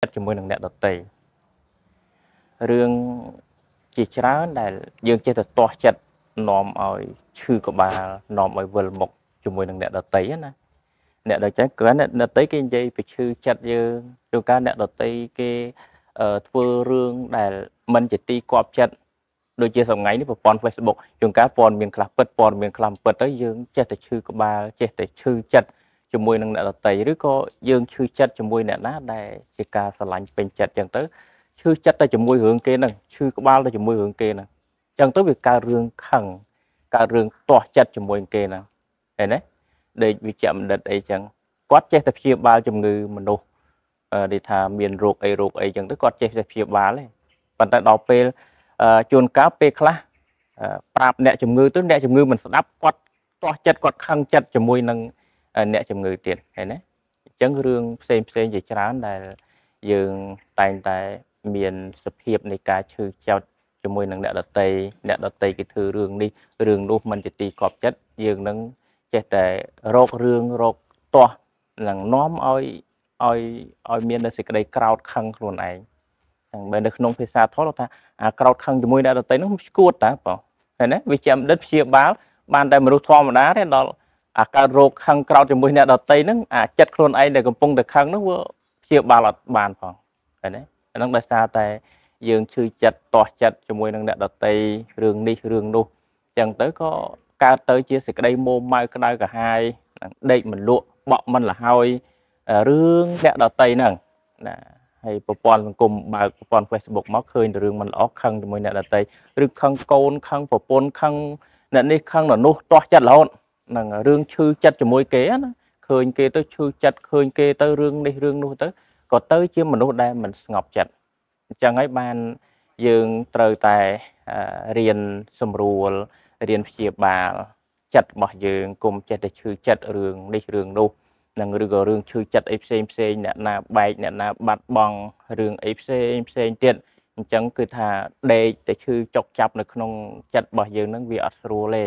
ចិត្តជាមួយនឹងអ្នកដទៃរឿងជាច្រើនដែលយើងចេះតែទាស់ចិត្តនាំឲ្យឈឺក្បាលនាំឲ្យវិលមុខជាមួយនឹងអ្នកដទៃណាអ្នកដទៃគ្រាន់អ្នកដទៃគេនិយាយពីឈឺចិត្តយើងឬក៏អ្នកដទៃគេធ្វើរឿងដែលមិនជាទីគាប់ចិត្តដូចជាថ្ងៃនេះប្រព័ន្ធ Facebook ជួនកាលព័ត៌មានខ្លះពិតព័ត៌មានខ្លះពិតទៅយើងចេះតែឈឺក្បាលចេះតែឈឺចិត្ត ជាមួយនឹងអ្នកដតីឬក៏យើងឈឺចិត្តជាមួយអ្នកណាដែលជាការស្រឡាញ់ពេញចិត្តចឹងទៅឈឺចិត្តតែជាមួយរឿងគេហ្នឹងឈឺក្បាលទៅជាមួយរឿងគេហ្នឹងចឹងទៅវាកើតរឿងខឹងកើតរឿងទាស់ចិត្តជាមួយគេហ្នឹងឃើញទេដេកវិជ្ជបណ្ឌិតអីចឹងគាត់ចេះតែព្យាបាលជំងឺមនុស្សនិយាយថាមានរោគអីរោគអីចឹងទៅគាត់ចេះតែព្យាបាលទេប៉ុន្តែដល់ពេលជួនកាលពេលខ្លះប្រាប់អ្នកជំងឺទៅអ្នកជំងឺមិនស្ដាប់គាត់ទាស់ចិត្តគាត់ខឹងចិត្តជាមួយនឹង អ្នកជំងឺទៀតឃើញណាអញ្ចឹងរឿងផ្សេងផ្សេងជាច្រើនដែលយើងតែងតែមានសភាពនៃការឈឺចាប់ជាមួយនឹងអ្នកដតីអ្នកដតីគេធ្វើរឿងនេះរឿងនោះមិនជាទីកប់ចិត្តយើងនឹងចេះតែរករឿងរកទាស់នឹងនាំឲ្យឲ្យឲ្យមានសេចក្តីក្រោតខឹងខ្លួនឯងចឹងបើនៅក្នុងភាសាធម៌ថាអាក្រោតខឹងជាមួយអ្នកដតីនោះស្គួតតាបងឃើញទេវាជាអតីតព្យាបាលបានតែមនុស្សធម្មតាទេដល់ អាកើតរោគខឹងក្រោតជាមួយអ្នកដតីហ្នឹងអាចិត្តខ្លួនឯងដែលកំពុងតែខឹងហ្នឹងវាព្យាបាលអត់បានផងឃើញទេអាហ្នឹងដោយសារតែយើងឈឺចិត្តទាស់ចិត្តជាមួយនឹងអ្នកដតីរឿងនេះរឿងនោះចឹងទៅក៏កើតទៅជាសេចក្តីមោម៉ៅក្តៅក្រហាយដេកមិនលក់បក់មិនលហើយរឿងអ្នកដតីហ្នឹងណាហើយប្រព័ន្ធសង្គមបើកប្រព័ន្ធ Facebook មកឃើញតែរឿងមិនល្អខឹងជាមួយអ្នកដតីឬខឹងកូនខឹងប្រពន្ធខឹងអ្នកនេះខឹងអ្នកនោះទាស់ចិត្តរហូត នឹងរឿងឈឺចិត្តជាមួយគេណាឃើញគេទៅឈឺចិត្តឃើញគេទៅរឿងនេះរឿងនោះទៅក៏ទៅជាមនុស្សដែលមិនស្ងប់ចិត្តអញ្ចឹងហើយបានយើងត្រូវតែរៀនសម្រួលរៀនព្យាបាលចិត្តរបស់យើងគុំចេះតែឈឺចិត្តរឿងនេះរឿងនោះនឹងឬក៏រឿងឈឺចិត្តអីផ្សេងផ្សេងអ្នកណាបែកអ្នកណាបាត់បង់រឿងអីផ្សេងផ្សេងទៀតអញ្ចឹងគឺថាដេកតែឈឺចុកចាប់នៅក្នុងចិត្តរបស់យើងនឹងវាអត់ស្រួលទេ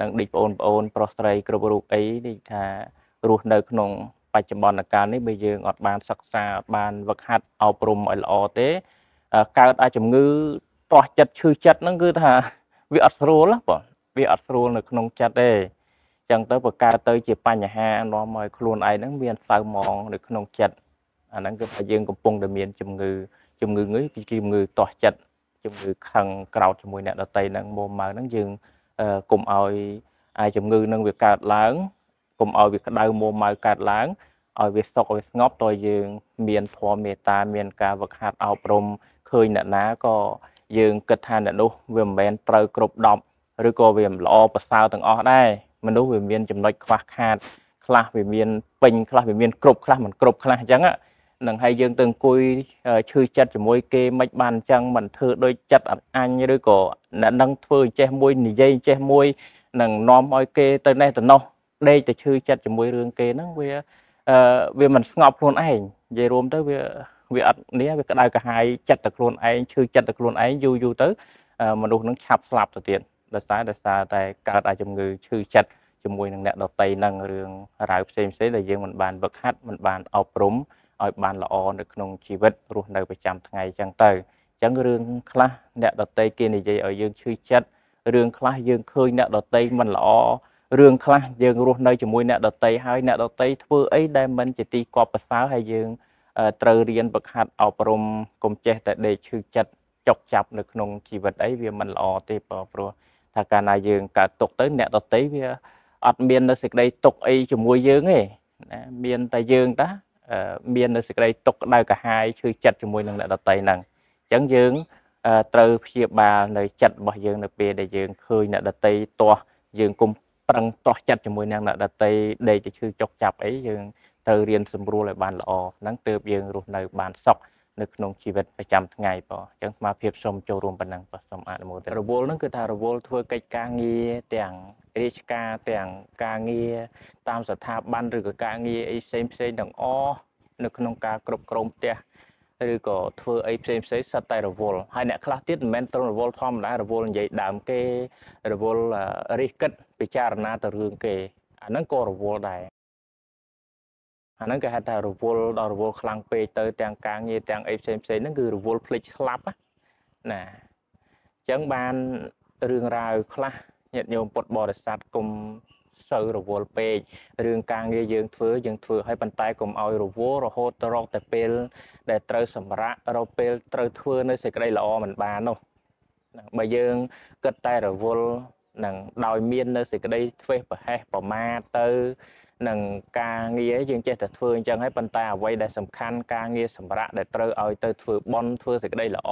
នឹងដូចបងប្អូនប្រុសស្រីគ្រប់រូបអីនេះថារស់នៅក្នុងបច្ចុប្បន្នកាលនេះបើយើងអត់បានសិក្សាអត់បានវឹកហាត់អប់រំឲ្យល្អទេកើតអាចជំងឺទាស់ចិត្តឈឺចិត្តហ្នឹងគឺថាវាអត់ស្រួលបងវាអត់ស្រួលនៅក្នុងចិត្តទេចឹងទៅបកកើតទៅជាបញ្ហានាំឲ្យខ្លួនឯងហ្នឹងមានសៅមងនៅក្នុងចិត្តអាហ្នឹងគឺថាយើងកំពុងតែមានជំងឺជំងឺងើយគឺជំងឺទាស់ចិត្តជំងឺខឹងក្រោតជាមួយអ្នកដតីហ្នឹងមុំម៉ៅហ្នឹងយើង កុំឲ្យអាជំងឺនឹងវាកើតឡើងកុំឲ្យវាក្តៅមួម៉ៅកើតឡើងឲ្យវាសុខឲ្យស្ងប់តើយើង មានធម៌មេត្តាមានការវឹកហាត់អប់រំឃើញអ្នកណាក៏យើងគិតថាអ្នកនោះវាមិនមែនត្រូវគ្រប់10ឬក៏វាមិនល្អប្រសើរទាំងអស់ដែរមនុស្សវាមានចំណុចខ្វះខាតខ្លះវាមានពេញខ្លះវាមានគ្រប់ខ្លះមិនគ្រប់ខ្លះអញ្ចឹង នឹងឲ្យយើងទៅអង្គុយឈឺចិត្តជាមួយគេមិនបានអញ្ចឹងមិនធ្វើដូចចិត្តអត់អញឬក៏អ្នកនឹងធ្វើចេះមួយនិយាយចេះមួយនឹងនាំឲ្យគេទៅនេះទៅនោះដេកទៅឈឺចិត្តជាមួយរឿងគេហ្នឹងវាអឺវាមិនស្ងប់ខ្លួនឯងនិយាយរួមទៅវាវាអត់នេះវាក្តៅក្រហាយចិត្តទៅខ្លួនឯងឈឺចិត្តទៅខ្លួនឯងយូរយូរទៅមនុស្សនឹងឆាប់ស្លាប់ទៅទៀតដោយសារដោយសារតែកើតអាជំងឺឈឺចិត្តជាមួយនឹងអ្នកដតីនឹងរឿងរ៉ាវផ្សេងផ្សេងដែលយើងមិនបានវឹកហាត់មិនបានអប់រំ ឲ្យបានល្អនៅក្នុងជីវិតរស់នៅប្រចាំថ្ងៃអញ្ចឹងទៅអញ្ចឹងរឿងខ្លះអ្នកដតីគេនិយាយឲ្យយើងឈឺចិត្តរឿងខ្លះយើងឃើញអ្នកដតីមិនល្អរឿងខ្លះយើងរស់នៅជាមួយអ្នកដតីហើយអ្នកដតីធ្វើអីដែលមិនជាទីគប់ប្រសើរហើយយើងត្រូវរៀនฝึกហាត់អប់រំកុំចេះតែដេកឈឺចិត្តចុកចាប់នៅក្នុងជីវិតអីវាមិនល្អទេព្រោះថាកាលណាយើងកើតទុកទៅអ្នកដតីវាអត់មាននៅសេចក្តីទុកអីជាមួយយើងទេណាមានតែយើងតា មាននៅសេចក្តីទុកក្តៅកាហាយឈឺចិត្តជាមួយនឹងអ្នកដតីហ្នឹងអញ្ចឹងយើងត្រូវព្យាបាលនៅចិត្តរបស់យើងនៅពេលដែលយើងឃើញអ្នកដតីទាស់យើងគុំប្រឹងទាស់ចិត្តជាមួយនឹងអ្នកដតីដេកទៅឈឺចុកចាប់អីយើងត្រូវរៀនសម្រួលឲ្យបានល្អហ្នឹងទើបយើងរស់នៅបានសុខ នៅក្នុងជីវិតប្រចាំថ្ងៃបងអញ្ចឹងស្មារភាពសូមចូលរួមប៉ុណ្ណឹងបងសូមអនុមោទនារវល់ហ្នឹងគឺថារវល់ធ្វើកិច្ចការងារទាំងរាជការទាំងការងារតាមស្ថាប័នឬក៏ការងារអីផ្សេងផ្សេងទាំងអស់នៅក្នុងការគ្រប់គ្រងផ្ទះឬក៏ធ្វើអីផ្សេងផ្សេងសិតតែរវល់ហើយអ្នកខ្លះទៀតមិនមែនត្រឹមរវល់ធម្មតារវល់និយាយដើមគេរវល់រិះគិតពិចារណាទៅរឿងគេអាហ្នឹងក៏រវល់ដែរ អាហ្នឹងគេហៅថារវល់ដល់រវល់ខ្លាំងពេកទៅទាំងការងារទាំងអីផ្សេងផ្សេងហ្នឹងគឺរវល់ភ្លេចស្លាប់ណាអញ្ចឹងបានរឿងរ៉ាវខ្លះញាតិញោមពុទ្ធបរិស័ទគុំសូវរវល់ពេករឿងការងារយើងធ្វើយើងធ្វើឲ្យប៉ុន្តែកុំឲ្យរវល់រហូតទៅរកតែពេល ដែលត្រូវសម្រាករកពេលត្រូវធ្វើនៅសេចក្តីល្អមិនបាននោះបើយើងគិតតែរវល់នឹងដោយមាននៅសេចក្តីធ្វេសប្រហែសប្រមាទទៅ នឹងការងារយើងចេះតែធ្វើអញ្ចឹងហើយប៉ុន្តែអ្វីដែលសំខាន់ការងារសម្រាប់ដែលត្រូវឲ្យទៅធ្វើបន់ធ្វើសេចក្តីល្អ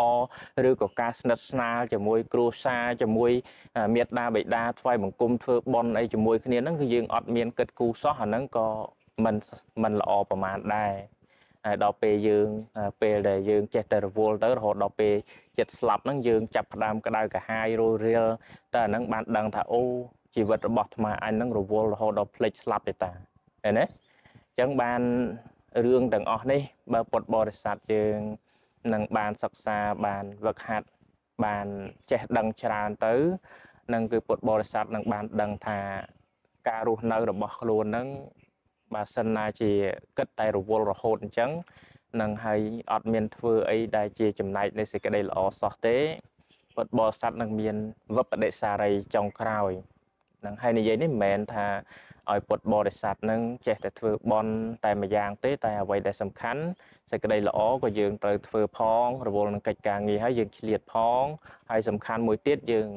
ឬក៏ការស្និទ្ធស្នាលជាមួយគ្រួសារជាមួយមេត្តាបិតាថ្វាយបង្គំធ្វើបន់អីជាមួយគ្នាហ្នឹងគឺយើងអត់មានគិតគូរសោះអាហ្នឹងក៏មិនមិនល្អប្រមាណដែរហើយដល់ពេលយើងពេលដែលយើងចេះតែរវល់ទៅរហូតដល់ពេលចិត្តស្លាប់ហ្នឹងយើងចាប់ផ្ដើមក្តៅកាហាយរੂរាលតែអាហ្នឹងបានដឹងថាអូ ជីវិតរបស់អាត្មាអញនឹងរវល់រហូតដល់ភ្លេចស្លាប់ទេតាឃើញទេអញ្ចឹងបានរឿងទាំងអស់នេះ បើពុទ្ធបរិស័ទយើងនឹងបានសិក្សាបានវឹកហាត់បានចេះដឹងច្រើនទៅនឹងគឺពុទ្ធបរិស័ទនឹងបានដឹងថាការរស់នៅរបស់ខ្លួននឹងបើសិនណាជាគិតតែរវល់រហូតអញ្ចឹងនឹងហើយអត់មានធ្វើអីដែលជាចំណែកនៃសេចក្តីល្អសោះទេពុទ្ធបរិស័ទនឹងមានវបដិសារីចុងក្រោយ នឹងហើយនិយាយនេះមិនមែនថាឲ្យពុទ្ធបរិស័ទនឹងចេះតែធ្វើបន់តែម្យ៉ាងទេតែអ្វីដែលសំខាន់សេចក្តីល្អក៏យើងត្រូវធ្វើផងរវល់នឹងកិច្ចការងារហើយយើងឆ្លៀតផងហើយសំខាន់មួយទៀតយើង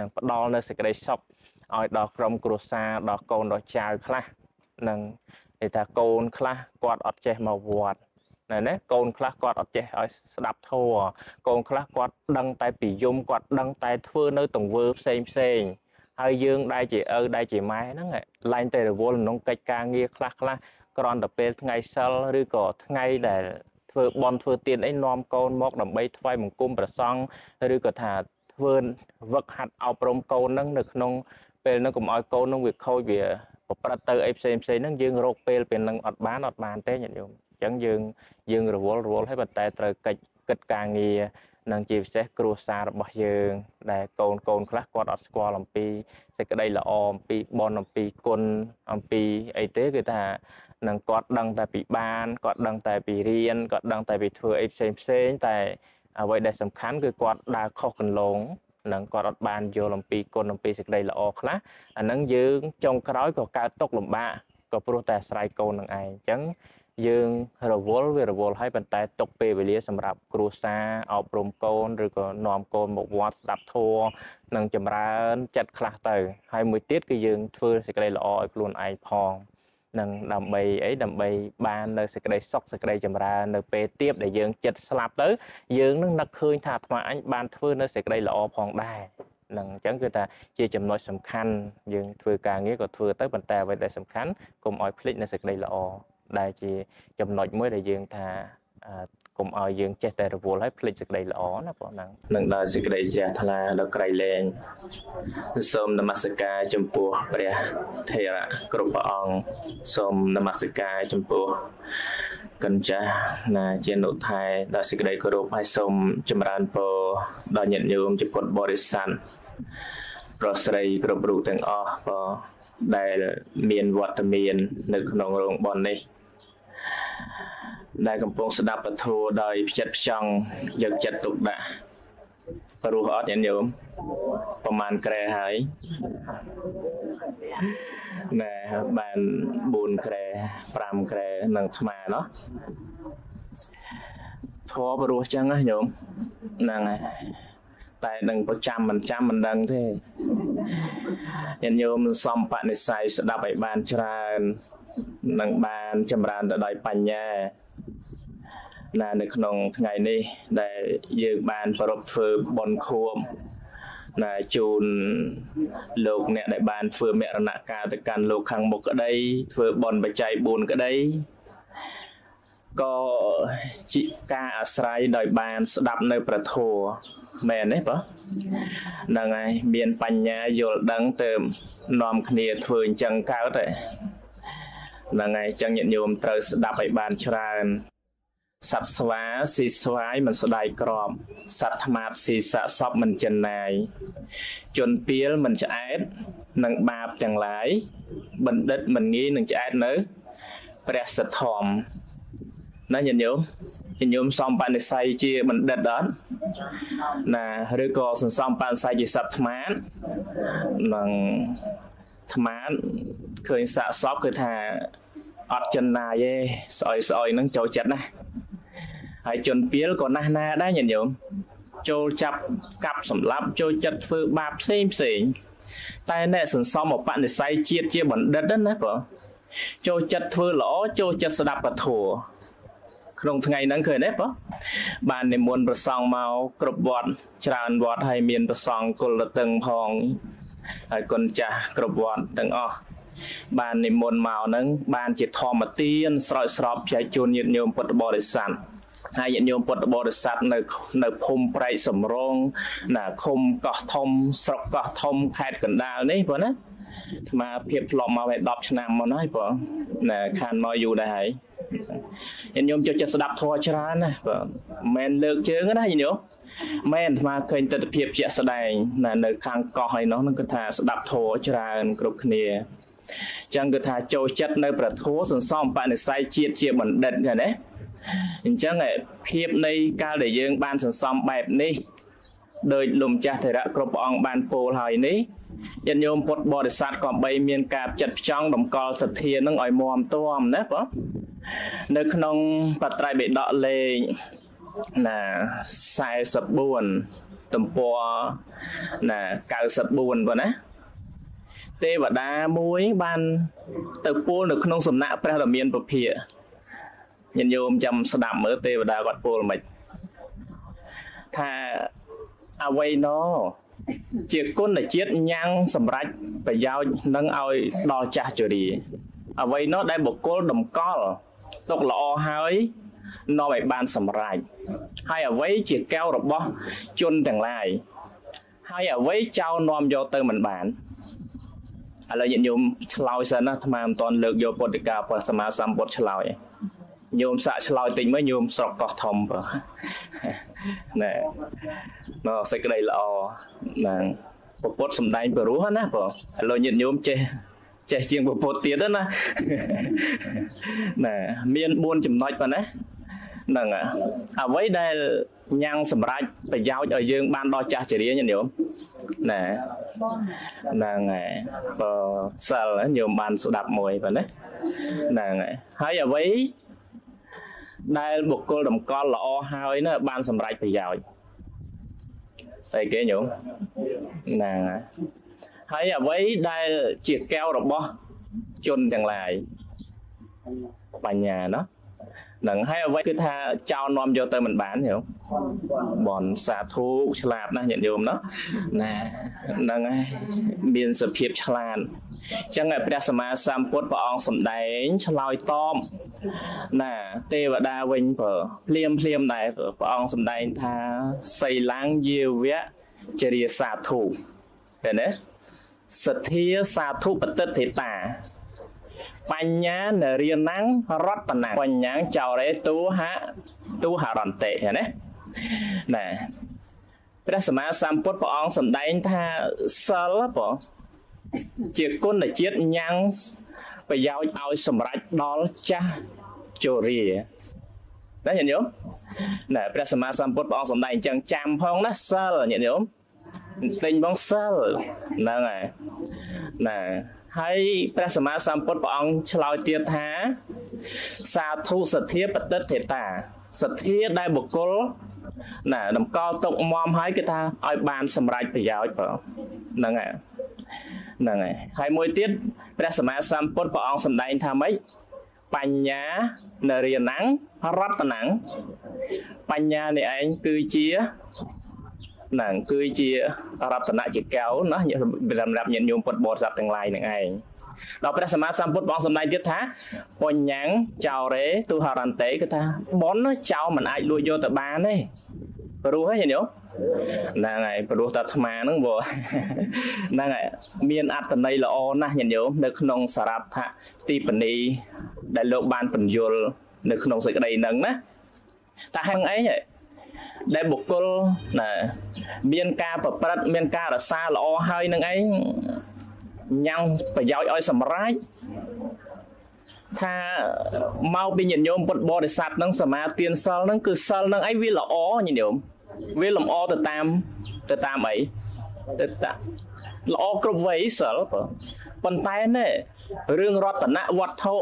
នឹងផ្ដល់នៅសេចក្តីសុខឲ្យដល់ក្រុមគ្រួសារដល់កូនដល់ចៅខ្លះនឹងនិយាយថាកូនខ្លះគាត់អត់ចេះមកវត្តណែណាកូនខ្លះគាត់អត់ចេះឲ្យស្ដាប់ធម៌កូនខ្លះគាត់ដឹងតែពីយំគាត់ដឹងតែធ្វើនៅទង្វើផ្សេងផ្សេង ហើយយើងដែលជាឪដែលជាម៉ែហ្នឹងឡើងតែរវល់ក្នុងកិច្ចការងារខ្លះខ្លះគ្រាន់តែពេលថ្ងៃសិលឬក៏ថ្ងៃដែលធ្វើបន់ធ្វើទានអីនាំកូនមកដើម្បីថ្វាយបង្គំព្រះសង្ឃឬក៏ថាធ្វើវឹកហាត់អប់រំកូនហ្នឹងនៅក្នុងពេលហ្នឹងកុំឲ្យកូនហ្នឹងវាខូចវាប្រព្រឹត្តទៅអីផ្សេងផ្សេងហ្នឹងយើងរកពេលពេលហ្នឹងអត់បានអត់បានទេញាតិញោមអញ្ចឹងយើងយើងរវល់រវល់ហើយប៉ុន្តែត្រូវកិច្ចគិតការងារ និងជាពិសេសគ្រួសាររបស់យើង ដែលកូនកូនខ្លះគាត់អត់ស្គាល់អំពីសេចក្តីល្អអំពីបនអំពីគុណអំពីអីទេគឺថានឹងគាត់ដឹងតែពីបានគាត់ដឹងតែពីរៀនគាត់ដឹងតែពីធ្វើអីផ្សេងផ្សេងតែអ្វីដែលសំខាន់គឺគាត់ដើរខុសកន្លងនឹងគាត់អត់បានយល់អំពីគុណអំពីសេចក្តីល្អខ្លះអានឹងយើងចុងក្រោយក៏កើតទុកលំបាកក៏ព្រោះតែអាស្រ័យកូននឹងឯងអញ្ចឹង យើងរវល់វារវល់ហើយប៉ុន្តែទុកពេលវេលាសម្រាប់គ្រួសារអប់រំកូនឬក៏នាំកូនមកវត្តស្ដាប់ធម៌និងចម្រើនចិត្តខ្លះទៅ ហើយមួយទៀតគឺយើងធ្វើសេចក្តីល្អឲ្យខ្លួនឯងផងនឹងដើម្បីអីដើម្បីបាននៅសេចក្តីសុខសេចក្តីចម្រើននៅពេលទៀបដែលយើងចិត្តស្លាប់ទៅយើងនឹងនឹកឃើញថាអាត្មាអញបានធ្វើនៅសេចក្តីល្អផងដែរនឹងអញ្ចឹងគឺថាជាចំណុចសំខាន់យើងធ្វើការងារក៏ធ្វើទៅប៉ុន្តែអ្វីដែលសំខាន់កុំឲ្យភ្លេចនៅសេចក្តីល្អ ដែលជាចំណុចមួយដែលយើងថាកុំឲ្យយើងចេះតែរវល់ហើយភ្លេចសេចក្តីល្អណាបងហ្នឹងនឹងដល់សេចក្តីជ្រះថ្លាដល់ក្រៃលែងសូមនមស្ការចំពោះព្រះថេរៈគ្រប់ព្រះអង្គសូមនមស្ការចំពោះកញ្ចាស់ណាជានុថែដល់សេចក្តីគោរពហើយសូមចម្រើនពរដល់ញាតិញោមជាពុទ្ធបរិស័ទប្រុសស្រីគ្រប់រូបទាំងអស់បងដែលមានវត្តមាន នៅក្នុងរោងបននេះ ដែលកំពុងស្ដាប់ពធដោយផ្ចិតផ្ចង់យកចិត្តទុកដាក់ព្រោះអត់ញាតិញោមប្រហែលក្រែហើយណែបាន4ក្រែ5ក្រែនឹងថ្មណោះធေါ်ព្រោះចឹងណាញោមហ្នឹងហើយតែនឹងប្រចាំមិនចាំមិនដឹងទេញាតិញោមសំបនិស័យស្ដាប់ឲ្យបានច្រើន នឹងបានចម្រើនទៅដោយបញ្ញាណានៅក្នុងថ្ងៃនេះដែលយើងបានប្រពធ្វើបន់ខួបណាជូនលោកអ្នកដែលបានធ្វើមរណកាលទៅកាន់លោកខាងមុខក្តីធ្វើបន់បច្ច័យ4ក្តីក៏ជាការអាស្រ័យដោយបានស្ដាប់នៅប្រធัวមែនទេបងហ្នឹងហើយមានបញ្ញាយល់ដឹងទៅនាំគ្នាធ្វើអញ្ចឹងកើតទេ ហ្នឹងហើយអញ្ចឹងញាតិញោមត្រូវស្ដាប់ឲ្យបានច្រើនសត្វស្វាស៊ីស្វាយមិនស្ដាយក្របសត្វថ្មាតស៊ីសាក់សពមិនចិនណាយជនពៀលមិនឆ្អែតនឹងបាបទាំងឡាយបណ្ឌិតមិនងាយនឹងឆ្អែតនៅព្រះសទ្ធំណាញាតិញោមញាតិញោមសំបនិស័យជាបណ្ឌិតអត់ណាឬក៏សន្សំបនិស័យជាសត្វថ្មាននឹង ថ្មានឃើញសាកសពគឺថាអត់ចិនណាយទេស្អុយស្អុយនឹងចូលចិត្តណាហើយជនពៀលក៏ណាស់ណាដែរញាតិញោមចូលចាប់កាប់សម្លាប់ចូលចិត្តធ្វើបាបផ្សេងផ្សេងតែអ្នកសន្សំអបនិស័យជាតិជាបណ្ឌិតណាបងចូលចិត្តធ្វើល្អចូលចិត្តស្ដាប់ពធក្នុងថ្ងៃហ្នឹងឃើញទេបងបាននិមន្តប្រសង់មកគ្រប់វត្តច្រើនវត្តហើយមានប្រសង់គុលតឹងផង ហើយគុណចាស់គ្រប់វត្តទាំងអស់បាននិមន្តមកហ្នឹងបានជាធម្មទានស្រោចស្រពចែកជូនញាតិញោមពុទ្ធបរិស័ទហើយញាតិញោមពុទ្ធបរិស័ទនៅនៅភូមិប្រែកសំរងណាឃុំកោះធំស្រុកកោះធំខេត្តកណ្ដាលនេះបងណា អាត្មាភាពធ្លាប់មកឲ្យ10ឆ្នាំមកហើយបងណាខានមកយូរដែរហើយញាតិញោមចូលចិត្តស្ដាប់ធម៌ច្រើនណាបងមិនលើកជើងណាញាតិញោមមែនអាត្មាឃើញទស្សនវិជ្ជាជាក់ស្ដែងណានៅខាងកោះឯនោះនឹងគឺថាស្ដាប់ធម៌ច្រើនគ្រប់គ្នាចឹងគឺថាចូលចិត្តនៅប្រធัวសន្សំបនិស័យជាតិជាបណ្ឌិតឃើញទេអញ្ចឹងភាពនៃកាលដែលយើងបានសន្សំបែបនេះដោយលំចាស់ធរៈគ្រប់ព្រះអង្គបានពោលហើយនេះ ញាតិញោមពុទ្ធបរិស័ទក៏បីមានការចិត្តផ្ចង់តម្កល់សទ្ធានឹងឲ្យមមទាំណាបងនៅក្នុងបត្រៃបិដកលេខណា44ទំព័រណា94បងណាទេវតាមួយបានទៅពោលនៅក្នុងសំណាក់ព្រះរាមាពភាញាតិញោមចាំស្ដាប់មើលទេវតាគាត់ពោលមិនថាអវ័យណោ ជាគុណជាតិញ៉ាំងសម្រាប់ប្រយោជន៍នឹងឲ្យដល់ចាស់ជរាអ្វីនោះដែលបុគ្គលតម្កល់ទុកល្អហើយនាំឲ្យបានសម្រេចហើយអ្វីជាកែវរបស់ជនទាំងឡាយហើយអ្វីចោលនាំយកទៅមិនបានឥឡូវញាតិញោមឆ្លើយសិនណាអាត្មាមិនទាន់លើកយកពុទ្ធិកាព្រះសម្មាសម្ពុទ្ធឆ្លើយ ញោមសាក់ឆ្លើយតិចមើលញោមស្រុកកោះធំបើណែមកសេចក្តីល្អហ្នឹងពុទ្ធសំដែងពរោះណាបើឥឡូវញាតិញោមចេះចេះជាងពុទ្ធទៀតណាណែមាន4ចំណុចប៉ុណ្ណាហ្នឹងអ្វីដែលញ៉ាំងសម្រាប់ប្រយោជន៍ឲ្យយើងបានដល់ចាស់ជរាញាតិញោមណែហ្នឹងហើយបើសិលញោមបានស្ដាប់មួយប៉ុណ្ណាហ្នឹងហើយហើយអ្វី ដែលបុគ្គលតម្កល់ល្អហើយណាបានសម្រេចប្រយោជន៍ស្អីគេញោមហ្នឹងហើយអ្វីដែលជាកែវរបស់ជនទាំងឡាយបញ្ញាណា នឹងហើយអ្វីគឺថាចោលនាំយកទៅមិនបានទេបនសាធុឆ្លាតណាស់ញាតិញោមណាណាហ្នឹងហើយមានសភាពឆ្លាតអញ្ចឹងព្រះសម្មាសម្ពុទ្ធព្រះអង្គសម្ដែងឆ្លើយតបណាទេវតាវិញព្រភ្លាមភ្លាមដែរព្រះអង្គសម្ដែងថាសីឡាំងយាវៈចរិយាសាធុឃើញទេសទ្ធាសាធុបតិទ្ធិតា បញ្ញានរៀនណាំងរតនៈបញ្ញាចោរេទូហៈទូហរន្តិឃើញទេណាព្រះសម្មាសម្ពុទ្ធព្រះអង្គសម្ដែងថាសិលបងជាគុណជាតិញ៉ាំងប្រយោជន៍ឲ្យសម្រេចដល់ចាស់ជរាណាញាតិញោមណាព្រះសម្មាសម្ពុទ្ធព្រះអង្គសម្ដែងអញ្ចឹងចាំផងណាសិលញាតិញោមទិញបងសិលហ្នឹងហើយណា ហើយព្រះសម្មាសម្ពុទ្ធព្រះអង្គឆ្លើយទៀតថា សាធុសទ្ធាបតិទ្ធេតាសទ្ធាដែលបុគ្គលណាតម្កល់ទុកមមហើយគឺថាឲ្យបានសម្រេចប្រយោជន៍បងហ្នឹងហើយហ្នឹងហើយហើយមួយទៀតព្រះសម្មាសម្ពុទ្ធព្រះអង្គសម្ដែងថាម៉េចបញ្ញានរាណੰរតនੰបញ្ញានេះឯងគឺជា ហ្នឹងគឺជារតនជាកៅណាសម្រាប់ញាតិញោមពុទ្ធបរិស័ទទាំងឡាយនឹងឯងដល់ព្រះសម្មាសម្ពុទ្ធបងសម្ដែងទៀតថាបញ្ញាំងចោរេទុហរន្តិគឺថាបនចោមិនអាចលួចយកទៅបានទេព្រោះហ្នឹងញោមហ្នឹងហើយព្រោះតាអាត្មាហ្នឹងបងហ្នឹងហើយមានអត្តន័យល្អណាស់ញាតិញោមនៅក្នុងសារ៉ាថទីបនីដែលលោកបានបញ្យលនៅក្នុងសេចក្តីហ្នឹងណាតែហឹងអី ដែលបុគ្គលណាមានការប្រព្រឹត្តមានការរសាល្អហើយនឹងឯងញ៉ាំងប្រយោជន៍ឲ្យសម្រេចថាមកពីញាតិញោមពុទ្ធបរិស័ទនឹងសមាទានសិលហ្នឹងគឺសិលហ្នឹងអីវាល្អញាតិញោមវាលំអទៅតាមទៅតាមអីទៅតាល្អគ្រប់វ័យសិលបើប៉ុន្តែណែរឿងរតនៈវត្ថុ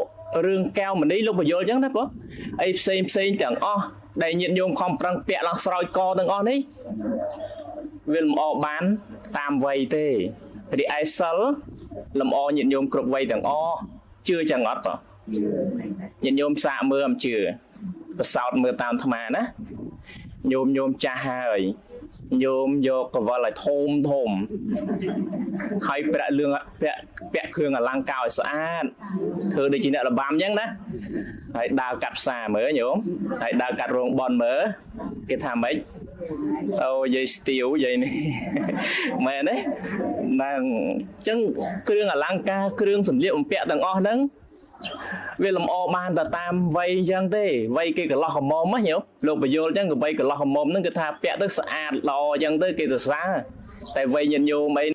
រឿងកែវមณีលោកបញ្យល់អញ្ចឹងណាបងអីផ្សេងផ្សេងទាំងអស់ ដែលញាតិញោមខំប្រឹងពាក់ឡើងស្រោចកទាំងអស់នេះវាលំអបានតាមវ័យទេរីឯសិលលំអញាតិញោមគ្រប់វ័យទាំងអស់ជឿចឹងអត់បងញាតិញោមសាកមើលអំជឿប្រសោតមើលតាមអាត្មាណាញោមញោមចាស់ហើយ ញោមយកកវលឲ្យធំធំហើយប្រាក់លឿងពាក់ពាក់គ្រឿងអលង្ការឲ្យស្អាតធ្វើដូចជាអ្នករបាំអញ្ចឹងណាហើយដើរកាត់ផ្សារមើលញោមហើយដើរកាត់រោងបនមើលគេថាម៉េចអូយាយស្ទៀវយាយនេះមែនទេណាអញ្ចឹងគ្រឿងអលង្ការគ្រឿងសម្លៀកបំពាក់ទាំងអស់ហ្នឹង វាលំអបានទៅតាមវ័យអញ្ចឹងទេវ័យគេកន្លោះកមុំហ្នឹងញោមលោកបញ្យលអញ្ចឹងក៏បីកន្លោះកមុំហ្នឹងគឺថាពាក់ទៅស្អាតល្អអញ្ចឹងទៅគេសរសើរតែវ័យញាតិញោមអី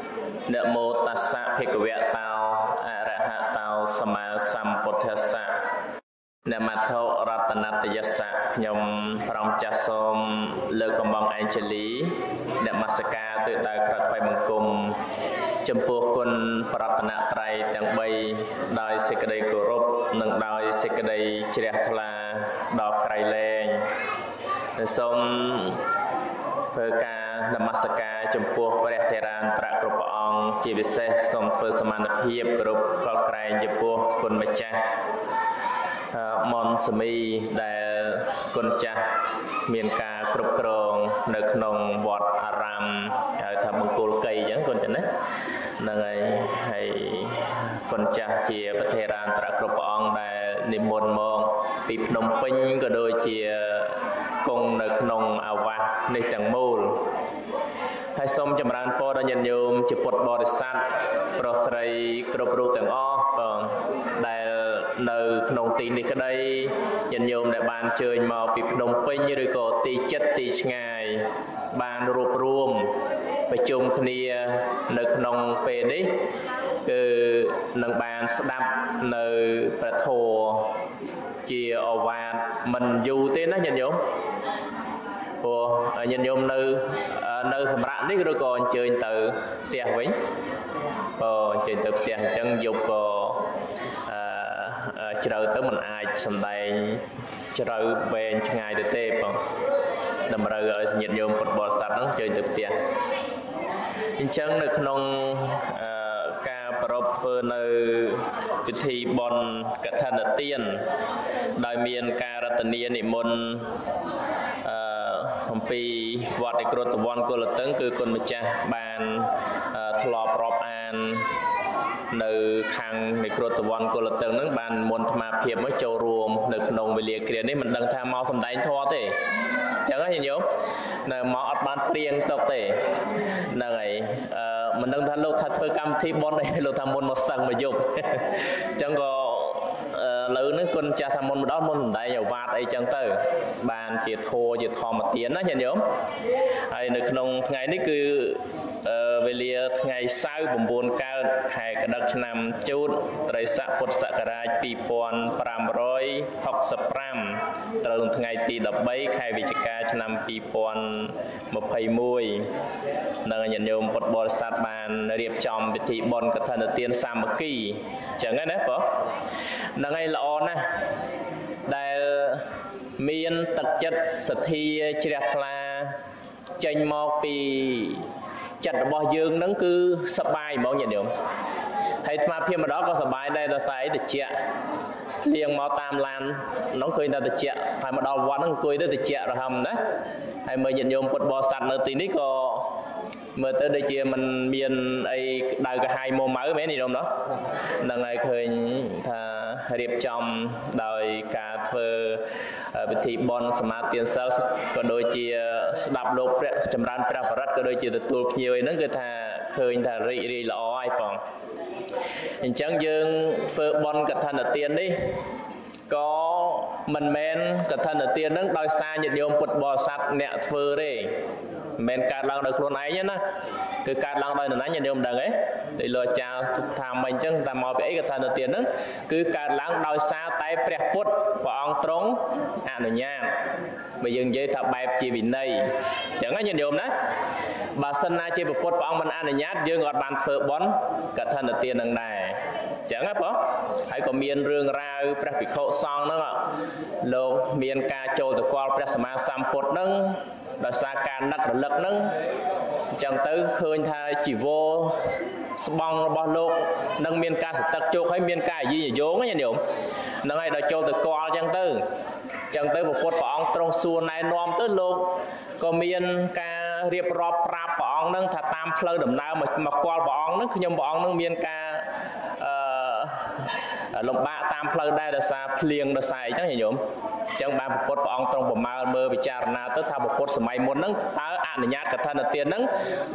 នមោតស្សៈភិក្ខវៈតោអរហតោសម្មាសម្ពុទ្ធស្សៈនមត្ថោរតនតយស្សៈខ្ញុំប្រំចាស់សូមលើកកំបងអេនជេលីនមស្ការទិដៅក្រថ្វាយបង្គំចំពោះគុណប្រតនត្រ័យទាំង3ដោយ សេចក្តីគោរពនិងដោយសេចក្តីជ្រះថ្លាដល់ក្រៃលែងសូមធ្វើការនមស្ការចំពោះព្រះធេរានត្រគ្រប់ព្រះអង្គជាពិសេសសូមធ្វើសមានភាពគ្រប់កលក្រែងចំពោះគុណម្ចាស់មនសមីដែលគុណចាស់មានការគ្រប់គ្រងនៅក្នុងវត្តអារាមហៅថាបង្គោលកៃអញ្ចឹងគុណចាស់ណាហ្នឹងហើយហើយគុណចាស់ ជាប្រធារានត្រគ្រប់ព្រះអង្គដែលនិមន្តមកពីភ្នំពេញក៏ដូចជាគង់នៅក្នុងអាវាសនេះទាំងមូលហើយសូមចម្រើនពរដល់ញាតិញោមជាពុទ្ធបរិស័ទប្រុសស្រីគ្រប់រូបទាំងអស់បងដែលនៅក្នុងទីនេះក្តីញាតិញោមដែលបានជើញមកពីភ្នំពេញឬក៏ទីចិត្តទីឆ្ងាយ បានរួបរួមប្រជុំគ្នានៅក្នុងពេលនេះគឺនឹងបាន ស្ដាប់នៅព្រះធម៌ជាអវាទមិនយូរទេណាញាតិញោមព្រោះញាតិញោមនៅនៅសម្រាប់នេះឬក៏អញ្ជើញទៅផ្ទះវិញបើអញ្ជើញទៅផ្ទះអញ្ចឹងយប់ក៏អឺជ្រៅទៅមិនអាចសំដែងជ្រៅវែងឆ្ងាយទៅទេបងតម្រូវឲ្យញាតិញោមពុទ្ធបរិស័ទហ្នឹងអញ្ជើញទៅផ្ទះអញ្ចឹងនៅក្នុងអឺការប្រព ធ្វើនៅពិធីបន់កថានទាន ដោយមានការរតនានិមន្តអឺអំពីវត្តឯក្រតវ័នកុលតឹង គឺគុណម្ចាស់បានធ្លាប់រាប់អាននៅខាងនៃក្រតវ័នកុលតឹងនឹងបានមន្តអាត្មាភាពមកចូលរួមនៅក្នុងវេលាគ្រានេះមិនដឹងថាមកសំដែងធម៌ទេអញ្ចឹងហ្នឹងញោមនៅមកអត់បានព្រៀងទុកទេហ្នឹងហើយអឺ មិនដឹងថាលោកថាធ្វើកម្មវិធីបន់អីលោកថាមុនមកសឹងមកយប់អញ្ចឹងក៏លើនឹងគុណចាស់ថាមុនម្ដងមុនសំដែងអាវាតអីចឹងទៅ បានជាធัวជាធម្មទានណាញាតិញោមហើយនៅក្នុងថ្ងៃនេះគឺ វេលាថ្ងៃសៅរ៍9កើតខែកដឹកឆ្នាំជូតត្រីស័កពុទ្ធសករាជ2565ត្រូវនៅថ្ងៃទី13ខែវិច្ឆិកាឆ្នាំ2021នឹងញាតិញោមពុទ្ធបរិស័ទបានរៀបចំពិធីបុណ្យកឋិនទានសាមគ្គីចឹងណាបងហ្នឹងហើយល្អណាស់ដែលមានទឹកចិត្តសទ្ធាជ្រះថ្លាចេញមកពី ចិត្តរបស់យើងនឹងគឺសបាយហ្មងញាតិញោមហើយស្មារតីម្ដងក៏សបាយដែរដល់ស្អីតិចលៀងមកតាមឡាននោះឃើញតែតិចហើយមកដល់វត្តហ្នឹងអង្គុយទៅតិចរហឹមណាហើយមើលញាតិញោមពុទ្ធបរិស័ទនៅទីនេះក៏មើលទៅដូចជាมันមានអីដៅកាហាយមួម៉ៅមែននេះនោះហ្នឹងហើយឃើញថារៀបចំដោយការធ្វើ ពិធីបន់សមាទានសិលក៏ដូចជាស្ដាប់លោកព្រះចម្រើនព្រះបរិត្តក៏ដូចជាទទួលភ្ញៀវអីហ្នឹងគឺថាឃើញថារីករាយល្អហើយបងអញ្ចឹងយើងធ្វើបន់កថានទាននេះក៏មិនមែនកឋិនទាននឹងដោយសារញាតិញោមពុទ្ធបរិស័ទអ្នកធ្វើទេមិនមែនកើតឡើងដោយខ្លួនឯងទេណាគឺកើតឡើងដោយនរណាញាតិញោមដឹងទេដូចលោកអាចារ្យថាមិញអញ្ចឹងតែមកពីអីកឋិនទាននឹងគឺកើតឡើងដោយសារតែព្រះពុទ្ធព្រះអង្គទ្រង់អនុញ្ញាតបើយើងនិយាយថាបែបជាវិន័យអញ្ចឹងញាតិញោមណាបើសិនណាជាពុទ្ធព្រះអង្គមិនអនុញ្ញាតយើងអត់បានធ្វើបន់កឋិនទាននឹងដែរអញ្ចឹងណាបងហើយក៏មានរឿងរ៉ាវព្រះភិក្ខុសង្ឃហ្នឹងលោកមានការចូលទៅគាល់ព្រះសម្មាសម្ពុទ្ធហ្នឹង ដោយសារការនឹករលឹកហ្នឹងអញ្ចឹងទៅឃើញថាជីវរស្បង់របស់លោកនឹងមានការសទឹកជោគហើយមានការយីញយងណាញោមហ្នឹងហើយដល់ចូលទៅគាល់អញ្ចឹងទៅអញ្ចឹងទៅពុទ្ធព្រះអង្គទ្រង់សួរណែនាំទៅលោកក៏មានការរៀបរាប់ប្រាប់ព្រះអង្គនឹងថាតាមផ្លូវដំណើរមកមកគាល់ព្រះអង្គនឹងខ្ញុំព្រះអង្គនឹងមានការអឺ លំបាកតាមផ្លូវដែរដោយសារភ្លៀងដោយសារអីចឹងញោមអញ្ចឹងបានពុទ្ធព្រះអង្គទ្រង់ប្រមាលមើលពិចារណាទៅថាពុទ្ធសម័យមុនហ្នឹងតើអនុញ្ញាតកថានទានហ្នឹង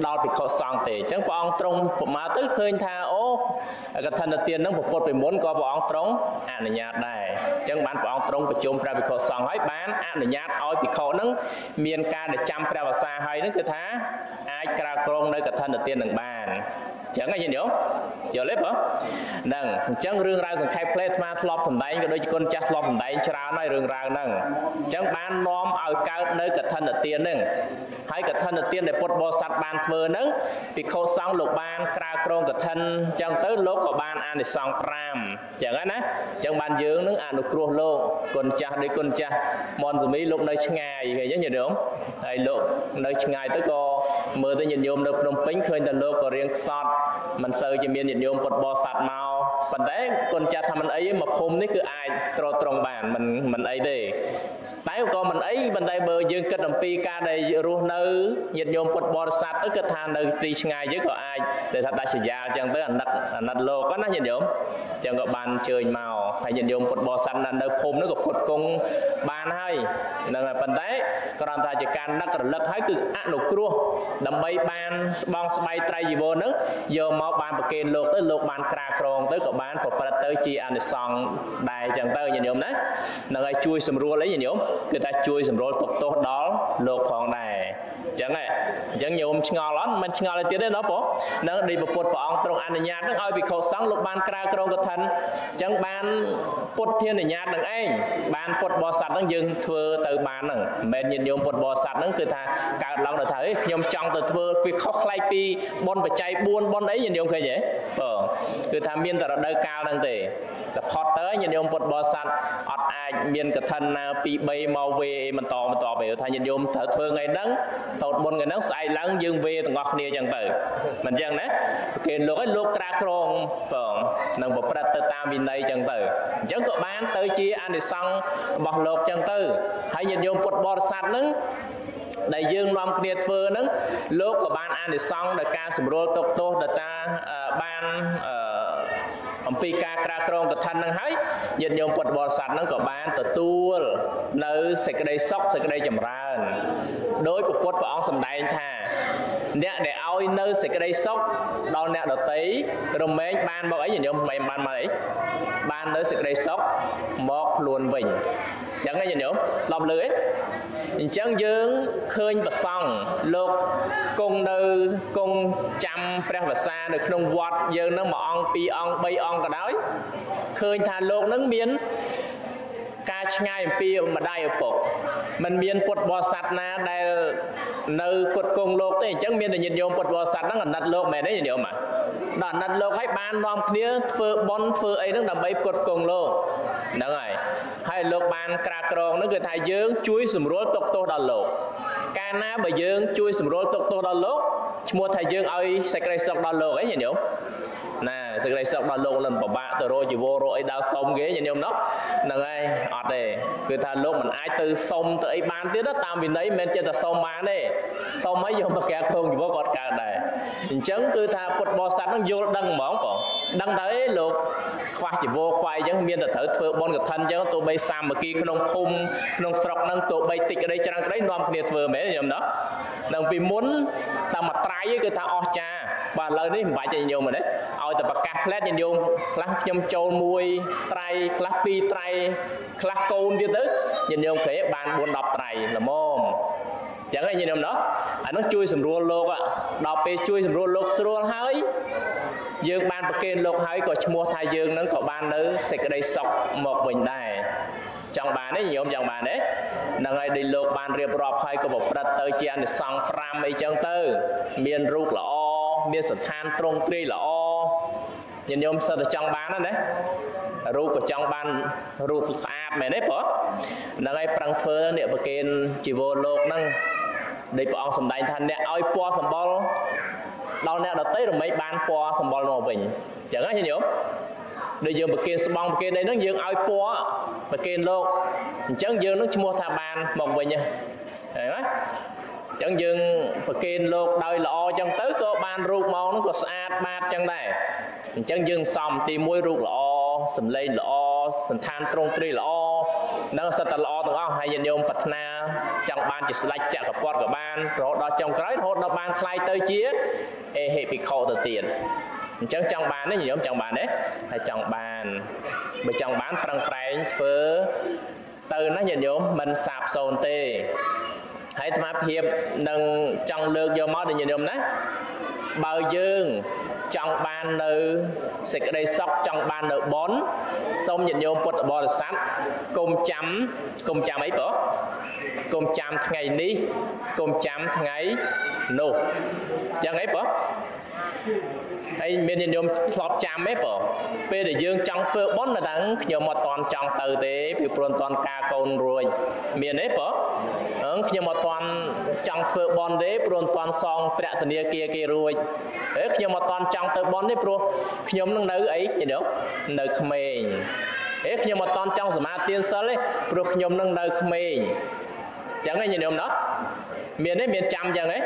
ដល់ភិក្ខុសង្ឃទេអញ្ចឹងព្រះអង្គទ្រង់ប្រមាលទៅឃើញថាអូកថានទានហ្នឹងពុទ្ធពីមុនក៏ព្រះអង្គទ្រង់អនុញ្ញាតដែរអញ្ចឹងបានព្រះអង្គទ្រង់ប្រជុំព្រះភិក្ខុសង្ឃហើយបានអនុញ្ញាតឲ្យភិក្ខុហ្នឹងមានការដែលចាំព្រះវសាហើយហ្នឹងគឺថាអាចក្រាលក្រងនៅកថានទាននឹងបានចឹងហ្នឹងយល់យល់ទេបងហ្នឹងអញ្ចឹងរឿងរ៉ាវសង្ខេបផ្លេតស្មាធ្លាប់សម្ដែងក៏ដូចជាគុណចាស់ធ្លាប់សម្ដែងច្រើនហើយរឿងរ៉ាវហ្នឹងអញ្ចឹងបាននាំឲ្យកើតនៅកឋិនទានហ្នឹងហើយកឋិនទានដែលពុទ្ធបរិស័ទបានធ្វើហ្នឹងភិក្ខុសង្ឃលោកបានក្រាលក្រងកឋិនអញ្ចឹងទៅលោកក៏បានអានិសង្ឃ5អញ្ចឹងណាអញ្ចឹងបានយើងនឹងអនុគ្រោះលោកគុណចាស់ដូចគុណចាស់មនសមីលោកនៅឆ្ងាយឃើញទេញាតិញោមហើយលោកនៅឆ្ងាយទៅក៏មើលទៅញាតិញោមនៅភ្នំពេញឃើញតែលោកក៏រៀងខ្សត់មិនសូវជាមានញាតិញោមពុតបរិស័ទមកប៉ុន្តែគុណចាស់ថាមិនអីទេមកភូមិនេះគឺអាចត្រត្រង់បានមិនមិនអីទេតែក៏មិនអីប៉ុន្តែបើយើងគិតអំពីការដែលរស់នៅញាតិញោមពុទ្ធបរិស័ទទៅគិតថានៅទីឆ្ងាយយើងក៏អាចដែលថាដាច់សញ្ញាអញ្ចឹងទៅអាណិតអាណិតលោកណាញាតិញោមអញ្ចឹងក៏បានអញ្ជើញមកហើយញាតិញោមពុទ្ធបរិស័ទនៅភូមិនោះក៏ពុទ្ធគង់បាន ហើយហ្នឹងហើយប៉ុន្តែគ្រាន់តែជាការនឹករលឹកហើយគឺអនុគ្រោះដើម្បីបានស្បងស្បៃត្រៃជីវរនឹងយកមកបានប្រគេនលោកទៅលោកបានក្រាក្រងទៅក៏បានប្រព្រឹត្តទៅជាអនិសង្ឃដែរអញ្ចឹងទៅញាតិញោមណានឹងឲ្យជួយសម្រួលអីញាតិញោមគឺថាជួយសម្រួលទុកទោសដល់លោកផងដែរអញ្ចឹងហ៎អញ្ចឹងញោមឆ្ងល់អត់មិនឆ្ងល់ទេទៀតទេណាបងនឹងដីពុទ្ធព្រះអង្គទ្រង់អនុញ្ញាតនឹងឲ្យភិក្ខុសង្ឃលោកបានក្រាក្រងកថាអញ្ចឹងបានពុទ្ធធានអនុញ្ញាតនឹងឯងបានពុទ្ធបរិស័ទនឹងយើងធ្វើទៅបានហ្នឹងមិនមែនញាតិញោមពុទ្ធបរិស័ទហ្នឹងគឺថាកើតឡើងទៅថាខ្ញុំចង់ទៅធ្វើវាខុសខ្លែកពីបុណ្យបច្ច័យ4បុណ្យអីញាតិញោមឃើញទេបងគឺថាមានតែរដូវកាលហ្នឹងទេតែផុតទៅញាតិញោមពុទ្ធបរិស័ទអត់អាចមានកឋិនណា2 3មកវេបន្តបន្តទៅថាញាតិញោមត្រូវធ្វើថ្ងៃហ្នឹងសូត្រមុនថ្ងៃហ្នឹងស្អែកឡើងយើងវេទាំងអស់គ្នាអញ្ចឹងទៅមិនអញ្ចឹងណាគេលោកឲ្យលោកក្រាក្រងបងនឹងប្រព្រឹត្តទៅតាមវិន័យអញ្ចឹងទៅអញ្ចឹងក៏បានទៅជាអានិសង្ឃរបស់លោកអញ្ចឹងទៅហើយញាតិញោមពុទ្ធបរិស័ទហ្នឹងដែលយើងនាំគ្នាធ្វើហ្នឹងលោកក៏បានអានិសង្ឃដោយការសម្រួលទុកទោសដល់តាបានអឺ អំពីការក្រាក្រងកថានឹងហើយញាតិញោមពុទ្ធបរិស័ទនឹងក៏បានទទួលនៅសេចក្តីសុខសេចក្តីចម្រើនដោយពុទ្ធព្រះអង្គសម្ដែងថា អ្នកដែលឲ្យនៅសេចក្តីសុខដល់អ្នកដតីរមែងបានមកអីញោមមិនបានមកអីបាននៅសេចក្តីសុខមកខ្លួនវិញចឹងឯងញោមឡប់លើឯងអញ្ចឹងយើងឃើញប្រសង់លោកគង់នៅគង់ចាំព្រះវសានៅក្នុងវត្តយើងនឹងមួយអង្គពីរអង្គបីអង្គក៏ដោយឃើញថាលោកនឹងមាន ការឆ្ងាយអំពីម្ដាយឪពុកมันមានពុទ្ធបរិស័ទណាដែលនៅគុតគង់លោកទេអញ្ចឹងមានតែញាតិញោមពុទ្ធបរិស័ទហ្នឹងអាណិតលោកមែនទេញាតិញោមបាទដល់អាណិតលោកឲ្យបាននាំគ្នាធ្វើបន់ធ្វើអីហ្នឹងដើម្បីគុតគង់លោកហ្នឹងហើយហើយលោកបានក្រាក្រងហ្នឹងគឺថាយើងជួយសម្រួលទុកទោសដល់លោកកាលណាបើយើងជួយសម្រួលទុកទោសដល់លោកឈ្មោះថាយើងឲ្យសេចក្តីសុខដល់លោកអីញាតិញោមណា សេចក្តីសុខដល់លោកលិនពិបាកទៅរកជីវររកអីដល់សុំគេញញឹមណោះហ្នឹងហើយអត់ទេគឺថាលោកមិនអាចទៅសុំទៅអីបានទៀតតាមវិន័យមិនមែនចិត្តតែសុំបានទេសុំឲ្យយកមកកាគ្រងជីវរគាត់កើតដែរអញ្ចឹងគឺថាពុទ្ធបរិស័ទហ្នឹងយល់ដឹងហ្មងបងដឹងទៅឯងលោកខ្វះជីវរខ្វាយអញ្ចឹងមានតែត្រូវធ្វើបន់កឋិនអញ្ចឹងទោះបីសាមគ្គីក្នុងភូមិក្នុងស្រុកហ្នឹងទោះបីតិចក្តីច្រើនក្តីនាំគ្នាធ្វើមែនញោមណោះដល់ពីមុនតែមួយត្រៃគឺថាអស់ចាបាទឥឡូវនេះមិនបាច់ទេញោមទេឲ្យតែប្រកាសផ្លែតញាតិញោមខ្លះខ្ញុំចូលមួយត្រៃខ្លះពីរត្រៃខ្លះកូនទៀតទៅញាតិញោមក្រេបាន4 10ត្រៃល្មមចឹងឯងញាតិញោមណោះអានោះជួយសម្រួលលោកដល់ពេលជួយសម្រួលលោកស្រួលហើយយើងបានប្រគេនលោកហើយក៏ឈ្មោះថាយើងនឹងក៏បាននៅសេចក្តីសុខមកវិញដែរចង់បានទេញោមចង់បានទេហ្នឹងហើយដែលលោកបានរៀបរាប់ហើយក៏ប្រព្រឹត្តទៅជាអនិសង្ឃ5អីចឹងទៅ មានរូបល្អមានស្ថានត្រង់ទ្រាយល្អ ញាតិញោមសិតតែចង់បានណារូបក៏ចង់បានរូបស្អាតមែនទេបងហ្នឹងហើយប្រឹងធ្វើអ្នកប្រគេនជីវរលោកហ្នឹងដូចព្រះអង្គសម្ដែងថាអ្នកឲ្យពណ៌សម្បល់ដល់អ្នកដតីរមែងបានពណ៌សម្បល់នោះវិញអញ្ចឹងណាញាតិញោមដូចយើងប្រគេនស្បង់ប្រគេនអីហ្នឹងយើងឲ្យពណ៌ប្រគេនលោកអញ្ចឹងយើងនឹងឈ្មោះថាបានមកវិញហ្នឹងឃើញទេ ចឹងយើងប្រគេនលោកដោយល្អចឹងទៅក៏បានរូបមកនោះក៏ស្អាតបាតចឹងដែរអញ្ចឹងយើងសំទី1រូបល្អសម្លេងល្អសន្តានត្រង់ត្រីល្អនឹងសិតតែល្អទាំងអស់ហើយញាតិញោមប្រាថ្នាចង់បានជាស្ដេចចក្រពត្តិក៏បានរហូតដល់ចុងក្រោយរហូតដល់បានខ្លាយទៅជាអេហេភិក្ខុទៅទៀតអញ្ចឹងចង់បានទេញោមចង់បានទេហើយចង់បានបើចង់បានប្រឹងប្រែងធ្វើទៅណាញាតិញោមមិនសាបសូន្យទេ ហើយអាត្មាភាពនឹងចង់លើកយកមកដល់ញាតិញោមណាបើយើងចង់បាននៅសេចក្តីសុខចង់បាននៅបនសូមញាតិញោមពុទ្ធបរិស័ទគុំចាំគុំចាំអីបងគុំចាំថ្ងៃនេះគុំចាំថ្ងៃនោះចឹងអីបង ហើយមានញាតិញោមធ្លាប់ចាំទេបងពេលដែលយើងចង់ធ្វើបុណ្យដល់ខ្ញុំអត់តន់ចង់ទៅទេពីព្រោះអត់តន់ការកូនរួចមានទេបងអឺខ្ញុំអត់តន់ចង់ធ្វើបុណ្យទេព្រោះអត់តន់សងប្រាក់ធនាគារគេរួចអេខ្ញុំអត់តន់ចង់ទៅបុណ្យទេព្រោះខ្ញុំនឹងនៅអីញាតិញោមនៅក្មេងអេខ្ញុំអត់តន់ចង់សមាទានសិលទេព្រោះខ្ញុំនឹងនៅក្មេងចឹងឯងញាតិញោមណោះមានទេមានចាំចឹងទេ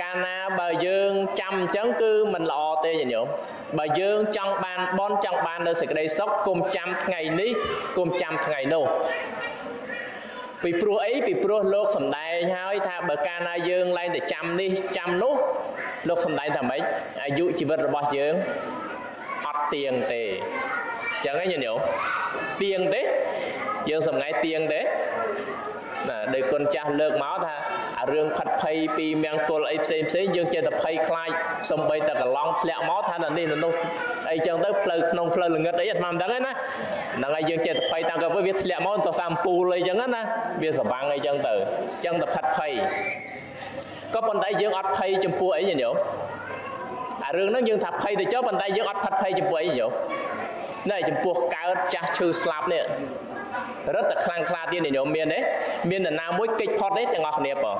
កាលណាបើយើងចាំអញ្ចឹងគឺមិនល្អទេញាតិញោមបើយើងចង់បានបនចង់បាននៅសេចក្តីសុខគុំចាំថ្ងៃនេះគុំចាំថ្ងៃនោះពីព្រោះអីពីព្រោះលោកសំដែងហើយថាបើកាលណាយើងឡើងតែចាំនេះចាំនោះលោកសំដែងថាម៉េចអាយុជីវិតរបស់យើងអត់ទៀងទេចឹងឯងញាតិញោមទៀងទេយើងសំងៃទៀងទេ ណាដោយគុណចាស់លើកមកថាអារឿងផាត់ភ័យពីមង្គលអីផ្សេងផ្សេងយើងចេះតែភ័យខ្លាចសំបីតែកន្លងធ្លាក់មកថានៅនេះនៅនោះអីចឹងទៅផ្លូវក្នុងផ្លូវល្ងឹតអីអត់មិនដឹងទេណាហ្នឹងហើយយើងចេះតែភ័យតាំងក៏វាធ្លាក់មកទៅសាមពូលអីចឹងណាវាសបាំងអីចឹងទៅចឹងតែផាត់ភ័យក៏ប៉ុន្តែយើងអត់ភ័យចំពោះអីញញោមអារឿងហ្នឹងយើងថាភ័យទៅចុះប៉ុន្តែយើងអត់ផាត់ភ័យចំពោះអីញោមណែចំពោះកើតចាស់ឈឺស្លាប់នេះ រត់តែខ្លាំងខ្លាទៀតញោមមានទេមាននរណាមួយកិច្ចផុតទេទាំងអស់គ្នាបង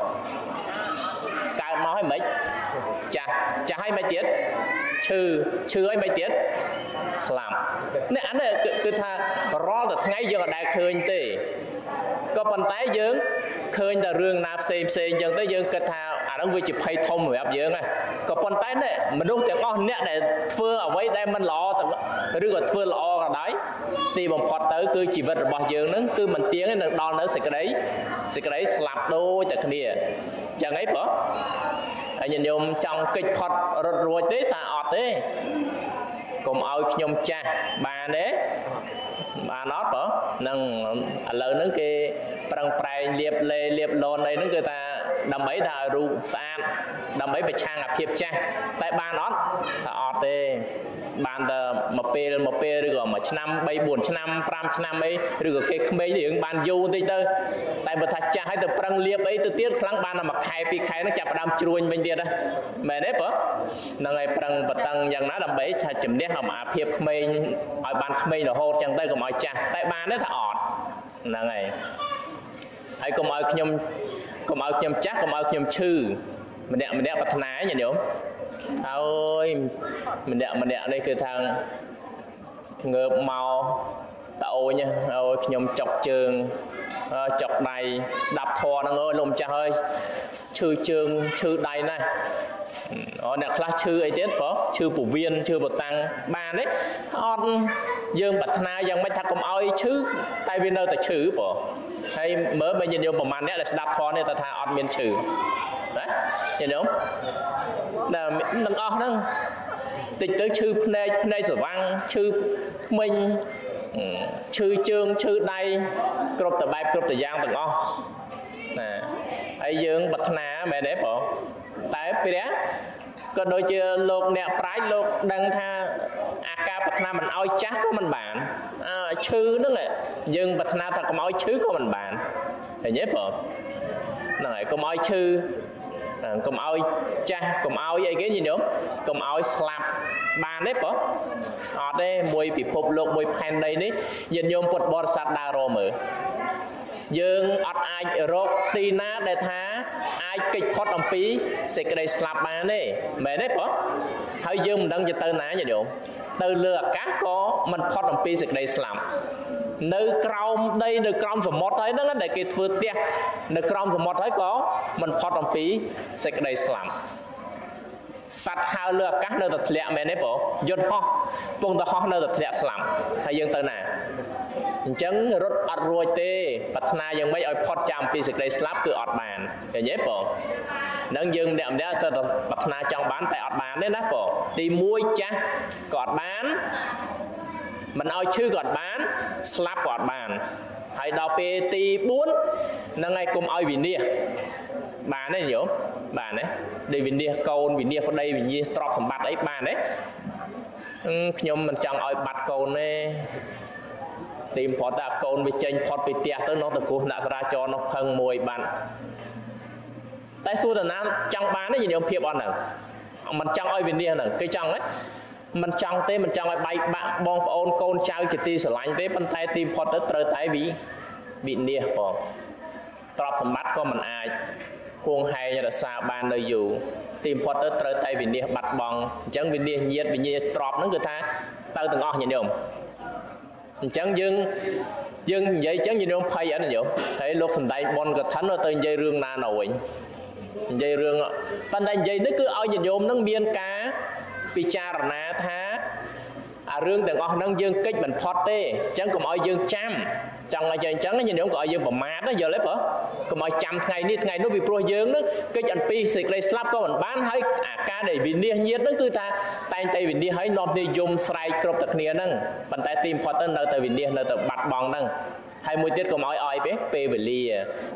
កើតមកហើយមិនចាស់ចាស់ហើយមិនទៀតឈឺឈឺហើយមិនទៀតស្លាប់នេះអានេះគឺថារាល់តែថ្ងៃយើងអត់ដែលឃើញទេ ក៏ប៉ុន្តែយើងឃើញតែរឿងណាផ្សេងផ្សេងអញ្ចឹងទៅយើងគិតថាអានោះវាជាភ័យធំសម្រាប់យើងណាក៏ប៉ុន្តែនេះមនុស្សទាំងអស់អ្នកដែលធ្វើអ្វីដែលមិនល្អឬក៏ធ្វើល្អក៏ដោយទីបំផុតទៅគឺជីវិតរបស់យើងនឹងគឺមិនទៀងទេនឹងដល់នៅសេចក្តីសេចក្តីស្លាប់ដូចតែគ្នាអញ្ចឹងអីបងហើយញាតិញោមចង់កិច្ចផុតរត់រួចទេថាអត់ទេកុំឲ្យខ្ញុំចាស់បានទេ បានអត់បើនឹងឥឡូវហ្នឹងគេប្រឹងប្រែងលៀបលេលៀបលនអីហ្នឹងគឺថា ដើម្បីថាឲ្យរូបស្អាតដើម្បីប្រឆាំងអាភាពចាស់តែបានអត់ថាអត់ទេបានតែមួយពេលមួយពេលឬក៏មួយឆ្នាំ3 4ឆ្នាំ5ឆ្នាំអីឬក៏គេក្មេងរឿងបានយូរបន្តិចទៅតែបើថាចាស់ហើយទៅប្រឹងលៀបអីទៅទៀតខ្លាំងបានតែមួយខែពីរខែហ្នឹងចាប់ផ្ដើមជ្រួញវិញទៀតណាមែនទេបើហ្នឹងហើយប្រឹងបតឹងយ៉ាងណាដើម្បីថាជំនះអំអាភាពក្មេងឲ្យបានក្មេងរហូតចឹងទៅកុំឲ្យចាស់តែបានទេថាអត់ហ្នឹងហើយហើយកុំឲ្យខ្ញុំ កុំឲ្យខ្ញុំចាស់កុំឲ្យខ្ញុំឈឺម្នាក់ម្នាក់ប្រាថ្នាញាតិញោមហើយម្នាក់ម្នាក់នេះគឺថាងើបមកតអូនអូយខ្ញុំចុកជើងចុកដៃស្ដាប់ធរហ្នឹងអើយលោកម្ចាស់អើយឈឺជើងឈឺដៃណាស់ អូអ្នកខ្លះឈឺអីទៀតបងឈឺពវៀនឈឺបតាំងបានទេអត់យើងប្រាថ្នាយ៉ាងម៉េចថាកុំឲ្យឈឺតែវានៅតែឈឺបងហើយមើលបើញាតិញោមប្រហែលអ្នកដែលស្ដាប់ធម៌នេះតើថាអត់មានឈឺណាញាតិញោមដែលទាំងអស់ហ្នឹងតិចទៅឈឺភ្នែកភ្នែកស្វាំងឈឺធ្មេញឈឺជើងឈឺដៃគ្រប់តបែបគ្រប់តយ៉ាងទាំងអស់ណាហើយយើងប្រាថ្នាមែនទេបង តែព្រះក៏ដូចជាលោកអ្នកប្រាជ្ញលោកដឹងថាអាការប្រាថ្នាមិនឲ្យចាស់ក៏មិនបានអើឈឺហ្នឹងយើងប្រាថ្នាថាកុំឲ្យឈឺក៏មិនបានឃើញទេបងហ្នឹងហើយកុំឲ្យឈឺកុំឲ្យចាស់កុំឲ្យអីគេញញោមកុំឲ្យស្លាប់បានទេបងអត់ទេមួយពិភពលោកមួយផែនដីនេះញាតិញោមពុទ្ធបរិស័ទដើររមើល យើងអត់អាចរកទីណាដែលថាអាចកិច្ចផុតអំពីសេចក្តីស្លាប់បានទេមែនទេបងហើយយើងមិនដឹងទៅទៅណាញាតិញោមទៅលើអាកាសក៏មិនផុតអំពីសេចក្តីស្លាប់នៅក្រោមដីនៅក្រោមសមុទ្រហើយហ្នឹងដែលគេធ្វើផ្ទះនៅក្រោមសមុទ្រហើយក៏មិនផុតអំពីសេចក្តីស្លាប់ សត្វហើរលើអាកាសនៅតែធ្លាក់មែនទេបងយន្តហោះពងតែហោះនៅតែធ្លាក់ស្លាប់ហើយយើងទៅណាអញ្ចឹងរត់អត់រួចទេប្រាថ្នាយ៉ាងម៉េចឲ្យផុតចាំពីសេចក្តីស្លាប់គឺអត់បានឃើញទេបងនឹងយើងម្នាក់ម្នាក់ទៅប្រាថ្នាចង់បានតែអត់បានទេណាបងទី1ចាស់ក៏អត់បានមិនឲ្យឈឺក៏អត់បានស្លាប់ក៏អត់បាន ហើយដល់ពេលទី4ហ្នឹងហើយកុំឲ្យវិនិច្ឆ័យបានទេញោមបានទេដូចវិនិច្ឆ័យកូនវិនិច្ឆ័យប្តីវិនិច្ឆ័យទ្រព្យសម្បត្តិអីបានទេខ្ញុំមិនចង់ឲ្យបាត់កូនទេទីបំផុតតែកូនវាចេញផុតពីផ្ទះទៅនោះទៅគ្រោះដាក់សារាចរនោះផឹងមួយបាត់តែសួរតាណាចង់បានទេញោមភាពអត់ហ្នឹងមិនចង់ឲ្យវិនិច្ឆ័យហ្នឹងគេចង់ទេ មិនចង់ទេមិនចង់ឲ្យបែកបាក់បងប្អូនកូនចៅជាទីស្រឡាញ់ទេប៉ុន្តែទីផុតទៅត្រូវតែវិវិនិច្ឆ័យបងទ្រព្យសម្បត្តិក៏មិនអាចហួងហែងរក្សាបាននៅយូរទីបំផុតទៅត្រូវតែវិនិច្ឆ័យបាត់បង់អញ្ចឹងវិនិច្ឆ័យញាតវិនិច្ឆ័យទ្រព្យហ្នឹងគឺថាទៅទាំងអស់ញាតិញោមអញ្ចឹងយើងយើងនិយាយអញ្ចឹងញាតិញោមភ័យអត់ញោមហើយលោកសំដែងបនកឋិនទៅនិយាយរឿងណានៅវិញនិយាយរឿងប៉ុន្តែនិយាយនេះគឺឲ្យញាតិញោមនឹងមានការពិចារណាថាអា រឿងទាំងអស់ហ្នឹងយើងកិច្ចមិនផុតទេអញ្ចឹងកុំឲ្យយើងចាំចង់ឲ្យយើងអញ្ចឹងញាតិញោមក៏ឲ្យយើងប្រមាថណាយល់ទេបើកុំឲ្យចាំថ្ងៃនេះថ្ងៃនោះពីព្រោះយើងនឹងកិច្ចអំពីសេចក្តីស្លាប់ក៏មិនបានហើយអាការដែលវិនិច្ឆ័យញាតិហ្នឹងគឺថាតែងតែវិនិច្ឆ័យឲ្យនាំគ្នាយំស្រែកគ្រប់តែគ្នាហ្នឹងប៉ុន្តែទីបំផុតទៅនៅតែវិនិច្ឆ័យនៅតែបាត់បង់ហ្នឹង ហើយមួយទៀតកុំឲ្យឲ្យពេលពេលវេលា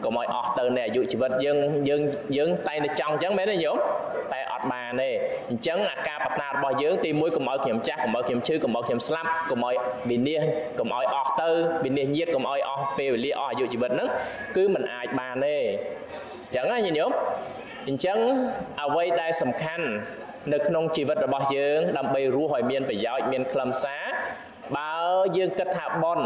កុំឲ្យអស់ទៅនៃអាយុជីវិតយើងយើងយើងតែតែចង់អញ្ចឹងមែនទេញោមតែអត់បានទេអញ្ចឹងអាការប្រាថ្នារបស់យើងទីមួយកុំឲ្យខ្ញុំចាស់កុំឲ្យខ្ញុំឈឺកុំឲ្យខ្ញុំស្លាប់កុំឲ្យវិនិច្ឆ័យកុំឲ្យអស់ទៅវិនិច្ឆ័យញាតកុំឲ្យអស់ពេលវេលាអស់អាយុជីវិតហ្នឹងគឺมันអាចបានទេអញ្ចឹងណាញោមអញ្ចឹងអ្វីដែលសំខាន់នៅក្នុងជីវិតរបស់យើងដើម្បីរស់ឲ្យមានប្រយោជន៍មានខ្លឹមសារបើយើងគិតថាបន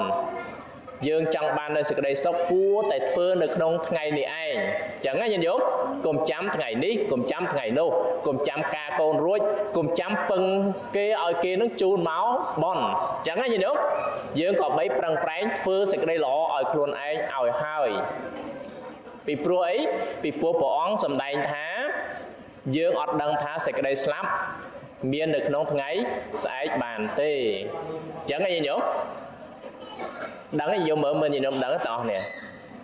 យើងចង់បាននៅសេចក្តីសុខគួរតែធ្វើនៅក្នុងថ្ងៃនេះឯងចឹងណាញាតិញោមកុំចាំថ្ងៃនេះកុំចាំថ្ងៃនោះកុំចាំការកូនរួចកុំចាំពឹងគេឲ្យគេនឹងជូនមកបនចឹងណាញាតិញោមយើងក៏បីប្រឹងប្រែងធ្វើសេចក្តីល្អឲ្យខ្លួនឯងឲ្យហើយពីព្រោះអីពីព្រោះព្រះអង្គសម្ដែងថា យើងអត់ដឹងថាសេចក្តីស្លាប់មាននៅក្នុងថ្ងៃស្អែកបានទេអញ្ចឹងឯងញោម ដឹងទេយកមើលមើលញញឹមដឹងតោះនេះ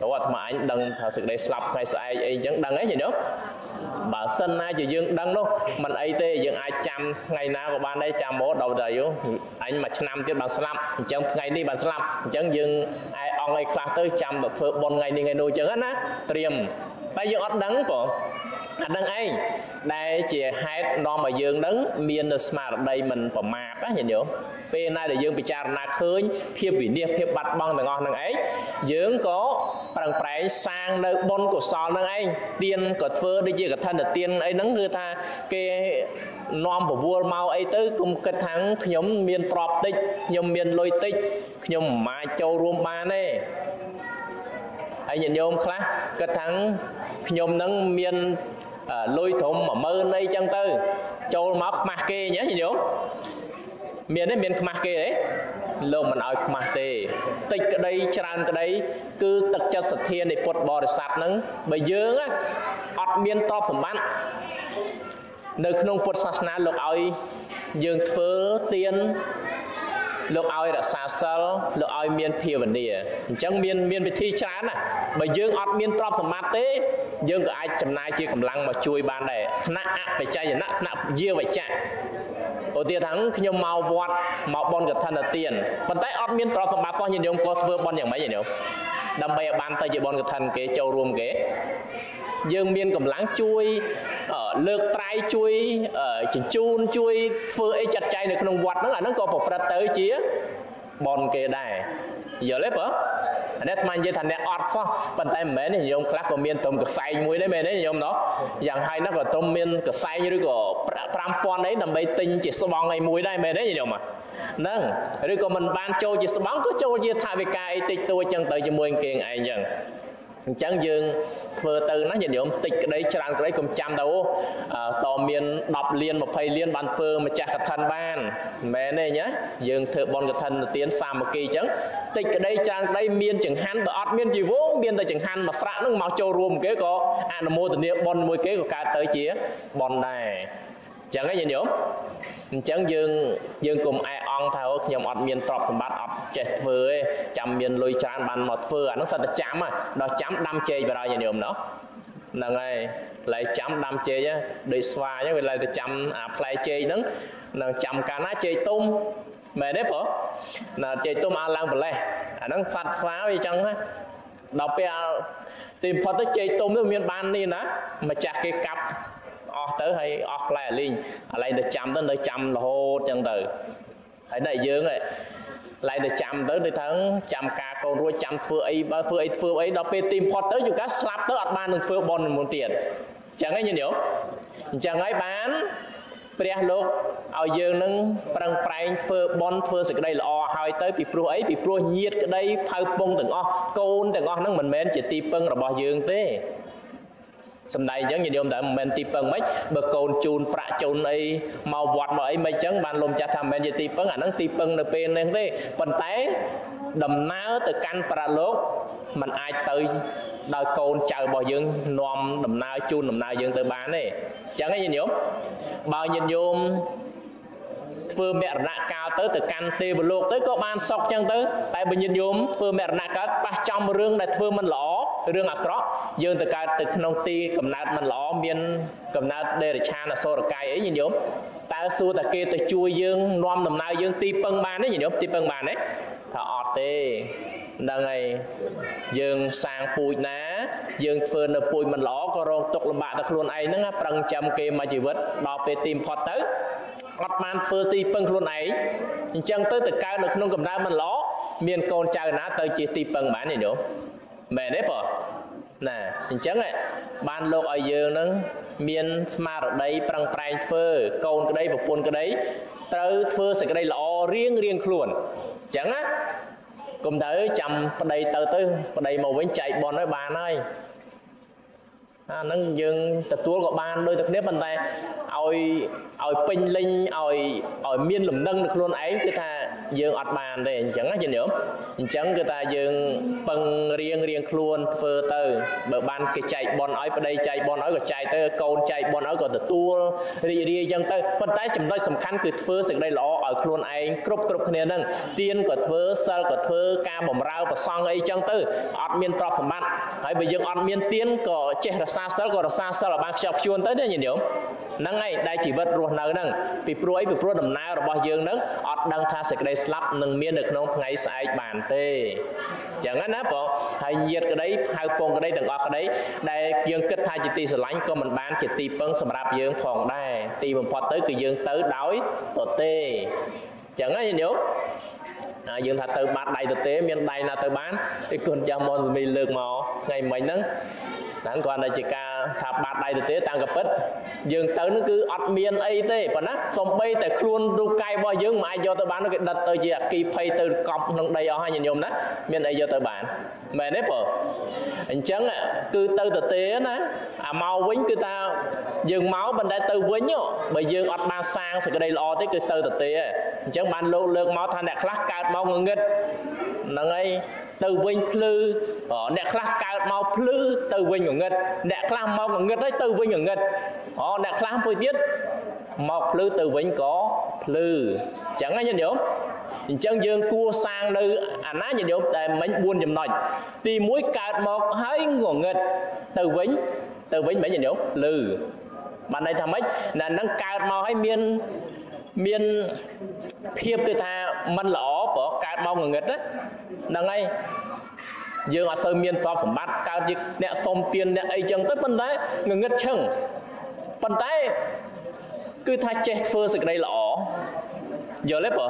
តើអាត្មាអញដឹងថាសេចក្តីស្លាប់ថ្ងៃស្អែកអីចឹងដឹងទេញញឹមបើសិនណាជាយើងដឹងនោះមិនអីទេយើងអាចចាំថ្ងៃណាក៏បានដែរចាំមកដល់តែយូអញមួយឆ្នាំទៀតបានស្លាប់អញ្ចឹងថ្ងៃនេះបានស្លាប់អញ្ចឹងយើងឯអង្គអីខ្លះទៅចាំទៅធ្វើបុណ្យថ្ងៃនេះថ្ងៃនោះអញ្ចឹងណាត្រៀមតែយើងអត់ដឹងបងអាដឹងឯងដែលជាហេតុនាំឲ្យយើងនឹងមាននៅស្មារតីមិនប្រមាទណាញាតិញោម ពេលណាដែលយើងពិចារណាឃើញភាពវិនិច្ឆ័យភាពបាត់បង់ទាំងអស់នឹងឯងយើងក៏ប្រឹងប្រែងសាងនៅបុណ្យកុសលនឹងឯងទៀនក៏ធ្វើដូចជាកថានទៀនអីហ្នឹងគឺថាគេនាំពវល់មកអីទៅគុំគិតថាខ្ញុំមានទ្រព្យតិចខ្ញុំមានលុយតិចខ្ញុំមិនអាចចូលរួមបានទេហើយញាតិញោមខ្លះគិតថាខ្ញុំនឹងមានលុយត្រឹម10000អីចឹងទៅ ចូលមកខ្មាស់គេញ៉ាញោម មានទេមានខ្មាស់គេទេលោកមិនឲ្យខ្មាស់ទេតិចក្តីច្រើនក្តី គឺទឹកចិត្តសទ្ធានៃពុទ្ធបរិស័ទហ្នឹងបើយើងអត់មានទ្រព្យសម្បត្តិនៅក្នុងពុទ្ធសាសនាលោកឲ្យយើងធ្វើទៀនលោកឲ្យរក្សាសិលលោកឲ្យមានភាវនាអញ្ចឹងមានមានវិធីច្រើនណាបើយើងអត់មានទ្រព្យសម្បត្តិទេ យើងក៏អាចចំណាយជាកម្លាំងមកជួយបានដែរថ្នាក់អបច្ច័យណៈថ្នាក់យាវចៈឧ ឧទាហរណ៍ខ្ញុំមកវត្តមកបនកឋិនទានប៉ុន្តែអត់មានទ្រព្យសម្បត្តិសោះញាតិញោមក៏ធ្វើបនយ៉ាងម៉េចញាតិញោមដើម្បីឲ្យបានទៅជាបនកឋិនគេចូលរួមគេយើងមានកម្លាំងជួយលើកត្រៃជួយជញ្ជូនជួយធ្វើអីចាត់ចែងនៅក្នុងវត្តហ្នឹងអាហ្នឹងក៏ប្រព្រឹត្តទៅជាបនគេដែរយល់ទេបើអា នេះស្មាននិយាយថាអ្នកអត់សោះប៉ុន្តែមិនមែនទេញោមខ្លះក៏មានទុំកសែងមួយដែរមែនទេញោមណោះយ៉ាងហើយណាក៏ទុំមានកសែងឬក៏5000អីដើម្បីទិញជាស្បង់អីមួយដែរមែនទេញោមហ្នឹងឬក៏មិនបានចូលជាស្បង់ក៏ចូលជាថាវិការអីតិចតួចចឹងទៅជាមួយគេឯងចឹង អញ្ចឹងយើងធ្វើទៅណាញាតិញោមតិចក្តីច្រើនក្តីកុំចាំទៅតមាន10លាន20លានបានធ្វើម្ចាស់កឋិនបានមិនមែនទេញ៉ាយើងធ្វើបនកឋិនទៅទានសាមគ្គីអញ្ចឹងតិចក្តីច្រើនក្តីមានចង្ហាន់បើអត់មានជីវងមានតែចង្ហាន់មួយស្រាក់ហ្នឹងមកចូលរួមគេក៏អនុមោទនាបនមួយគេក៏កើតទៅជាបនដែរ ចឹងហ៎ញាតិញោមអញ្ចឹងយើងយើងកុំអែអង់ថាអូខ្ញុំអត់មានទ្រព្យសម្បត្តិអត់ចេះធ្វើទេចាំមានលុយច្រើនបានមកធ្វើអានោះសិតតែចាំដល់ចាំដាំចេកបរោញាតិញោមណោះហ្នឹងហើយឡែចាំដាំចេកដូចស្វាអញ្ចឹងវាឡែទៅចាំអាផ្លែចេកហ្នឹងនឹងចាំកាលណាចេកទុំមែនទេបងណាចេកទុំអាឡើងប្រលេះអាហ្នឹងសัตว์ស្វាវាអញ្ចឹងដល់ពេលទីផុតទៅចេកទុំទៅមានបាននេះណាម្ចាស់គេកាប់អ ស់ទៅហើយអស់ផ្លែលីងឥឡូវទៅចាំទៅនៅចាំរហូតចឹងទៅហើយតែយើងឯងឡែកទៅចាំទៅដូចថាចាំការកូនរួចចាំធ្វើអីបើធ្វើអីធ្វើអីដល់ពេលទីមផុតទៅជួនកាលស្លាប់ទៅអត់បាននឹងធ្វើបន់មុនទៀតអញ្ចឹងឯងញញោមអញ្ចឹងហើយបានព្រះលោកឲ្យយើងនឹងប្រឹងប្រែងធ្វើបន់ធ្វើសេចក្តីល្អហើយទៅពីព្រោះអីពីព្រោះញាតក្តីផៅពងទាំងអស់កូនទាំងអស់ហ្នឹងមិនមែនជាទីពឹងរបស់យើងទេ សំដែងអញ្ចឹងញាតិញោមតើមិនមែនទីពឹងមិនបើកូនជូនប្រាក់ជូនអីមកវត្តមកអីមិនអញ្ចឹងបានលោកចាស់ថាមិនមែនជាទីពឹងអាហ្នឹងទីពឹងនៅពេលនេះទេប៉ុន្តែដំណើរទៅកាន់ប្រាលោកมันអាចទៅដោយកូនចៅរបស់យើងនាំដំណើរជូនដំណើរយើងទៅបានទេអញ្ចឹងញាតិញោមបើញាតិញោម ធ្វើមរណកាលទៅទៅកាន់ទេវលោកទៅក៏បានសុខចឹងទៅតែបើញាតិញោមធ្វើមរណកាលប៉ះចំរឿងដែលធ្វើមិនល្អរឿងអាក្រក់យើងទៅកើតទៅក្នុងទីកំណើតមិនល្អមានកំណើតដេរឆានអសូរកាយអីញាតិញោមតើសួរតែគេទៅជួយយើងនាំដំណើរយើងទីពឹងបានទេញាតិញោមទីពឹងបានទេថាអត់ទេ ហ្នឹងហើយយើងសាងពូជណា យើងធ្វើនៅពូជមិនល្អក៏រងទុកលំបាកដល់ខ្លួនឯងហ្នឹងប្រឹងចាំគេមកជីវិតដល់ពេលទីបំផុតទៅអត់បានធ្វើទីពឹងខ្លួនឯងអញ្ចឹងទៅទៅកើតនៅក្នុងកំណើមិនល្អមានកូនចៅណាទៅជាទីពឹងបានទេញោមមែនទេបងណាអញ្ចឹងបានលោកឲ្យយើងនឹងមានស្មារតីប្រឹងប្រែងធ្វើកូនក្តីប្រពន្ធក្តីត្រូវធ្វើសេចក្តីល្អរៀងរៀងខ្លួនអញ្ចឹងណា កុំទៅចាំប្តីទៅទៅប្តីមកវិញចែកបនឲ្យបានហើយអាហ្នឹងយើងទទួលក៏បានដូចតែគ្នាប៉ុន្តែឲ្យឲ្យពេញលេញឲ្យឲ្យមានលំនឹងនៅខ្លួនឯងគឺថា យើងអត់បានទេអញ្ចឹងណាយល់អញ្ចឹងគឺថាយើងពឹងរៀងរៀងខ្លួនធ្វើទៅបើបានគេចែកបនឲ្យប្តីចែកបនឲ្យក៏ចែកទៅកូនចែកបនឲ្យក៏ទទួលរីករាយអញ្ចឹងទៅប៉ុន្តែចំណុចសំខាន់គឺធ្វើសេចក្តីល្អឲ្យខ្លួនឯងគ្រប់គ្រប់គ្នានឹងទៀនក៏ធ្វើសិលក៏ធ្វើការបំរើប្រសងអីអញ្ចឹងទៅអត់មានទ្រព្យសម្បត្តិហើយបើយើងអត់មានទៀនក៏ចេះរក្សាសិលក៏រក្សាសិលឲ្យបានខ្ជាប់ខ្ជួនទៅទេញាតិញោម ហ្នឹងហើយដែលជីវិតរស់នៅហ្នឹងពីព្រោះអីពីព្រោះដំណើររបស់យើងហ្នឹងអត់ដឹងថាសេចក្តីស្លាប់នឹងមាននៅក្នុងថ្ងៃស្អែកបានទេចឹងណាបងហើយញាតក្តីហៅពងក្តីទាំងអស់ក្តីដែលយើងគិតថាជាទីស្រឡាញ់ក៏មិនបានជាទីពឹងសម្រាប់យើងផងដែរទីបំផុតទៅគឺយើងទៅដោយទទេចឹងណាញោមយើងថាទៅបាត់ដៃទៅទេមានដៃណាទៅបានពីគុណចាស់មនមីលើកមកថ្ងៃមិញហ្នឹងហ្នឹងគ្រាន់តែជាការថាបាត់ដៃទៅទេតាំងកពិតយើងទៅនឹងគឺអត់មានអីទេប៉ុណ្ណាសំបីតែខ្លួនរូបកាយរបស់យើងមិនអាចយកទៅបានគេដិតទៅជាអគីភ័យទៅកប់ក្នុងដីអស់ហើយញញោមណាមានអីយកទៅបានមែនទេបើអញ្ចឹងគឺទៅទៅទេណាអាមកវិញគឺថាយើងមកមិនដែលទៅវិញបើយើងអត់បានសាងសេចក្តីល្អទេគឺទៅទៅទេអញ្ចឹងបានលោកលើកមកថាអ្នកខ្លះកើតមកងងឹតហ្នឹងហើយ ទៅវិញភ្លឺអ្នកខ្លះកើតមកភ្លឺទៅវិញងងឹតអ្នកខ្លះមកងងឹតហើយទៅវិញងងឹតអូអ្នកខ្លះមួយទៀតមកភ្លឺទៅវិញក៏ភ្លឺអញ្ចឹងណាញាតិញោមអញ្ចឹងយើងគួរសាងនៅអាណាញាតិញោមតែមិញ4ចំណុចទី1កើតមកហើយងងឹតទៅវិញទៅវិញមិញញាតិញោមភ្លឺបានន័យថាម៉េចណានឹងកើតមកហើយមានមានភាពគឺថាมันល្អព្រោះកើត មកងងឹតហ្នឹងហើយយើងអត់សូវមានទ្រព្យសម្បត្តិកើតជាអ្នកសុំទានអ្នកអីចឹងទៅប៉ុន្តែងងឹតឈឹងប៉ុន្តែគឺថាចេះធ្វើសេចក្តីល្អយល់ទេបើ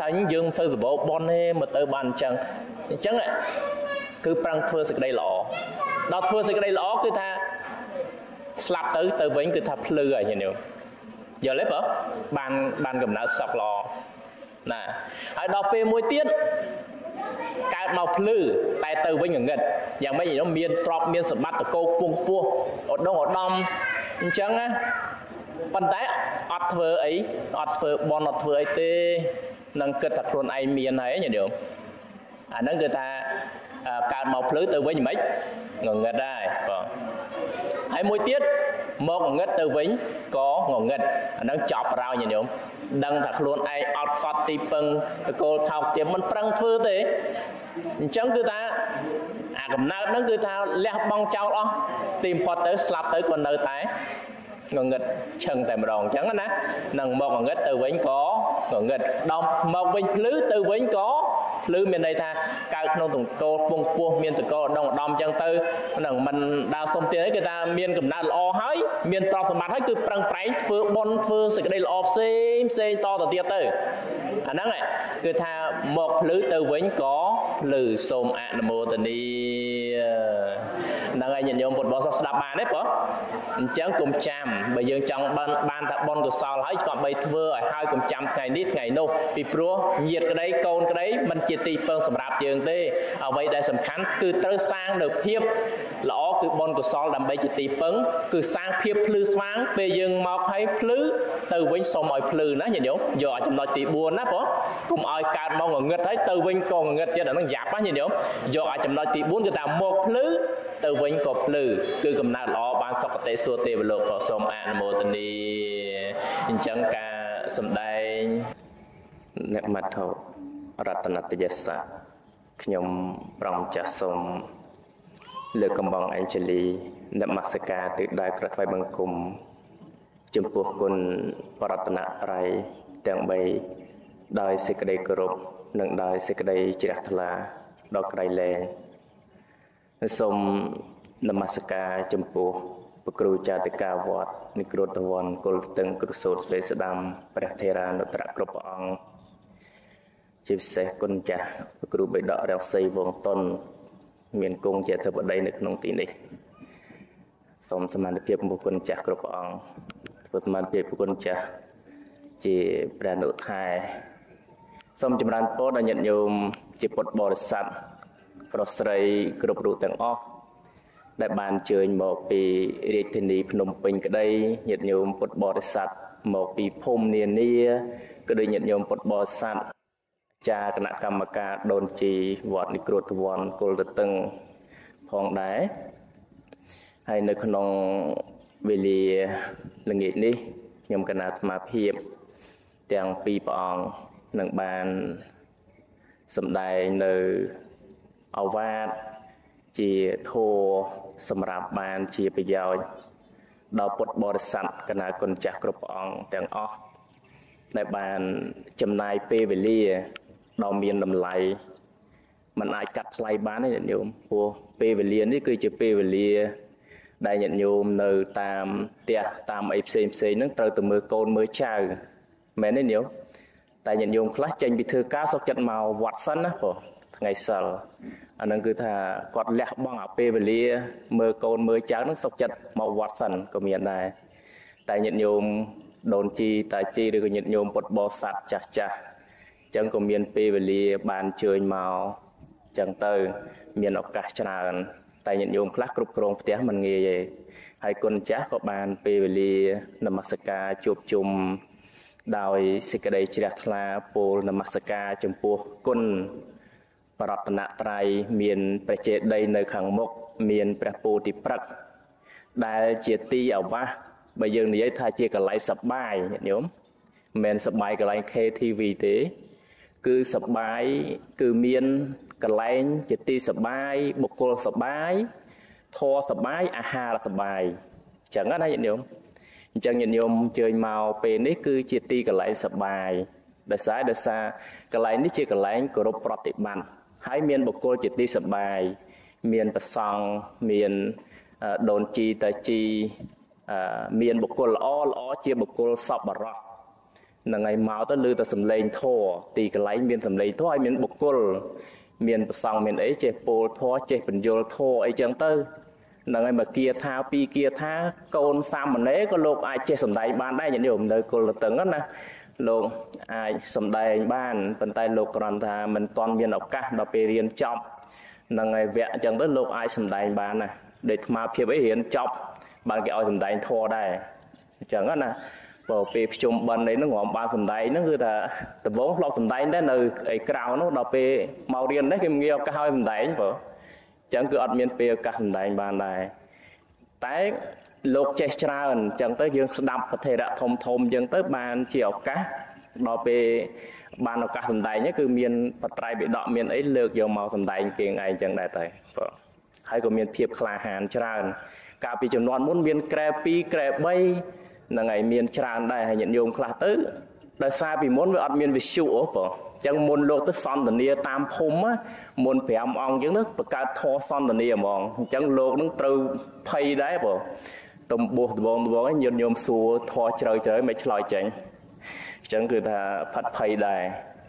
តែយើងមិនសូវសបោបនទេមកទៅបានអញ្ចឹងអញ្ចឹងគឺប្រឹងធ្វើសេចក្តីល្អដល់ធ្វើសេចក្តីល្អគឺថាស្លាប់ទៅទៅវិញគឺថាភ្លឺហើយញញោមយល់ទេបើបានបានកំណើតសក់ល្អ ណាហើយដល់ពេលមួយទៀតកើតមកភ្លឺតែទៅវិញងងឹតយ៉ាងម៉េចខ្ញុំមានទ្រពមានសម្បត្តិតកោពងពោះឧដុងឧត្តមអញ្ចឹងណាប៉ុន្តែអត់ធ្វើអីអត់ធ្វើបន់អត់ធ្វើអីទេនឹងគិតថាខ្លួនឯងមានហើយញញោមអាហ្នឹងគឺថាកើតមកភ្លឺទៅវិញមិនងងឹតដែរបងហើយមួយទៀត មកងងឹតទៅវិញក៏ងងឹតអាហ្នឹងចប់ប្រោញញោមដឹងថាខ្លួនឯងអត់សតទីពឹងតកូលថោកទាមមិនប្រឹងធ្វើទេអញ្ចឹងគឺថាអាកំណើតហ្នឹងគឺថាលះបង់ចោលអស់ទីបំផុតទៅស្លាប់ទៅក៏នៅតែ ងងឹតឈឹងតែម្ដងអញ្ចឹងណានឹងមកងងឹតទៅវិញក៏ងងឹតដល់មកវិញភ្លឺទៅវិញក៏ភ្លឺមានន័យថាកើតក្នុងតង្កូលពងពោះមានតង្កូលដងឧត្តមអញ្ចឹងទៅនឹងមិនដើរសុំទៀតទេគឺថាមានកំណត់ល្អហើយមានទ្រព្យសម្បត្តិហើយគឺប្រឹងប្រែងធ្វើបុណ្យធ្វើសេចក្តីល្អផ្សេងផ្សេងតទៅទៀតទៅអាហ្នឹងគឺថាមកភ្លឺទៅវិញក៏ភ្លឺសូមអនុមោទនី ហ្នឹងហើយញាតិញោមពុទ្ធបរិស័ទស្ដាប់បានទេបងអញ្ចឹងគុំចាំបើយើងចង់បានបានតែបុណ្យកុសលហើយក៏បីធ្វើឲ្យហើយកុំចាំថ្ងៃនេះថ្ងៃនោះពីព្រោះញាតិក្តីកូនក្តីมันជាទីពឹងសម្រាប់យើងទេអ្វីដែលសំខាន់គឺត្រូវសាងនៅភាពល្អគឺបុណ្យកុសលដើម្បីជាទីពឹងគឺសាងភាពភ្លឺស្វាងពេលយើងមកឲ្យភ្លឺទៅវិញសូមឲ្យភ្លឺណាញាតិញោមយកឲ្យចំណុចទី4ណាបងកុំឲ្យកើតមកងងឹតហើយទៅវិញក៏ងងឹតទៀតអានឹងយ៉ាប់ណាញាតិញោមយកឲ្យចំណុចទី4គឺថាមកភ្លឺទៅវិញក៏ភ្លឺគឺកំណើតល្អបានសុគតិសួគ៌ទេវលោកក៏សូមអនុមោទនីអញ្ចឹងការសំដែងអ្នកមត្ថរតនតយស័កខ្ញុំប្រងចាស់សូមលើកកំបងអេនជេលីនមស្ការទិដៅក្រថ្វាយបង្គំចំពោះគុណបរតនត្រ័យទាំង3ដោយសេចក្តីគោរពនិងដោយសេចក្តីជ្រះថ្លាដល់ក្រៃលែងសូម នមស្ការចំពោះព្រះគ្រូចាតិកាវត្តនិក្រូតវ័នគុលតឹងគ្រូសូត្រស្វេស្ដាំព្រះធេរានុត្រៈគ្រប់ព្រះអង្គជាពិសេសគុណចាស់ព្រះគ្រូបិដករកសីវងតុនមានគង់ជាធិបតីនៅក្នុងទីនេះសូមសមានភាពពុគុណចាស់គ្រប់ព្រះអង្គធ្វើសមានភាពពុគុណចាស់ជាព្រះនុថែសូមចម្រើនពរដល់ញាតិញោមជាពុទ្ធបរិស័ទប្រុសស្រីគ្រប់រូបទាំងអស់ ដែលបានជើញមកពីរាជធានីភ្នំពេញក្តីញាតិញោមពុទ្ធបរិស័ទមកពីភូមិនានាក៏ដូចញាតិញោមពុទ្ធបរិស័ទចាគណៈកម្មការដូនជីវត្តនិក្រូតវ័នគុលតតឹងផងដែរហើយនៅក្នុងវេលាល្ងាចនេះខ្ញុំកណាអាត្មាភាពទាំងពីរព្រះអង្គនឹងបានសម្ដែងនៅអវាទជាធัว សម្រាប់បានជាប្រយោជន៍ដល់ពុទ្ធបរិស័ទកណាគុណចាស់គ្រប់ព្រះអង្គទាំងអស់ដែលបានចំណាយពេលវេលាដ៏មានតម្លៃมันអាចកាត់ថ្លៃបានទេញាតិញោមព្រោះពេលវេលានេះគឺជាពេលវេលា ដែលញាតិញោមនៅតាមផ្ទះតាមអីផ្សេងផ្សេងហ្នឹងត្រូវទៅមើលកូនមើលចៅមែនទេញោមតែញាតិញោមខ្លះចេញពីធ្វើការសុកចិត្តមកវត្តសិនណាព្រោះថ្ងៃសិល អានឹងគឺថាគាត់លះបង់អាពេលវេលា មើលកូនមើលចៅនឹងសុកចិត្តមកវត្តសិនក៏មានដែរតែញាតិញោមដូនជីតាជីឬក៏ញាតិញោមពុទ្ធបរិស័ទចាស់ចាស់ចឹងក៏មានពេលវេលាបានជើញមកចឹងទៅ មានឱកាសច្រើនតែញាតិញោមខ្លះគ្រប់គ្រងផ្ទះមិនងាយទេហើយគុណចាស់ក៏បានពេលវេលានមស្ការជួបជុំដោយសេចក្តីជ្រះថ្លាពោលនមស្ការចំពោះគុណ បរតនត្រ័យមានព្រះចេតីនៅខាងមុខមានព្រះពោធិព្រឹកដែលជាទីអាវាសបើយើងនិយាយថាជាកន្លែងសបាយញាតិញោមមិនមែនសបាយកន្លែង KTV ទេ គឺសបាយគឺមានកលែងជាទីសបាយបុគ្គលសបាយធរសបាយអាហារសបាយចឹងណាញាតិញោមអញ្ចឹងញាតិញោមអញ្ជើញមកពេលនេះគឺជាទីកន្លែងសបាយដោយសារដោយសារកន្លែងនេះជាកន្លែងគោរពប្រតិបត្តិ ហើយមានបុគ្គលជាទីសបាយមានប្រសង់មានដូនជីតាជីមានបុគ្គលល្អល្អជាបុគ្គលសពបរោះនឹងឲ្យមកទៅលើតែសំឡេងធัวទីកន្លែងមានសំឡេងធัวហើយមានបុគ្គលមានប្រសង់មានអីចេះពោលធัวចេះបញ្យលធัวអីចឹងទៅនឹងឲ្យមកគាថាពីរគាថាកូនសាមណេរក៏លោកអាចចេះសំដែងបានដែរញាតិញោមនៅគុលតឹងណា លោកអាចសំដែងបានប៉ុន្តែលោកគ្រាន់ថាមិនទាន់មានឱកាសដល់ពេលរៀនចប់នឹងឲ្យវគ្គអញ្ចឹងទៅលោកអាចសំដែងបានណាដូចថ្មភាពអីរៀនចប់បានគេឲ្យសំដែងធေါ်ដែរអញ្ចឹងណាបើពេលភ្ជុំបិណ្ឌអីហ្នឹងរំបានសំដែងហ្នឹងគឺថាដំបងធ្លាប់សំដែងដែរនៅឯក្រៅនោះដល់ពេលមករៀននេះគេងាយឱកាសឲ្យសំដែងបើអញ្ចឹងគឺអត់មានពេលឱកាសសំដែងបានដែរ តែលោកចេះច្រើនអញ្ចឹងទៅយើងស្ដាប់ប្រធេរៈធំធំអញ្ចឹងទៅបានជាឱកាសដល់ពេលបានឱកាសសម្ដែងគឺមានបត្រៃបិដកមានអីលើកយកមកសម្ដែងគេឯងអញ្ចឹងដែរតែបាទហើយក៏មានភាពក្លាហានច្រើន កាលពីចំនួនមុនមានក្រែ2ក្រែ3ហ្នឹងហើយមានច្រើនដែរហើយញាតិញោមខ្លះទៅដោយសារពីមុនវាអត់មានវិសុអូបង ចឹងមុនលោកទៅសន្តានាតាមភូមិមុន5អង្គចឹងទៅបង្កើតធរសន្តានាហ្មងអញ្ចឹងលោកនឹងត្រូវភ័យដែរបងតំបោះដបងដបងញញោមសួរធរជ្រៅជ្រៅមិនឆ្លើយចេញអញ្ចឹងគឺថាផិតភ័យដែរ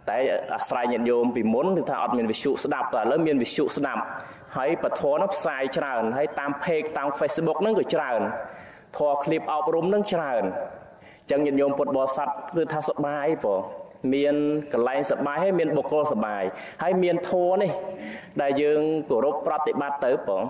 តែអាស្រ័យញាតិញោមពីមុនគឺថាអត់មានវិសុស្ដាប់តែឥឡូវមានវិសុស្ដាប់ហើយពធនោះផ្សាយច្រើនហើយតាម page តាម Facebook ហ្នឹងក៏ច្រើនធរឃ្លីបអប់រំហ្នឹងច្រើនអញ្ចឹងញាតិញោមពុទ្ធបរិស័ទគឺថាសប្បាយបង មានកន្លែងសបាយហើយមានបុគ្គលសបាយហើយមានធัวនេះ ដែលយើងគោរពប្រតិបត្តិទៅបង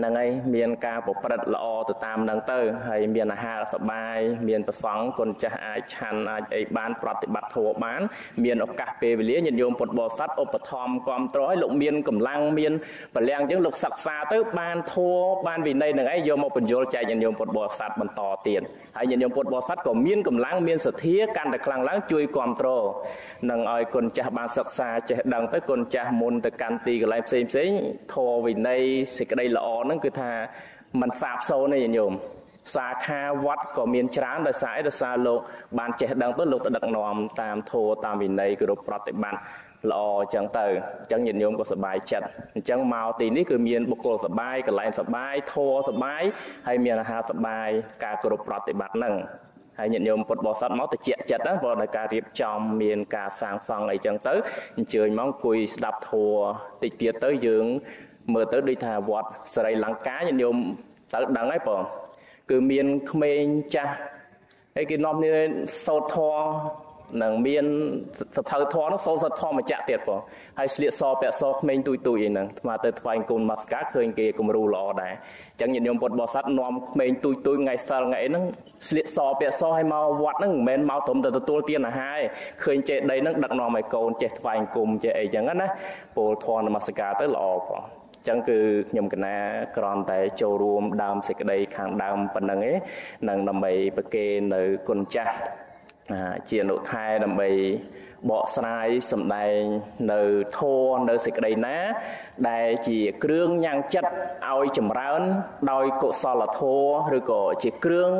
ហ្នឹងហើយមានការប្រព្រឹត្តល្អទៅតាមហ្នឹងទៅហើយមានអាហារសបាយមានប្រសង់គុណចាស់អាចឆាន់អាចអីបានប្រតិបត្តិធម៌បាន មានឱកាសពេលវេលាញាតិញោមពុទ្ធបរិស័ទឧបត្ថម្ភគ្រប់ត្រឲ្យលោកមានកម្លាំងមានបលាំងអញ្ចឹងលោកសិក្សាទៅបានធម៌បានវិន័យនឹងឯងយកមកបញ្យលចែកញាតិញោមពុទ្ធបរិស័ទបន្តទៀតហើយញាតិញោមពុទ្ធបរិស័ទក៏មានកម្លាំងមានសទ្ធាកាន់តែខ្លាំងឡើងជួយគ្រប់ត្រនឹងឲ្យគុណចាស់បានសិក្សាចេះដឹងទៅគុណចាស់មុនទៅកាន់ទីកន្លែងផ្សេងផ្សេងធម៌វិន័យសេចក្តីល្អហ្នឹងគឺថាมันសាបសូន្យទេញោមសាខាវត្តក៏មានច្រើនដោយសារអីដោយសារលោកបានចេះដឹងទៅលោកទៅដឹកនាំតាមធម៌តាមវិន័យគោរពប្រតិបត្តិល្អអញ្ចឹងទៅអញ្ចឹងញាតិញោមក៏សប្បាយចិត្តអញ្ចឹងមកទីនេះគឺមានបុគ្គលសប្បាយកន្លែងសប្បាយធម៌សប្បាយហើយមានអាហារសប្បាយការគោរពប្រតិបត្តិហ្នឹងហើយញាតិញោមពុទ្ធបរិស័ទមកទៅជាចិត្តណាព្រោះដោយការរៀបចំមានការសាងសង់អីចឹងទៅអញ្ជើញមកអង្គុយស្ដាប់ធម៌តិចទៀតទៅយើង មើលទៅដូចថាវត្តសរីលង្កាញាតិញោមទៅដឹងហើយបងគឺមានក្មេងចាស់ហើយគេនាំគ្នាសោតធម៌នឹងមានសភៅធម៌នោះសូត្រសធម្មចក្រទៀតបងហើយស្លៀកសពាក់សក្មេងទួយទួយអីហ្នឹងស្មាទៅថ្វាយគុណមកស្កាឃើញគេគំរូល្អដែរអញ្ចឹងញាតិញោមពុទ្ធបរិស័ទនាំក្មេងទួយទួយថ្ងៃសិលថ្ងៃហ្នឹងស្លៀកសពាក់សឲ្យមកវត្តហ្នឹងមិនមែនមកត្រឹមតែទទួលទានអាហារឃើញចេះដីហ្នឹងដឹកនាំឲ្យកូនចេះថ្វាយគុំចេះអីចឹងណាពោលធម៌នមស្ការទៅល្អបង ចឹងគឺខ្ញុំកណាក្រំតែចូលរួមដើមសេចក្តីខាងដើមប៉ុណ្្នឹងឯងនឹងដើម្បីប្រគេនៅគុណចាស់ជាអនុថែដើម្បី បកស្រាយសម្ដែងនៅធម៌នៅសេចក្តីណា ដែលជាគ្រឿងញ៉ាំងចិត្តឲ្យចម្រើន ដោយកុសលធម៌ឬក៏ជាគ្រឿង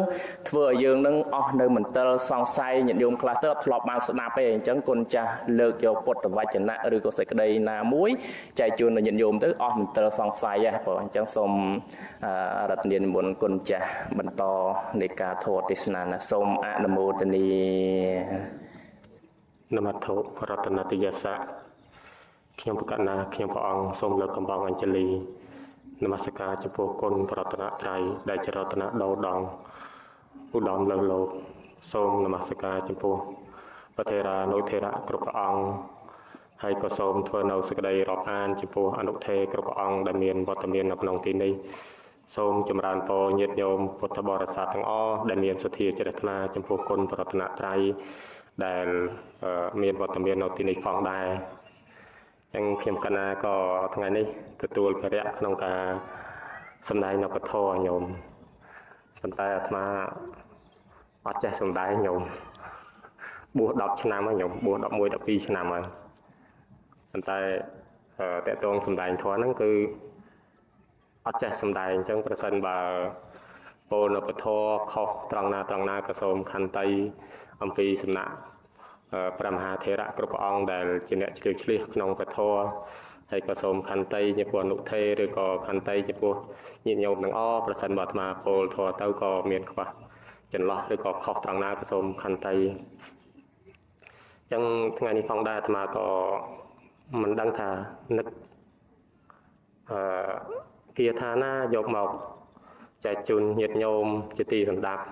ធ្វើឲ្យយើងនឹងអស់នៅមន្ទិលសង្ស័យញាតិញោមខ្លះទៅអត់ធ្លាប់បានស្ដាប់ទេអញ្ចឹងគុណចាស់លើកយកពុទ្ធវចនៈឬក៏សេចក្តីណាមួយចែកជូនដល់ញាតិញោមទៅអស់មន្ទិលសង្ស័យហ៎ព្រោះអញ្ចឹងសូមរតនានិមន្តគុណចាស់បន្តនៃការធម៌ទេសនាសូមអនុមោទនា នមត្ថុរតនតយសៈខ្ញុំប្រកាសណាខ្ញុំព្រះអង្គសូមលើកកំបងអញ្ជលីនមស្ការចំពោះគុណប្រតនត្រ័យដែលចរតនដោដងឧត្តមលើលោកសូមនមស្ការចំពោះប្រធេរានុធេរៈគ្រប់ព្រះអង្គហើយក៏សូមធ្វើនៅសេចក្តីរាប់អានចំពោះអនុធេគ្រប់ព្រះអង្គដែលមានវត្តមាននៅក្នុងទីនេះសូមចម្រើនពរញាតិញោមពុទ្ធបរិស័ទទាំងអស់ដែលមានសទ្ធាជ្រះថ្លាចំពោះគុណប្រតនត្រ័យ ដែលមានវត្តមាននៅទីនេះផងដែរអញ្ចឹងខ្ញុំកណាក៏ថ្ងៃនេះទទួលភារៈក្នុងការសម្ដែងនៅពធញោមប៉ុន្តែអាត្មាអត់ចេះសម្ដែងញោមបួស10ឆ្នាំហើយញោមបួស11 12ឆ្នាំហើយប៉ុន្តែតកតងសម្ដែងធម៌ហ្នឹងគឺអត់ចេះសម្ដែងអញ្ចឹងប្រសិនបើពលនៅពធខុសត្រង់ណាត្រង់ណាក៏សូមខន្តីអំពីសំណាក់ ព្រះមហាថេរៈគ្រប់ព្រះអង្គដែលជាអ្នកជ្រាវជ្រះក្នុងពធហើយក៏សូមខន្តីចំពោះអនុថេឬក៏ខន្តីចំពោះញាតិញោមទាំងអស់ប្រសិនបើអាត្មាពលធរទៅក៏មានខ្វះចន្លោះឬក៏ខុសត្រង់ណាក៏សូមខន្តីអញ្ចឹងថ្ងៃនេះផងដែរអាត្មាក៏មិនដឹងថានឹកអឺគាថាណាយកមកចែកជូនញាតិញោមជាទីសម្ដាប់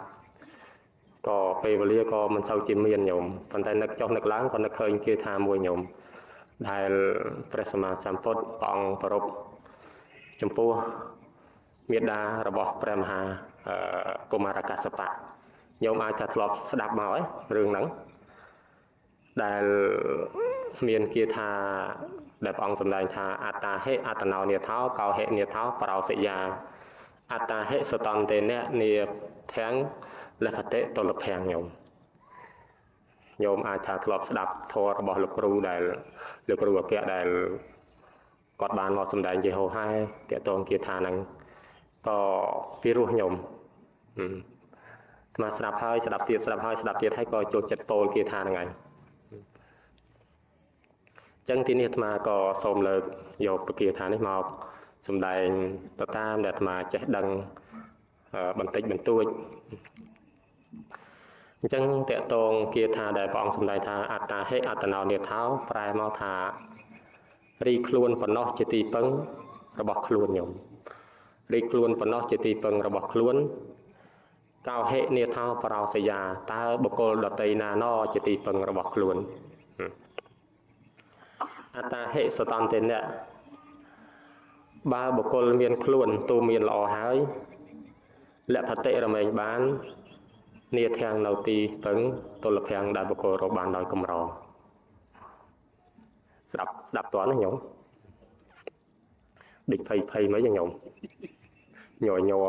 ក៏ពេលវេលាក៏មិនសូវជាមានញោមប៉ុន្តែនឹកចុះនឹកឡើងក៏នឹកឃើញគាថាមួយញោមដែលព្រះសម្មាសម្ពុទ្ធព្រះអង្គប្រពចំពោះមេដារបស់ព្រះមហាកុមារកសបៈញោមអាចថាធ្លាប់ស្ដាប់មកហើយរឿងហ្នឹងដែលមានគាថាដែលព្រះអង្គសម្ដែងថាអត្តាហេអត្តណោនិថោកោហេនិថោបរោសិយាអត្តាហេសតន្តេនៈនិធាំង លះតិតុលភាំងញោមញោមអាចថាធ្លាប់ស្ដាប់ធម៌របស់លោកគ្រូដែលលោកគ្រូអគ្គដែលគាត់បានមកសម្ដែងជាហោហែតកតងគាថាហ្នឹងក៏ពីរោះញោមស្មាស្ដាប់ហើយស្ដាប់ទៀតស្ដាប់ហើយស្ដាប់ទៀតហើយក៏ចូលចិត្តពោលគាថាហ្នឹងហើយចឹងទីនេះអាត្មាក៏សូមលើកយកពគាថានេះមកសំដែងទៅតាមដែលអាត្មាចេះដឹងបន្តិចបន្តួច អញ្ចឹងតកតងគាថាដែលព្រះអង្គសម្ដែងថាអត្តាហេអត្តណោនិថោប្រែមកថារីខ្លួនប៉ុណ្ណោះជាទីពឹងរបស់ខ្លួនញោមរីខ្លួនប៉ុណ្ណោះជាទីពឹងរបស់ខ្លួនកោហេនិថោបរោសយាតើបុគ្គលដតីណាណជាទីពឹងរបស់ខ្លួនអត្តាហេសតន្តេនៈបើបុគ្គលមានខ្លួនទូមានល្អហើយលភតិរមែងបាន នាធាំងនៅទីពឹងទលភាំងដែលបុគ្គលរកបានដោយកម្រស្ដាប់ស្ដាប់តណាញោមដូចភ័យភ័យមិនញោមញ័រញ័រ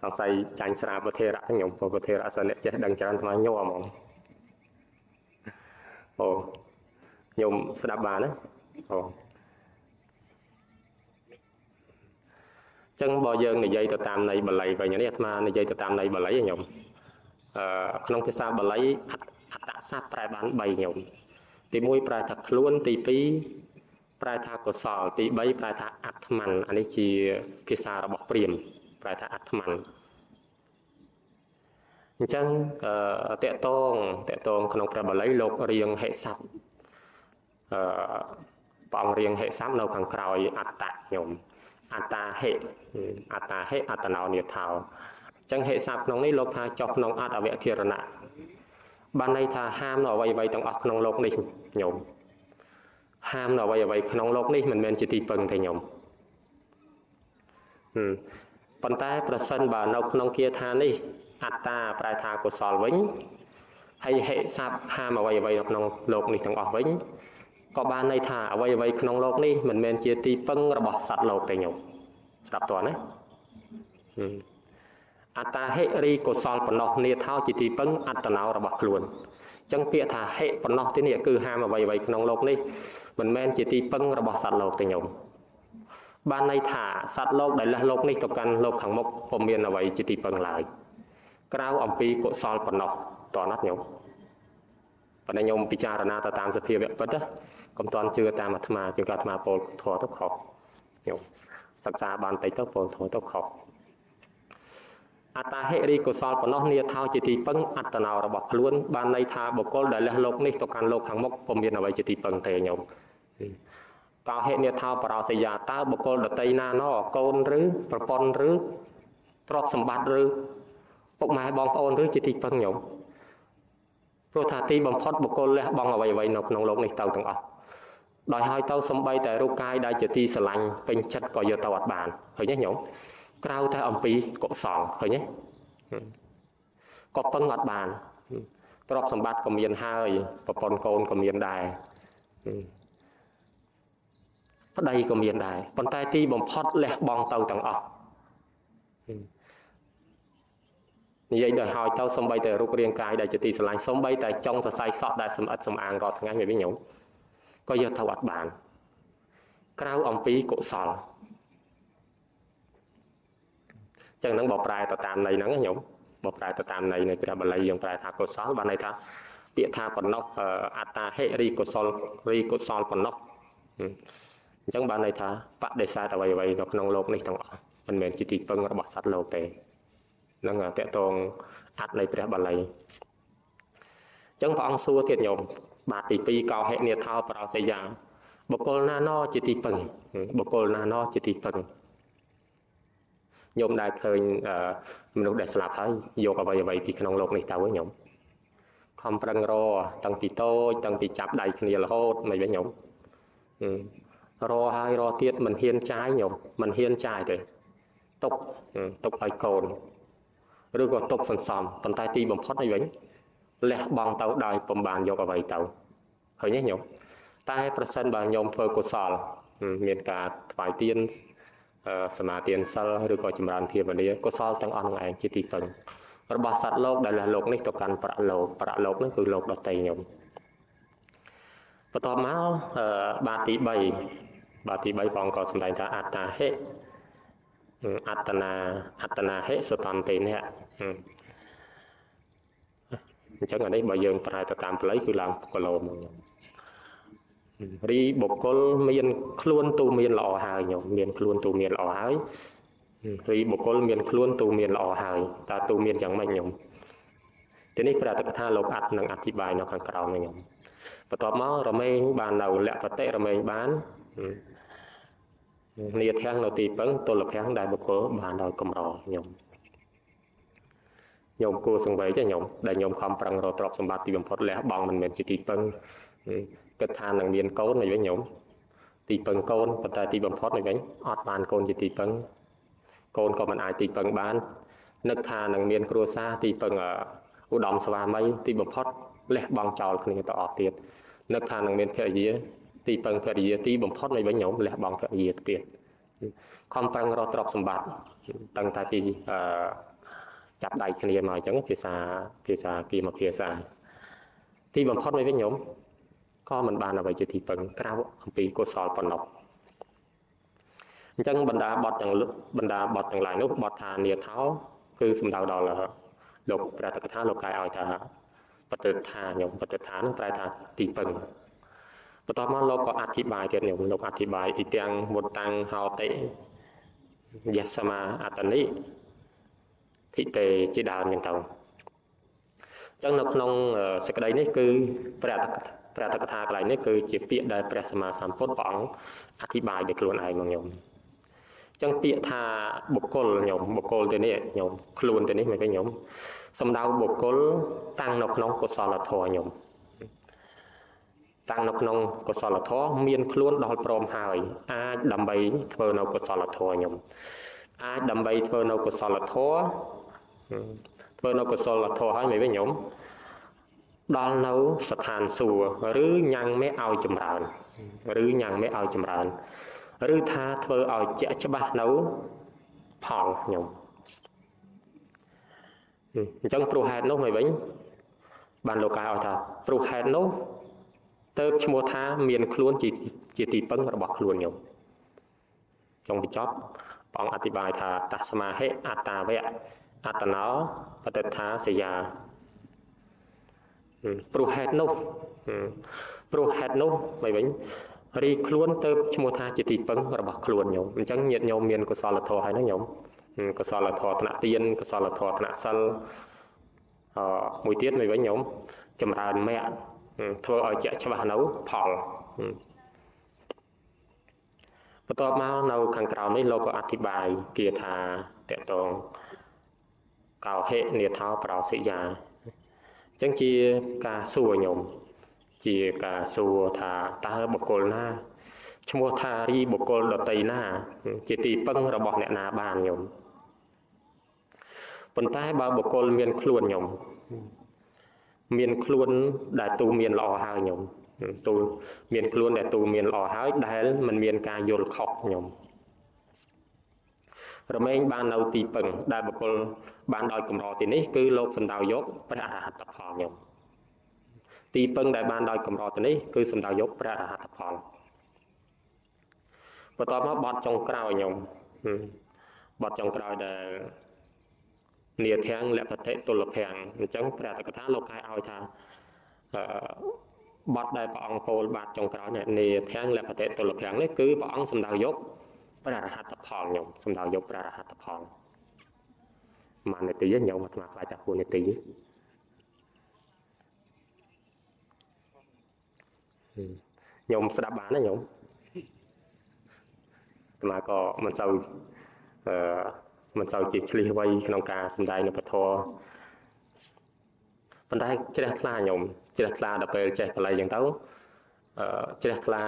សង្ស័យចាញ់ស្រាប្រធេរៈញោមប្រធេរៈសិនអ្នកចេះដឹងច្រើនថ្មញ័រហ្មងអូញោមស្ដាប់បានណាអូ ចឹងបើយើងនិយាយទៅតាមន័យបាលីវិញនេះអាត្មានិយាយទៅតាមន័យបាលីញោមអឺក្នុងភាសាបាលីអត្តស័ព្ទប្រែបាន3ញោមទី1ប្រែថាខ្លួនទី2ប្រែថាកុសល ទី3ប្រែថាអាត្ម័នអានេះជាភាសារបស់ព្រាហ្មណ៍ប្រែថាអាត្ម័នអញ្ចឹងតកតងតកតងក្នុងព្រះបាលីលោករៀងហេស័ព្ទអឺព្រះអង្គរៀងហេស័ព្ទនៅខាងក្រោយអត្តៈញោម អត្តាហេអត្តាហេអត្តណោនិថោអញ្ចឹងហេសាក្នុងនេះលោកថាចុះក្នុងអត្តអវធិរណៈបានន័យថាហាមនៅអ្វីអ្វីទាំងអស់ក្នុងលោកនេះញោមហាមនៅអ្វីអ្វីក្នុងលោកនេះមិនមែនជាទីពឹងទេញោមហឹមប៉ុន្តែប្រសិនបើនៅក្នុងគាថានេះអត្តាប្រែថាកុសលវិញហើយហេសាបហាមអ្វីអ្វីនៅក្នុងលោកនេះទាំងអស់វិញ ក៏បានន័យថាអ្វីអ្វីក្នុងโลกនេះមិនមែនជាទីពឹងរបស់សត្វលោកទេញោមស្ដាប់តើណាអត្តាហិរីកុសលបំណោះនាថោជាទីពឹងអត្តណោរបស់ខ្លួនអញ្ចឹងពាក្យថាហិបំណោះទីនេះគឺហាមអ្វីអ្វីក្នុងโลกនេះមិនមែនជាទីពឹងរបស់សត្វលោកទេញោមបានន័យថាសត្វលោកដែលលះលោកនេះទៅកាន់លោកខាងមុខពុំមានអ្វីជាទីពឹងឡើយក្រៅអំពីកុសលបំណោះតើណាត់ញោមប៉ុន្តែញោមពិចារណាទៅតាមសភាវៈពិតណា កុំតន់ជឿតាមអាត្មាជឿអាត្មាពោលធម៌ទៅខុសញោមសិក្សាបានតិចទៅពោលធម៌ទៅខុសអត្តាហិរិកុសលបំណោះនីថាជាទីពឹងអត្តនោរបស់ខ្លួនបានន័យថាបុគ្គលដែលលះលោកនេះទៅកាន់លោកខាងមុខពុំមានអ្វីជាទីពឹងទេញោមកោហិនេថាបរោសយាតើបុគ្គលដតីណាណោកូនឬប្រពន្ធឬទ្រព្យសម្បត្តិឬពុកម៉ែបងប្អូនឬជាទីពឹងញោមព្រោះថាទីបំផុតបុគ្គលលះបង់អ្វីៗនៅក្នុងលោកនេះទៅទាំងអស់ ដោយហើយទៅសំបីតែរូបកាយដែលជាទីស្រឡាញ់ពេញចិត្តក៏យកទៅអត់បានឃើញទេញោមក្រៅតែអំពីកុសលឃើញទេក៏ពឹងអត់បានទ្រព្យសម្បត្តិក៏មានហើយប្រពន្ធកូនក៏មានដែរប្តីក៏មានដែរប៉ុន្តែទីបំផុតលះបង់ទៅទាំងអស់និយាយដល់ហើយទៅសំបីតែរូបរាងកាយដែលជាទីស្រឡាញ់សំបីតែចុងសរសៃសក់ដែលសម្អិតសម្អាងរាល់ថ្ងៃមិនវិញញោម ក៏យកទៅអត់បានក្រៅអំពីកុសល ចឹងហ្នឹងបើប្រែទៅតាមន័យហ្នឹងញោមបើប្រែទៅតាមន័យនៃព្រះបាលីយើងប្រែថាកុសលបានន័យថាពាក្យថាបំណោះអត្តាហិរីកុសលរីកុសលបំណោះអញ្ចឹងបានន័យថាបដិសេធអ្វីអ្វីនៅក្នុងโลกនេះទាំងអស់មិនមែនជាទីពឹងរបស់សត្វលោកទេហ្នឹងតកតងអត្តនៃព្រះបាលីអញ្ចឹងព្រះអង្គសួរទៀតញោម បាទទី2កោហិនេថោប្រោសយាបុគ្គលណាណជាទីពឹងបុគ្គលណាណជាទីពឹងញោមដែលឃើញមនុស្សដែលស្លាប់ហើយយកអ្វីអ្វីពីក្នុងโลกនេះទៅញោមខំប្រឹងរតាំងពីតូចតាំងពីចាប់ដៃគ្នារហូតមិនវិញញោមរហើយរទៀតមិនហ៊ានចាយញោមមិនហ៊ានចាយទេទុកទុកឲ្យកូនឬក៏ទុកសន្សំប៉ុន្តែទីបំផុតអីវិញ លះបង់ទៅដោយពំបានយកអ្វីទៅឃើញទេញោមតែប្រសិនបើញោមធ្វើកុសល មានការថ្វាយទានសមាទានសិលឬក៏ចម្រើនភាវនាកុសលទាំងអស់នឹងឯងជាទីពឹងរបស់សត្វលោកដែលលះលោកនេះទៅកាន់ប្រាក់លោកប្រាក់លោកនេះគឺលោកដតីញោមបន្ទាប់មកបាទទី3បាទទី3ព្រះអង្គក៏សម្ដែងថាអត្តាហិអត្តនាអត្តនាហិសតន្តិនេះ អញ្ចឹងអានេះបើយើងប្រែទៅតាមផ្លូវគឺឡើងគីឡូមករីបុគ្គលមានខ្លួនទូមានល្អហើយញោមមានខ្លួនទូមានល្អហើយរីបុគ្គលមានខ្លួនទូមានល្អហើយតើទូមានយ៉ាងម៉េចញោមទីនេះប្រតិកថាលោកអត្តនឹងអធិប្បាយនៅខាងក្រោមនេះញោមបន្ទាប់មករមែងបាននៅលក្ខតិរមែងបាននីធាំងនៅទីពឹងទលភាំងដែលបុគ្គលបានដោយកម្រញោម ញោមគួរសង្វេយទេញោមដែលញោមខំប្រឹងរកទ្រព្យសម្បត្តិទីបំផុតលះបង់មិនមែនជាទីពឹងគិតថានឹងមានកូនមិនវិញញោមទីពឹងកូនប៉ុន្តែទីបំផុតមិនវិញអត់បានកូនជាទីពឹងកូនក៏មិនអាចទីពឹងបាននឹកថានឹងមាន គ្រួសារទីពឹងឧត្តមស្វាមីទីបំផុតលះបង់ចោលគ្នាទៅអស់ទៀតនឹកថានឹងមានភរិយាទីពឹងភរិយាទីបំផុតមិនវិញញោមលះបង់ភរិយាទៀតខំប្រឹងរកទ្រព្យសម្បត្តិតាំងតែពីអឺ ចាប់ដៃគ្នាមកអញ្ចឹងភាសាភាសាពីមកភាសា ទីបំផុតមិនវិញញោមក៏មិនបានអ្វីជាទីពឹងក្រៅអំពីកុសលប៉ុណ្ណោះអញ្ចឹងបណ្ដាបទទាំងបណ្ដាបទទាំងឡាយនោះបទថានាថោគឺសំដៅដល់លោកព្រះតកថាលោកកាយឲ្យថាបតិថាខ្ញុំបតិថានឹងប្រែថាទីពឹងបន្ទាប់មកលោកក៏អធិប្បាយទៀតខ្ញុំលោកអធិប្បាយអ៊ីទាំងមុតតាំងហោតិយសមាអតនិ ធិតេជាដើមយ៉ាងទៅអញ្ចឹងនៅក្នុងសេចក្តីនេះគឺព្រះព្រះតកថាកន្លែងនេះគឺជាពាក្យដែលព្រះសម្មាសម្ពុទ្ធព្រះអង្គអធិប្បាយដោយខ្លួនឯងមកខ្ញុំអញ្ចឹងពាក្យថាបុគ្គលខ្ញុំបុគ្គលទៅនេះខ្ញុំខ្លួនទៅនេះមិនវិញខ្ញុំសំដៅបុគ្គលតាំងនៅក្នុងកុសលធម៌ខ្ញុំតាំងនៅក្នុងកុសលធម៌មានខ្លួនដល់ព្រមហើយអាចដើម្បីធ្វើនៅកុសលធម៌ខ្ញុំអាចដើម្បីធ្វើនៅកុសលធម៌ ធ្វើនៅកុសលធម៌ហើយមិនវិញខ្ញុំដល់នៅស្ថានសួគ៌ឬញ៉ាំងមេឲ្យចម្រើន ឬញ៉ាំងមេឲ្យចម្រើន ឬថាធ្វើឲ្យជាក់ច្បាស់នៅផលខ្ញុំអញ្ចឹងព្រោះហេតុនោះមិនវិញបានលោកកាយឲ្យថាព្រោះហេតុនោះទៅឈ្មោះថាមានខ្លួនជាជាទីពឹងរបស់ខ្លួនខ្ញុំចុងបញ្ចប់ព្រះអង្គអធិប្បាយថាតស្មាហិអត្តាវៈ អត្តណោបតិថាសយាព្រោះហេតុនោះព្រោះហេតុនោះមិនវិញរីខ្លួនទៅឈ្មោះថាជាទីពឹងរបស់ខ្លួនញោមអញ្ចឹងញាតិញោមមានកុសលធម៌ហើយណាញោមកុសលធម៌ថ្នាក់ទានកុសលធម៌ថ្នាក់សិលអមួយទៀតមិនវិញញោមចម្រើនមគ្គធ្វើឲ្យជាក់ច្បាស់នៅផលបន្ទាប់មកនៅខាងក្រោមនេះលោកក៏អធិប្បាយគាថាតកតង កោហិនេថោប្រោសិយាអញ្ចឹងជាការសួរញោមជាការសួរថាតើបុគ្គលណាឈ្មោះថារីបុគ្គលដតីណា ជាទីពឹងរបស់អ្នកណាបានញោមប៉ុន្តែបើបុគ្គលមានខ្លួនញោមមានខ្លួនដែលទូមានល្អហើយញោមទូមានខ្លួនដែលទូមានល្អហើយដែលមិនមានការយល់ខុសញោម រមែងបាននៅទីពឹងដែលបុគ្គលបានដោយកម្រទីនេះគឺលោកសំដៅយកព្រះអរហត្តផលញោមទីពឹងដែលបានដោយកម្រទីនេះគឺសំដៅយកព្រះអរហត្តផលបន្ទាប់មកបត់ចុងក្រោយញោមបត់ចុងក្រោយដែលនាធាំងលពតិទុលភាំងអញ្ចឹងព្រះតកថាលោកហៅឲ្យថាអឺបទដែលព្រះអង្គពោលបាទចុងក្រោយនេះនាធាំងលពតិទុលភាំងនេះគឺព្រះអង្គសំដៅយក ព្រះរហត្តផលញោមសំដៅយកព្រះរហត្តផលម៉ាននាទីញោមអាត្មាខ្លាចតែ4នាទីញោមស្ដាប់បានណាញោមអាត្មាក៏មិនសូវអឺមិនសូវជាឆ្លៀសវៃក្នុងការសម្ដែងនៅពធប៉ុន្តែជ្រះថ្លាញោមជ្រះថ្លាដល់ពេលចេះបល័យអញ្ចឹងទៅអឺជ្រះថ្លា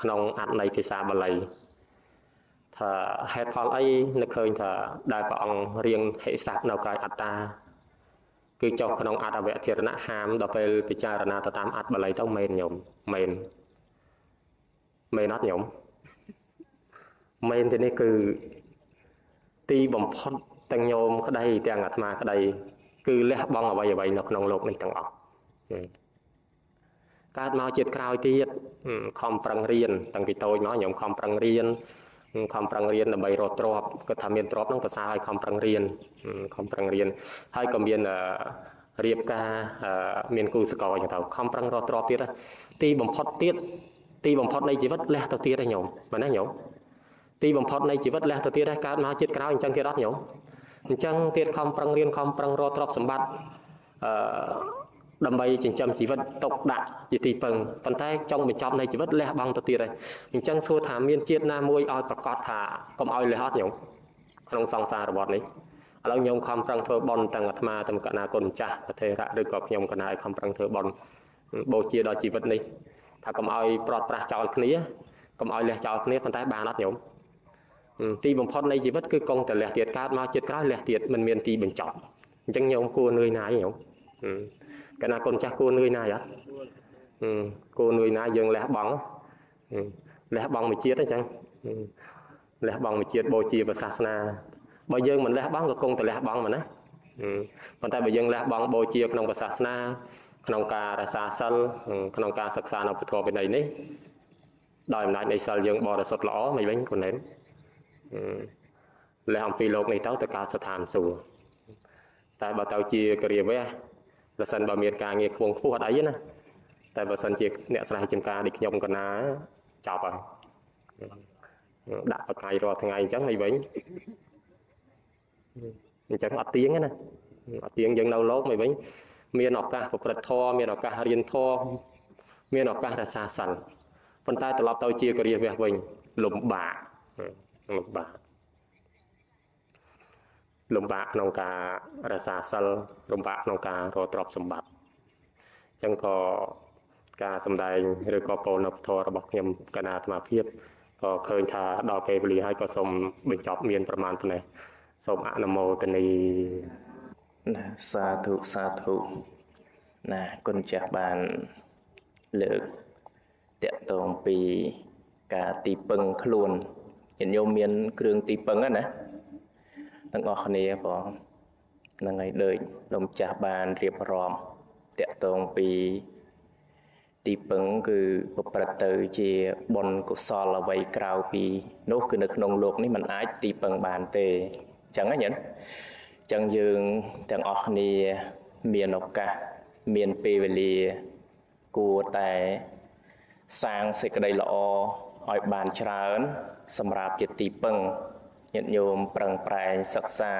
ក្នុងអត្ថន័យភាសាបាលី ថាហេតុផលអីនឹកឃើញថាដែលព្រះអង្គរៀងហិស័កនៅក្រៅអត្តាគឺចុះក្នុងអត្តវធិរណៈហាមដល់ពេលពិចារណាទៅតាមអត្តបាលីទៅមែនញោមមែនមែនអត់ញោមមែនទីនេះគឺទីបំផុតទាំងញោមក្តីទាំងអាត្មាក្តីគឺលះបង់អ្វីអ្វីនៅក្នុងโลกនេះទាំងអស់កើតមកជាតិក្រោយទៀតខំប្រឹងរៀនតាំងពីតូចមកញោមខំប្រឹងរៀន ខំប្រឹងរៀនដើម្បីរកទ្រព្យគាត់ថាមានទ្រព្យហ្នឹងប្រសើរឲ្យខំប្រឹងរៀនខំប្រឹងរៀនហើយក៏មានរៀបការមានគូសកលអញ្ចឹងទៅខំប្រឹងរកទ្រព្យទៀតទីបំផុតទៀតទីបំផុតនៃជីវិតលះទៅទៀតឯងញោមមែនទេញោមទីបំផុតនៃជីវិតលះទៅទៀតដែរកើតមកជាតិក្រោយអញ្ចឹងទៀតអត់ញោមអញ្ចឹងទៀតខំប្រឹងរៀនខំប្រឹងរកទ្រព្យសម្បត្តិអឺ ដើម្បីចិញ្ចឹមជីវិតទុកដាក់ជាទីពឹងប៉ុន្តែចង់បញ្ចប់នៃជីវិតលះបង់ទៅទៀតហើយអញ្ចឹងសួរថាមានជាតិណាមួយឲ្យប្រកាសថាកុំឲ្យលះអត់ញោមក្នុងសង្សារវដ្តនេះឥឡូវញោមខំប្រឹងធ្វើបន់ទាំងអាត្មាទាំងកណាគុណម្ចាស់ប្រទេរៈឬក៏ខ្ញុំកណាឲ្យខំប្រឹងធ្វើបន់បូជាដល់ជីវិតនេះថាកុំឲ្យប្រត់ប្រាស់ចោលគ្នាកុំឲ្យលះចោលគ្នាប៉ុន្តែបានអត់ញោមទីបំផុតនៃជីវិតគឺកងតលះទៀតកើតមកជាតិក្រោយលះទៀតមិនមានទីបញ្ចប់អញ្ចឹងញោមគួរនឿយណាយញោម កណាកូនចាស់គួរនឿយណាយអត់គួរនឿយណាយយើងលះបង់លះបង់មួយជាតិអញ្ចឹងលះបង់មួយជាតិបូជាសាសនាបើយើងមិនលះបង់ក៏គង់តែលះបង់មកណាប៉ុន្តែបើយើងលះបង់បូជាក្នុងសាសនាក្នុងការរក្សាសិលក្នុងការសិក្សានៅពុទ្ធវិន័យនេះដោយអំណាចនៃសិលយើងបរិសុទ្ធល្អមិនវិញគុណែនលះអំពីលោកនេះទៅទៅកើតស្ថានសួគ៌តែបើទៅជាគរិយាវៈ បើសិនបើមានការងារខ្វងខ្ពស់អត់អីណាតែបើសិនជាអ្នកស្រែចម្ការដូចខ្ញុំកណាចប់ហើយដាក់ប្រកាយរាល់ថ្ងៃអញ្ចឹងមិនវិញអញ្ចឹងអត់ទៀងណាអត់ទៀងយើងនៅលោកមិនវិញមានឱកាសប្រព្រឹត្តធម៌មានឱកាសរៀនធម៌មានឱកាសរក្សាសិលប៉ុន្តែត្រឡប់ទៅជាគរិយាវៈវិញលំបាកលំបាក លំបាកក្នុងការរក្សាសិលលំបាកក្នុងការរកទ្រព្យសម្បត្តិអញ្ចឹងក៏ការសម្ដែងឬក៏ពោលនៅពធរបស់ខ្ញុំកណាអាត្មាភាពក៏ឃើញថាដល់ពេលវេលាហើយក៏សូមបញ្ចប់មានប្រមាណប៉ុណ្ណេះសូមអនុមោទនីណាសាធុសាធុណាគុណចាស់បានលើកតកតងពីការទីពឹងខ្លួនញាតិញោមមានគ្រឿងទីពឹងណា ទាំងអស់គ្នាបងនឹងឲ្យដូចលំចាស់បានរៀបរាប់តកតងពីទីពឹងគឺប្រព្រឹត្តទៅជាបុណ្យកុសលអ្វីក្រៅពី នោះគឺនៅក្នុងលោកនេះมันអាចទីពឹងបានទេអញ្ចឹងហ្នឹងអញ្ចឹងយើងទាំងអស់គ្នាមានឱកាសមានពេលវេលាគួរតែសាងសេចក្តីល្អឲ្យបានច្រើន សម្រាប់ជាទីពឹង ញាតិញោមប្រឹងប្រែងសិក្សា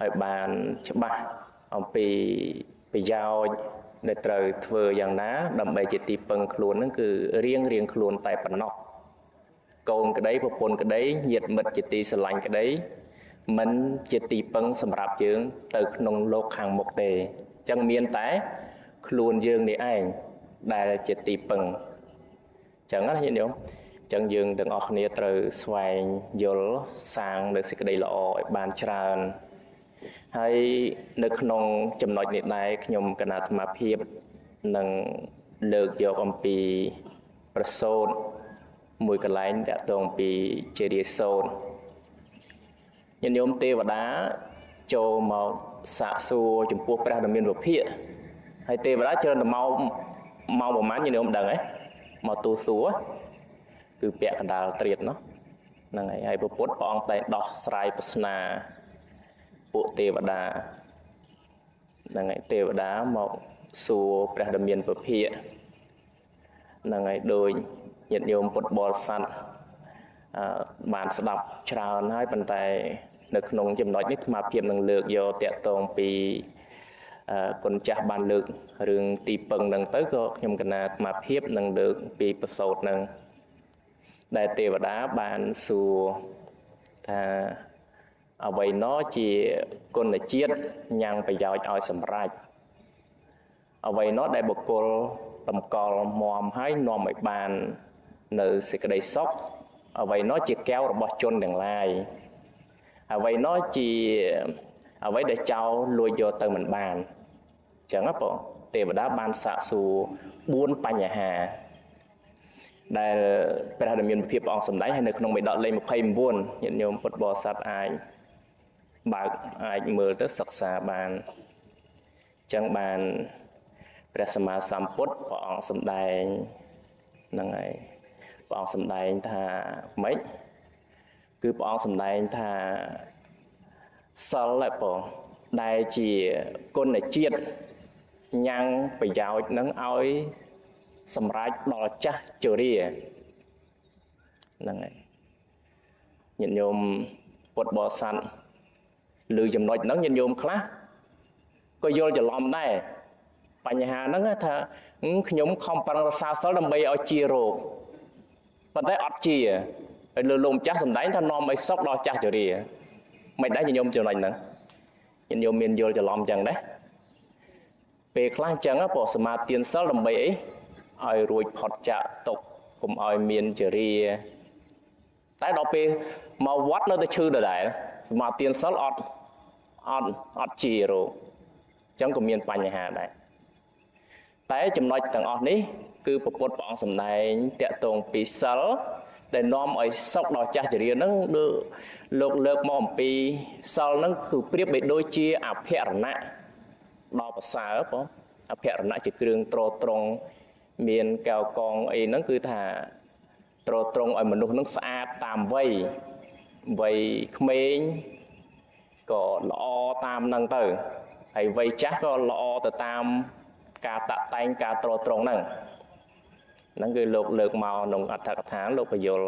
ឲ្យបានច្បាស់អំពីប្រយោជន៍ដែលត្រូវធ្វើយ៉ាងណា ដើម្បីជាទីពឹងខ្លួននឹងគឺរៀងរៀងខ្លួនតែប៉ុណ្ណោះកូនក្តីប្រពន្ធក្តីញាតិមិត្តជាទីស្រឡាញ់ក្តីមិនជាទីពឹងសម្រាប់យើង ទៅក្នុងលោកខាងមុខទេអញ្ចឹងមានតែ ខ្លួនយើងនេះឯងដែលជាទីពឹងចឹងណាញាតិញោម ចឹងយើងទាំងអស់គ្នាត្រូវស្វែងយល់សាងនៅសេចក្តីល្អឲ្យបានច្រើនហើយនៅក្នុងចំណុចនេះដែរខ្ញុំគណៈធម្មភាពនឹងលើកយកអំពីប្រសូតមួយកន្លែងតាក់ទងពីជារាសូតញាតិញោមទេវតាចូលមកសាកសួរចំពោះព្រះដ៏មានវិភាកហើយទេវតាច្រើនតែមកមកប្រហែលញាតិញោមដឹងហ៎មកទូសួរ គឺពាក់កណ្ដាលត្រៀតនោះហ្នឹងហើយហើយពុទ្ធព្រះអង្គតែដោះស្រាយប្រស្នាពួកទេវតាហ្នឹងហើយទេវតាមកសួរព្រះដ៏មានពភាកហ្នឹងហើយដោយញាតិញោមពុទ្ធបរិស័ទបានស្ដាប់ច្រើនហើយប៉ុន្តែ នៅក្នុងចំណុចនេះអាត្មាភាពនឹងលើកយកតាក់ទងពីគុណចាស់បានលើករឿងទីពឹងនឹងទៅក៏ខ្ញុំកណាអាត្មាភាពនឹងលើកពីប្រសោតនឹង ដែលទេវតាបានសួរថាអ្វីណោជាគុណជាតិញ៉ាំងប្រយោជន៍ឲ្យសម្រេចអ្វីណោដែលបុគ្គលតម្កល់មមហើយនាំឲ្យបាន នៅសេចក្តីសុខអ្វីណោជាកែវរបស់ជនទាំងឡាយអ្វីណោជាអ្វីដែលចោលលួចយកទៅមិនបានអញ្ចឹងបងទេវតាបានសាកសួរ4បញ្ហា ដែលព្រះដែលមានភាពព្រះអង្គសម្ដែងហើយនៅក្នុងមេដកលេខ29ញាតិញោមពុទ្ធបរិស័ទអាចបើកអាចមើលទៅសិក្សាបានអញ្ចឹងបានព្រះសម្មាសម្ពុទ្ធព្រះអង្គសម្ដែងហ្នឹងហើយព្រះអង្គសម្ដែងថាម៉េចគឺព្រះអង្គសម្ដែងថាសិលឯបងដែលជាគុណជាតិញ៉ាំងប្រយោជន៍នឹងឲ្យ សម្រេចដល់ចាស់ជរាហ្នឹងហើយញាតិញោមពុទ្ធបរិស័ទឬចំណុចហ្នឹងញាតិញោមខ្លះក៏យល់ច្រឡំដែរបញ្ហាហ្នឹងថាខ្ញុំខំប្រឹងរក្សាសិលដើម្បីឲ្យជារោគប៉ុន្តែអត់ជាហើយលើលោកម្ចាស់សំដែងថានាំឲ្យសុខដល់ចាស់ជរាមិនដែរញោមចំណុចហ្នឹងញោមមានយល់ច្រឡំចឹងដែរពេលខ្លះចឹងព្រោះសមាទានសិលដើម្បីអី ឲ្យរួចផុតចាកទុកកុំឲ្យមានចរាតែដល់ពេលមកវត្តនៅតែឈឺដដែលសមាទានសិលអត់អត់អត់ជារោគចឹងក៏មានបញ្ហាដែរតែចំណុចទាំងអស់នេះ គឺពពុទ្ធព្រះអង្គសម្ដែងតាក់ទងពីសិលដែលនាំឲ្យសុខដល់ចាស់ចរានឹងលោកលើកមកអំពីសិលនឹងគឺប្រៀបបីដូចជាអភរណៈដល់ប្រសើរបងអភរណៈជាគ្រឿងត្រត្រង់ មានកៅកងអីហ្នឹងគឺថាត្រត្រង់ឲ្យមនុស្សនឹងស្អាតតាមវ័យវ័យក្មេងក៏ល្អតាមហ្នឹងទៅហើយវ័យចាស់ក៏ល្អទៅតាមការតាក់តែងការត្រត្រង់ហ្នឹងហ្នឹងគឺលោកលើកមកក្នុងអត្ថកថាលោកបយល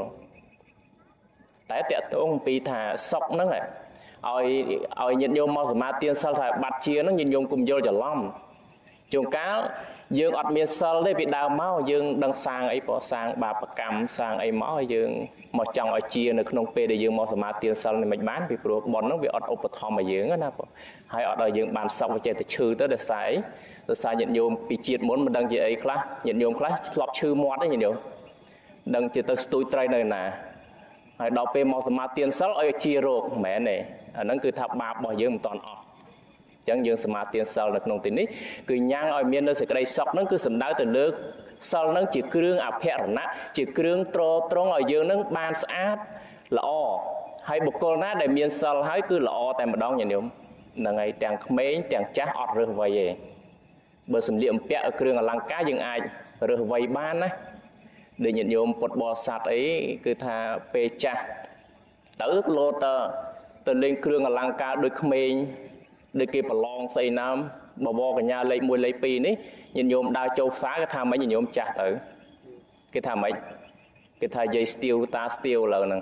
តែតកតងពីថាសុកហ្នឹងឲ្យឲ្យញាតិញោមមកសមាទានសិលថាបាត់ជាហ្នឹងញាតិញោមគុំយល់ច្រឡំជួនកាល យើងអត់មានសិលទេពីដើមមកយើងដឹងសាងអីព្រោះសាងបាបកម្មសាងអីមកហើយយើងមកចង់ឲ្យជានៅក្នុងពេលដែលយើងមកសមាធិសិលនេះមិនបានពីព្រោះប៉ុនហ្នឹងវាអត់ឧបត្ថម្ភឲ្យយើងណាបងហើយអត់ឲ្យយើងបានសក់វាចេះតែឈឺទៅដោយសារអីដោយសារញាតិញោមពីជាតិមុនមិនដឹងជាអីខ្លះញាតិញោមខ្លះធ្លាប់ឈឺមាត់ទេញាតិញោមដឹងជាទៅស្ទួយត្រីនៅណាហើយដល់ពេលមកសមាធិសិលឲ្យជារោគមិនមែនទេអាហ្នឹងគឺថាបាបរបស់យើងមិនតាន់អស់ ចឹងយើងសមាទានសិលនៅក្នុងទីនេះគឺញ៉ាំងឲ្យមាននៅសេចក្តីសុខហ្នឹងគឺសំដៅទៅលើសិលហ្នឹងជាគ្រឿងអភរណៈជាគ្រឿងត្រត្រង់ឲ្យយើងហ្នឹងបានស្អាតល្អហើយបុគ្គលណាដែលមានសិលហើយគឺល្អតែម្ដងញាតិញោមហ្នឹងហើយទាំងក្មេងទាំងចាស់អត់រើសវ័យទេបើសម្លៀកបំពាក់គ្រឿងអលង្ការយើងអាចរើសវ័យបានណាដូចញាតិញោមពុទ្ធបរិស័ទអីគឺថាពេលចាស់ទៅលោទៅទៅលេងគ្រឿងអលង្ការដូចក្មេង ដូចគេប្រឡងស្អីណាមបវរកញ្ញាលេខ1លេខ2នេះញាតិញោមដើរចូលផ្សារគេថាម៉េចញាតិញោមចាស់ទៅគេថាម៉េចគេថាយាយស្ទៀវតាស្ទៀវលើហ្នឹង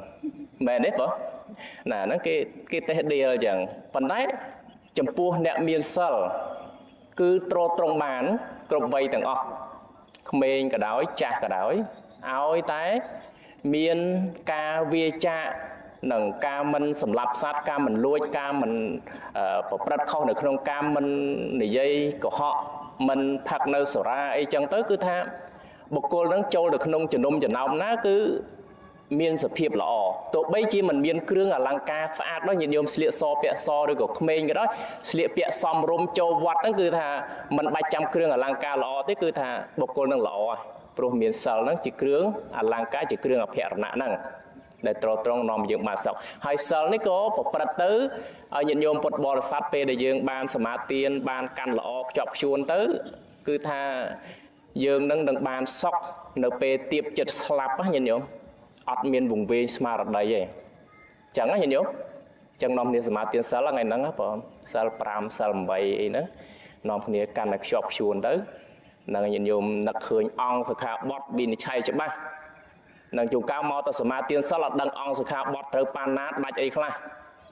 មែនទេបងណាហ្នឹងគេគេតេះដៀលអញ្ចឹងប៉ុន្តែចំពោះអ្នកមានសិលគឺត្រត្រង់បាន គ្រប់វ័យទាំងអស់ក្មេងក៏ដោយចាស់ក៏ដោយឲ្យតែមានការវាចា នឹងការមិនសម្លាប់សត្វការមិនលួចការមិនប្រព្រឹត្តខុសនៅក្នុងការមិននិយាយកុហកមិនផឹកនៅសុរាអីចឹងទៅគឺថាបុគ្គលនឹងចូលទៅក្នុងជំនុំចំណោមណាគឺមានសភាពល្អទោះបីជាមិនមានគ្រឿងអលង្ការស្អាតដូចញាតិញោមស្លៀកសពាក់សឬក៏ក្មេងក៏ដោយស្លៀកពាក់សមរម្យចូលវត្តហ្នឹងគឺថាមិនបាច់ចាំគ្រឿងអលង្ការល្អទេគឺថាបុគ្គលនឹងល្អហើយព្រោះមានសិលហ្នឹងជាគ្រឿងអលង្ការជាគ្រឿងអភរណៈហ្នឹង ដែលត្រត្រង់នាំយើងបានសុខហើយសិលនេះក៏ប្រព្រឹត្តទៅឲ្យញាតិញោមពុទ្ធបរិស័ទពេលដែលយើងបានសមាទានបានកាន់ល្អខ្ជាប់ខ្ជួនទៅ គឺថាយើងនឹងនឹងបានសុខនៅពេលទៀបចិត្តស្លាប់ណាញាតិញោមអត់មានវង្វេងស្មារតីទេចឹងណាញាតិញោមចឹងនាំគ្នាសមាធិសិលថ្ងៃហ្នឹងបងសិល5សិល8អីហ្នឹងនាំគ្នាកាន់តែខ្ជាប់ខ្ជួនទៅនឹងញាតិញោមនឹកឃើញអង្គសុខាបត់វិនិច្ឆ័យច្បាស់ នឹងជួកៅមកទៅសមាធិសិលអត់ដឹងអង្គសុខាបត់ត្រូវប៉ាណាដាច់អីខ្លះ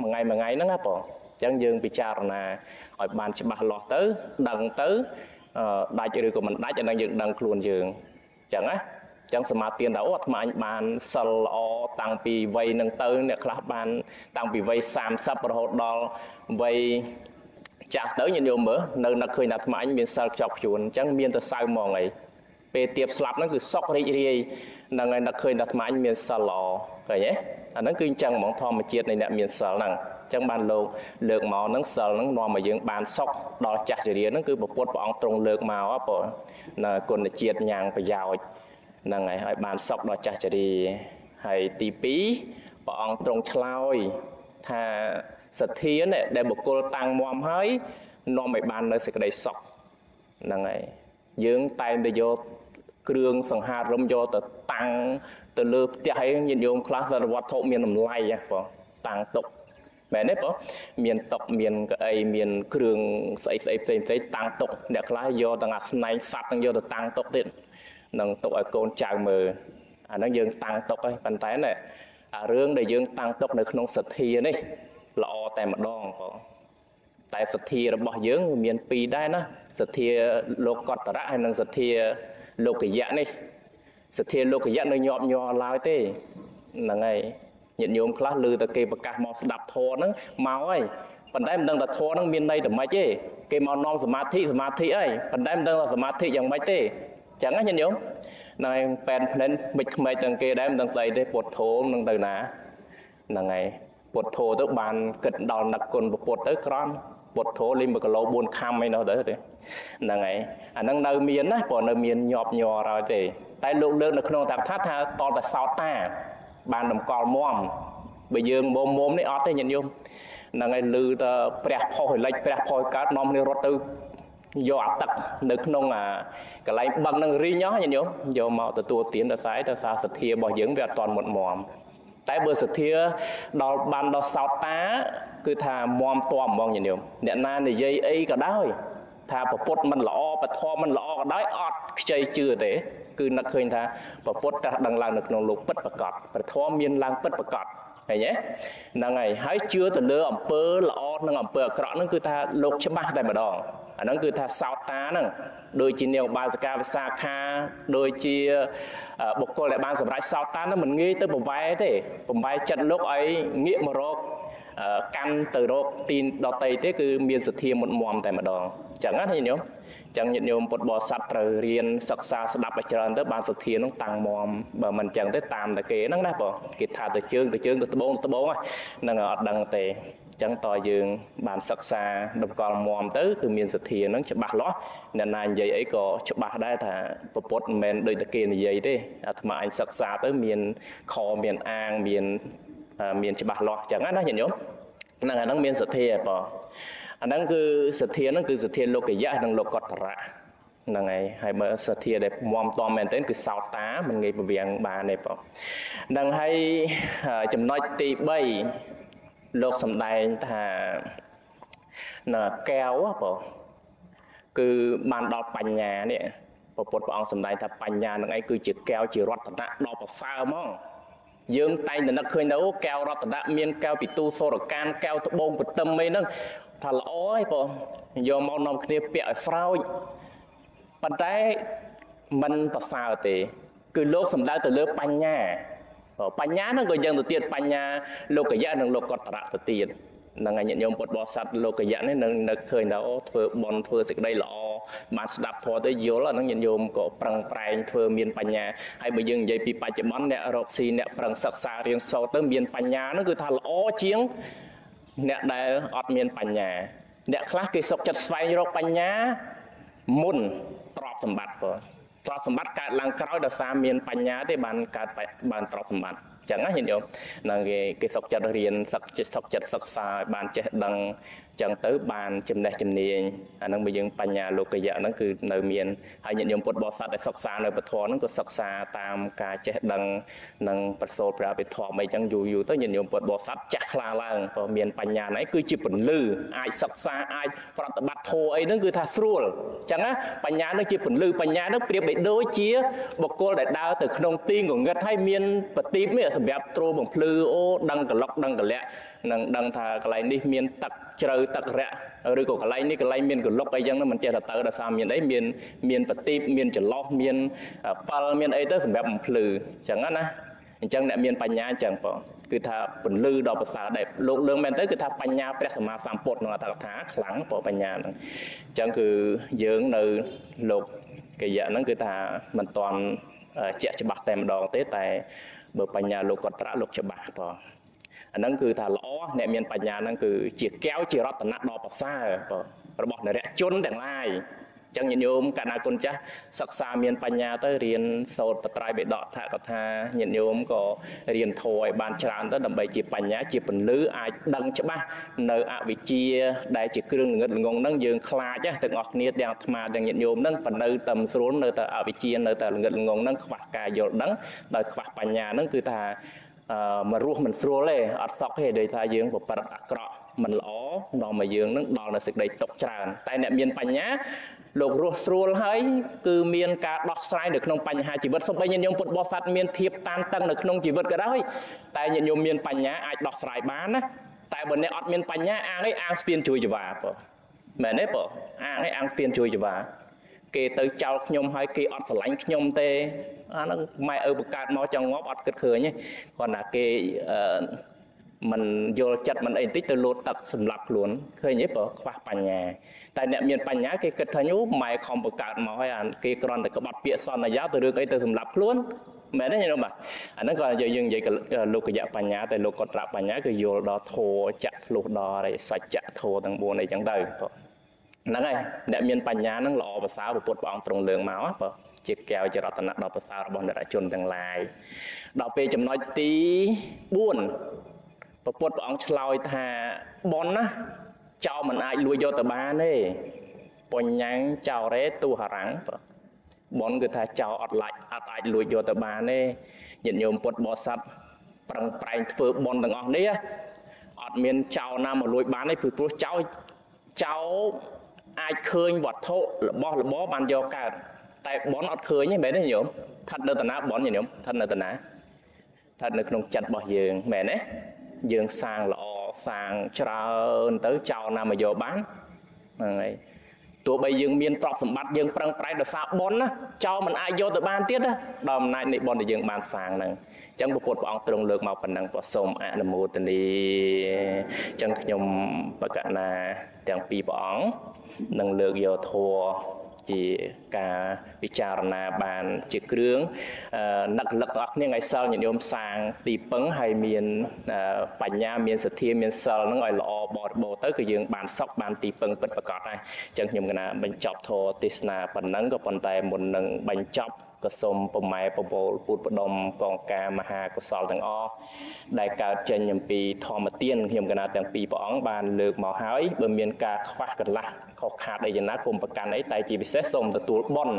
មួយថ្ងៃមួយថ្ងៃហ្នឹងណាបងអញ្ចឹងយើងពិចារណាឲ្យបានច្បាស់លាស់ទៅដឹងទៅដាច់ឬក៏មិនដាច់អានឹងយើងដឹងខ្លួនយើងអញ្ចឹងណាចឹងសមាទានថាអូអាត្មាអញបានសិលល្អតាំងពីវ័យនឹងទៅអ្នកខ្លះបាន តាំងពីវ័យ30រហូតដល់វ័យចាស់ទៅញាតិញោមមើលនៅនឹកឃើញថាអាត្មាអញមានសិលខ្ជាប់ខ្ជួនអញ្ចឹងមានទៅសៅហ្មងអី ពេលទៀបស្លាប់ហ្នឹងគឺសុករីករាយនឹងឯនឹកឃើញថាអាត្មាអញមានសិលល្អឃើញទេអាហ្នឹងគឺអញ្ចឹងហ្មងធម្មជាតិនៃអ្នកមានសិលហ្នឹងអញ្ចឹងបានលោកលើកមកហ្នឹងសិលហ្នឹងនាំឲ្យយើងបានសុខដល់ចាស់ជរាហ្នឹងគឺពុទ្ធព្រះអង្គទ្រង់លើកមកបងនៅគុណជាតិញ៉ាំងប្រយោជន៍ហ្នឹងហើយឲ្យបានសុខដល់ចាស់ជរាហើយទី2ព្រះអង្គទ្រង់ឆ្លើយថាសទ្ធានេះដែលបុគ្គលតាំងមមហើយនាំឲ្យបាននៅសេចក្តីសុខហ្នឹងហើយយើងតែងតែយក គ្រឿងសង្ហារឹមយកទៅតាំងទៅលើផ្ទះឯងញាតិញោមខ្លះសារវត្ថុមានតម្លៃហ៎បងតាំងទុកមែនទេបងមានតុកមានកៅអីមានគ្រឿងស្អីស្អីផ្សេងផ្សេងតាំងទុកអ្នកខ្លះយកទាំងអាស្នែងសัตว์នឹងយកទៅតាំងទុកទៀតនឹងទុកឲ្យកូនចៅមើលអាហ្នឹងយើងតាំងទុកហើយប៉ុន្តែណែអារឿងដែលយើងតាំងទុកនៅក្នុងសទ្ធានេះល្អតែម្ដងបងតែសទ្ធារបស់យើង មានពីរដែរណាសទ្ធាលោកកតរៈហើយនិងសទ្ធា លោកយៈនេះសទ្ធាលោកយៈនៅញាប់ញ័រឡើយទេហ្នឹងហើយញាតិញោមខ្លះឮតែគេប្រកាសមកស្ដាប់ធម៌ហ្នឹងមកហើយប៉ុន្តែមិនដឹងថាធម៌ហ្នឹងមានន័យតែម៉េចទេគេមកនាំសមាធិសមាធិអីប៉ុន្តែមិនដឹងថាសមាធិយ៉ាងម៉េចទេចឹងណាញាតិញោមនៅប៉ែនភ្នែនមិនថ្មីទាំងគេដែរមិនដឹងស្អីទេពុទ្ធធម៌នឹងទៅណាហ្នឹងហើយពុទ្ធធម៌ទៅបានគិតដល់នឹកគុណពុទ្ធទៅក្រំ ពុទ្ធធម៌លេង1គីឡូ4ខាំអីនោះទៅទេហ្នឹងហើយអាហ្នឹងនៅមានណាព្រោះនៅមានញាប់ញ័រហើយទេ តែលោកលើកនៅក្នុងតាថាថាតតែសោតតា បានតម្កល់មមបើយើងមុំមុំនេះអត់ទេញាតិញោមហ្នឹងហើយលឺទៅព្រះផុសលិចព្រះផុសកើតនាំគ្នារត់ទៅយកអាទឹកនៅក្នុងអាកន្លែងបឹងនឹងរីងញាតិញោមយកមកទទួលទានដល់ស្អែកទៅសារសទ្ធារបស់យើងវាអត់តន់មុតមមតែបើសទ្ធាដល់បានដល់សោតតា គឺថាមមតមហ្មងញាតិញោមអ្នកណានិយាយអីក៏ដោយថាប្រពុតមិនល្អបធមមិនល្អក៏ដោយអត់ខ្ចីជឿទេគឺនឹកឃើញថាប្រពុតត្រាស់ដឹងឡើងនៅក្នុងលោកពិតប្រកបប្រធមមានឡើងពិតប្រកបឃើញទេហ្នឹងហើយហើយជឿទៅលើអំពើល្អនិងអំពើអាក្រក់ហ្នឹងគឺថាលោកច្បាស់តែម្ដងអាហ្នឹងគឺថាសោតតាហ្នឹងដូចជានាងបាសិកាវិសាខាដូចជាបុគ្គលដែលបានសម្រេចសោតតាហ្នឹងមិនងាយទៅប្រវែទេប្រវែចិត្តលោកឲ្យងាកមករក កាន់ទៅរកទីដតីទេគឺមានសទ្ធាមុតមមតែម្ដងចឹងណាញាតិញោមចឹងញាតិញោមពុទ្ធបរិស័ទត្រូវរៀនសិក្សាស្ដាប់ឲ្យច្រើនទៅបានសទ្ធានឹងតាំងមមបើមិនចឹងទេតាមតែគេហ្នឹងណាបងគេថាទៅជើងទៅជើងទៅត្បូងត្បូងហ្នឹងអត់ដឹងទេចឹងតើយើងបានសិក្សាតម្កល់មមទៅគឺមានសទ្ធានឹងច្បាស់លាស់អ្នកណានិយាយអីក៏ច្បាស់ដែរថាពពុទ្ធមិនមែនដូចតែគេនិយាយទេអាត្មាអញសិក្សាទៅមានខមានអាងមាន មានច្បាស់លាស់ចឹងណាញាតិញោមហ្នឹងអាហ្នឹងមានសទ្ធាបងអាហ្នឹងគឺសទ្ធាហ្នឹងគឺសទ្ធាលោកយៈនិងលោកតរៈហ្នឹងហើយហើយបើសទ្ធាដែលមមតមែនទែនគឺសោតតាមិនងាយពវាំងបានទេបងហ្នឹងហើយចំណុចទី3លោកសំដែងថានៅកែវបងគឺបានដល់បញ្ញានេះពពុទ្ធព្រះអង្គសំដែងថាបញ្ញានឹងឯងគឺជាកែវជារតនៈដ៏ប្រសើរហ្មង យើងតែងតែនឹកឃើញទៅកែវរតនៈមានកែវពិទូសូរកានកែវត្បូងបទឹមអីហ្នឹងថាល្អហើយបងយកមកនាំគ្នាពាក់ឲ្យស្រោចប៉ុន្តែมันប្រសើរទេ គឺលោកសំដៅទៅលើបញ្ញាបញ្ញាហ្នឹងក៏យើងទៅទៀតបញ្ញាលោកយៈនិងលោកកតរៈទៅទៀតនឹងញាតិញោមពុទ្ធបរិស័ទលោកយៈនេះនឹងនឹកឃើញថាអូធ្វើបន់ធ្វើសេចក្តីល្អ បានស្ដាប់ធម៌ទៅយល់អានឹងញាតិញោមក៏ប្រឹងប្រែងធ្វើមានបញ្ញាហើយបើយើងនិយាយពីបច្ចុប្បន្នអ្នករកស៊ីអ្នកប្រឹងសិក្សារៀនសូត្រទៅមានបញ្ញានោះគឺថាល្អជាងអ្នកដែលអត់មានបញ្ញាអ្នកខ្លះគេសុកចិត្តស្វែងរកបញ្ញាមុនទ្រព្យសម្បត្តិបងទ្រព្យសម្បត្តិកើតឡើងក្រោយដោយសារមានបញ្ញាទេបានកើតបានទ្រព្យសម្បត្តិចឹងណាញាតិញោមនឹងគេគេសុកចិត្តរៀនសុកចិត្តសុកចិត្តសិក្សាឲ្យបានចេះដឹង ចឹងទៅបានចំណេះជំនាញអានឹងបើយើងបញ្ញាលោកយៈហ្នឹងគឺនៅមានហើយញាតិញោមពុទ្ធបរិស័ទដែលសិក្សានៅពធហ្នឹងក៏សិក្សាតាមការចេះដឹងនិងប្រសូតប្រាវិធមអីចឹងយូរយូរទៅញាតិញោមពុទ្ធបរិស័ទចាស់ខ្លាឡើងព្រោះមានបញ្ញាហ្នឹងគឺជាពន្លឺអាចសិក្សាអាចប្រតិបត្តិធម៌អីហ្នឹងគឺថាស្រួលចឹងណាបញ្ញាហ្នឹងជាពន្លឺបញ្ញាហ្នឹងប្រៀបបីដូចជាបុគ្គលដែលដើរទៅក្នុងទីងងឹតហើយមានប្រទីបនេះសម្រាប់ទ្របំភ្លឺអូដឹងក្លុកដឹងកលៈនឹងដឹងថាកន្លែងនេះមានទឹកជ្រៅទឹករយៈឬក៏កន្លែងនេះកន្លែងមានកលុកអីចឹងមិនចេះតែទៅដោយសារមានអីមានមានប្រទីបមានចន្លោះមានប៉លមានអីទៅសម្រាប់បំភ្លឺចឹងណាអញ្ចឹងអ្នកមានបញ្ញាអញ្ចឹងបងគឺថាពន្លឺដល់ប្រសើរដែរលោកលើងមែនទៅគឺថាបញ្ញាព្រះសម្មាសម្ពុទ្ធក្នុងអត្ថកថាខ្លាំងព្រោះបញ្ញាហ្នឹងអញ្ចឹងគឺយើងនៅលោកកិយៈហ្នឹងគឺថាមិនតាន់ជាក់ច្បាស់តែម្ដងទេតែបើបញ្ញាលោកគាត់ត្រាក់លោកច្បាស់បង អាហ្នឹងគឺថាល្អអ្នកមានបញ្ញាហ្នឹងគឺជាកែវជារតនៈដ៏ប្រសើររបស់នរជនទាំងឡាយចឹងញាតិញោមកណ្ណាគុណចាស់សិក្សាមានបញ្ញាទៅរៀនសូត្របត្រៃបិដកថាកថាញាតិញោមក៏រៀនធម៌ឲ្យបានច្រើនទៅដើម្បីជាបញ្ញាជាពន្លឺអាចដឹងច្បាស់នៅអវិជ្ជាដែលជាគ្រឿងងឹតល្ងងហ្នឹងយើងខ្លាចទាំងអស់គ្នាទាំងអាត្មាទាំងញាតិញោមហ្នឹងប៉ុន្តែតែមិនស្រួលនៅតែអវិជ្ជានៅតែល្ងឹតល្ងងហ្នឹងខ្វះការយល់ដឹងដោយខ្វះបញ្ញាហ្នឹងគឺថាអឺ មករស់មិនស្រួលទេអត់សក់ទេដោយថាយើងប្រព្រឹត្តអាក្រក់មិនល្អនាំមកយើងនឹងដល់នៅសេចក្តីទុកច្រើន តែអ្នកមានបញ្ញាលោករស់ស្រួលហើយគឺមានការដោះស្រាយនៅក្នុងបញ្ហាជីវិតសូម្បីញាតិញោមពុទ្ធបរិស័ទមានភាពតានតឹងនៅក្នុងជីវិតក៏ដោយតែញាតិញោមមានបញ្ញាអាចដោះស្រាយបានណាតែបើអ្នកអត់មានបញ្ញាអាងនេះអាងស្ពានជួយជីវ៉ាបងមែនទេបងអាងនេះអាងស្ពានជួយជីវ៉ា គេទៅចោលខ្ញុំហើយគេអត់ស្រឡាញ់ខ្ញុំទេអាហ្នឹងម៉ែឪបង្កើតមកចង់ងាប់អត់គិតឃើញទេគាត់ថាគេមិនយល់ចិត្តមិនអីបន្តិចទៅលោតទឹកសម្លាប់ខ្លួនឃើញទេបើខ្វះបញ្ញាតែអ្នកមានបញ្ញាគេគិតថាញូម៉ែខំបង្កើតមកហើយអាគេគ្រាន់តែក្បត់ពាក្យសន្យាទៅរឿងអីទៅសម្លាប់ខ្លួនមែនទេញោមបាទអាហ្នឹងក៏យើងនិយាយលោកយៈបញ្ញាតែលោកក៏ត្រាក់បញ្ញាគឺយល់ដល់ធัวចាក់ធ្លុះដល់សច្ចៈធัวទាំង4អីចឹងទៅ ហ្នឹងហើយអ្នកមានបញ្ញាហ្នឹងល្អប្រសើរពុទ្ធព្រះអង្គទ្រង់លើងមកបើជាកែវជារតនៈដ៏ប្រសើររបស់នរជនទាំងឡាយដល់ពេលចំណុចទី4ពុទ្ធព្រះអង្គឆ្លើយថាបនណាចោលមិនអាចលួចយកទៅបានទេបញ្ញាំងចោរេទុហរាំងបនគឺថាចោលអត់ឡាច់អត់អាចលួចយកទៅបានទេញាតិញោមពុទ្ធបរិស័ទប្រឹងប្រែងធ្វើបនទាំងអស់នេះអត់មានចោលណាមកលួចបានទេព្រោះចោលចោល អាចឃើញវត្ថុរបស់របរបានយកកើតតែបនអត់ឃើញទេមែនទេញោមថាត់នៅតាណាបនញោមថាត់នៅតាណាថាត់នៅក្នុងចិត្តរបស់យើងមែនទេយើងសាងល្អសាងច្រើនទៅចោលណាមកយកបានហ្នឹងហើយទោះបីយើងមានទ្រព្យសម្បត្តិយើងប្រឹងប្រែងដោយសារបុណ្យណាចោលមិនអាចយកទៅបានទៀតណាដល់អំណាចនៃបុណ្យដែលយើងបានសាងហ្នឹងអញ្ចឹងពុទ្ធព្រះអង្គទ្រង់លើកមកប៉ុណ្ណឹងព្រះសូមអនុមោទនីអញ្ចឹងខ្ញុំបកណាទាំងពីរព្រះអង្គនឹងលើកយកធម៌ជាការពិចារណាបានជាគ្រឿងនឹកលឹកទាំងអស់គ្នាថ្ងៃសិលញាតិញោមសាងទីពឹងហើយមានបញ្ញាមានសទ្ធាមានសិលហ្នឹងឲ្យល្អបរិបូរទៅគឺយើងបានសុខបានទីពឹងពិតប្រាកដដែរអញ្ចឹងខ្ញុំកណាបញ្ចប់ធម៌ទេសនាប៉ុណ្ណឹងក៏ប៉ុន្តែមុននឹងបញ្ចប់ ក៏សូមប្រម៉ែប្រពោលពុទ្ធបដមកងការមហាកុសលទាំងអស់ដែលកើតចេញអំពីធម្មទានខ្ញុំកណាទាំងពីរព្រះអង្គបានលើកមកហើយបើមានការខ្វះកន្លះខុសខាតអីយ៉ាងណាគុំប្រកាន់អីតែជាពិសេសសូមទទួលបន់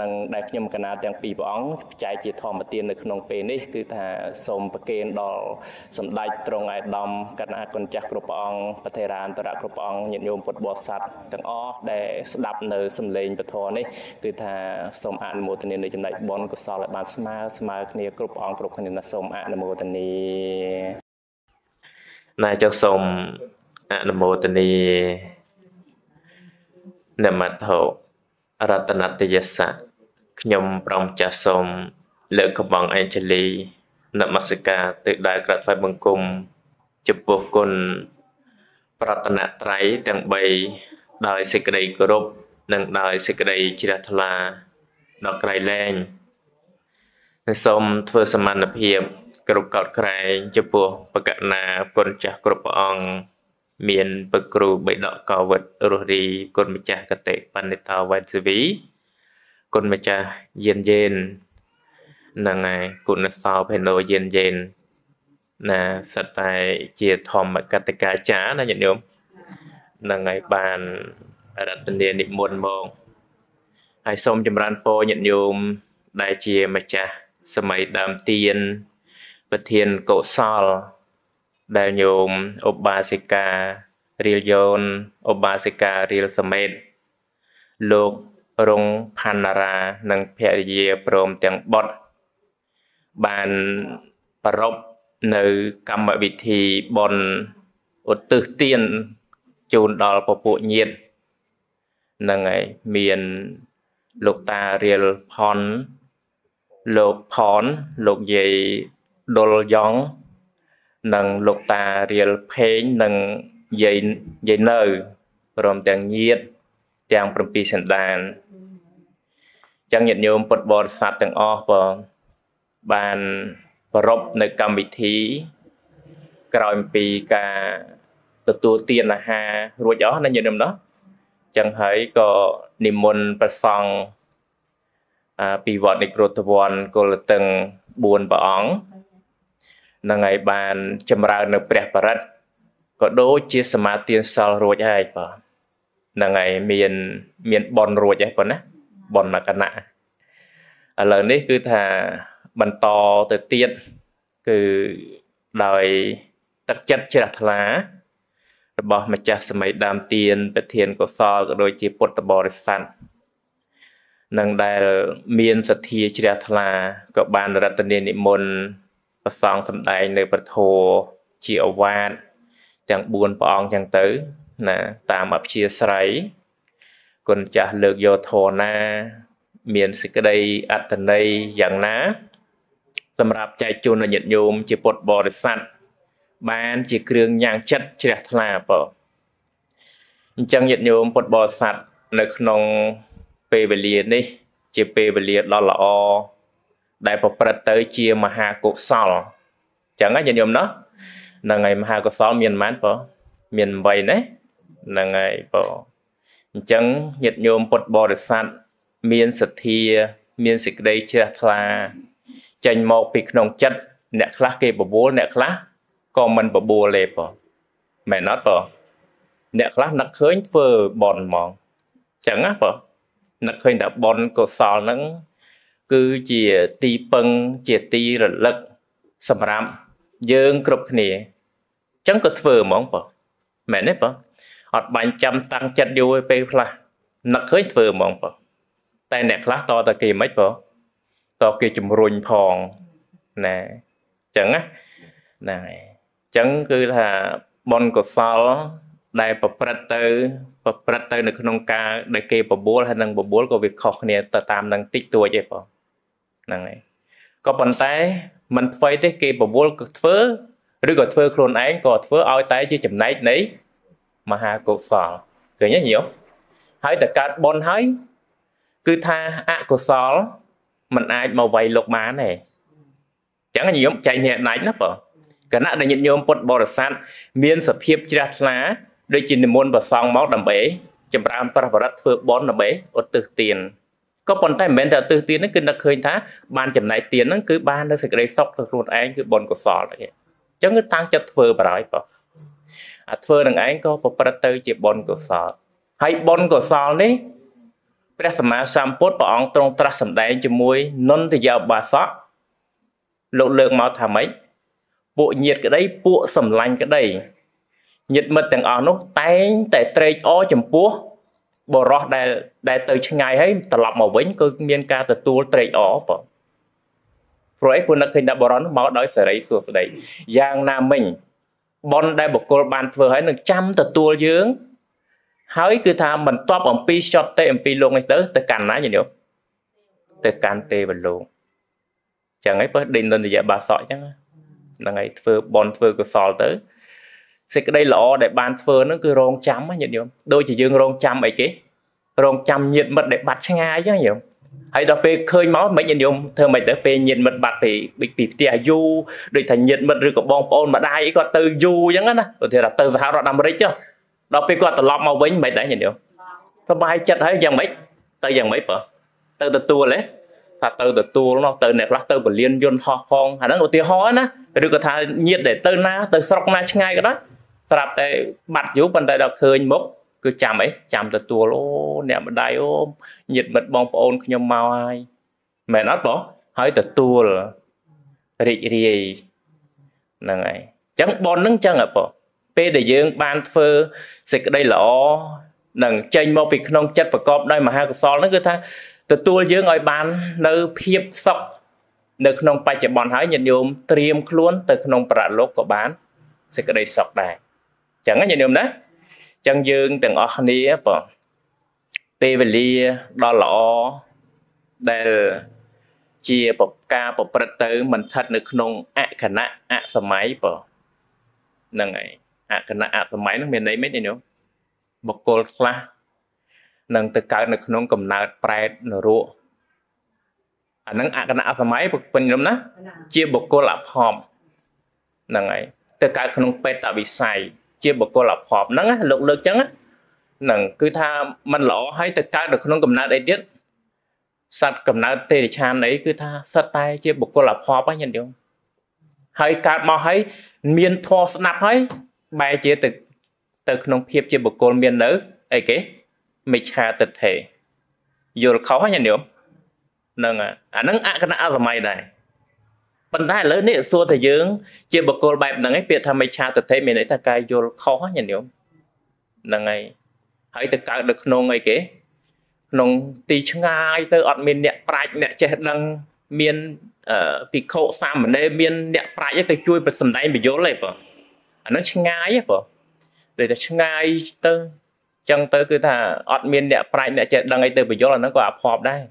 នឹងដែលខ្ញុំកណាទាំងពីរព្រះអង្គចែកជាធម្មទាននៅក្នុងពេលនេះគឺថាសូមប្រគេនដល់សម្ដេចត្រង់ឯកឧត្តមកណាគុណចាស់គ្រប់ព្រះអង្គប្រធេរានតរៈគ្រប់ព្រះអង្គញាតិញោមពុទ្ធបរិស័ទទាំងអស់ដែលស្ដាប់នៅសំឡេងពធនេះគឺថាសូមអនុមោទនានៅចំណែកបនកុសលឲ្យបានស្មើស្មើគ្នាគ្រប់អង្គគ្រប់គ្នាសូមអនុមោទនាណាចុះសូមអនុមោទនានមត្ថោរតនតយសៈខ្ញុំប្រំចាស់សូមលើកកំបងអេជលីនមស្ការទិដាក្រាត់ថ្វាយបង្គំចំពោះគុណប្រតនត្រ័យទាំង3ដោយសេចក្តីគោរពនិងដោយសេចក្តីជ្រះថ្លា ដល់ក្រៃលែងសូមធ្វើសមានភាពគ្រប់កោតក្រែងចំពោះបកណាគុណចាស់គ្រប់ព្រះអង្គមានពគ្រូបិដកកវិតរស់រីគុណម្ចាស់កតិបណ្ឌិតវៃសវីគុណម្ចាស់យៀនយេននឹងឯគុណសោភេណូយៀនយេនណាសិតតែជាធម្មកតិកាចារណាញាតិញោមនឹងហើយបានរតនានិមន្តមក ហើយសូមចម្រើនពរញាតិញោមដែលជាម្ចាស់សម័យដើមទៀនប្រធានកុសល ដែលញោមឧបាសិការៀលយោនឧបាសិការៀលសមេតលោករងផាណារានិងភរិយាព្រមទាំងបុត្របានប្រពនៅកម្មវិធីបន់ឧទ្ទិសទានជូនដល់ពពួកញាតិនឹងហើយមាន លោកតារៀលផនលោកផនលោកយាយដុលយ៉ងនិងលោកតារៀលផេងនិងយាយយាយនៅព្រមទាំងញាតិទាំង7សន្តានចឹងញាតិញោមពុទ្ធបរិស័ទទាំងអស់បងបានប្រពនៅកម្មវិធី ក្រោយពីការទទួលទានអាហាររួចអស់ណាញាតិញោមណោះ ចឹងហើយក៏និមន្តប្រសង់អាពីវត្តនៃគ្រុតវ័នគុលតឹង4ព្រះអង្គនឹងហើយបានចម្រើននៅព្រះបរិត្តក៏ដូចជាសមាទានសិលរួចហើយបាទហ្នឹងហើយមានមានបនរួចហើយប៉ុណ្ណាបនមកណៈឥឡូវនេះគឺថាបន្តទៅទៀតគឺដោយទឹកចិត្តជ្រះថ្លា របស់ម្ចាស់សម័យដើមទៀនប្រធានកុសលក៏ដូចជាពុទ្ធបរិស័ទនឹងដែលមានសទ្ធាជ្រះថ្លាក៏បានរតនានិមន្តប្រសងសម្ដែងនៅប្រធោជាអវាទទាំង4ព្រះអង្គចឹងទៅណាតាមអព្យាស្រ័យគុណចាស់លើកយកធរណា មានសេចក្តីអត្តន័យយ៉ាងណា សម្រាប់ចែកជូនញាតិញោមជាពុទ្ធបរិស័ទ បានជាគ្រឿងញ៉ាំងចិត្តជ្រះថ្លាបើអញ្ចឹងញាតិញោមពុទ្ធបរិស័ទនៅក្នុងពេលវេលានេះ ជាពេលវេលាដ៏ល្អដែលប្រព្រឹត្តទៅជាមហាកុសលអញ្ចឹងណាញាតិញោមណាហ្នឹងហើយមហាកុសលមានប៉ុន្មានបើមាន8ណាហ្នឹងហើយបើអញ្ចឹងញាតិញោមពុទ្ធបរិស័ទមានសទ្ធា មានសេចក្តីជ្រះថ្លាចេញមកពីក្នុងចិត្តអ្នកខ្លះគេបបួលអ្នកខ្លះ ក៏មិនបបួលទេបើមែនអត់បើអ្នកខ្លះនឹកឃើញធ្វើបន់ហ្មងអញ្ចឹងណាបើនឹកឃើញតែបន់កុសលហ្នឹងគឺជាទីពឹងជាទីរលឹកសម្រាប់យើងគ្រប់គ្នាអញ្ចឹងក៏ធ្វើហ្មងបើមែនទេបើអត់បាញ់ចាំតាំងចិត្តយូរពេលខ្លះនឹកឃើញធ្វើហ្មងបើតែអ្នកខ្លះតតែគេមិនបើតគេជំរុញផងណាអញ្ចឹងណាហ្នឹងហើយអញ្ចឹងគឺថាបុណ្យកុសល ដែលប្រព្រឹត្តទៅ ប្រព្រឹត្តទៅនៅក្នុងការដែលគេបបួលហើយនឹងបបួលក៏វាខុសគ្នាទៅតាមនឹងតិចតួចឯងបងហ្នឹងហើយក៏ប៉ុន្តែមិនធ្វើទេគេបបួលក៏ធ្វើឬក៏ធ្វើខ្លួនឯងក៏ធ្វើឲ្យតែជាចំណែកនៃមហាកុសលឃើញទេញោមហើយតែកើតបុណ្យហើយគឺថាអកុសលมันអាចមកវាយលុកបានទេអញ្ចឹងញោមចែកនេះដាច់ណាបង គណៈដែលញាតិញោមពុទ្ធបរិស័ទមានសភាពជ្រះថ្លាដូចជានិមន្តប្រសងមកដើម្បីចម្រើនប្រវត្តិធ្វើបុណ្យដើម្បីឧទ្ទិសទានក៏ប៉ុន្តែមិនមែនតែឧទ្ទិសទានហ្នឹងគឺនឹកឃើញថាបានចំណែកទានហ្នឹងគឺបាននៅសេចក្តីសុខទៅខ្លួនឯងគឺបុណ្យកុសលទេចឹងគឺតាំងចិត្តធ្វើបរហើយបងអាធ្វើនឹងឯងក៏ប្រព្រឹត្តទៅជាបុណ្យកុសលហើយបុណ្យកុសលនេះព្រះសម្មាសម្ពុទ្ធព្រះអង្គទ្រង់ត្រាស់សម្ដែងជាមួយនន្តយបាសកលោកលើកមកថាម៉េច ពួកញាតក្តីពួកសម្លាញ់ក្តីញាតមិត្តទាំងអស់នោះតែងតែត្រេកអរចំពោះបរោះដែលដែលទៅឆ្ងាយហើយត្រឡប់មកវិញគឺមានការទទួលត្រេកអរបងព្រោះអីពួកនឹកឃើញថាបរោះនោះមកដោយសេរីសួស្តីយ៉ាងណាមិញប៉ុនដែលបុគ្គលបានធ្វើហើយនឹងចាំទទួលយើងហើយគឺថាបន្ទាប់អំពីចត់ទេអំពីលោកនេះទៅទៅកាន់ណាញញោមទៅកាន់ទេវលោកចឹងហើយបើដេញនន្តយបាសកចឹង ហ្នឹងហើយធ្វើបនធ្វើកុសលទៅសេចក្តីល្អដែលបានធ្វើហ្នឹងគឺរងចាំញាតិញោមដូចជាយើងរងចាំអីគេរងចាំញាតិមិត្តដែលបាត់ឆ្ងាយចឹងញោមហើយដល់ពេលឃើញមកមិនញាតិញោមធ្វើមិនទៅពេលញាតិមិត្តបាត់ពីពីផ្ទះយូរដូចថាញាតិមិត្តឬក៏បងប្អូនម្ដាយគាត់ទៅយូរចឹងណាគាត់ថាទៅសហរដ្ឋអាមេរិកចុះដល់ពេលគាត់ត្រឡប់មកវិញមិនដែរញាតិញោមសប្បាយចិត្តហើយយ៉ាងម៉េចទៅយ៉ាងម៉េចបើទៅទទួលហ៎ ថាទៅទទួលនោះទៅអ្នកខ្លះទៅពលានយន្តហោះផងអាហ្នឹងឧទាហរណ៍ណាឬក៏ថាញាតដែលទៅណាទៅស្រុកណាឆ្ងាយក៏ដោយស្រាប់តែបាត់យូរប៉ុន្តែដល់ឃើញមុខគឺចាំអីចាំទទួលអូអ្នកម្ដាយអូញាតិមិត្តបងប្អូនខ្ញុំមកហើយមែនអត់បងហើយទទួលរីករាយហ្នឹងហើយអញ្ចឹងបនហ្នឹងអញ្ចឹងហ៎បងពេលដែលយើងបានធ្វើសេចក្តីល្អនឹងចេញមកពីក្នុងចិត្តប្រកបដោយមហាកុសលហ្នឹងគឺថា ទទួលយើងឲ្យបាននៅភាពសុខនៅក្នុងបច្ចុប្បន្នហើយញាតិញោមត្រៀមខ្លួនទៅក្នុងប្រលោកក៏បានសេចក្តីសុខដែរអញ្ចឹងញាតិញោមណាអញ្ចឹងយើងទាំងអស់គ្នាបងពេលវេលាដ៏ល្អដែលជាប្រការប្រព្រឹត្តទៅមិនស្ថិតនៅក្នុងអខណៈអសម័យបងហ្នឹងហើយអខណៈអសម័យហ្នឹងមានន័យមិនទេញោមបុគ្គលខ្លះ នឹងទៅកើតនៅក្នុងកំណើតប្រែតនរកអាហ្នឹងអកណអសម័យពេញខ្ញុំណា ជាបុគ្គលអភ័ព្វហ្នឹងហើយទៅកើតក្នុងបេតវិស័យជាបុគ្គលអភ័ព្វហ្នឹងលោកលើកចឹងហ្នឹងគឺថាมันល្អហើយទៅកើតនៅក្នុងកំណើតអីទៀតសត្វកំណើតទេរិឆានអីគឺថាសិតតែជាបុគ្គលអភ័ព្វហ្នឹងញាតិញោមហើយកើតមកហើយមានធម៌ស្ដាប់ហើយបែរជាទៅទៅក្នុងភាពជាបុគ្គលមាននៅអីគេ មិច្ឆាទិដ្ឋិយល់ខុសហ្នឹងញាតិញោមហ្នឹងអាហ្នឹងអកណអសម័យដែរប៉ុន្តែឥឡូវនេះសួរតែយើង ជាបុគ្គលបែបហ្នឹងឯងពាក្យថាមិច្ឆាទិដ្ឋិមានន័យថាកាយយល់ខុសញាតិញោមហ្នឹងហើយហើយទៅកើតនៅក្នុងអីគេក្នុងទីឆ្ងាយទៅអត់មានអ្នកប្រាជ្ញអ្នកចេះដឹងមានភិក្ខុសាមណេរមានអ្នកប្រាជ្ញទៅជួយប្រសម្ដែងបញ្យលទេបងអានឹងឆ្ងាយហ៎បងដូចតែឆ្ងាយទៅ ចឹងទៅគឺថាអត់មានអ្នកប្រាជ្ញអ្នកចេះដឹងអីទៅបញ្យលអានឹងក៏អភ័ព្វដែរ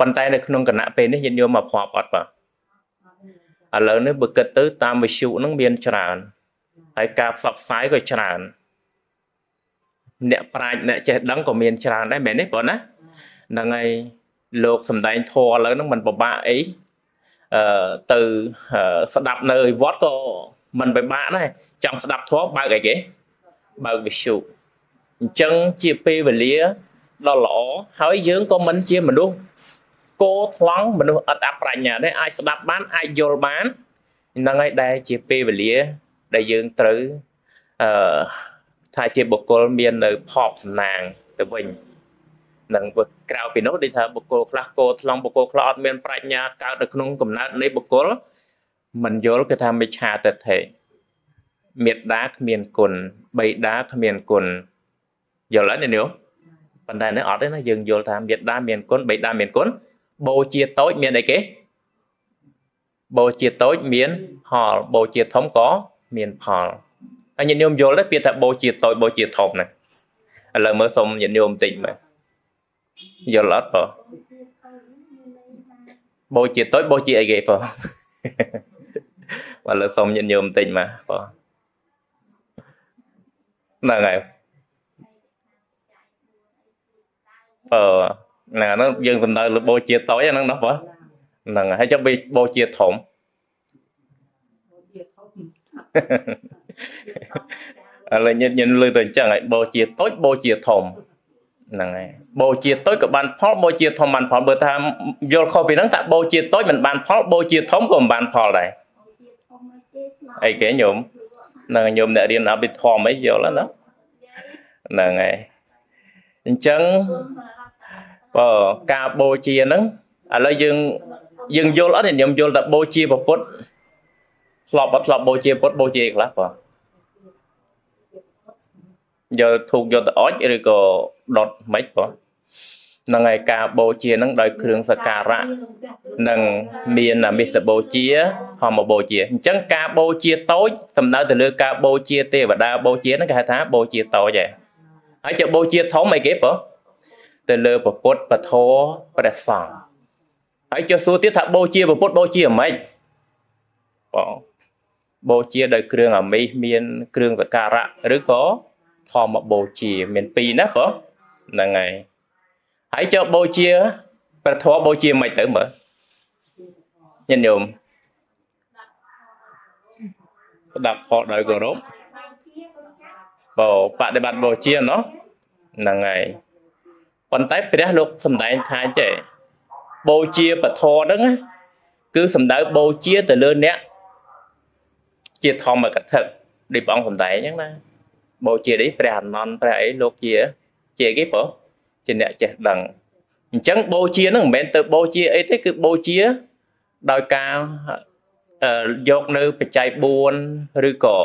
ប៉ុន្តែនៅក្នុងគណៈពេលនេះញាតិញោមមកភ័ព្វអត់បាទឥឡូវនេះបើគិតទៅតាមវិសុនឹងមានច្រើនហើយការផ្សព្វផ្សាយក៏ច្រើនអ្នកប្រាជ្ញអ្នកចេះដឹងក៏មានច្រើនដែរមែនទេបងណាហ្នឹងហើយលោកសំដែងធម៌ឥឡូវហ្នឹងมันពិបាកអីអឺទៅស្ដាប់នៅវត្តក៏มันពិបាកដែរចង់ស្ដាប់ធម៌បើកអីគេបើកវិសុ អញ្ចឹងជាពេលវេលាដ៏ល្អហើយយើងក៏មិនជាមនុស្សគោថ្លង់មនុស្សអត់អប្រាជ្ញាដែរអាចស្ដាប់បានអាចយល់បានហ្នឹងហើយដែលជាពេលវេលា ដែលយើងត្រូវអឺថាជាបុគ្គលមាននៅផបសំណាងទៅវិញនឹងក្រៅពីនោះដូចថាបុគ្គលខ្លះគោថ្លង់បុគ្គលខ្លះអត់មានប្រាជ្ញាកើតនៅក្នុងកំណើតនៃបុគ្គលមិនយល់គឺថាមិច្ឆាទិដ្ឋិមេត្តាគ្មានគុណបៃតាគ្មានគុណ យល់ហើយនេះប៉ុន្តែនេះអត់ទេណាយើងយល់ថាមេត្តាមានគុណបៃតាមានគុណបូជាតូចមានអីគេបូជាតូចមានផលបូជាធំក៏មានផលហើយញាតិញោមយល់ទេពាក្យថាបូជាតូចបូជាធំហ្នឹងឥឡូវមើលសុំញាតិញោមបន្តិចមើលយល់អត់បងបូជាតូចបូជាអីគេបងឥឡូវសុំញាតិញោមបន្តិចមកបងហ្នឹងហើយ អឺហ្នឹងអានោះយើងសំដៅលើបូជាតូចហ្នឹងណាបងហ្នឹងហើយចុះបូជាធំឥឡូវញញលើទៅអញ្ចឹងហើយបូជាតូចបូជាធំហ្នឹងហើយបូជាតូចក៏បានផលបូជាធំបានផលបើថាយល់ខុសពីហ្នឹងថាបូជាតូចមិនបានផលបូជាធំក៏មិនបានផលដែរអីគេញោមហ្នឹងញោមអ្នករៀនអភិធម្មអីយល់ណាហ្នឹងហើយអញ្ចឹង បើការបូជាហ្នឹងឥឡូវយើងយើងយល់អត់ញោមយល់ថាបូជាពុទ្ធធ្លាប់អត់ធ្លាប់បូជាពុទ្ធបូជាអីខ្លះបងយកធូបយកទៅអុចឬក៏ដុតមិនបងហ្នឹងហើយការបូជាហ្នឹងដោយគ្រឿងសក្ការៈនិងមានមិសបូជាធម្មបូជាអញ្ចឹងការបូជាតូចសំដៅទៅលើការបូជាទេវតាបូជាហ្នឹងគេហៅថាបូជាតូចឯងហើយចុះបូជាធំអីគេបង ទៅលើពពុទ្ធពធព្រះសង្ឃហើយចុះសួរទៀតថាបូជាពពុទ្ធបូជាអ្មេចបងបូជាដោយគ្រឿងអាមីសមាន គ្រឿងសក្ការៈឬក៏ធម្មបូជា មានពីរណាបងហ្នឹងហើយហើយចុះបូជាព្រះធម៌បូជាមិនទៅមើលញាតិញោមស្ដាប់ធម៌ដោយគោរពបោបដិបត្តិបូជាណោះហ្នឹងហើយ ប៉ុន្តែព្រះលោកសំដែងថាចេះបូជាពធហ្នឹងគឺសំដៅបូជាទៅលើអ្នកជាធម្មកថាដូចព្រះអង្គសំដែងអញ្ចឹងណាបូជានេះព្រះអនន្តព្រះអីលោកជាជាគេបងជាអ្នកចេះដឹងអញ្ចឹងបូជានឹងមិនមែនទៅបូជាអីទេគឺបូជាដោយការយកនៅបច្ច័យ4ឬក៏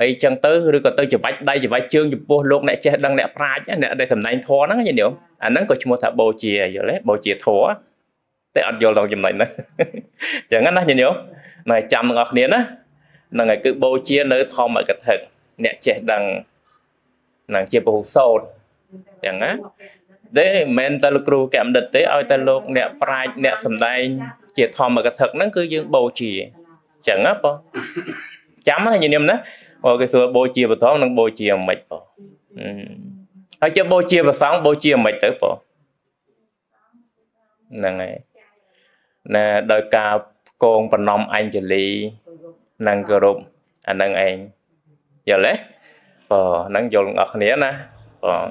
អីចឹងទៅឬក៏ទៅច្រវាច់ដៃច្រវាច់ជើងចំពោះលោកអ្នកចេះដឹងអ្នកប្រាជ្ញអ្នកដែលសម្ដែងធម៌ហ្នឹងញាតិញោមអាហ្នឹងក៏ឈ្មោះថាបូជាយល់ទេបូជាធម៌តែអត់យល់ដល់ចំណុចហ្នឹងចឹងណាញាតិញោមណែចាំទាំងអស់គ្នាណាហ្នឹងហើយគឺបូជានៅធម្មកថាអ្នកចេះដឹងនឹងជាពហុសោតចឹងណាទេមិនមែនតែលោកគ្រូកែមដិតទេឲ្យតែលោកអ្នកប្រាជ្ញអ្នកសំដែងជាធម្មកថាហ្នឹងគឺយើងបូជាចឹងណាបងចាំណាញញឹមណា អូគេសួរបូជាបឋមនិងបូជាមិនបងហើយចុះបូជាប្រសងបូជាមិនទៅបងហ្នឹងហើយណែដោយការកងប្រណំអញ្ជលីនិងគោរពអានឹងឯងយល់ទេបងហ្នឹងយល់អ្នកគ្នាណាបង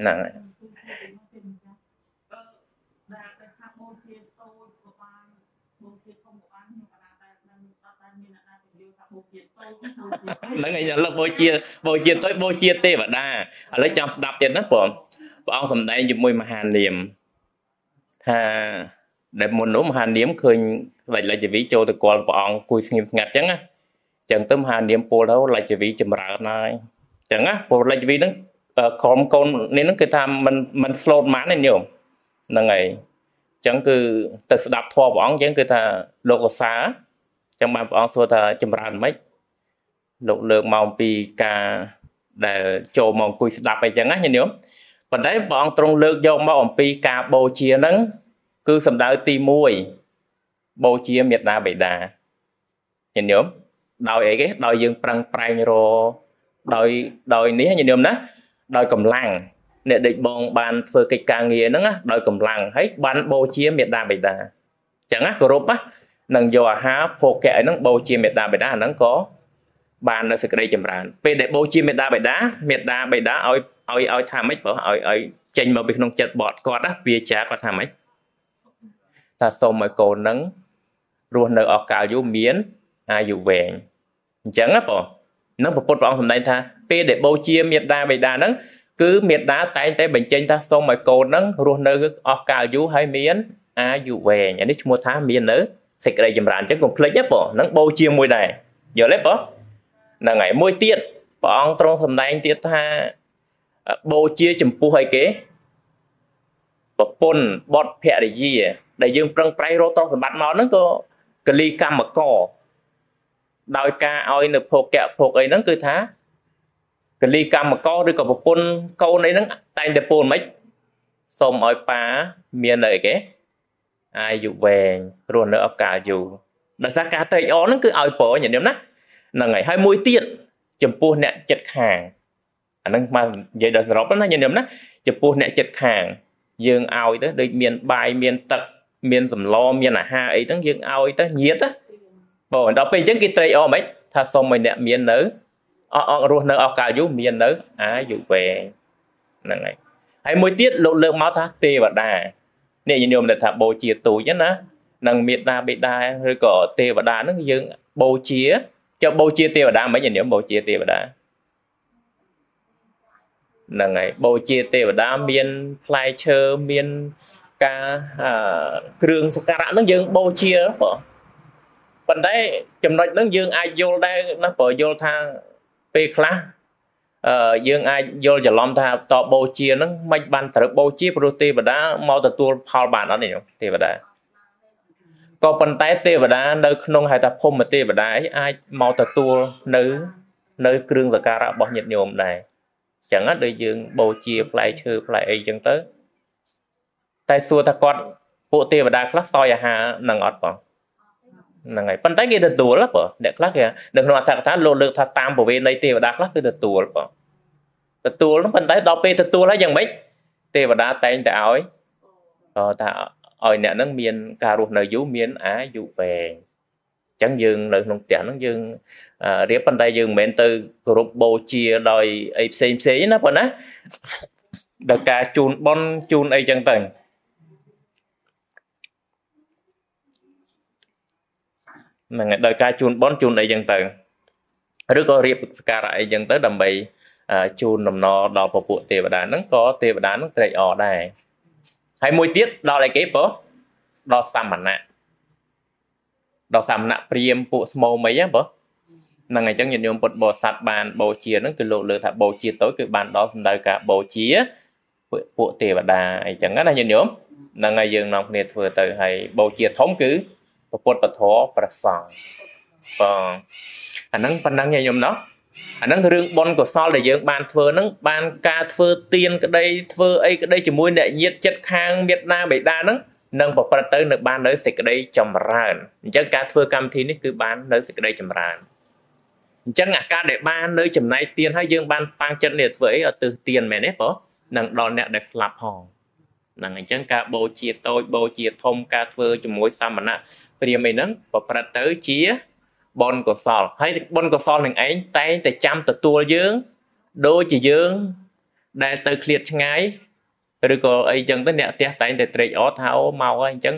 ហ្នឹងហើយ ហ្នឹងឯងលើបូជាបូជាទៅបូជាទេវតាឥឡូវចាំស្ដាប់ទៀតណាបងព្រះអង្គសម្ដែងជាមួយមហានាមថាដែលមុននោះមហានាមឃើញលិចលិចវីចូលទៅគាល់ព្រះអង្គគួយស្ងៀមស្ងាត់ចឹងណាចឹងទៅមហានាមពោលទៅលិចវីចម្រើនហើយចឹងណាព្រោះលិចវីហ្នឹងក្រុមកូននេះហ្នឹងគឺថាมันมัน slow ម៉ានទេញោមហ្នឹងហើយចឹងគឺទៅស្ដាប់ធម៌ព្រះអង្គចឹងគឺថាលោកវសាចឹងបានព្រះអង្គសួរថាចម្រើនមិន លោកលើកមកអំពីការដែលចូលមកអង្គុយស្ដាប់អីចឹងណាញាតិញោមប៉ុន្តែព្រះអង្គទ្រង់លើកយកមកអំពីការបូជាហ្នឹងគឺសំដៅទី1បូជាមេត្តាបិតាញាតិញោមដោយអីគេដោយយើងប្រឹងប្រែងរដោយដោយនេះញាតិញោមណាដោយកម្លាំងអ្នកដេកបងបានធ្វើកិច្ចការងារហ្នឹងដោយកម្លាំងហើយបានបូជាមេត្តាបិតាអញ្ចឹងណាគោរពណានឹងយកអាហារភោគៈអីហ្នឹងបូជាមេត្តាបិតាហ្នឹងក៏ បាននៅសេចក្តីចម្រើន ពេលដែលបូជាមេត្តាបិតាមេត្តាបិតាឲ្យឲ្យឲ្យថាម៉េចបើឲ្យឲ្យចេញមកពីក្នុងចិត្តបត់គាត់ណាវាចាគាត់ថាម៉េចថាសូមឲ្យកូននឹងរស់នៅអស់កាលយូរមានអាយុវែងអញ្ចឹងណាបងនឹងពុទ្ធព្រះអង្គសម្ដែងថាពេលដែលបូជាមេត្តាបិតាហ្នឹងគឺមេត្តាតែងតែបញ្ចេញថាសូមឲ្យកូននឹងរស់នៅអស់កាលយូរហើយមានអាយុវែងអានេះឈ្មោះថាមាននៅសេចក្តីចម្រើនអញ្ចឹងកុំភ្លេចណាបងនឹងបូជាមួយដែរយល់ទេបង ហ្នឹងហើយមួយទៀតព្រះអង្គទ្រង់សម្ដែងទៀតថាបូជាចំពោះអីគេប្រពន្ធបតភរិយា ដែលយើងប្រឹងប្រែងរកទ្រព្យសម្បត្តិមកហ្នឹងក៏កលីកម្មកដោយការឲ្យនៅភោគៈភោគអីហ្នឹងគឺថាកលីកម្មកឬក៏ប្រពន្ធកូនអីហ្នឹងតែងតែពោលមិនសូមឲ្យប៉ាមាននៅអីគេអាយុវែងរស់នៅឱកាសយូរដោយសារការត្រេកអរហ្នឹងគឺឲ្យពរញាតិញោមណា ហ្នឹងហើយហើយមួយទៀតចំពោះអ្នកចិត្តខាងអាហ្នឹងមកនិយាយដល់សរុបណាញាតិញោមណាចំពោះអ្នកចិត្តខាង យើងឲ្យទៅដូចមានបាយមានទឹកមានសម្លមានអាហារអីហ្នឹងយើងឲ្យទៅញាតបងដល់ពេលអញ្ចឹងគេត្រេកអរមិនថាសូមឲ្យអ្នកមាននៅអស់អស់រស់នៅអស់កាលយូរមាននៅ អាយុវែងហ្នឹងហើយហើយមួយទៀតលោកលើកមកថាទេវតានេះញោមដែលថាបូជាទូចណានឹងមេត្តាបិតាឬក៏ទេវតាហ្នឹងយើងបូជា ចុះបូជាទេវតាមិនញោមបូជាទេវតាហ្នឹងហើយបូជាទេវតាមានផ្លែឈើមានការគ្រឿងសក្ការៈហ្នឹងយើងបូជាបងប៉ុន្តែចំណុចហ្នឹងយើងអាចយល់ដែរណាព្រោះយល់ថាពេលខ្លះអឺយើងអាចយល់ច្រឡំថាតបូជាហ្នឹងមិនបានត្រូវបូជាព្រោះទេវតាមកទទួលផលបានអត់ទេទេវតា ក៏ប៉ុន្តែទេវតានៅក្នុងហៅថាភូមិទេវតាអាចមកទទួលនៅនៅគ្រឿងសក្ការៈរបស់ញាតិញោមដែរចឹងដូចយើងបូជាផ្លែឈើផ្លែអីចឹងទៅតែសួរថាគាត់ពួកទេវតាខ្លះសយអាហារនឹងអត់បងហ្នឹងហើយប៉ុន្តែគេទទួលបងអ្នកខ្លះគេនៅក្នុងអត្ថកថាលោកលើកថាតាមប្រវេណីទេវតាខ្លះគឺទទួលបងទទួលប៉ុន្តែដល់ពេលទទួលហើយយ៉ាងម៉េចទេវតាតែងតែឲ្យថា ឲ្យអ្នកហ្នឹងមានការរស់នៅយូរមានអាយុវែងអញ្ចឹងយើងនៅក្នុងផ្ទះហ្នឹងយើងរៀបប៉ុន្តែយើងមិនមែនទៅគោរពបូជាដោយអីផ្សេងផ្សេងណាប៉ុណ្ណាដល់ការជូនប៉ុនជូនអីចឹងទៅហ្នឹងហើយដោយការជូនប៉ុនជូនអីចឹងទៅឬក៏រៀបសក្ការៈអីចឹងទៅដើម្បីជូនដំណរដល់ពពួកទេវតាហ្នឹងក៏ទេវតាហ្នឹងត្រេកអរដែរ ហើយមួយទៀតដល់អីគេបងដល់សាមណៈដល់សាមណៈព្រាមពួកស្មោមអីហ្នឹងបងហ្នឹងអញ្ចឹងញាតិញោមពុទ្ធបរិស័ទបានបូជាហ្នឹងគឺលោកលើថាបូជាតូចគឺបានដល់សម្ដៅការបូជាពួកទេវតាអីចឹងណាញាតិញោមហ្នឹងហើយយើងនាំគ្នាធ្វើទៅហើយបូជាធំគឺពុទ្ធពធប្រសង់បងអាហ្នឹងប៉ុណ្ណឹងញាតិញោមណោះ អាហ្នឹងរឿងបុណ្យកុសលដែលយើងបានធ្វើហ្នឹងបានការធ្វើទៀនក្តីធ្វើអីក្តីជាមួយអ្នកញាតិចិត្តខាងមេត្តាបិតាហ្នឹងនឹងប្រព្រឹត្តទៅនៅបាននៅសេចក្តីចម្រើនអញ្ចឹងការធ្វើកម្មវិធីនេះគឺបាននៅសេចក្តីចម្រើនអញ្ចឹងអាការដែលបាននៅចំណែកទៀនហើយយើងបានតាំងចិត្តនេះធ្វើអីឲ្យទិសទៀនមែនទេបងនឹងដល់អ្នកដែលស្លាប់ផងហ្នឹងអញ្ចឹងការបូជាតូចបូជាធំការធ្វើជាមួយសាមណៈព្រាមអីហ្នឹងប្រព្រឹត្តទៅជា បុណ្យកុសលហើយបុណ្យកុសលនឹងឯងតែងតែចាំទទួលយើងដូចជាយើងដែលទៅឃ្លាតឆ្ងាយឬក៏អីចឹងទៅអ្នកផ្ទះតែងតែត្រេកអរថាអូមកហើយអញ្ចឹង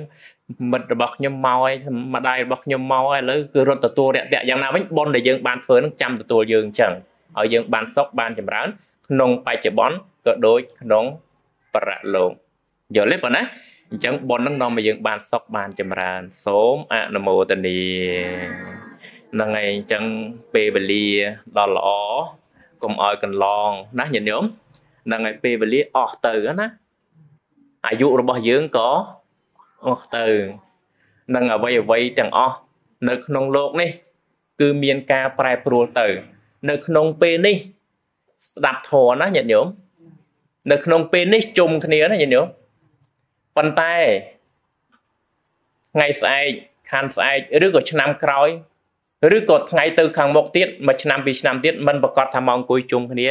មិត្តរបស់ខ្ញុំមកហើយម្ដាយរបស់ខ្ញុំមកហើយឥឡូវគឺរត់ទទួលរាក់ទាក់យ៉ាងណាវិញបុណ្យដែលយើងបានធ្វើនឹងចាំទទួលយើងអញ្ចឹងឲ្យយើងបានសុខបានចម្រើន ក្នុងបច្ចុប្បន្នក៏ដូចក្នុងបរលោកយល់ទេប៉ុណ្ណាអញ្ចឹងបុណ្យនឹងនាំឲ្យយើងបានសុខបានចម្រើន សូមអនុមោទនា ហ្នឹងហើយអញ្ចឹងពេលវេលាដល់ល្អកុំឲ្យកន្លងណាញាតិញោមហ្នឹងហើយពេលវេលាអស់ទៅណាអាយុរបស់យើងក៏អស់ទៅនឹងអ្វីអ្វីទាំងអស់នៅក្នុងលោកនេះ គឺមានការប្រែប្រួលទៅ នៅក្នុងពេលនេះ ស្ដាប់ធរណាញាតិញោមនៅក្នុងពេលនេះជុំគ្នាណាញាតិញោមប៉ុន្តែថ្ងៃស្អែកខានស្អែកឬក៏ឆ្នាំក្រោយ ឬក៏ថ្ងៃទៅខាងមុខទៀតមួយឆ្នាំពីរឆ្នាំទៀតមិនប្រកាសថាមកអង្គុយជុំគ្នា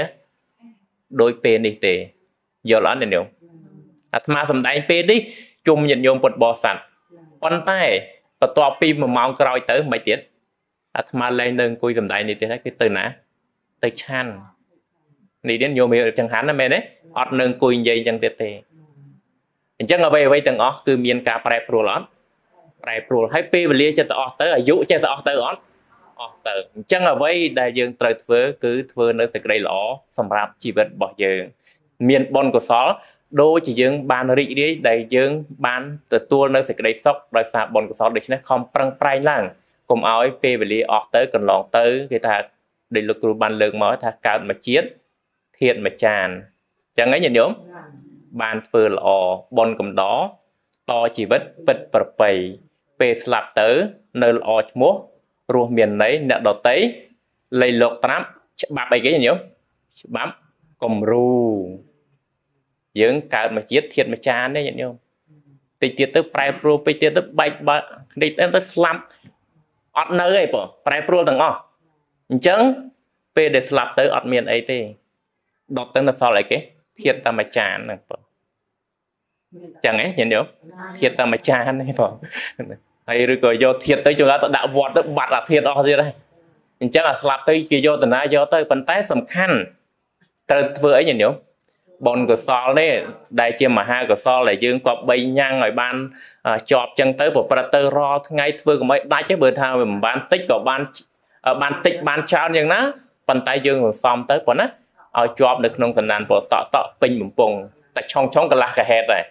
ដោយពេលនេះទេយល់អត់ទេញោមអាត្មាសំដែងពេលនេះជុំញាតិញោមពុទ្ធបរិស័ទប៉ុន្តែបន្ទាប់ពី1ម៉ោងក្រោយទៅមិនទៀតអាត្មាលែងនៅអង្គុយសំដែងនេះទៀតហើយគឺទៅណាទៅឆាន់នេះទៀតញោមចង្ហាន់ណាមែនទេអត់នៅអង្គុយនិយាយអញ្ចឹងទៀតទេអញ្ចឹងអ្វីអ្វីទាំងអស់គឺមានការប្រែប្រួលអត់ប្រែប្រួលហើយពេលវេលាចិត្តទៅអស់ទៅអាយុចិត្តទៅអស់ទៅអត់ អស់ទៅអញ្ចឹងអ្វីដែលយើងត្រូវធ្វើគឺធ្វើនៅសេចក្តីល្អសម្រាប់ជីវិតរបស់យើង មានបុណ្យកុសលដូចជាយើងបានរីករាយដែលយើងបានទទួលនៅសេចក្តីសុខដោយសារបុណ្យកុសលដូច្នេះខំប្រឹងប្រែងឡើងកុំឲ្យពេលវេលាអស់ទៅកន្លងទៅគេថាដូចលោកគ្រូបានលើកមកថាកើតមកជាតិធាតមកចានអញ្ចឹងឯងញាតិញោមបានធ្វើល្អបុណ្យកំដរតជីវិតពិតប្រពៃពេលស្លាប់ទៅ នៅល្អឈ្មោះ រស់មានន័យអ្នកដតីលៃលោកត្រាប់ច្បាប់អីគេញោមច្បាប់គំរូយើងកើតមកជាតិធាតមួយចានទេញាតិញោមតិចទៀតទៅប្រែប្រួលពេកទៀតទៅបែកបាក់តិចទៅទៅស្លាប់អត់នៅអីបងប្រែប្រួលទាំងអស់អញ្ចឹងពេលដែលស្លាប់ទៅអត់មានអីទេដកទៅនៅសល់អីគេធាតតែមួយចានហ្នឹងបងចឹងហ៎ញាតិញោមធាតតែមួយចានទេបង ហើយឬក៏យកធាតទៅចូលទៅដាក់វត្តទៅបាត់អាធាតអស់ទៀតហើយអញ្ចឹងអាស្លាប់ទៅគេយកតាណាយកទៅប៉ុន្តែសំខាន់ត្រូវធ្វើអីញាតិញោមបុណ្យកុសលនេះដែលជាមហាកុសលដែលយើងក៏បីញ៉ាំងឲ្យបានជាប់ចឹងទៅប្រព្រឹត្តទៅរាល់ថ្ងៃធ្វើកុំឲ្យដាច់ទេបើថាវាមិនបានតិចក៏បានបានតិចបានច្រើនយ៉ាងណាប៉ុន្តែយើងសន្សំទៅប៉ុណ្ណាឲ្យជាប់នៅក្នុងសណ្ដានពតតតពេញបំពង់តែឆុងឆុងកន្លះកាហេតដែរ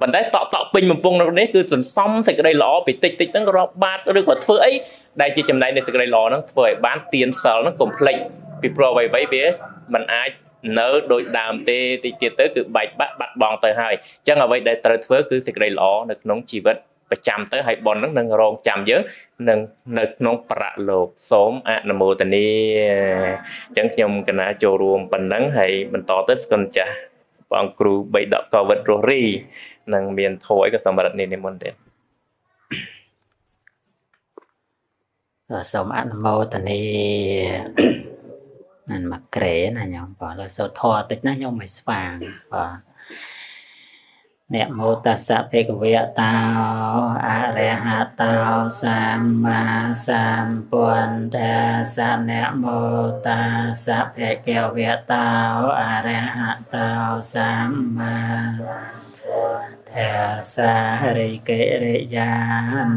ប៉ុន្តែតតពេញបំពង់នៅនេះគឺសន្សំសេចក្តីល្អពីតិចតិចហ្នឹងរាប់បាតឬក៏ធ្វើអីដែលជាចំណែកនៃសេចក្តីល្អហ្នឹងធ្វើឲ្យបានទៀនសិលហ្នឹងកុំភ្លេចពីព្រោះអ្វីៗវាมันអាចនៅដូចដើមទេតិចទៀតទៅគឺបែកបាក់បាត់បង់ទៅហើយអញ្ចឹងអ្វីដែលត្រូវធ្វើគឺសេចក្តីល្អនៅក្នុងជីវិតប្រចាំទៅហើយប៉ុននឹងនឹងរងចាំយើងនឹងនៅក្នុងប្រលោកសូមអនុមោទនាអញ្ចឹងខ្ញុំកណាចូលរួមប៉ុណ្ណឹងហើយបន្តទៅស្គនចាស់បងគ្រូបីដកកវិតរស់រី នឹងមានធួយក៏សម្រាប់នេះនិមន្តទៀតសូមអនុមោទនាนั่นមកក្រេណាញោមបងលើសូត្រធរតិចណាញោមមិនស្វាងបាទអ្នកមោតសៈភេកវៈតោអរហតោសម្មាសម្ពុទ្ធស្សៈអ្នកមោតសៈភេកវៈតោអរហតោសម្មាធ សារិកេរិយា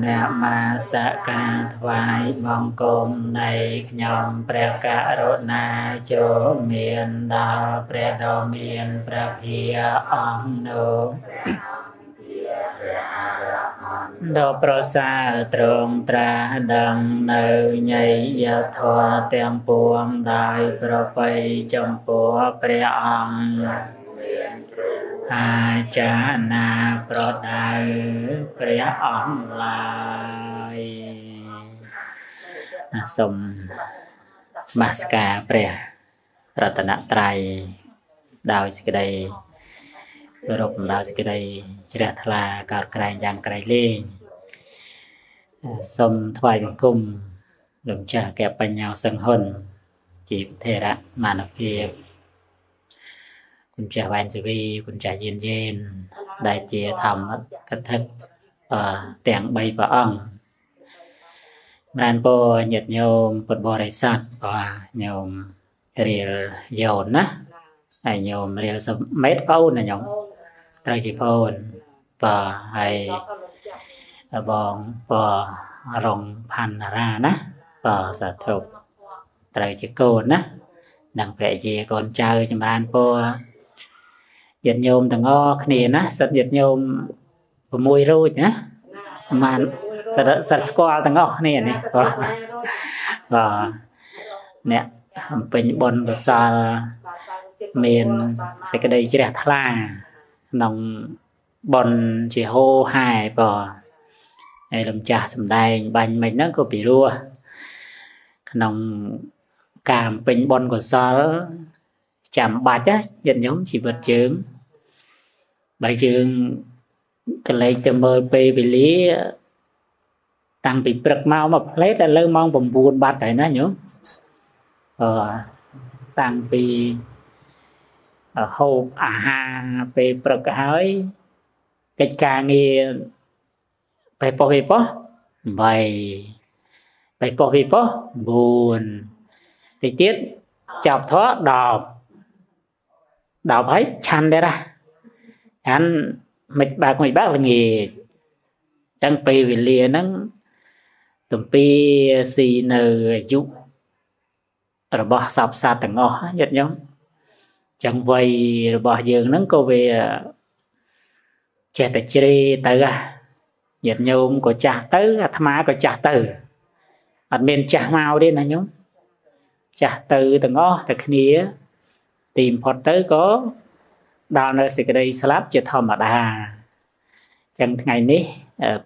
នមាសកាថ្វាយបង្គំនៃខ្ញុំព្រះករុណាចូលមានដល់ព្រះដ៏មានព្រះភិយអង្គនោះដ៏ប្រសើរត្រង់ត្រាដឹងនៅញយធម៌ទាំងពួងដោយប្របីចំពោះព្រះអង្គ អាចារណាប្រដៅព្រះអង្គឡើយណាសូមបាសការព្រះរតនត្រ័យដោយសេចក្តីគោរពដោយសេចក្តីជ្រះថ្លាកោតក្រែងយ៉ាងក្រៃលែងសូមថ្វាយបង្គំលោកចាស់កែបញ្ញាសង្ហ៊ុនជាធេរៈមានភាព គុណចាស់វ៉ែនសវីគុណចាស់យៀនយេនដែលជាធម្មកថាទាំង3ព្រះអង្គបានពោញាតិញោមពុទ្ធបរិស័ទបាទញោមរៀលយោនណាហើយញោមរៀលសមេតបូនណាញោមត្រូវជាបូនបាទហើយបងបរងផាន់តារាណាបាទសាធុត្រូវជាកូនណានឹងភរិយាកូនចៅចម្រើនពរ ញាតិញោមទាំងអស់គ្នាណាសិតញាតិញោម6រូចណាប្រហែលសិតសិតស្គាល់ទាំងអស់គ្នានេះបាទបាទអ្នកអំពេញបុណ្យកុសលមានសេចក្តីជ្រះថ្លាក្នុងបុណ្យជាហោហែបាទហើយលំចាស់សំដែងបាញ់មិនហ្នឹងក៏ពិរោះក្នុងការអំពេញបុណ្យកុសល ចាំបាច់ណាញាតិញោមជីវិតយើងបើយើងកលែងទៅមើលពេលវេលាតាំងពីព្រឹកមកមកផ្លេតដល់លើម៉ោង9បាត់ហើយណាញោមអឺតាំងពីហូបអាហារពេលព្រឹកហើយកិច្ចការងារបែបពោះវាពោះ8បែបពោះវាពោះ9តិចទៀតចប់ធေါ်10 ដល់ហើយឆាន់ដែរណាឆាន់មិនបើកមិនបើកល្ងាចអញ្ចឹងពេលវេលាហ្នឹងទំពីស៊ីនៅអាយុរបស់សពសត្វទាំងអស់ញាតិញោមចឹងវ័យរបស់យើងហ្នឹងក៏វាចេះតែជ្រេទៅញាតិញោមក៏ចាស់ទៅអាត្មាក៏ចាស់ទៅអត់មានចាស់មកទេណាញោមចាស់ទៅទាំងអស់តែគ្នា ទីបំផុតទៅក៏ដល់នៅសេចក្តីស្លាប់ជាធម្មតាចឹងថ្ងៃនេះ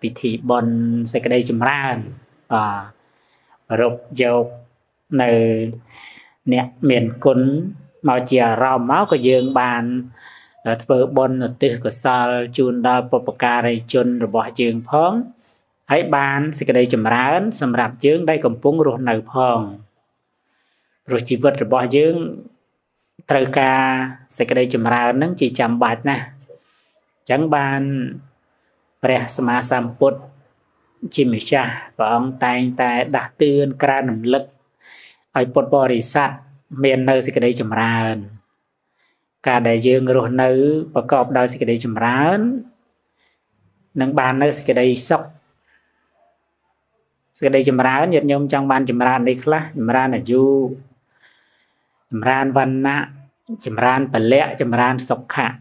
ពិធីបុណ្យសេចក្តីចម្រើនបាទរົບយកនៅអ្នកមានគុណមកជាអារម្មណ៍មកក៏យើងបានធ្វើបុណ្យឧទ្ទិសកុសលជូនដល់បុព្វការីជនរបស់យើងផងហើយបានសេចក្តីចម្រើន សម្រាប់យើងដែលកំពុងរស់នៅផងព្រោះជីវិតរបស់យើង ត្រូវការសេចក្តីចម្រើននឹងជាចាំបាច់ណាស់អញ្ចឹងបានព្រះសម្មាសម្ពុទ្ធជាម្ចាស់ព្រះអង្គតែងតែដាស់តឿនក្រើនរំលឹកឲ្យពុទ្ធបរិស័ទមាននៅសេចក្តីចម្រើន ការដែលយើងរស់នៅប្រកបដោយសេចក្តីចម្រើននឹងបាននៅសេចក្តីសុខសេចក្តីចម្រើនញាតិញោមចង់បានចម្រើននេះខ្លះចម្រើនអាយុ ចម្រើនវណ្ណៈចម្រើនពលៈចម្រើនសុខៈ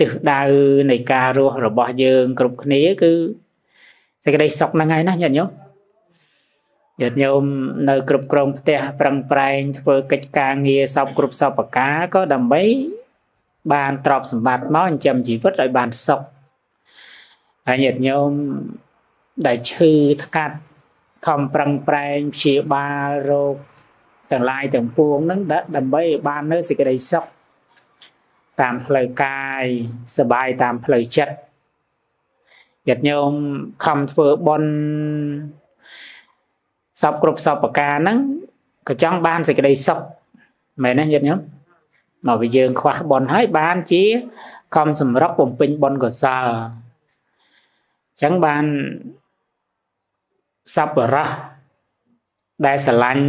ទិសដៅនៃការរស់របស់យើងគ្រប់គ្នាគឺសេចក្តីសុខហ្នឹងហើយណាញាតិញោមញាតិញោមនៅគ្រប់គ្រងផ្ទះប្រឹងប្រែងធ្វើកិច្ចការងារសពគ្រប់សពប្រការក៏ដើម្បីបានទ្រព្យសម្បត្តិមកចិញ្ចឹមជីវិតឲ្យបានសុខហើយញាតិញោមដែលឈឺថ្កាត់ខំប្រឹងប្រែងព្យាបាលរោគ ទាំងឡាយទាំងពួងហ្នឹងដើម្បីឲ្យបាននៅសេចក្តីសុខតាមផ្លូវកាយសบายតាមផ្លូវចិត្តញាតិញោមខំធ្វើបុណ្យសពគ្រប់សពប្រការហ្នឹងក៏ចង់បានសេចក្តីសុខមែនទេញាតិញោមមកវាយើងខ្វះបុណ្យហើយបានជាខំសម្រុកបំពេញបុណ្យកុសលអញ្ចឹងបានសពរៈដែលស្រឡាញ់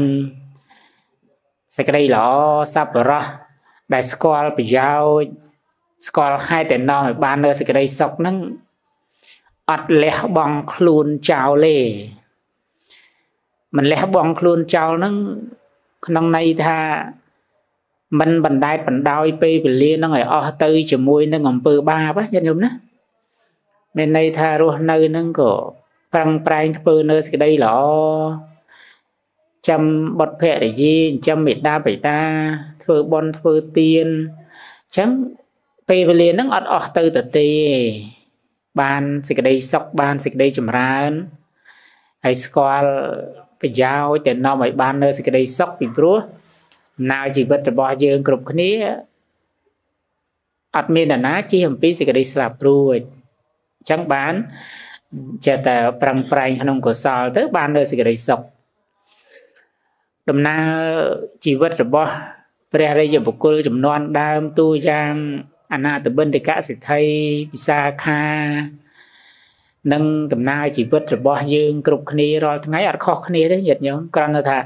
សេចក្តីល្អសប្បុរសដែលស្គាល់ប្រយោជន៍ស្គាល់ហេតុតែនាំឲ្យបាននៅសេចក្តីសុខហ្នឹងអត់លះបង់ខ្លួនចោលទេមិនលះបង់ខ្លួនចោលហ្នឹងក្នុងន័យថាមិនបណ្ដែតបណ្ដោយពេលវេលានឹងឲ្យអស់ទៅជាមួយនឹងអំពើបាបញាតិញោមណាមានន័យថារស់នៅនឹងក៏ប្រឹងប្រែងធ្វើនៅសេចក្តីល្អ ចាំបុត្រភរិយាចិញ្ចឹមមេដាបិតាធ្វើបន់ធ្វើទានអញ្ចឹងពេលវេលាហ្នឹងអត់អស់ទៅទៅទេបានសេចក្តីសុខបានសេចក្តីចម្រើនហើយស្គាល់ប្រយោជន៍ទៅនាំឲ្យបាននៅសេចក្តីសុខពីព្រោះដំណើរជីវិតរបស់យើងគ្រប់គ្នាអត់មានអ្នកណាជិះអំពីសេចក្តីស្លាប់រួចអញ្ចឹងបានចេះតែប្រឹងប្រែងក្នុងកុសលទៅបាននៅសេចក្តីសុខ ដំណើរជីវិតរបស់ព្រះរាជបុគ្គលចំនួនដើមទូយ៉ាងអនាតបិណ្ឌិកសិទ្ធិពិសាខានិងដំណើរជីវិតរបស់យើងគ្រប់គ្នារាល់ថ្ងៃអត់ខុសគ្នាទេញាតិញោមគ្រាន់តែថា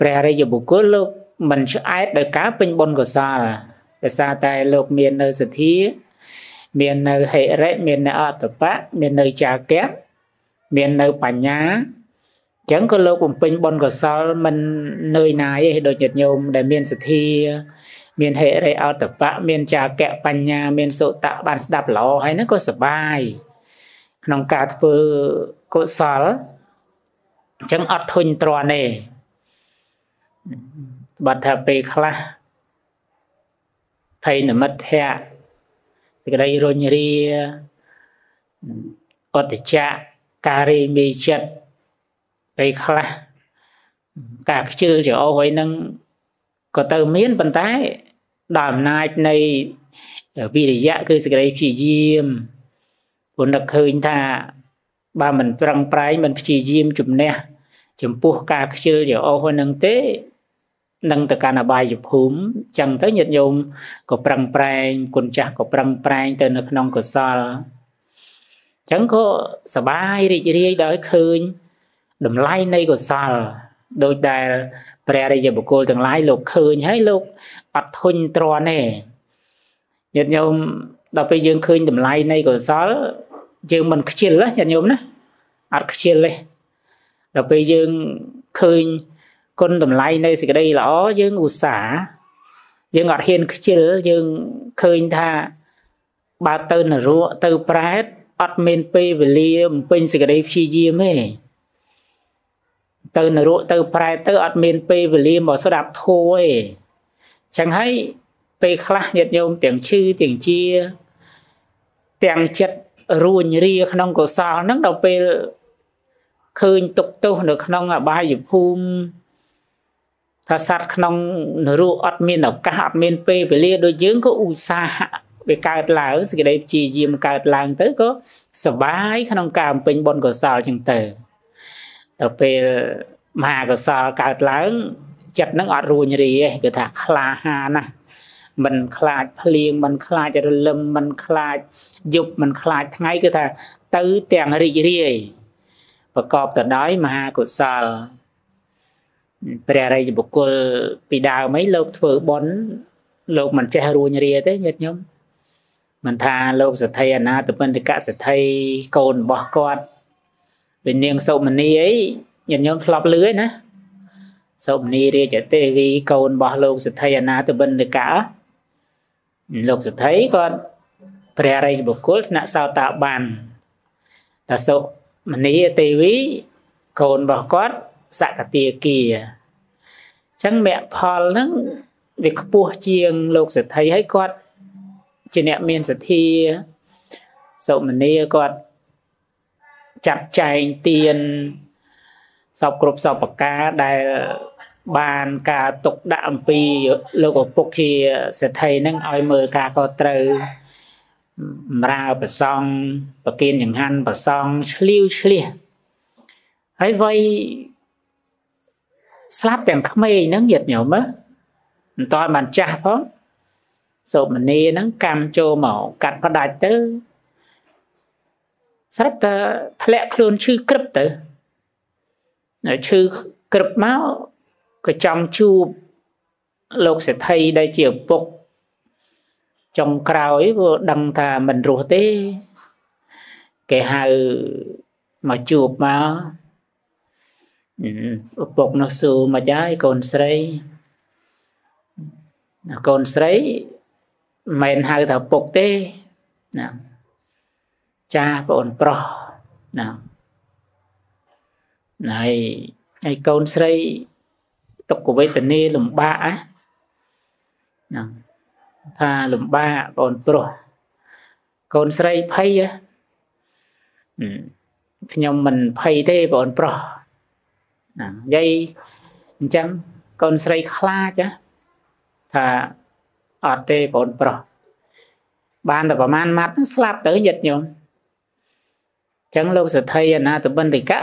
ព្រះរាជបុគ្គលលោកមិនឆ្អែតដោយការពេញបុណ្យកុសលដោយសារតែលោកមាននៅសទ្ធា មាននៅហិរិមាននៅអតបៈមាននៅចាកៈមាននៅបញ្ញាអញ្ចឹងក៏លោកបំពេញបុណ្យកុសលមិននឿយណាយទេដូចញាតិញោមដែលមានសទ្ធា មានហិរិអតបៈមានចាកៈបញ្ញា មានសុតៈបានស្ដាប់ល្អហើយហ្នឹងក៏សបាយក្នុងការធ្វើកុសលអញ្ចឹងអត់ធុញទ្រាន់ទេបាត់ថាពេលខ្លះថៃនិមិត្តភៈសេចក្តីរុញរាអត្តចៈការរីមីចិត្ត ពេលខ្លះការខ្ជិលច្រអូសអីហ្នឹងក៏ទៅមានប៉ុន្តែដោយអំណាចនៃវិរិយៈគឺសេចក្តីព្យាយាមព្រោះនឹកឃើញថាបើមិនប្រឹងប្រែងមិនព្យាយាមជំនះចំពោះការខ្ជិលច្រអូសហ្នឹងទេនឹងទៅកាន់អបាយភូមិចឹងទៅញាតិញោមក៏ប្រឹងប្រែងគុណចាស់ក៏ប្រឹងប្រែងទៅនៅក្នុងកុសលចឹងក៏សបាយរីករាយដោយឃើញ តម្លៃនៃកុសលដោយដែលព្រះរាជបុគ្គលទាំងឡាយលោកឃើញហើយលោកអត់ធុញទ្រាន់ទេញាតិញោមដល់ពេលយើងឃើញតម្លៃនៃកុសលយើងមិនខ្ជិលណាញាតិញោមណាអត់ខ្ជិលទេដល់ពេលយើងឃើញគុណតម្លៃនៃសេចក្តីល្អយើងឧស្សាហ៍យើងអត់ហ៊ានខ្ជិលយើងឃើញថាបើទៅនរកទៅប្រែតអត់មានពេលវេលាបំពេញសេចក្តីព្យាយាមទេ ទៅនរកទៅប្រែតទៅអត់មានពេលវេលាមកស្ដាប់ធម៌ទេចឹងហើយពេលខ្លះញាតិញោមទាំងឈឺទាំងជា ទាំងចិត្តរួញរាក្នុងកុសលហ្នឹងដល់ពេលឃើញទុកទោសនៅក្នុងអបាយភូមិថាសត្វក្នុងនរោអត់មានឱកាសអត់មានពេលវេលាដូចយើងក៏ឧស្សាហ៍វាកើតឡើងសេចក្តីព្យាយាមកើតឡើងទៅក៏សបាយក្នុងការបំពេញបុណ្យកុសលចឹងទៅ ដល់ពេលមហាកុសលកើតឡើងចិត្តនឹងអត់រួញរាគឺថាក្លាហានណាមិនខ្លាចភ្លៀងមិនខ្លាចរលឹមមិនខ្លាចយប់មិនខ្លាចថ្ងៃគឺថាទៅទាំងរីករាយប្រកបទៅដោយមហាកុសលព្រះរាជបុគ្គលពីដើមអីលោកធ្វើបន់លោកមិនចេះរួញរាទេញាតិញោមមិនថាលោកសទ្ធិអនាតបិណ្ឌកសទ្ធិកូនរបស់គាត់ វិញនាងសុមនីអីញាតិញោមធ្លាប់លឺឯណាសុមនីរាជទេវីកូនរបស់លោកសទ្ធិអនាតបិណ្ឌកលោកសទ្ធិគាត់ព្រះរាជបុគ្គលថ្នាក់សោតាបានតាសុមនីទេវីកូនរបស់គាត់សកតាគាអញ្ចឹងមគ្គផលហ្នឹងវាខ្ពស់ជាងលោកសេដ្ឋីហើយគាត់ជាអ្នកមានសទ្ធាសុមនីគាត់ ចាត់ចែងទៀនសពគ្រប់សពប្រការដែលបានការទុកដាក់អំពីលោកឪពុកជាសេដ្ឋីហ្នឹងឲ្យមើលការក៏ត្រូវម្រើប្រសងប្រគិនចង្ហាន់ប្រសងឆ្លៀវឆ្លៀសហើយវ័យស្លាប់ទាំងក្មេងហ្នឹងញាតិញោមមិនតើបានចាស់ផងសូមនីហ្នឹងកម្មចូលមកកាត់ផ្ដាច់ទៅ ស្រាប់តែធ្លាក់ខ្លួនឈឺក្រឹបទៅឈឺក្រឹបមកក៏ចង់ជួបលោកសេដ្ឋីដែលជាឪពុកចុងក្រោយវាដឹងថាមិនរស់ទេ គេហៅមកជួបមកឪពុកនោះសួរមកហើយកូនស្រីកូនស្រីមិនហៅថាពុកទេណា ចាបងអូនប្រុសណាហើយហើយកូនស្រីទុក្ខវេទនាលំបាកណាថាលំបាកបងប្រុសកូនស្រីភ័យខ្ញុំមិនភ័យទេបងប្រុសណានិយាយអញ្ចឹងកូនស្រីខ្លាចថាអត់ទេបងប្រុសបានតែប្រហែលម៉ាត់ស្លាប់ទៅញាតិញោមអញ្ចឹងលោកសទ្ធិអនាតបិន្តិកៈ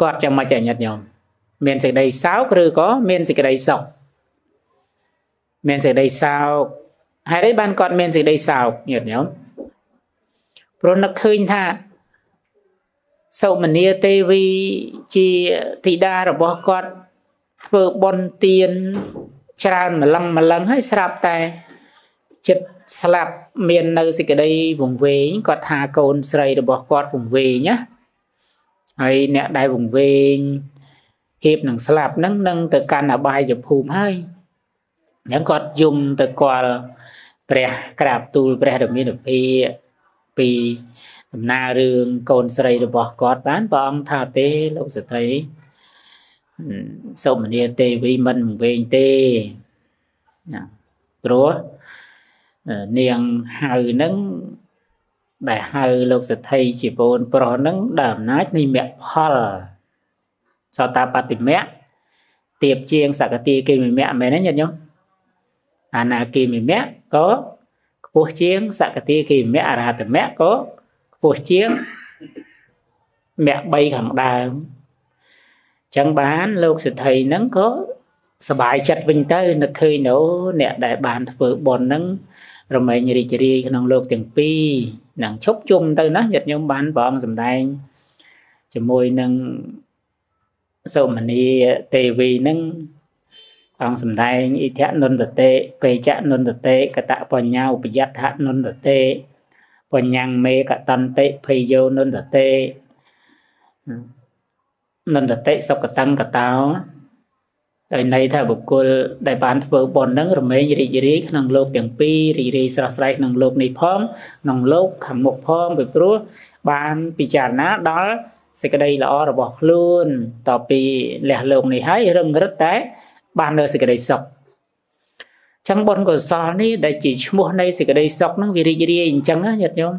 គាត់ចាំមិនចាញាតិញោមមានសេចក្តីសោកឬក៏មានសេចក្តីសុខមានសេចក្តីសោកហើយអីបានគាត់មានសេចក្តីសោកញាតិញោមព្រោះនឹកឃើញថាសុមនីទេវីជាធីតារបស់គាត់ធ្វើបុណ្យទានច្រើនម្លឹងម្លឹងហើយស្រាប់តែ ចិត្តស្លាប់មាននៅសេចក្តីវង្វេងគាត់ថាកូនស្រីរបស់គាត់វង្វេងណាហើយអ្នកដែលវង្វេងហៀបនឹងស្លាប់នឹងនឹងទៅកាន់អបាយភូមិហើយអញ្ចឹងគាត់យំទៅគាល់ព្រះក្រាបទូលព្រះរាមាភិពីដំណើររឿងកូនស្រីរបស់គាត់បានព្រះអង្គថាទេលោកស្ត្រីសុមនីទេវីមិនវែងទេណាព្រោះ នាងហៅនឹងដែលហៅលោកសទ្ធិជាបូនប្រុសនឹងដើមអំណាចនៃមគ្គផលសតាបតិមគ្គទៀបជាងសកតិគិមិមគ្គមែនទេញាតិញោមអានាគិមិមគ្គក៏ខ្ពស់ជាងសកតិគិមិមគ្គអរហតមគ្គក៏ខ្ពស់ជាងមគ្គ3ខាងដើមចឹងបានលោកសិទ្ធិហ្នឹងក៏សบายចិត្តវិញទៅនឹកឃើញនៅអ្នកដែលបានធ្វើបុណ្យហ្នឹង រមែងរីករាយក្នុងលោកទាំងពីរនឹងឈប់ជុំទៅណាញាតិញោមបានព្រះអង្គសម្ដែងជាមួយនឹងសុមនីទេវីនឹងអង្គសម្ដែងអិធនុនតតេបេចនុនតតេកតបញ្ញាឧបយដ្ឋនុនតតេបញ្ញាំងមេកតន្តិភ័យយោនុនតតេនុនតតេសុកតੰកតោ ហើយន័យថាបុគ្គលដែលបានធ្វើបុណ្យហ្នឹងរមែងរីករាយក្នុងលោកទាំងពីររីករាយស្រស់ស្រាយក្នុងលោកនេះផងក្នុងលោកខាងមុខផងពីព្រោះបានពិចារណាដល់សេចក្តីល្អរបស់ខ្លួនតពីលះលោកនេះហើយរឹងរឹតតែ បាននៅសេចក្តីសុខចឹងបុណ្យកុសលនេះដែលជាឈ្មោះនៃសេចក្តីសុខហ្នឹងវារីករាយអញ្ចឹងណាញាតិញោម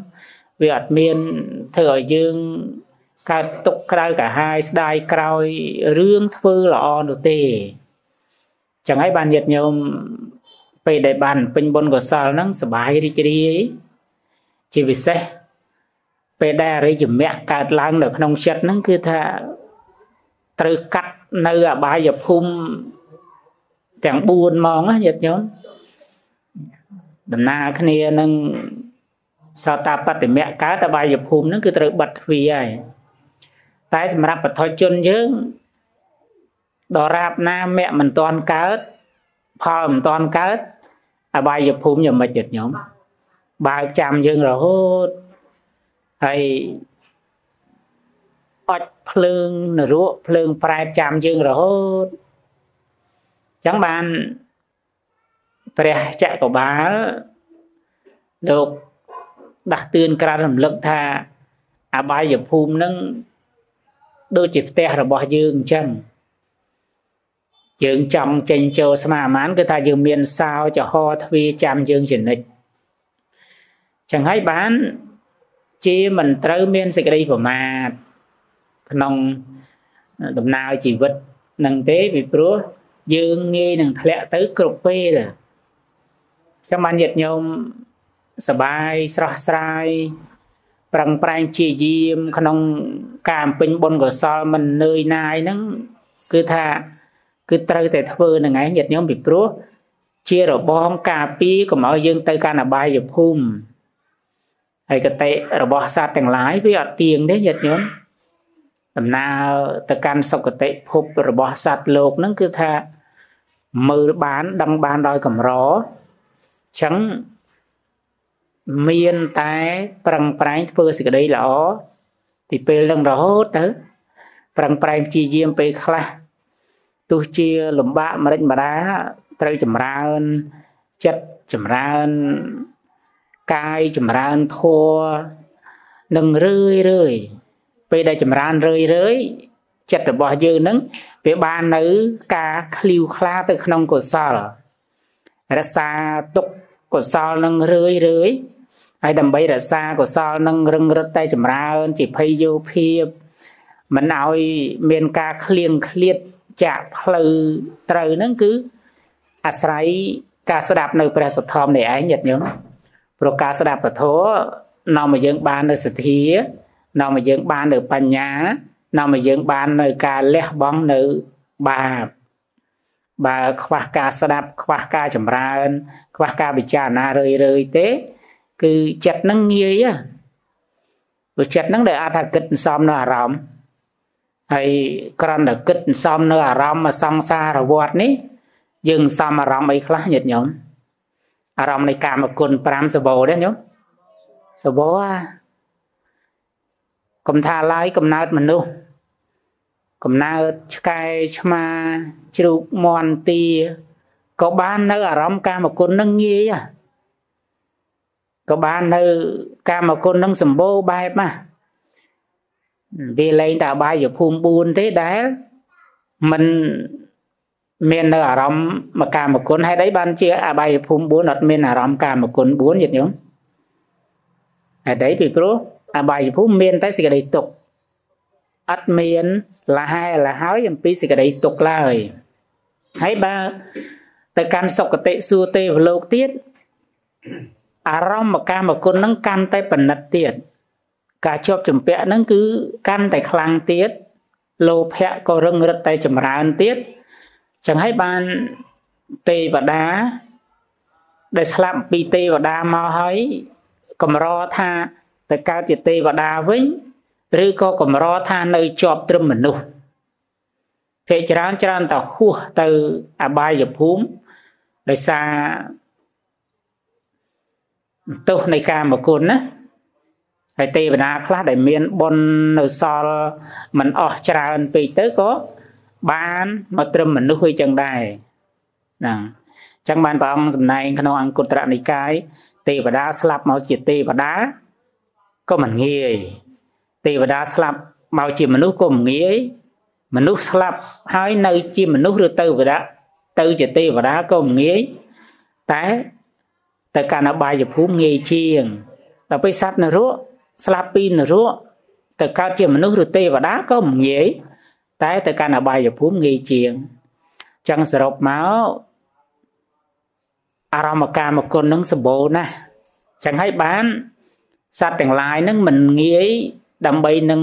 វាអត់មានធ្វើឲ្យយើងកើតទុកក្រៅកាហាយស្ដាយក្រោយរឿងធ្វើល្អនោះទេ ចឹងហើយបានញាតញោមពេលដែលបានពេញបុណ្យកុសលហ្នឹងសបាយរីករាយជាពិសេសពេលដែលអរិយមគ្គកើតឡើងនៅក្នុងចិត្តហ្នឹងគឺថាត្រូវកាត់នៅអបាយភូមិទាំង4ហ្មងណាញាតិញោមដំណើរគ្នានឹងសតាបតិមៈកើតអបាយភូមិហ្នឹងគឺត្រូវបាត់ទ្វារហើយតែសម្រាប់បឋមជនយើង ដរាបណាមគ្គមិនតាន់កើតផលមិនតាន់កើតអបាយភូមិយ៉ាងម៉េចទៀតញោមបើចាំយើងរហូតហើយអត់ភ្លើងនរកភ្លើងប្រែតចាំយើងរហូតអញ្ចឹងបានព្រះចក្របាលលោកដាស់តឿនក្រានរំលឹកថាអបាយភូមិនឹងដូចជាផ្ទះរបស់យើងអញ្ចឹង យើងចង់ចេញចូលស្មារតីគឺថាយើងមានសោចហរទ្វាចាំយើងជានិច្ចចឹងហើយបានជាមិនត្រូវមានសេចក្តីប្រមាទក្នុងដំណើរជីវិតនឹងទេពីព្រោះយើងងាយនឹងធ្លាក់ទៅគ្រប់ពេលចាំបានញាតិញោមសបាយស្រស់ស្រាយប្រឹងប្រែងជាយាមក្នុងការអំពេញបុណ្យកុសលមិននឿយណាយហ្នឹងគឺថា គឺត្រូវតែធ្វើនឹងឯងញាតិញោមពីព្រោះជារបងការពារកុំឲ្យយើងទៅកាន់អបាយភូមិហើយកតិរបស់សត្វទាំងឡាយវាអត់ទៀងទេញាតិញោមដំណើរទៅកាន់សុគតិភពរបស់សត្វលោកហ្នឹងគឺថាមើលបានដឹងបានដោយកម្រអញ្ចឹងមានតែប្រឹងប្រែងធ្វើសេចក្តីល្អពីពេលនឹងរហូតទៅ ប្រឹងប្រែងព្យាយាមពេលខ្លះ ទោះជាលំបាកម្រិចម្ដាត្រូវចម្រើនចិត្តចម្រើនកាយចម្រើនធัวនឹងរឿយរឿយពេលដែលចម្រើនរឿយរឿយចិត្តរបស់យើងនឹងវាបាននៅការឃ្លីវខ្លាទៅក្នុងកុសលរក្សាទុកកុសលនឹងរឿយរឿយហើយដើម្បីរក្សាកុសលនឹងរឹងរឹតតែចម្រើនជាភ័យយោភាពមិនឲ្យមានការឃ្លៀងឃ្លាត ចាក់ផ្លូវត្រូវហ្នឹងគឺអាស្រ័យការស្ដាប់នៅព្រះសទ្ធមនេះឯងញាតិញោមព្រោះការស្ដាប់ពធនាំឲ្យយើងបាននៅសទ្ធានាំឲ្យយើងបាននៅបញ្ញានាំឲ្យយើងបាននៅការលះបង់នៅបាបបើខ្វះការស្ដាប់ខ្វះការចម្រើន ខ្វះការពិចារណារឿយរឿយទេ គឺចិត្តនឹងងាយព្រោះចិត្តនឹងដែលអាចថាគិតសំនៅអារម្មណ៍ ហើយក្រំតែគិតសំនៅអារម្មណ៍សង្សារវត្តនេះ យើងសំអារម្មណ៍អីខ្លះញាតិញោមអារម្មណ៍នៃកាមគុណ5សបោទេញោមសបោអាកំថាឡើយកំណើតមនុស្សកំណើតឆ្កែឆ្មាជ្រូកមន់ទាក៏បាននៅអារម្មណ៍កាមគុណនឹងងាយក៏បាននៅកាមគុណនឹងសម្បូរបែបណា វាលែងតែអបាយភូមិ4ទេដែលมันមាននៅអារម្មណ៍មកកាមគុណហេតុអីបានជាអបាយភូមិ4អត់មានអារម្មណ៍កាមគុណ4យល់ញោមហេតុអីពីព្រោះអបាយភូមិមានតែសេចក្តីទុក្ខអត់មានលហែលហើយអំពីសេចក្តីទុក្ខឡើយហើយបើទៅកាន់សុគតិសួគ៌ទេវលោកទៀតអារម្មណ៍មកកាមគុណនឹងកាន់តែបណិតទៀត ការជាប់ចម្ពាក់ហ្នឹងគឺកាន់តែខ្លាំងទៀតលោភៈក៏រឹងរិតតែចម្រើនទៀតចឹងហើយបានទេវតាដែលស្លាប់ពីទេវតាមកហើយកម្រថាទៅកើតជាទេវតាវិញឬក៏កម្រថានៅជាប់ត្រឹមមនុស្សភាគច្រើនច្រើនតែហួសទៅអបាយភូមិដោយសារទោសនៃកាមគុណណា ហើយទេវតាខ្លះដែលមានបុណ្យនៅសល់មិនអស់ច្រើនពេកទៅក៏បានមកត្រឹមមនុស្សវិញចឹងដែរហ្នឹងចឹងបានព្រះអង្គសម្ដែងក្នុងអង្គុត្រនិកាយទេវតាស្លាប់មកជាទេវតាក៏មិនងាយទេវតាស្លាប់មកជាមនុស្សក៏មិនងាយមនុស្សស្លាប់ហើយនៅជាមនុស្សឬទៅវតាទៅជាទេវតាក៏មិនងាយតែទៅកាន់អបាយភូមិងាយជាងដល់ពេលសត្វនរក ស្លាប់ពីនរកទៅកើតជាមនុស្សឬទេវតាក៏មិនងាយតែទៅកាន់អបាយភូមិងាយជាងចឹងសរុបមកអារម្មណ៍កាមគុណនឹងសម្បូរណាស់ចឹងហើយបានសត្វទាំងឡាយនឹងមិនងាយដើម្បីនឹង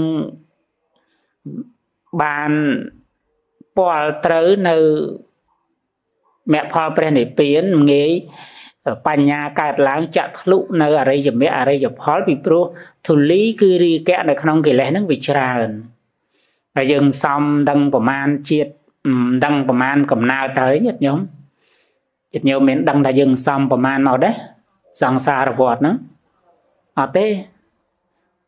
បានពាល់ត្រូវនៅមគ្គផលព្រះនិព្វានងាយ បញ្ញាកើតឡើងចាក់ធ្លុនៅអរិយមគ្គអរិយផលពីព្រោះធូលីគឺរីកៈនៅក្នុងកិលេសហ្នឹងវាច្រើនហើយយើងសំដឹងប្រមាណជាតិដឹងប្រមាណកំណើតហើយញាតិញោមញាតិញោមមានដឹងថាយើងសំប្រមាណអត់ទេសង្សារវដ្តហ្នឹងអត់ទេ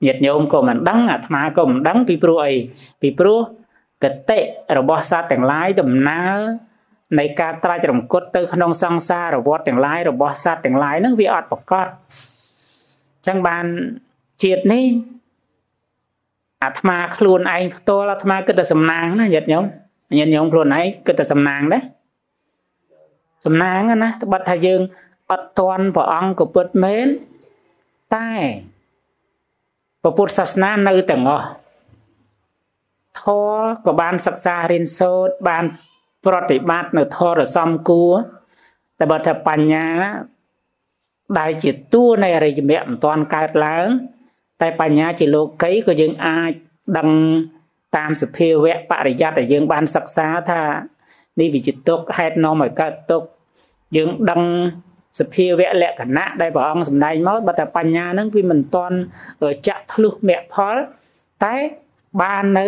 ញាតិញោមក៏មិនដឹងអាត្មាក៏មិនដឹងពីព្រោះអីពីព្រោះកតិរបស់សត្វទាំងឡាយដំណើរ នៃការត្រាច់រង្គត់ទៅក្នុងសង្សារវដ្តទាំងឡាយរបស់សត្វទាំងឡាយហ្នឹងវាអត់ប្រកបអញ្ចឹងបានជាតិនេះអាត្មាខ្លួនឯងផ្ទាល់អាត្មាគិតតែសំណាងណាញាតិញោមញាតិញោមខ្លួនឯងគិតតែសំណាងដែរសំណាងណាត្បិតថាយើងអត់តន់ព្រះអង្គក៏ពិតមែនតែពុទ្ធសាសនានៅទាំងអស់ធម៌ក៏បានសិក្សារៀនសូត្របាន ប្រតិបត្តិនៅធម៌រសំគួរតែបើថាបញ្ញាដែលជាតួនៃអរិយមគ្គមិនទាន់កើតឡើង តែបញ្ញាជាលោកីក៏យើងអាចដឹងតាមសភាវៈបរិយ័តដែលយើងបានសិក្សាថានេះវិจิตទុកហេតុនាំឲ្យកើតទុកយើងដឹងសភាវៈលក្ខណៈដែលព្រះអង្គសម្ដែងមកបើតែបញ្ញានឹងវាមិនទាន់ចាក់ធ្លុះមគ្គផល តែបាននៅ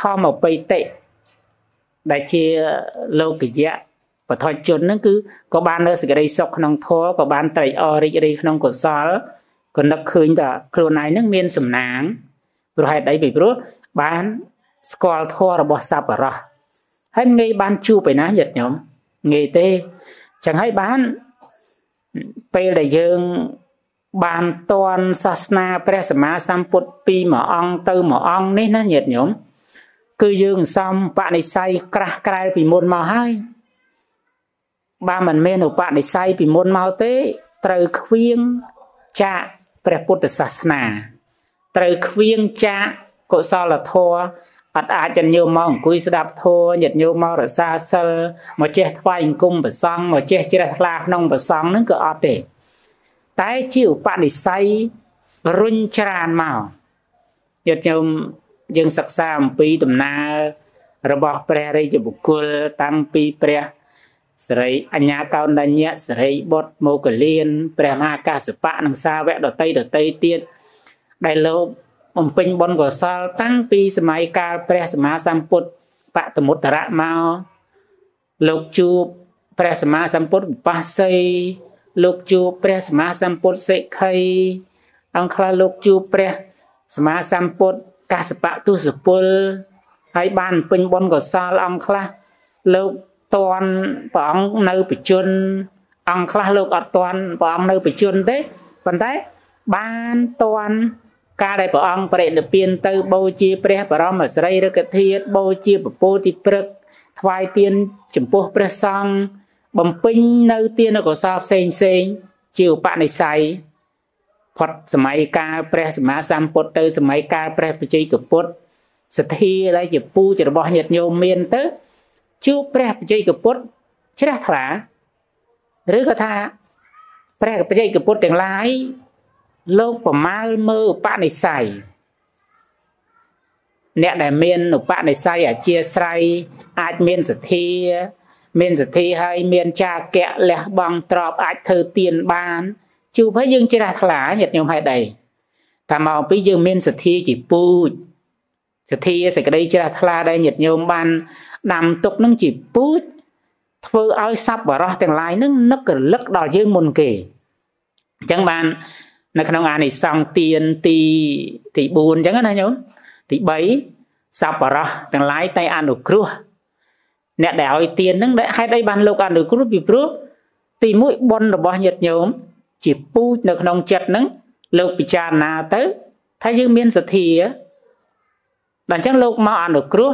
ធម្មបិតិ ដែលជាលោកយៈបថុជនហ្នឹងគឺក៏បាននៅសេចក្តីសុខក្នុងធម៌ក៏បានត្រេកអររីករាយក្នុងកុសលក៏នឹកឃើញថាខ្លួនឯងហ្នឹងមានសំណាងព្រោះហេតុអីពីព្រោះបានស្គាល់ធម៌របស់សប្បុរសហើយងាយបានជួបឯណាញាតិញោមងាយទេចឹងហើយបានពេលដែលយើងបានតន់សាសនាព្រះសម្មាសម្ពុទ្ធពីមួយអង្គទៅមួយអង្គនេះណាញាតិញោម គឺយើងសំបនិស័យក្រាស់ក្រែលពីមុនមកហើយបើមិនមានឧបនិស្ស័យពីមុនមកទេ ត្រូវខ្វៀងចាកព្រះពុទ្ធសាសនា ត្រូវខ្វៀងចាកកុសលធម៌អត់អាចញញោមមកអង្គុយស្ដាប់ធម៌ញាតិញោមមករក្សាសិលមកចេះថ្វាយអង្គមប្រសង់មកចេះជ្រះថ្លាក្នុងប្រសង់ហ្នឹងក៏អត់ទេ តែជាឧបនិស្ស័យរុញច្រានមកញាតិញោម យើងសិក្សាអំពីដំណើររបស់ព្រះរាជបុគ្គលតាំងពីព្រះស្រីអញ្ញាកោណ្ដញ្ញៈស្រីបុត្រមោគលានព្រះមហាកាសបៈនិងសាវកដតីដតីទៀតដែលលោកបំពេញបុណ្យកុសលតាំងពីសម័យកាលព្រះសម្មាសម្ពុទ្ធបតមុត្តរៈមកលោកជួបព្រះសម្មាសម្ពុទ្ធបស្សីលោកជួបព្រះសម្មាសម្ពុទ្ធសិក្ខីអង្គខ្លះលោកជួបព្រះសម្មាសម្ពុទ្ធ កាសបៈទុសពលហើយបានពេញបុណ្យកុសលអង្គខ្លះលោកតន់ព្រះអង្គនៅបជន អង្គខ្លះលោកអត់តន់ព្រះអង្គនៅបជនទេប៉ុន្តែបានតន់កាលដែលព្រះអង្គបរិនិព្វានទៅបូជាព្រះបរមសារីរិកធាតុបូជាពពោធិព្រឹកថ្វាយទានចំពោះព្រះសង្ឃបំពេញនៅទានកុសលផ្សេងផ្សេងជាឧបនិស្ស័យ ផុតសម័យកាលព្រះសម្មាសម្ពុទ្ធទៅសម័យកាលព្រះបជ័យកពុទ្ធសទ្ធាដែលជាពូជរបស់ញាតិញោមមានទៅជួបព្រះបជ័យកពុទ្ធជ្រះថ្លាឬក៏ថាព្រះបជ័យកពុទ្ធទាំងឡាយលោកប្រមាលមើលឧបនិស្ស័យអ្នកដែលមានឧបនិស្ស័យអធិស្រ័យអាចមានសទ្ធា មានសទ្ធាហើយមានចាកៈលះបង់ទ្របអាចធ្វើទានបាន ជួបហើយយើងជ្រះថ្លាញាតិញោមហេតុអីថាមកពីយើងមានសទ្ធាជាពូជសទ្ធាសេចក្តីជ្រះថ្លាដែលញាតិញោមបានដាំទុកនឹងជាពូជធ្វើឲ្យសัพបរោះទាំងឡាយនឹងនឹករលឹកដល់យើងមុនគេអញ្ចឹងបាន នៅក្នុងអានិសង្ឃទានទីទី4អញ្ចឹងណាញោមទី3សัพបរោះទាំងឡាយតែអនុគ្រោះអ្នកដែលឲ្យទានហ្នឹងហេតុអីបានលោកអនុគ្រោះពីព្រោះទី1បុណ្យរបស់ញាតិញោម ជាពូជនៅក្នុងចិត្តហ្នឹងលោកពិចារណាទៅ ថាយើងមានសទ្ធាដល់អញ្ចឹងលោកមកអនុគ្រោះ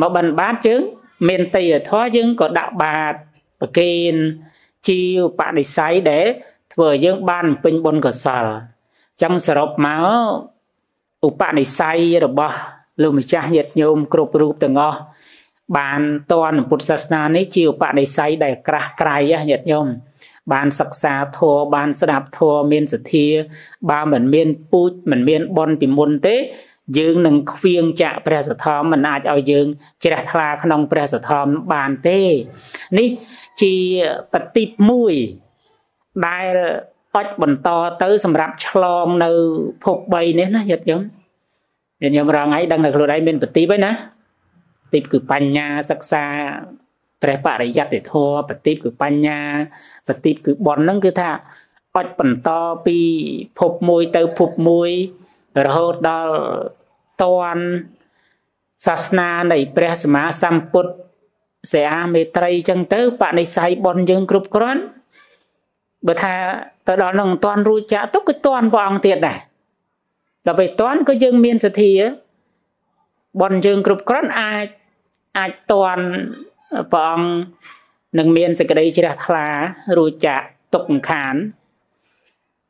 មកបិណ្ឌបាតយើងមានតីធម៌យើងក៏ដាក់បាតប្រគេនជាបនិស័យដែលធ្វើឲ្យយើងបានពេញបុណ្យកុសលចឹងសរុបមកឧបនិស្ស័យរបស់លោកម្ចាស់ញាតិញោមគ្រប់រូបទាំងអស់បានតនពុទ្ធសាសនានេះជាឧបនិស្ស័យដែលក្រាស់ក្រៃញាតិញោម បានសិក្សាធម៌បានស្ដាប់ធម៌មានសទ្ធា បើមិនមានពូជមិនមានបនពីមុនទេ យើងនឹងខ្វៀងចាក់ព្រះសទ្ធមមិនអាចឲ្យយើង ជ្រះថ្លាក្នុងព្រះសទ្ធមបានទេ នេះជាបតិបមួយដែលអុចបន្តទៅសម្រាប់ឆ្លងនៅភព3នេះណាញាតិញោមញាតិញោមរងឯងដឹងតែខ្លួនឯងមានបតិបហើយណាទីគឺបញ្ញាសិក្សា ព្រះបរិយត្តិធម៌បតិបគឺបញ្ញាបតិបគឺបនហ្នឹងគឺថាអុចបន្តពីភពមួយទៅភពមួយរហូតដល់តនសាសនានៃព្រះសម្មាសម្ពុទ្ធសេអាមេត្រីចឹងទៅបនិស័យបនយើងគ្រប់គ្រាន់បើថាទៅដល់នឹងមិនតាន់រួចចាក់ទៅគឺតាន់ព្រះអង្គទៀតដែរដល់ពេលតាន់ក៏យើងមានសទ្ធាបនយើងគ្រប់គ្រាន់អាចអាចតាន់ ព្រះអង្គនឹងមានសេចក្តីជ្រះថ្លារួចចាក់ទុកខាន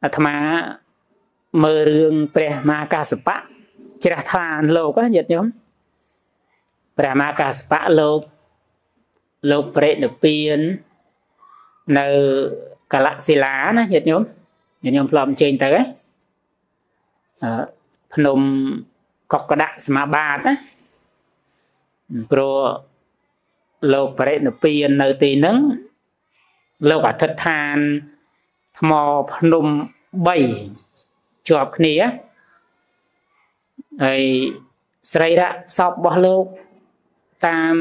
អាត្មាមើលរឿងព្រះមហាកាសបៈជ្រះថ្លាលោកណាញាតិញោមព្រះមហាកាសបៈលោកលោកប្រេនិព្វាននៅកលសិលាណាញាតិញោមញាតិញោមធ្លាប់ចេញទៅហ៎ភ្នំកុកដាក់សមាបាតណាព្រោះ លោកបរិនិព្វាននៅទីហ្នឹងលោកអធិដ្ឋានថ្មភ្នំ3ជាប់គ្នាហើយស្រីរៈសពរបស់លោកតាម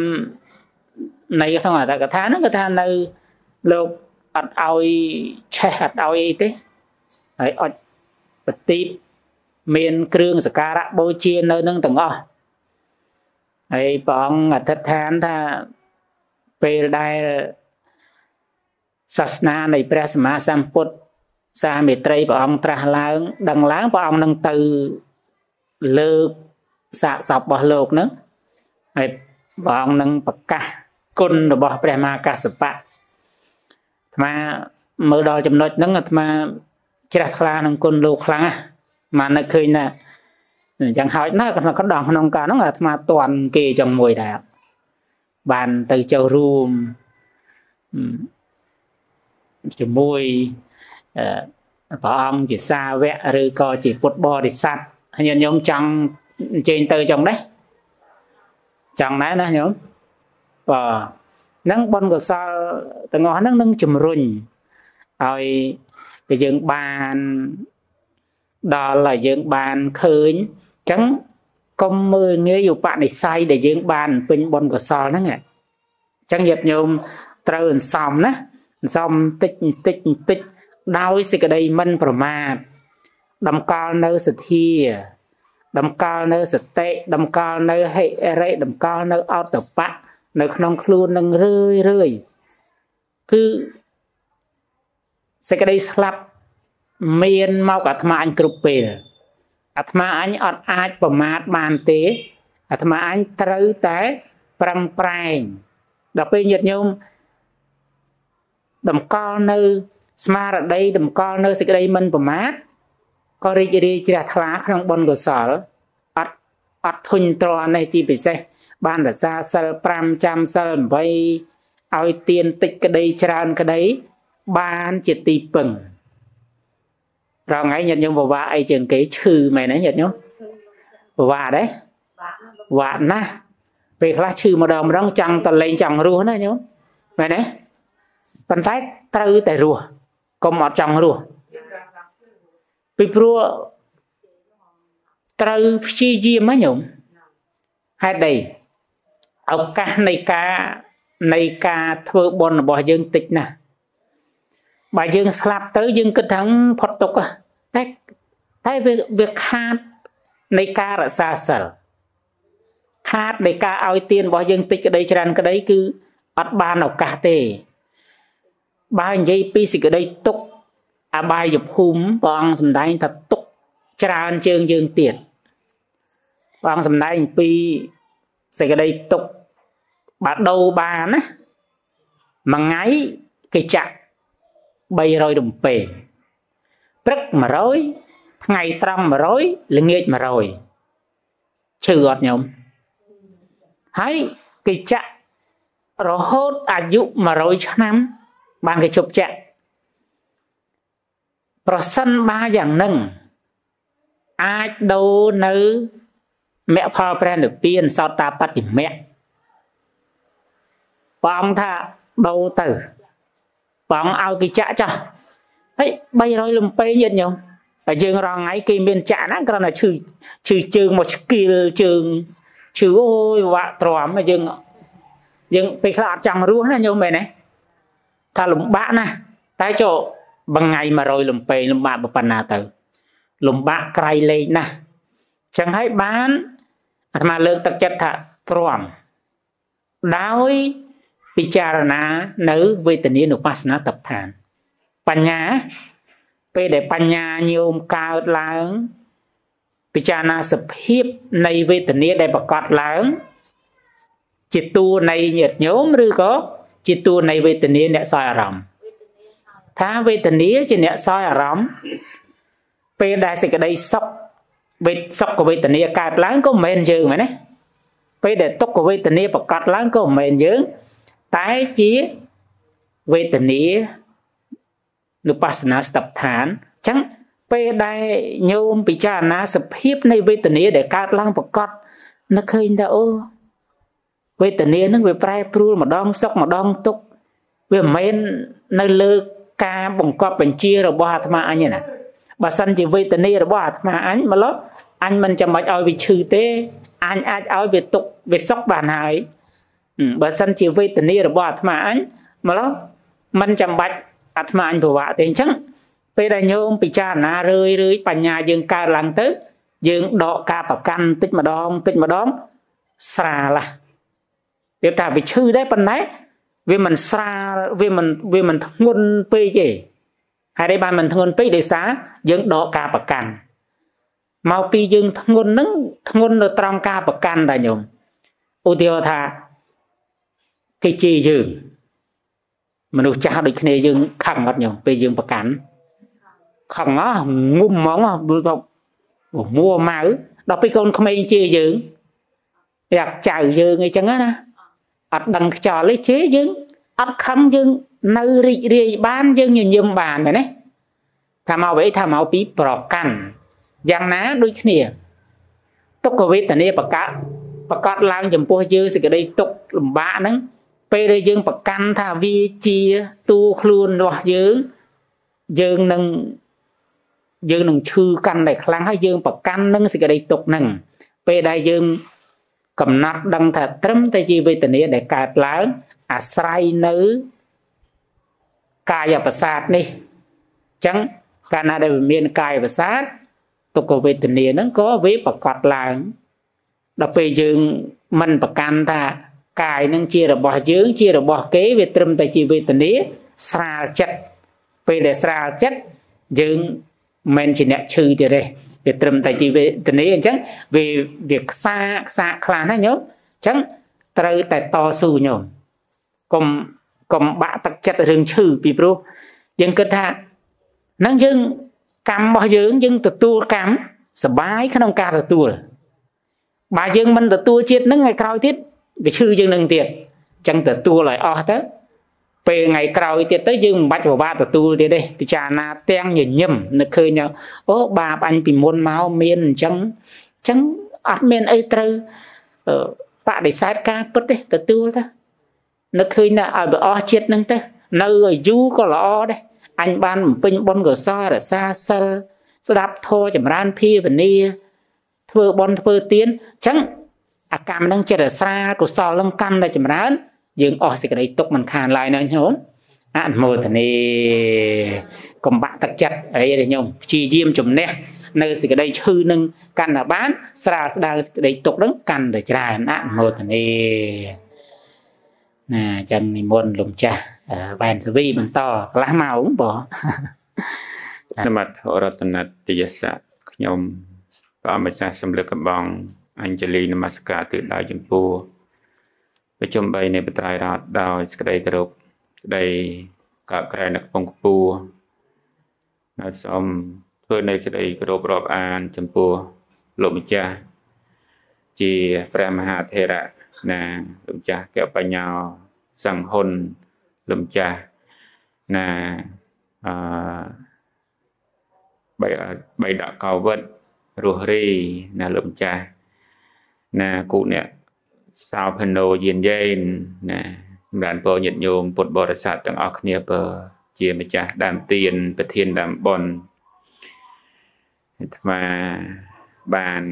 នៃក្នុងអត្តកថាហ្នឹងគឺថានៅលោកអត់ឲ្យឆេះអត់ឲ្យអីទេហើយអត់ប្រទីបមានគ្រឿងសក្ការៈបូជានៅនឹងទាំងអស់ហើយព្រះអង្គអធិដ្ឋានថា ពេលដែលសាសនានៃព្រះសម្មាសម្ពុទ្ធសាមេត្រីព្រះអង្គត្រាស់ឡើង ដឹងឡើងព្រះអង្គនឹងទៅលើកសាកសពរបស់លោកនឹងហើយព្រះអង្គនឹងប្រកាសគុណរបស់ព្រះមហាកាសបៈអាត្មាមើលដល់ចំណុចហ្នឹងអាត្មាជ្រះថ្លានឹងគុណលោកខ្លាំងណាស់មកនឹកឃើញណាអញ្ចឹងហើយណាក្នុងកណ្ដងក្នុងការហ្នឹងអាត្មាតន់គេចឹងមួយដែរ បានទៅចូលរួមជាមួយព្រះអង្គជាសាវកឬក៏ជាពុទ្ធបរិស័ទញាតិញោមចង់អញ្ជើញទៅចឹងដែរចង់ដែរណាញោមបាទនឹងបុណ្យកុសលទាំងអស់ហ្នឹងនឹងជំរុញឲ្យយើងបានដល់ឲ្យយើងបានឃើញអញ្ចឹង កុំមើលងាយឧបនិស្ស័យដែលយើងបានពេញបុណ្យកុសលហ្នឹងអញ្ចឹងញាតិញោមត្រូវអន្សំណាអន្សំតិចបន្តិចបន្តិចដោយសេចក្តីមិនប្រមាទតម្កល់នៅសទ្ធាតម្កល់នៅសតិតម្កល់នៅហិរិតម្កល់នៅអតបៈនៅក្នុងខ្លួននឹងរឿយរឿយគឺសេចក្តីស្លាប់មានមកអាត្មាអញគ្រប់ពេល អាត្មាអញអត់អាចប្រមាថបានទេអាត្មាអញត្រូវតែប្រឹងប្រែងដល់ពេលញាតិញោមតម្កល់នៅ ស្មារតីតម្កល់នៅសេចក្តីមិនប្រមាថក៏រីករាយជ្រះថ្លាក្នុងបុណ្យកុសលអត់អត់ធុញទ្រាន់នេះជាពិសេស បានរសាសិល5ចាំសិល8ឲ្យទៀនតិចក្តីច្រើនក្តីបានជាទីពឹង រងថ្ងៃញាតិញោមបវាអីជាងគេឈឺមែនទេញាតិញោមបវាដែរវាក់ណាស់ពេលខ្លះឈឺម្ដងម្ដងចង់តលេងចង់រស់ណាញោមមែនទេប៉ុន្តែត្រូវតែរស់កុំអត់ចង់រស់ពីព្រោះត្រូវព្យាយាមហ្នឹងញោមហេតុអីឱកាសនៃការនៃការធ្វើបុណ្យរបស់យើងតិចណាស់ បើយើងស្លាប់ទៅយើងគិតថាផុតទុកតែតែវាវាខាតនៃការរក្សាសិលខាតនៃការឲ្យទានរបស់យើងតិចក្តីច្រើនក្តីគឺអត់បានឱកាសទេ បើនិយាយពីសេចក្តីទុកអបាយភូមិព្រះអង្គសម្ដែងថាទុកច្រើនជាងយើងទៀតព្រះអង្គសម្ដែងពីសេចក្តីទុកបើដូរបានណាមួយថ្ងៃគេចាក់ 300រំពេព្រឹក100ថ្ងៃត្រង់100ល្ងាច100ឈឺអត់ញោមហើយគេចាក់រហូតអាយុ100ឆ្នាំ បានគេជប់ចាក់ប្រសិនបើយ៉ាងនឹងអាចដូរនៅមគ្គផលព្រះនិព្វានសោតាបត្តិមគ្គព្រះអង្គថាដូរទៅ ព្រះអង្គឲ្យគេចាក់ចាស់ហើយ300លំពេញាតិញោមតែយើងរងថ្ងៃគេមានចាក់ណាគ្រាន់តែឈឺឈឺជើងមកស្គីលជើងឈឺអូយវាក់ទ្រាំយើងយើងពេលខ្លះអត់ចង់រស់ណាញោមមែនទេថាលំបាកណាស់តែចុះបងៃ100លំពេលំបាកប៉ុណ្ណាទៅ លំបាកក្រៃលែងណាស់ចឹងហើយបានអាត្មាលើកទឹកចិត្តថាទ្រាំដោយ ពិចារណានៅវេទនានុបស្សនាតបឋានបញ្ញាពេលដែលបញ្ញាញោមកើតឡើងពិចារណាសភាពនៃវេទនាដែលប្រកបឡើងជាតួនៃញាតិញោមឬក៏ជាតួនៃវេទនាអ្នកសោយអារម្មណ៍ថាវេទនាជាអ្នកសោយអារម្មណ៍ពេលដែលសេចក្តីសុខវេទសុខវេទនាកើតឡើងក៏មិនមែនយើងមែនទេពេលដែលទុក្ខវេទនាប្រកបឡើងក៏មិនមែនយើង តែជាវេទនានុបស្សនាស្តបឋានអញ្ចឹងពេលដែលញោមពិចារណាសភាពនៃវេទនាដែលកើតឡើងប្រកបនឹកឃើញថាអូវេទនានឹងវាប្រែប្រួលម្ដងសុខម្ដងទុក្ខវាមិនមែននៅលើការបង្កប់បញ្ជារបស់អាត្មាអញទេណាបើសិនជាវេទនារបស់អាត្មាអញម្ល៉េះអញមិនចាំបាច់ឲ្យវាឈឺទេអញអាចឲ្យវាទុក្ខវាសុខបានហើយ បើសិនជាវេទនារបស់អាត្មាអញម្ល៉េះมันចាំបាច់អាត្មាអញប្រវាក់ទេអញ្ចឹងពេលដែលញោមពិចារណារឿយរឿយបញ្ញាយើងកើតឡើងទៅ យើងដកការប្រកាន់តិចម្ដងតិចម្ដងស្រាលះវាថាវាឈឺដែរប៉ុន្តែវាមិនស្រាលវាមិនវាមិនធ្ងន់ពេកទេហើយបានមិនធ្ងន់ពេកដោយសារយើងដកការប្រកាន់មកពីយើងធ្ងន់នឹងធ្ងន់នៅត្រង់ការប្រកាន់ដែរញោមឧទាហរណ៍ថា គេជេរយើង មនុស្សចាស់ដូចគ្នាយើងខឹងអត់ញោមពេលយើងប្រកាន់ខឹងអស់ងុំហ្មងដូចថាមួម៉ៅដល់ពេលកូនក្មេងជេរយើងយ៉ាចៅយើងអីចឹងណាអត់ដឹងខ្យល់ទេជេរយើងអត់ខឹងយើងនៅរីករាយបានយើងញញឹមបានដែរណាថាមកវិញថាមកពីប្រកាន់យ៉ាងណាដូចគ្នាទុក្ខវេទនាប្រកាសប្រកាសឡើងចំពោះយើងសេចក្តីទុក្ខលំបាកហ្នឹង ពេលដែលយើងប្រកាន់ថាវាជាតួខ្លួនរបស់យើងយើងនឹងយើងនឹងឈឺកាន់តែខ្លាំងហើយយើងប្រកាន់នឹងសេចក្តីទុក្ខហ្នឹងពេលដែលយើងកំណត់ដឹងថាត្រឹមតែជាវេទនាដែលកើតឡើងអាស្រ័យនៅកាយប្រសាទនេះអញ្ចឹងកាលណាដែលមានកាយប្រសាទទុក្ខវេទនាហ្នឹងក៏វាប្រកបឡើងដល់ពេលយើងមិនប្រកាន់ថា កាយនឹងជារបស់យើង ជារបស់គេវាត្រឹមតែជាវេទនាស្រាលចិត្តពេលដែលស្រាលចិត្តយើងមិនជាអ្នកឈឺទេទេវាត្រឹមតែជាវេទនាអញ្ចឹងវាវាខ្សាខ្សាខ្លះណាញោមអញ្ចឹងត្រូវតែតស៊ូញោមកុំកុំបាក់ទឹកចិត្តរឿងឈឺពីព្រោះយើងគិតថានឹងយើងកម្មរបស់យើងយើងទទួលកម្មសបាយក្នុងការទទួលបើយើងមិនទទួលជាតិនឹងថ្ងៃក្រោយទៀត វាឈឺយើងនឹងទៀតអញ្ចឹងទទួលឲ្យអស់ទៅពេលថ្ងៃក្រោយទៀតទៅយើងមិនបាច់ពិបាកទទួលទៀតទេពិចារណាទាំងញញឹមនឹកឃើញអូបាបអញពីមុនមកមានអញ្ចឹងអញ្ចឹងអត់មានអីត្រូវបដិសេធការពិតទេទទួលទៅនឹកឃើញថាឲ្យវាអស់ជាតិនឹងទៅនៅឲ្យយូរក៏ល្អដែរអញបានបំពេញបុណ្យកុសលរក្សាសិលស្ដាប់ធម៌ចម្រើនភាវនាធ្វើបុណ្យធ្វើទានអញ្ចឹង អាកម្មនឹងចិត្តស្រាលកុសលនឹងកម្មដែលចម្រើន យើងអស់សេចក្តីទុកមិនខានឡើយណាញោមអនុមោទនីកំបាក់ទឹកចិត្តអីទេញោមព្យាយាមជំនះនៅសេចក្តីឈឺនឹងកាន់តែបាន ស្រាលស្ដៅសេចក្តីទុកនឹងកាន់តែច្រើនអនុមោទនីណាអញ្ចឹងនិមន្តលោកចាស់វ៉ែនសវីបន្តកន្លះម៉ោងបងនមត្ថរតនតយសៈខ្ញុំព្រះម្ចាស់សម្លឹកកំបង អញ្ជលីនមស្ការទិដៅចំពោះប្រជុំ3នៃបត្រៃរតដោយសេចក្តីគោរពក្តីកោតក្រែនៅកំពង់ខ្ពស់ហើយសូមធ្វើនៅក្តីគោរពរាប់អាន ចំពោះលោកម្ចាស់ជាព្រះមហាថេរៈណាលោកម្ចាស់កបញ្ញាសង្ហ៊ុនលោកម្ចាស់ណាអឺបីបីដកកោវិតរស់រីណាលោកម្ចាស់ ណាគូអ្នកសោភណោយានយេនណាសម្រាប់ពរញាតិញោមពុទ្ធបរិស័ទទាំងអស់គ្នាពើជាម្ចាស់ដើមទៀនប្រធានដើមបុណ្យអាត្មាបាន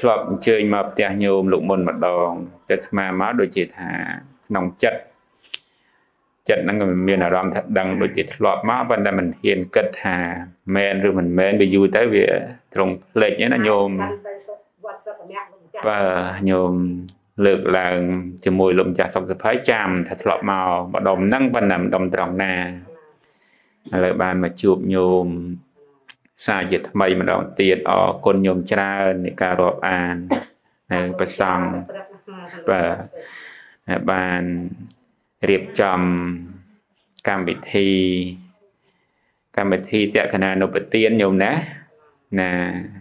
ធ្លាប់អញ្ជើញមកផ្ទះញោមលោកមុនម្ដងតែអាត្មាមកដូចជាថាក្នុងចិត្តចិត្តហ្នឹងក៏មានអារម្មណ៍ថាដឹងដូចជាធ្លាប់មកប៉ុន្តែមិនហ៊ានគិតថាមែនឬមិនមែនវាយូរទៅវាត្រង់ផ្លេចណាញោម បាទញោមលើកឡើងជាមួយលោកម្ចាស់សុខសភ័យចាំថាធ្លាប់មកម្ដុំហ្នឹងប៉ុន្តែម្ដុំត្រង់ណាឥឡូវបានមកជួបញោមសាជាថ្មីម្ដងទៀតអរគុណញោមច្រើននៃការរាប់អាននៅប្រសង់បាទបានរៀបចំកម្មវិធីកម្មវិធីតក្កណានុបទានញោមណាណា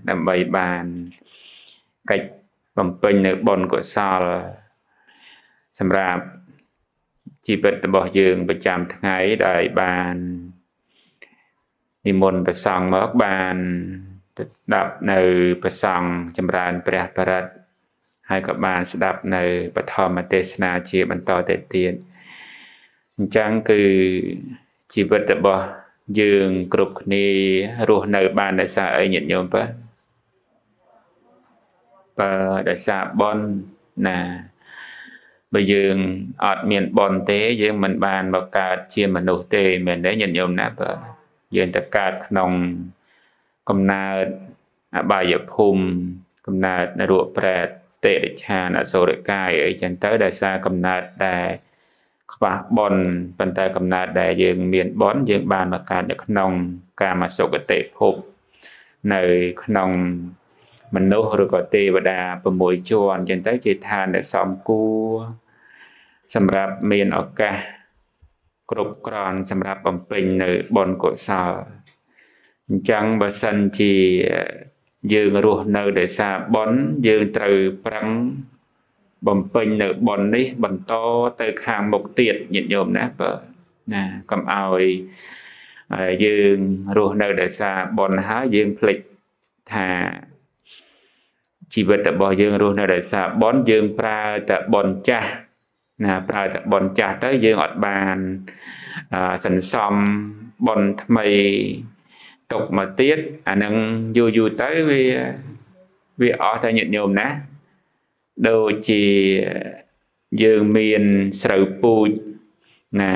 ដើម្បីបានកិច្ច បំពេញនៅបុណ្យកុសលសម្រាប់ជីវិតរបស់យើងប្រចាំថ្ងៃដែលបាននិមន្តព្រះសង្ឃមកបានស្ដាប់នៅព្រះសង្ឃចម្រើនព្រះបរិត្តហើយក៏បានស្ដាប់នៅបឋមទេសនាជាបន្តទៅទៀតអញ្ចឹងគឺជីវិតរបស់យើងគ្រប់គ្នារស់នៅបានដោយសារអីញាតិញោមបាទ បើដោយសារបនណាបើយើងអត់មានបនទេ យើងមិនបានមកកើតជាមនុស្សទេមែនទេញាតិញោមណាបើយើងទៅកើតក្នុងកំណើតអបាយភូមិកំណើតនរកប្រែតតិរិឆានអសុរកាយអីចឹងទៅដោយសារកំណើតដែលខ្វះបនប៉ុន្តែកំណើតដែលយើងមានបនយើងបានមកកើតនៅក្នុង កាមសុគតិភពនៅក្នុង មនុស្សឬក៏ទេវតា6ជាន់ចឹងទៅជាឋានដែលសំគួរសម្រាប់មានឱកាសគ្រប់គ្រាន់សម្រាប់បំពេញនៅបុណ្យកុសលអញ្ចឹងបើសិនជាយើងរស់នៅដោយសារបុណ្យយើងត្រូវប្រឹងបំពេញនៅបុណ្យនេះ បន្តទៅខាងមុខទៀតញាតិញោមណាបើណាកុំឲ្យយើងរស់នៅដោយសារបុណ្យហើយយើងភ្លេចថា ជីវិតរបស់យើងរស់នៅដោយសារបនយើងប្រើតែបនចាស់ណាប្រើតែបនចាស់ទៅយើងអត់បានសន្សំបនថ្មីទុកមកទៀតអានឹងយូរយូរទៅវាវាអស់តែញាតិញោមណាដូចជាយើងមានស្រូវពូជណា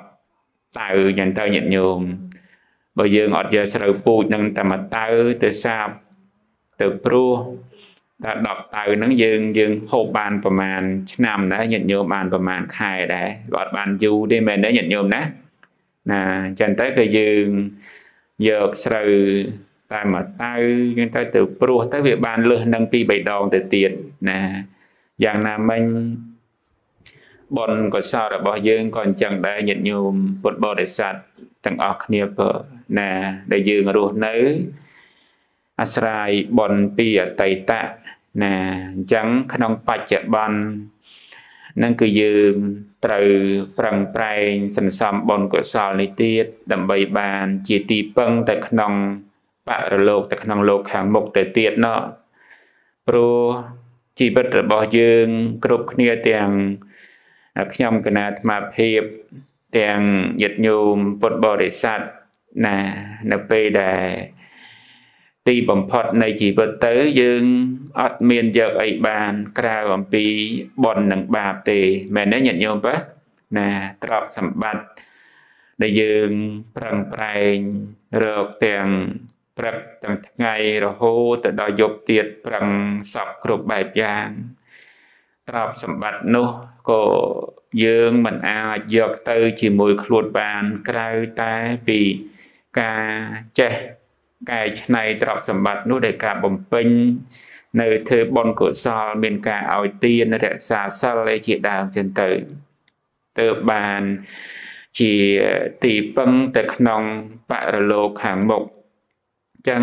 10តៅយ៉ាងទៅញាតិញោមបើយើងអត់យកស្រូវពូជនឹងតែមកតៅទៅសាបទៅព្រោះ តែ10តៅហ្នឹងយើងយើងហូបបានប្រហែលឆ្នាំដែរញាតិញោមបានប្រហែលខែដែរបើអត់បានយូរទេមែនទេញាតិញោមណាណាអញ្ចឹងទៅគឺយើងយកស្រូវតែមួយតៅយើងទៅទៅព្រោះទៅវាបានលើសនឹងពី3ដងទៅទៀតណាយ៉ាងណាមិញបុណ្យកុសលរបស់យើងក៏អញ្ចឹងដែរញាតិញោមពុទ្ធបរិស័ទទាំងអស់គ្នាពណាដែលយើងរស់នៅ អាស្រ័យបុណ្យពីអតីតណាអញ្ចឹងក្នុងបច្ចុប្បន្ននឹងគឺយើងត្រូវប្រឹងប្រែងសន្សំបុណ្យកុសលនេះទៀតដើម្បីបានជាទីពឹងទៅក្នុងបរលោកទៅក្នុងលោកខាងមុខទៅទៀតណោះព្រោះជីវិតរបស់យើងគ្រប់គ្នាទាំងខ្ញុំគណៈអាត្មាភាពទាំងញាតិញោមពុទ្ធបរិស័ទណានៅពេលដែល ទីបំផុតនៃជីវិតទៅយើងអត់មានយកអីបានក្រៅអំពីបុណ្យនិងបាបទេមែនទេញាតិញោមបើណាទ្រព្យសម្បត្តិដែលយើងប្រឹងប្រែងរកទាំងព្រឹកទាំងថ្ងៃរហូតទៅដល់យប់ទៀតប្រឹងសពគ្រប់បែបយ៉ាងទ្រព្យសម្បត្តិនោះក៏យើងមិនអាចយកទៅជាមួយខ្លួនបានក្រៅតែពីការចេះ កែច្នៃទ្រព្យសម្បត្តិនោះដោយការបំពេញនៅធ្វើបុណ្យកុសល មានការឲ្យទានរក្សាសិលឯជាដើមចឹងទៅទើបបានជាទីពឹងទៅក្នុងបរលោកខាងមុខចឹង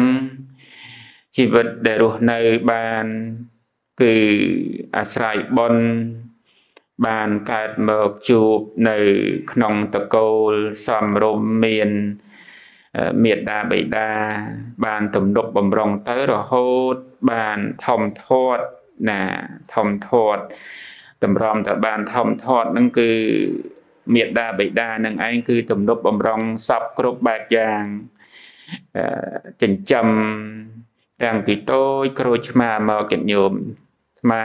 ជីវិតដែលរស់នៅបានគឺអាស្រ័យបុណ្យបានកើតមកជួបនៅក្នុងតកូលសំរុំមាន មេត្តាបិតាបានទំនុកបំរុងទៅរហូតបានធំធាត់ណាធំធាត់តម្រាំតបានធំធាត់នឹងគឺមេត្តាបិតានឹងឯងគឺទំនុកបំរុងសពគ្រប់បែបយ៉ាងចិញ្ចឹមតាំងពីតូចក្រូចឆ្មាមកកិត្តិញោមស្មា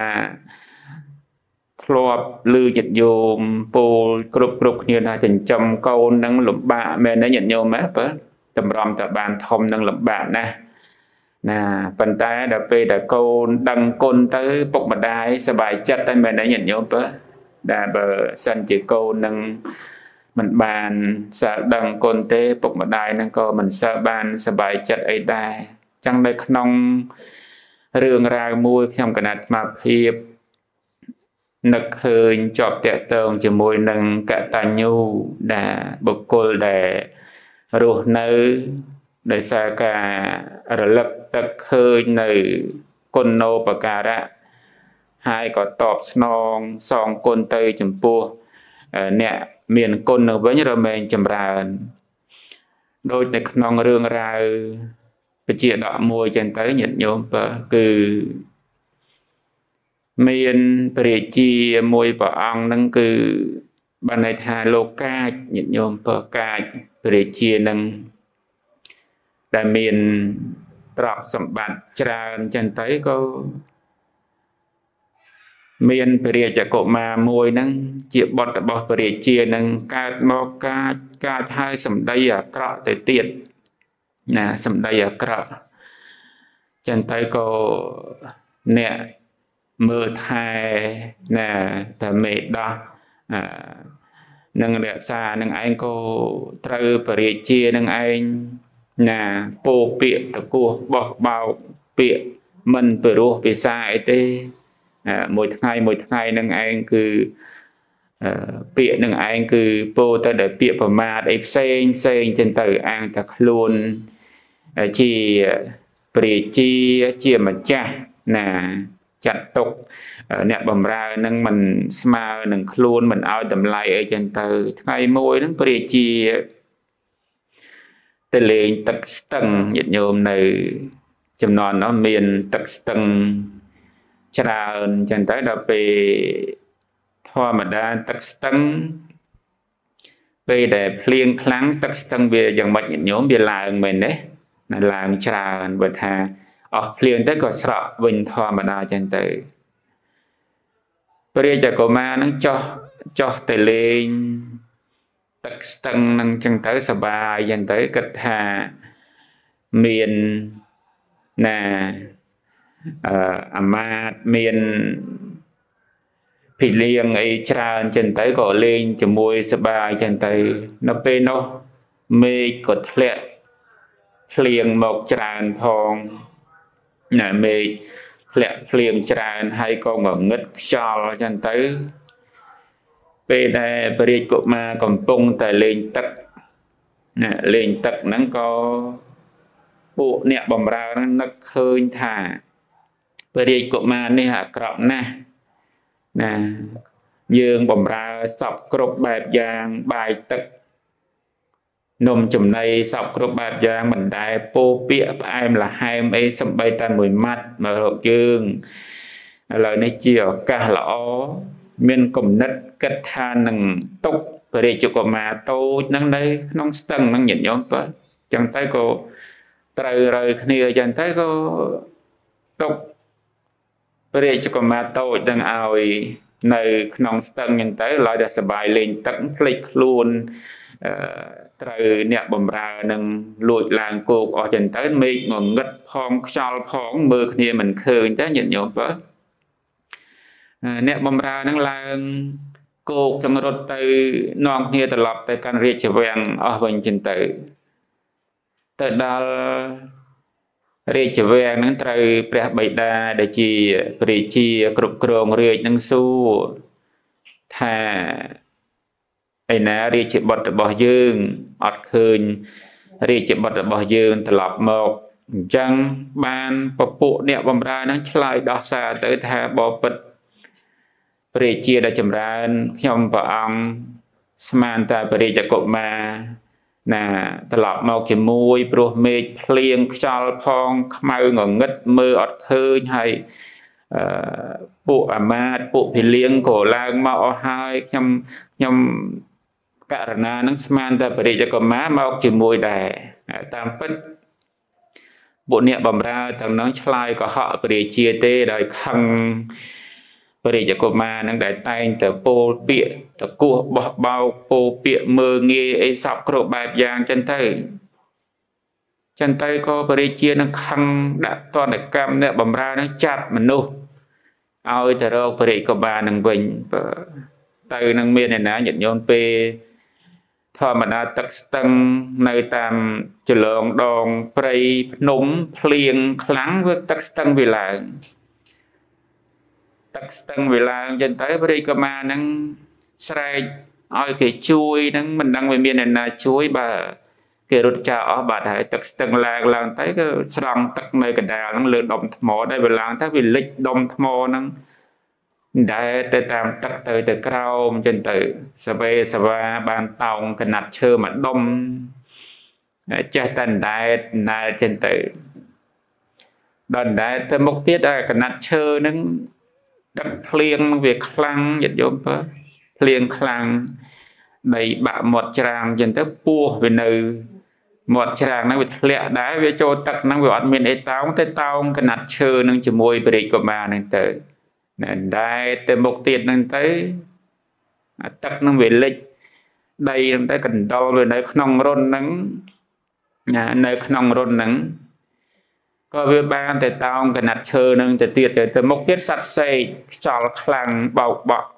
ធ្លាប់លឺចិត្តយោមពោលគ្រប់គ្រប់គ្នាថាចិញ្ចឹមកូននឹងលំបាកមែនទេញាតិញោមហ៎បើ តម្រាំតែបានធំនឹងលំបាកណាស់ណាប៉ុន្តែដល់ពេលដែលកូនដឹងគុណទៅពុកម្ដាយសบายចិត្តតែមែនទេញាតិញោមបើដែលបើសិនជាកូននឹងមិនបានសិលដឹងគុណទេពុកម្ដាយនឹងក៏មិនសិលបានសบายចិត្តអីដែរចឹងនៅក្នុងរឿងរ៉ាវមួយខ្ញុំកណាត់ស្មារភាពនឹកឃើញជាប់តាក់ទងជាមួយនឹងកតញ្ញូដែលបុគ្គលដែល រស់នៅដោយសារការរលឹកទឹកឃើញនៅគុណោបការៈហើយក៏តបស្នងសងគុណទៅចំពោះអ្នកមានគុណនៅវិញរមែងចម្រើនដូចនៅក្នុងរឿងរ៉ាវពជាដកមួយចឹងទៅញាតិញោមបើគឺមានព្រះជាមួយព្រះអង្គនឹងគឺបានន័យថាលោកកាចញាតិញោមបើកាច ព្រះជានឹងដែលមានទ្រព្យសម្បត្តិច្រើនចឹងទៅក៏មានពរាជកុមារមួយហ្នឹងជាបុត្ររបស់ពរាជានឹងកើតមកកាចកាចហើយសម្ដីអាក្រក់ទៅទៀតណាសម្ដីអាក្រក់ចឹងទៅក៏អ្នកមើលថែណាតែមេដោះអា នឹងរក្សានឹងឯងក៏ត្រូវបរិជានឹងឯងណាពោពាកតកោះបោះបោកពាកមិនពិរោះពិសាអីទេមួយថ្ងៃមួយថ្ងៃនឹងឯងគឺពាក្យនឹងឯងគឺពោទៅដល់ពាក្យប្រមាថអីផ្សេងផ្សេងចឹងទៅអាងតែខ្លួនជាព្រះជាជាម្ចាស់ណាចាត់ទុក អ្នកបំរើនឹងមិនស្មើនឹងខ្លួនមិនឲ្យតម្លៃអីចឹងទៅ ថ្ងៃមួយហ្នឹងព្រះជាទៅលេងទឹកស្ទឹងញាតិញោមនៅ ចំនួននោះមានទឹកស្ទឹងច្រើនចឹងទៅដល់ពេលធម្មតាទឹកស្ទឹងពេលដែលភ្លៀងខ្លាំងទឹកស្ទឹងវាយ៉ាងម៉េចញាតិញោមវាឡើងមែនទេណាឡើងច្រើនបើថាអស់ភ្លៀងទៅក៏ស្រក់វិញធម្មតាចឹងទៅ ព្រះរាជកុមារនឹងចោះចោះទៅលេងទឹកស្ទឹងនឹងចឹងទៅសបាយចឹងទៅគិតថាមានណាអឺអាមាតមានពីលៀងអីច្រើនចឹងទៅក៏លេងជាមួយសបាយចឹងទៅនៅពេលនោះមេឃក៏ធ្លាក់ភ្លៀងមកច្រើនផងណាមេឃ ធ្លាក់ភ្លៀងច្រើនហើយក៏ងងឹតខ្យល់ចឹងទៅពេលដែលព្រះរាជកុមារកំពុងតែលេងទឹកណាលេងទឹកហ្នឹងក៏ពួកអ្នកបំរើហ្នឹងនឹកឃើញថាព្រះរាជកុមារនេះអាក្រក់ណាស់ណាយើងបំរើសពគ្រប់បែបយ៉ាងបាយទឹក នំចំណីសពគ្រប់បែបយ៉ាងមិនដែលពោពាកផ្អែមល្ហែមអីសំបីតែមួយម៉ាត់មករកយើងឥឡូវនេះជាឱកាសល្អមានគំនិតគិតថានឹងទុកព្រះរាជកុមារតូចហ្នឹងនៅក្នុងស្ទឹងហ្នឹងញាតិញោមបើចឹងទៅក៏ត្រូវរើគ្នាចឹងទៅក៏ទុកព្រះរាជកុមារតូចនឹងឲ្យនៅក្នុងស្ទឹងចឹងទៅឡើយតែសបាយលេងទឹកភ្លេចខ្លួនអឺ ត្រូវអ្នកបំរើនឹងលួចឡើងគោកអស់ចឹងទៅមេឃងងឹតផងខ្យល់ផងមើលគ្នាមិនឃើញទៅញាតិញោមបើអ្នកបំរើនឹងឡើងគោកចង្រត់ទៅនាំគ្នាត្រឡប់ទៅកាន់រាជវាំងអស់វិញចឹងទៅទៅដល់រាជវាំងនឹងត្រូវព្រះបិតាដែលជាព្រះជាគ្រប់គ្រងរាជនឹងសួរថា ឯណារាជបុត្ររបស់យើងអត់ឃើញរាជបុត្ររបស់យើងត្រឡប់មកអញ្ចឹងបានពពួកអ្នកបំរើនឹងឆ្លើយដោះសារទៅថាបបិទ្ធព្រះជាដែលចម្រើនខ្ញុំព្រះអង្គស្មានតែព្រះរាជកុមារណាត្រឡប់មកជាមួយព្រោះមេឃភ្លៀងខ្យល់ផងខ្មៅងងឹតមើលអត់ឃើញហើយអឺពួកអាមាតពួកភីលៀងក៏ឡើងមកអស់ហើយខ្ញុំខ្ញុំ ករណានឹងស្មានតែបរិយាកុមារមកជាមួយដែរតាមពិតពួកអ្នកបំរើទាំងនោះឆ្លើយកុហកពរាជាទេដោយខឹងពរិយាកុមារនឹងដែលតែងតែពោលពាក្យតកោះបោះបោកពោលពាក្យមើងងាយអីសពគ្រប់បែបយ៉ាងចឹងទៅចឹងទៅក៏ពរិជានឹងខឹងដាក់តនកម្មអ្នកបំរើនឹងចាប់មនុស្សឲ្យទៅរកពរិយាកុមារនឹងវិញទៅនឹងមានអ្នកណាញាតិញោមពេល ធម្មតាទឹកស្ទឹងនៅតាមចលងដងព្រៃភ្នំភ្លៀងខ្លាំងវាទឹកស្ទឹងវាឡើងទឹកស្ទឹងវាឡើងចឹងទៅព្រះរាជកុមារហ្នឹងស្រែកឲ្យគេជួយហ្នឹងមិនដឹងវាមានអ្នកណាជួយបើគេរត់ចោលអស់បាត់ហើយទឹកស្ទឹងឡើងឡើងទៅគឺស្រង់ទឹកនៅកណ្ដាលហ្នឹងលើដុំថ្មដែលវាឡើងទៅវាលិចដុំថ្មហ្នឹង ដែលទៅតាមទឹកទៅទៅក្រោមចឹងទៅសវេសវាបានតោងកណាត់ឈើមួយដុំចេះតែដែតណែចឹងទៅដល់ដែតទៅមុខទៀតដល់កណាត់ឈើហ្នឹងទឹកភ្លៀងវាខ្លាំងយត់យមបើភ្លៀងខ្លាំងដីបាក់មាត់ច្រាងចឹងទៅពោះវានៅមាត់ច្រាងហ្នឹងវាធ្លាក់ដែរវាចូលទឹកហ្នឹងវាអត់មានអីតោង ទៅតោងកណាត់ឈើនឹងជាមួយព្រះរាជកុមារហ្នឹងទៅណែ ដែរទៅមុខទៀតហ្នឹងទៅអាទឹកនឹងវាលិចដីហ្នឹងទៅកណ្ដុលវានៅក្នុងរុនហ្នឹងណានៅក្នុងរុនហ្នឹងក៏វាបានតែតោងកណាត់ឈើនឹងទៅទៀតទៅទៅមុខទៀតសត្វសេកខ្យល់ខ្លាំងបោកបក់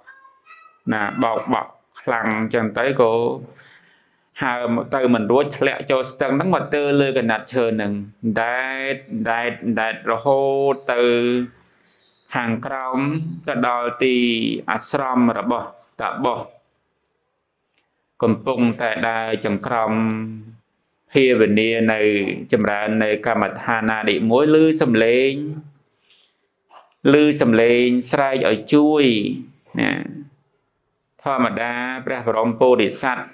ណាបោកបក់ខ្លាំងអញ្ចឹងទៅក៏ហើទៅមិនរួចធ្លាក់ចូលស្ទឹងហ្នឹងមកទើលើកណាត់ឈើហ្នឹងដែតដែតដែតរហូតទៅ ខាងក្រោមទៅដល់ទីអាស្រមរបស់តាបោះកំពុងតែដើរចង្ក្រមភាវនានៅចម្រើននៅកម្មដ្ឋានានិមួយឬសំឡេងឬសំឡេងស្រែកឲ្យជួយណាធម្មតាព្រះបរមពោធិសត្វ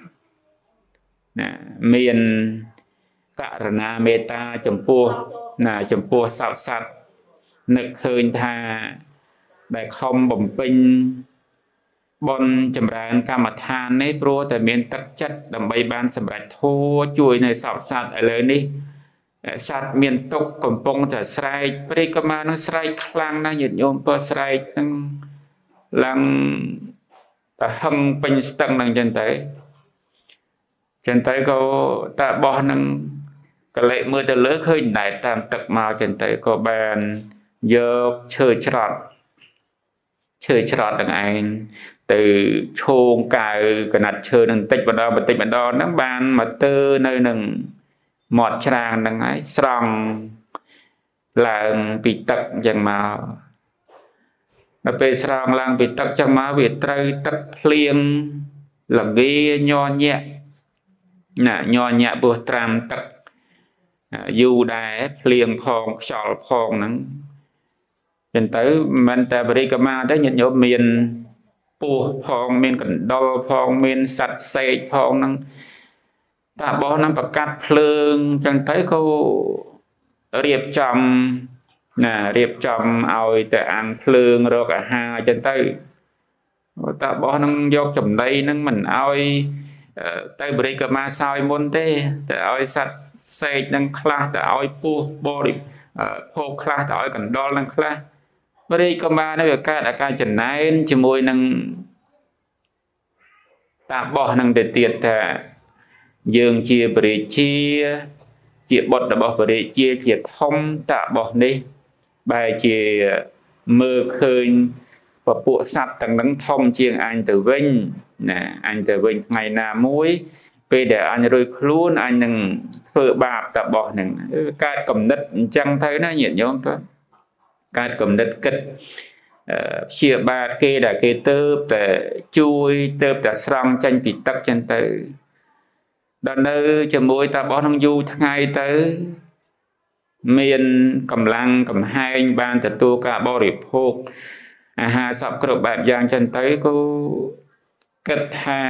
ណាមានករណាមេត្តាចំពោះណាចំពោះសពសត្វ នឹកឃើញថាដែលខំបំពេញបនចម្រើនកម្មដ្ឋាននេះព្រោះតែមានទឹកចិត្តដើម្បីបានសម្រេចធัวជួយនៅសពសត្វឥឡូវនេះសត្វមានទុកកំពុងតែស្រែកព្រៃកមានឹងស្រែកខ្លាំងណាស់ញាតិញោមពើស្រែកនឹងឡើងតែហឹងពេញស្ទឹងនឹងចឹងទៅចឹងទៅក៏តាបោះនឹងកលេមើលទៅលើឃើញដែតតាមទឹកមកចឹងទៅក៏បាន យកឈើច្រត់ឈើច្រត់ទាំងឯងទៅឈោងកៅកណាត់ឈើនឹងតិចម្ដងបន្តិចម្ដងហ្នឹងបានមកទើនៅនឹងមាត់ច្រាងហ្នឹងហើយស្រង់ឡើងពីទឹកអញ្ចឹងមកដល់ពេលស្រង់ឡើងពីទឹកចឹងមកវាត្រូវទឹកភ្លៀងលងាញ័រញាក់ណាញ័រញាក់ពោះត្រាំទឹកយូរដែរភ្លៀងផងខ្យល់ផងហ្នឹង ចឹងទៅមិនតែបរិកមាទេញាតិញោមមានពោះផងមានកណ្ដុលផងមានសត្វសេកផងហ្នឹងតាបោះហ្នឹងប្រកាត់ភ្លើងចឹងទៅក៏រៀបចំណារៀបចំឲ្យទៅអាំងភ្លើងរកអាហារចឹងទៅតាបោះហ្នឹងយកចំណីហ្នឹងមិនឲ្យទៅបរិកមាសោយមុនទេតែឲ្យសត្វសេកហ្នឹងខ្លះទៅឲ្យពោះបរិភោគខ្លះទៅឲ្យកណ្ដុលហ្នឹងខ្លះ រាជកុមារនៅវាកើតអាការចំណែនជាមួយនឹងតាបោះនឹងទៅទៀតថាយើងជាបរិជា ជាបុត្ររបស់បរិជាជាធំតាបោះនេះបែរជាមើលឃើញពពួកសត្វទាំងនឹងធំជាងអញទៅវិញណាអញទៅវិញថ្ងៃណាមួយ ពេលដែលអញរួយខ្លួនអញនឹងធ្វើបាបតាបោះនឹងកើតកំណត់អញ្ចឹងទៅណាញាតិញោមទៅ កើតគំនិតគិតព្យាបាទគេដែលគេទៅតែជួយទៅតែស្រង់ចេញពីទឹកចឹងទៅដល់នៅជាមួយតាបោះនឹងយូរថ្ងៃទៅ មានកម្លាំងកំហែងបានទទួលការបរិភោគអាហារសពគ្រប់បែបយ៉ាងចឹងទៅក៏គិតថា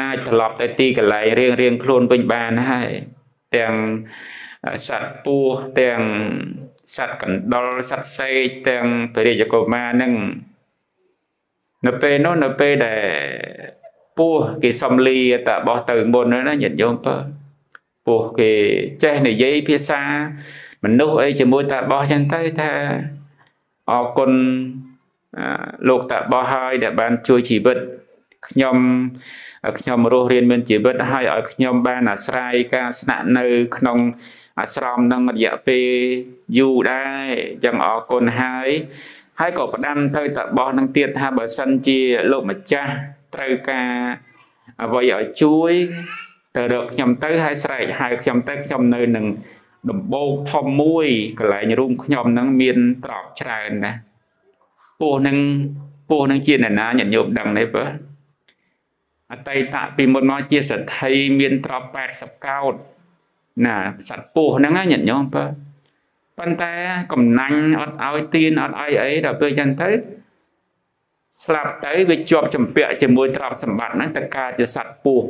អាចត្រឡប់ទៅទីកន្លែងរៀងរៀងខ្លួនវិញបានហើយទាំងសត្វពស់ទាំង សត្វកណ្ដុលសត្វសេកទាំងពរិយកុមារនឹងនៅពេលនោះនៅពេលដែលពោះគេសំលីតបោះទៅមុនណាញាតិញោមបើពោះគេចេះនិយាយភាសាមនុស្សអីជាមួយតាបោះចឹងទៅថាអរគុណលោកតាបោះហើយដែលបានជួយជីវិតខ្ញុំខ្ញុំរស់រៀនមានជីវិតហើយឲ្យខ្ញុំបានអាស្រ័យការស្នាក់នៅក្នុង អាស្រមនឹងរយៈពេលយូរដែរអញ្ចឹងអរគុណហើយហើយក៏ផ្ដាំទៅតបោះនឹងទៀតថាបើសិនជាលោកម្ចាស់ត្រូវការអ្វីឲ្យជួយទៅរកខ្ញុំទៅហើយស្រែកហៅខ្ញុំទៅខ្ញុំនៅនឹងដំបូកធំមួយកន្លែងរូមខ្ញុំនឹងមានត្រប់ច្រើនណាពោះនឹងពោះនឹងជាអ្នកណាញាតិញោមដឹងទេបើអតីតពីមុនមកជាសទ្ធិមានត្រប់80កោត ណាសត្វពស់ហ្នឹងញាតិញោមបើប៉ុន្តែកំណាញ់អត់ឲ្យទៀនអត់ឲ្យអីដល់ពេលចឹងទៅស្លាប់ទៅវាជាប់ចម្ពាក់ជាមួយទ្រព្យសម្បត្តិហ្នឹងទៅកើតជាសត្វពស់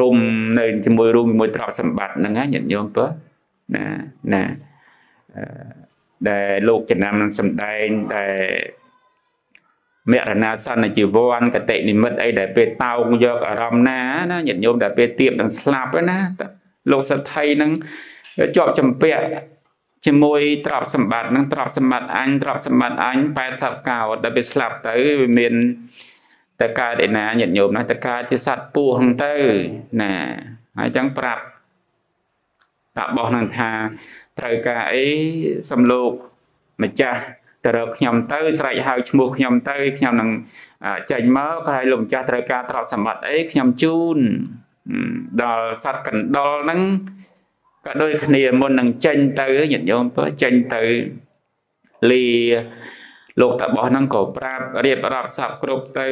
រុំនៅជាមួយរួមជាមួយទ្រព្យសម្បត្តិហ្នឹងណាញាតិញោមបើណាណាដែលលោកចំណាំនឹងសំដែងតែមរណាសន្នជីវ័នកតិនិមិត្តអីដែលពេលតោងយកអារម្មណ៍ណាណាញាតិញោមដែលពេលទៀបនឹងស្លាប់ណា លោកសទ្ធិនឹងជាប់ចម្ពាក់ជាមួយទ្រព្យសម្បត្តិនឹងទ្រព្យសម្បត្តិអញទ្រព្យសម្បត្តិអញ80កោដល់ពេលស្លាប់ទៅវាមានតើកើតឯណាញាតិញោមណាតើកើតជាសត្វពស់ហ្នឹងទៅណាហើយចឹងប្រាប់តាបោះនឹងថាត្រូវការអីសំលោកម្ចាស់ទៅរកខ្ញុំទៅស្រែកហៅឈ្មោះខ្ញុំទៅខ្ញុំនឹងចេញមកហើយលោកម្ចាស់ត្រូវការទ្រព្យសម្បត្តិអីខ្ញុំជូន ដល់សត្វកណ្ដុរហ្នឹងក៏ដូចគ្នាមុននឹងចេញទៅញាតិញោមទៅចេញទៅលីលោកតាបោះហ្នឹងក៏ប្រាប់រៀបរាប់សពគ្រប់ទៅ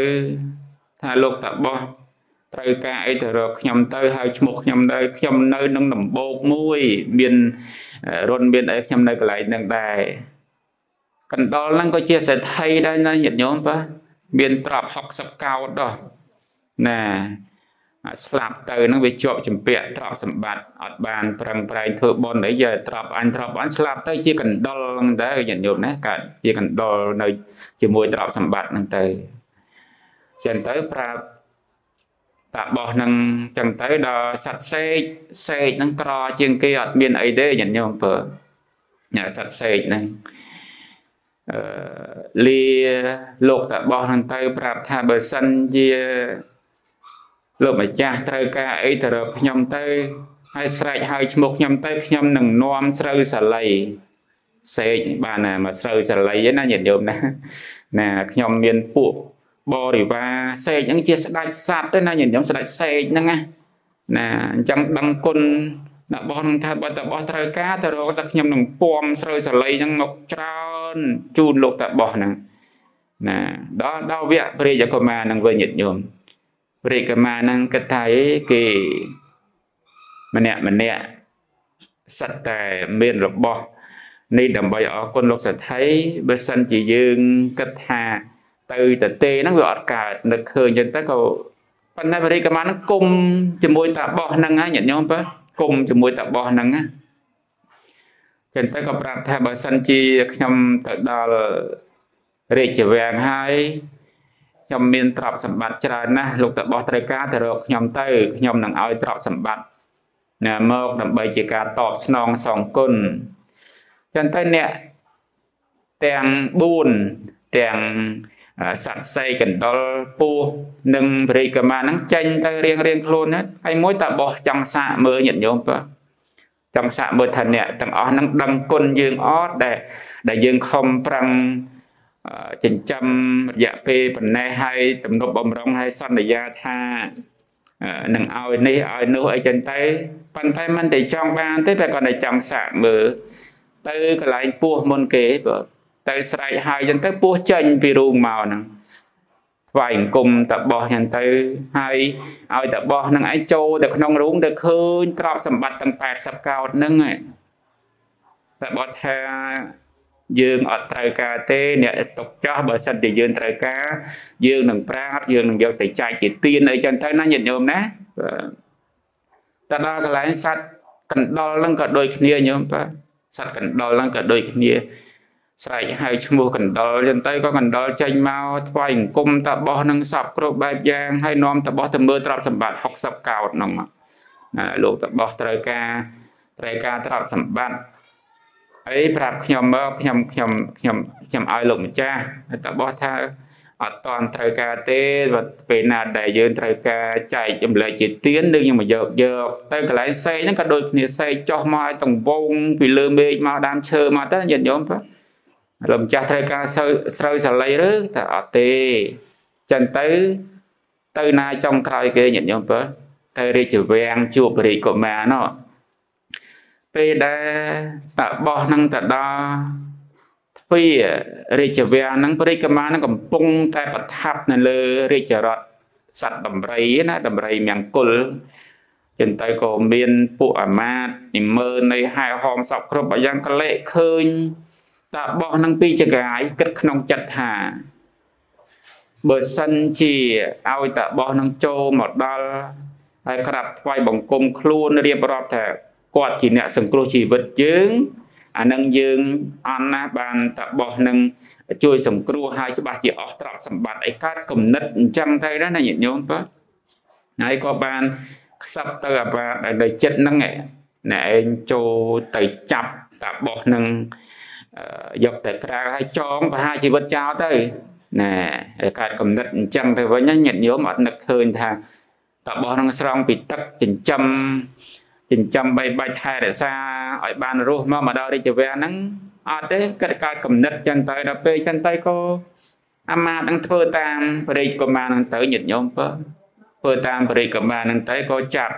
ថាលោកតាបោះត្រូវការអីទៅរកខ្ញុំទៅហើយឈ្មោះខ្ញុំទៅខ្ញុំនៅនឹងដំបូកមួយ មានរុនមានអីខ្ញុំនៅកន្លែងហ្នឹងដែរកណ្ដុរហ្នឹងក៏ជាសេដ្ឋីដែរណាញាតិញោមបាទមានទ្រព្យ60កោតដោះណា ស្លាប់ទៅនឹងវាជាប់ចម្ពាក់ទ្រព្យសម្បត្តិអត់បានប្រឹងប្រែងធ្វើបុណ្យអីយកទ្រព្យអញទ្រព្យអញស្លាប់ទៅជាកណ្ដុរហ្នឹងទៅញាតិញោមណាកើតជាកណ្ដុរនៅ ជាមួយទ្រព្យសម្បត្តិហ្នឹងទៅចឹងទៅប្រាប់តាបោះនឹងចឹងទៅដល់សត្វសេកសេកហ្នឹងក្រជាងគេអត់មានអីទេញាតិញោមពើញ៉ាសត្វសេកហ្នឹងអឺលាលោកតាបោះហ្នឹងទៅ ប្រាប់ថាបើសិនជា លោកម្ចាស់ត្រូវការអីទៅរកខ្ញុំទៅហើយស្រែកហៅឈ្មោះខ្ញុំទៅខ្ញុំនឹងនាំស្រូវសាលីសេកបានណាមកស្រូវសាលីឯណាញាតិញោមណាណាខ្ញុំមានពួកបរិវារសេកហ្នឹងជាស្ដេចសត្វទេណាញាតិញោមស្ដេចសេកហ្នឹងណាណាអញ្ចឹងដឹងគុណអ្នកបោះនឹងថាបើតបោះត្រូវការទៅរកតែខ្ញុំនឹងពំស្រូវសាលីហ្នឹងមកច្រើនជូនលោកតបោះហ្នឹងណាដល់ដល់វគ្គព្រះរាជកុមារនឹងវិញញាតិញោម ព្រះកមាហ្នឹងគិតថាអីគេម្នាក់ម្នាក់សិតតែមានរបស់នេះដើម្បីអរគុណលោកសថីបើសិនជាយើងគិតថាទៅតទេហ្នឹងវាអត់កើតនឹកឃើញចឹងទៅក៏ប៉ុន្តែបរិកមាហ្នឹងគុំជាមួយតាបោះហ្នឹងហើយញាតិញោមបើគុំជាមួយតាបោះហ្នឹងណាចឹងទៅក៏ប្រាប់ថាបើសិនជាខ្ញុំទៅដល់រាជវាំងហើយ ខ្ញុំមានទ្រព្យសម្បត្តិច្រើនណាស់លោកតបោះត្រូវការទៅរកខ្ញុំទៅខ្ញុំនឹងឲ្យទ្រព្យសម្បត្តិណាមកដើម្បីជាការតបស្នងសងគុណចឹងទៅអ្នកទាំង4ទាំងសត្វសៃកណ្ដុលពស់និងបរិកមាហ្នឹងចេញទៅរៀងរៀងខ្លួនណាហើយមួយតបោះចង់សាកមើលញាតិញោមបើចង់សាកមើលថាអ្នកទាំងអស់ហ្នឹងដឹងគុណយើងអត់ដែលដែលយើងខំប្រឹង ចិញ្ចឹមរយៈពេលប៉ុណ្ណេះហើយទំនប់បំរុងហើយសន្យាថានឹងឲ្យនេះឲ្យនោះអីចឹងទៅប៉ុន្តែមិនតែចង់បានទេតែគាត់តែចង់សាកមើលទៅកន្លែងពោះមុនគេទៅស្រែកហើយចឹងទៅពោះចេញពីរូងមកហ្នឹងថ្វាយអង្គមតបោះចឹងទៅហើយឲ្យតបោះនឹងឯងចូលទៅក្នុងរូងទៅឃើញទ្រព្យសម្បត្តិទាំង80កោតហ្នឹងតែបោះថា យើងអត់ត្រូវការទេអ្នកຕົកចោះបើសិនជាយើងត្រូវការយើងនឹងប្រាថ្នាយើងនឹងយកទៅចែកជាទានអីចឹងទៅណាញាតិញោមណាបាទតដល់កន្លែងសัตว์កណ្ដុលហ្នឹងក៏ដូចគ្នាញោមបាទសត្វកណ្ដុលហ្នឹងក៏ដូចគ្នាស្រែកហៅឈ្មោះកណ្ដុលចឹងទៅក៏កណ្ដុលចេញមកថ្វាយអង្គមតាបោះនឹងសពគ្រប់បែបយ៉ាងហើយនាំតាបោះទៅមើលទ្រព្យសម្បត្តិ60កោតហ្នឹងណាលោកតាបោះត្រូវការត្រូវការទ្រព្យសម្បត្តិ អីប្រាប់ខ្ញុំមកខ្ញុំខ្ញុំខ្ញុំខ្ញុំឲ្យលោកម្ចាស់តបោះថាអត់តន់ត្រូវការទេពេលណាដែលយើងត្រូវការចែកចម្លែកជាទៀននឹងយើងមកយកយកទៅកន្លែងសេកហ្នឹងក៏ដូចគ្នាសេកចោះមកឲ្យតង្វងពីលើមេឃមកដើមឈើមកទៅញាតិញោមទៅលោកម្ចាស់ត្រូវការស្រូវសាលីឬតែអត់ទេចឹងទៅទៅណាចំក្រោយគេញាតិញោមទៅទៅរាជវាំងជួបរាជកុមារនោះ ពេលដែលតបោះនឹងទៅដល់ទ្វារាជវាំងនឹងព្រះរាជកមានឹងកំពុងតែប្រថាប់នៅលើរាជរដ្ឋសត្វដំរីណាដំរីមង្គលចឹងទៅក៏មានពួកអាមាត្យនិមើនៃហែហោមសពគ្រប់បើយ៉ាងកលេឃើញតាបោះនឹងពីចកាយគិតក្នុងចិត្តថាបើសិនជាឲ្យតាបោះនឹងចូលមកដល់ហើយក្រាបថ្វាយបង្គំខ្លួនរៀបរាប់ថា គាត់ជាអ្នកសង្គ្រោះជីវិតយើងអានឹងយើងអន់ណាបានតបោះនឹងជួយសង្គ្រោះហើយច្បាស់ជាអស់ទ្រព្យសម្បត្តិអីកើតគំនិតអញ្ចឹងទៅណាញាតិញោមបាទហើយក៏បានខ្សឹបទៅអាបាដែលចិត្តហ្នឹងអ្នកឯងចូលទៅចាប់តាបោះនឹងយកតែក្រៅឲ្យចងប្រហារជីវិតចោលទៅណែកើតកំណត់អញ្ចឹងទៅវិញញាតិញោមអត់នឹកឃើញថាតបោះនឹងស្រង់ពីទឹកចិញ្ចឹម ចិញ្ចឹមបីបាច់ថែរក្សាឲ្យបានរស់មកមកដល់រាជវាំងហ្នឹងអត់ទេគិតកើតកំណត់ចឹងទៅដល់ពេលចឹងទៅក៏អាមានឹងធ្វើតាមបរិយកុមារនឹងទៅញាតិញោមបើធ្វើតាមបរិយកុមារនឹងទៅក៏ចាប់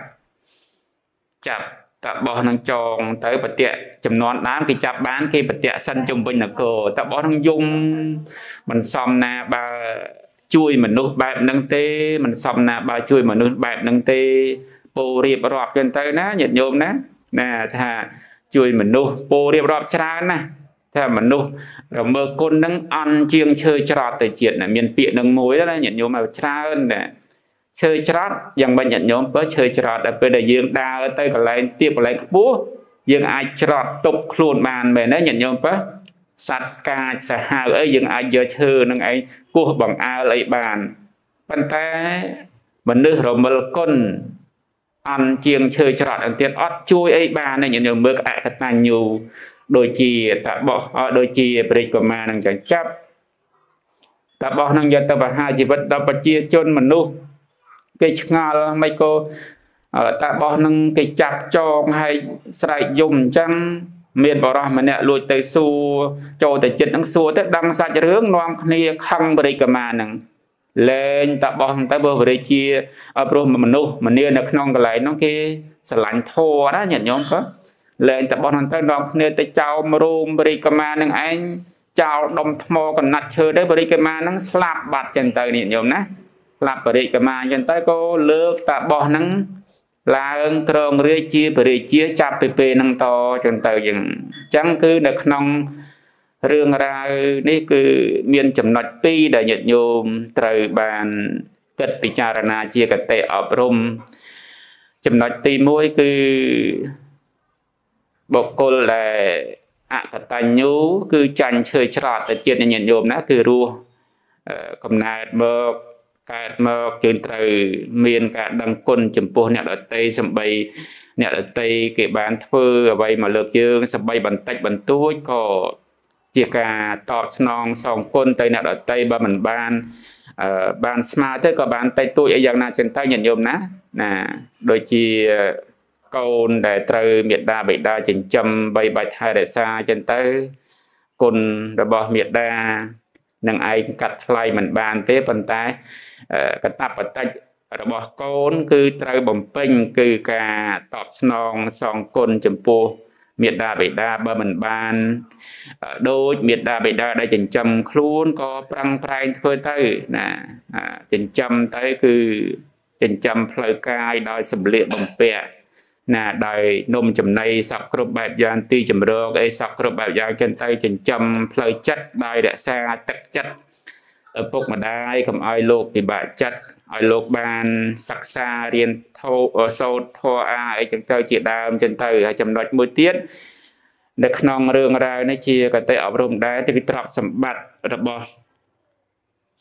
ចាប់តបោះនឹងចងទៅបតិចំនួនដើមគេចាប់បានគេបតិសិនជំវិញនគរតបោះនឹងយំមិនសមណាបើជួយមនុស្សបែបហ្នឹងទេមិនសមណាបើជួយមនុស្សបែបហ្នឹងទេ ពោរៀបរាប់ចឹងទៅណាញាតិញោមណាណាថាជួយមនុស្សពោរៀបរាប់ច្រើនណាថាមនុស្សរមើគុណនឹងអន់ជាងឈើច្រត់ទៅជាតិណាមានពាក្យនឹងមួយណាញាតិញោមឲ្យច្រើនណាឈើច្រត់យ៉ាងមិនញាតិញោមបើឈើច្រត់ដល់ពេលដែលយើងដើរទៅកន្លែងទៀបកន្លែងខ្ពស់យើងអាចច្រត់ទប់ខ្លួនបានមែនទេញាតិញោមបើសัตว์កាចសាហាវអីយើងអាចយកឈើនឹងឯងគោះបង្អើលអីបានប៉ុន្តែមនុស្សរមិលគុណ អន់ជាងឈើច្រត់អន្ទៀតអត់ជួយអីបានទេញាតិញោមមើលអកតញ្ញូដូចជាតបោះដូចជាព្រះកុមារនឹងចាចាប់តបោះនឹងយកទៅបហាជីវិតដល់ប្រជាជនមនុស្សគេឆ្ងល់មិនក៏តាបោះនឹងគេចាប់ចងហើយស្រែកយំអញ្ចឹងមានបរោះម្នាក់លួចទៅសួរចូលទៅចិត្តនឹងសួរទៅដឹងសាច់រឿងនាំគ្នាខឹងបរិកមានឹង លែងតាបោះទៅបើបរិជាព្រោះមនុស្សម្នានៅក្នុងកន្លែងនោះគេស្រឡាញ់ធัวណាញាតិញោមក៏លែងតាបោះហ្នឹងទៅនាំគ្នាទៅចោមរូមបរិកមានឹងឯងចោលដុំថ្មកណាត់ឈើទៅបរិកមានឹងស្លាប់បាត់ចឹងទៅញាតិញោមណាស្លាប់បរិកមាអញ្ចឹងទៅក៏លើកតាបោះហ្នឹងឡើងក្រងរាជាបរិជាចាប់ពីពេលហ្នឹងតចនទៅយ៉ាងអញ្ចឹងគឺនៅក្នុង រឿងរ៉ាវនេះគឺមានចំណុចពីរដែលញាតិញោមត្រូវបានគិតពិចារណាជាកតិអប់រំ ចំណុចទី1គឺបុគ្គលដែលអកតញ្ញូគឺចាញ់ឈើច្រត់ទៅទៀតញាតិញោមណាគឺរស់កំណើតមកកើតមកយើងត្រូវមានការដឹងគុណចំពោះអ្នកដតីសំបីអ្នកដតីគេបានធ្វើអ្វីមកលើកយើងសំបីបន្តិចបន្តួចក៏ ជាការតបស្នងសងគុណទៅអ្នកដតីបើមិនបានអឺបានស្មើទៅក៏បានតិចតួចអីយ៉ាងណាចឹងទៅញាតិញោមណាណាដូចជាកូនដែលត្រូវមេដាបិតាចិញ្ចឹមបីបាច់ថែរក្សាចឹងទៅគុណរបស់មេដានឹងឯងកាត់ថ្លៃមិនបានទេប៉ុន្តែកតបតិចរបស់កូន គឺត្រូវបំពេញគឺការតបស្នងសងគុណចំពោះ មេដាបេដាបើមិនបានដូចមេដាបេដាដែលចិញ្ចឹមខ្លួនក៏ប្រឹងប្រែងធ្វើទៅណាចិញ្ចឹមទៅគឺចិញ្ចឹមផ្លូវកាយដោយសម្លៀកបំពាក់ណាដោយនំចំណីសពគ្រប់បែបយ៉ាងទីជំរកអីសពគ្រប់បែបយ៉ាងចឹងទៅចិញ្ចឹមផ្លូវចិត្តដោយរក្សាទឹកចិត្តឪពុកម្ដាយកុំឲ្យលោកពិបាកចិត្ត ឲ្យលោកបានសិក្សារៀនធោសូត្រធម៌អាអីចឹងទៅជាដើមចឹងទៅហើយចំណុចមួយទៀតនៅក្នុងរឿងរ៉ាវនេះជាកតិអប់រំដែរទីទ្រព្យសម្បត្តិរបស់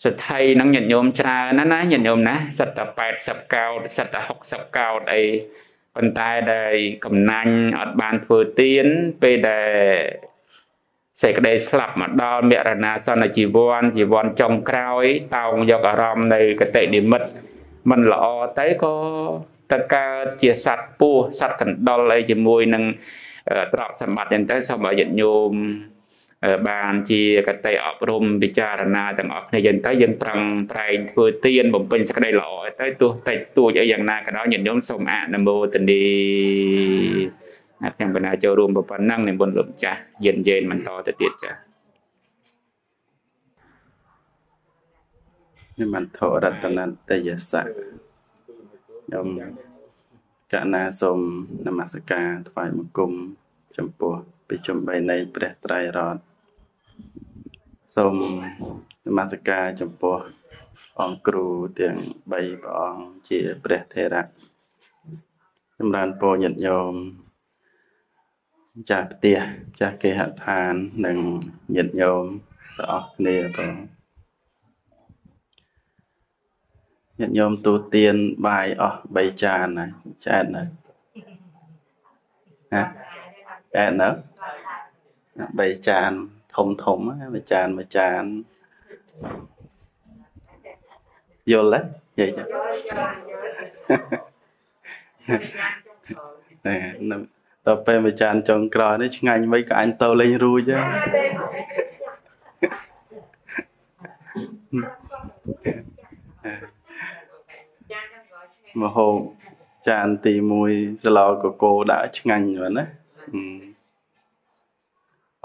សទ្ធិនឹងញាតិញោមច្រើនណាស់ណាញាតិញោមណាសិតតែ80កោដសិតតែ60កោដអីប៉ុន្តែដែលកំណាញ់អត់បានធ្វើទៀនពេលដែល សេចក្តីស្លាប់មកដល់មរណាសន្នជីវ័នជីវ័នចុងក្រោយតោងយកអារម្មណ៍នៅកតិនិមិត្តមិនល្អទៅក៏ទៅកើតជាសត្វពស់សត្វកណ្ដុរអីជាមួយនឹងទ្រព្យសម្បត្តិចឹងទៅសូមឲ្យញាតិញោមបានជាកតិអប់រំពិចារណាទាំងអស់គ្នាយើងទៅយើងប្រឹងប្រែងធ្វើទានបំពេញសក្តីល្អទៅទោះតិចតួចអីយ៉ាងណាក៏ដោយញាតិញោមសូមអនុមោទនី ណាខ្ញុំបណ្ណាចូលរួមប៉ុណ្ណឹងនិមន្តលោកម្ចាស់យិនយេនបន្តទៅទៀតចា៎និមន្តរតនតយស័កខ្ញុំកណាសូមនមស្ការថ្វាយបង្គំចំពោះពីចំបីនៃព្រះត្រៃរតសូមនមស្ការចំពោះអង្គគ្រូទាំង3ព្រះអង្គជាព្រះថេរៈចម្រើនពរញាតិញោម ចាស់ផ្ទះចាស់គេហដ្ឋាននិងញាតិញោមទាំងអស់គ្នាបងញាតិញោមទូទានបាយអស់3ចានហើយចែកនៅណាតែនៅបីចានធំធំមួយចានមួយចានយល់ទេនិយាយចឹងណែ ដល់ពេលមួយចានចុងក្រោយនេះឆ្ងាញ់មិនក៏អញទៅលេងរួចមហូបចានទី1ស្លោកកកោដាក់ឆ្ងាញ់មែនណា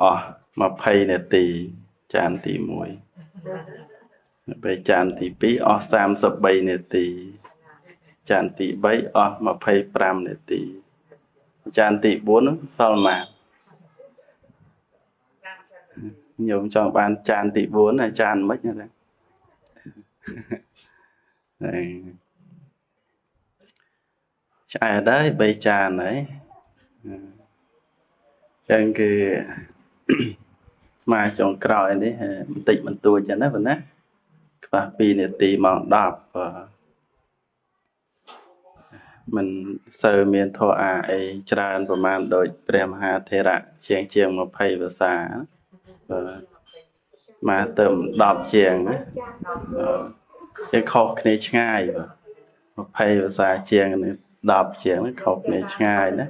អស់20នាទីចានទី1ពេលចានទី2អស់33នាទី ចានទី3អស់25នាទី ចានទី4នោះសល់ម៉ាញោមចង់បានចានទី4ហើយចានមិនហ្នឹងឆ្អែតហើយ3ចានហើយចឹងគឺមកចុងក្រោយនេះបន្តិចបន្តួចចឹងណាបងណាខ្វះ2នាទីម៉ោង10បាទ មិនសូវមានធម៌អាអីច្រើនប្រមាណដូចព្រះមហាថេរៈជាងជាង20ភាសាបាទមកទៅ10ជាងណាគេខុសគ្នាឆ្ងាយបាទ20ភាសាជាងនេះ10ជាងខុសគ្នាឆ្ងាយណា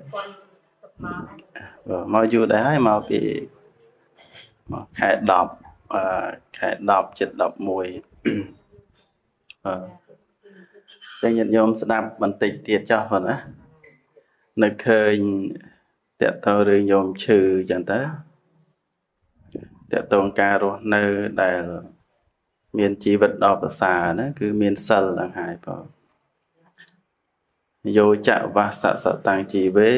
បាទមកយូរដែរហើយមកពីមកខែ10អឺខែ10ចិត្ត11អឺ ចឹងញាតិញោមស្ដាប់បន្តិចទៀតចោះប៉ុណ្ណានៅឃើញតកតោរឿងញោមឈឺចឹងទៅតកតងការរស់នៅដែល មានជីវិតដ៏ប្រសើរណាគឺមានសិលទាំងហើយបងយោចវសសតាំងជីវេ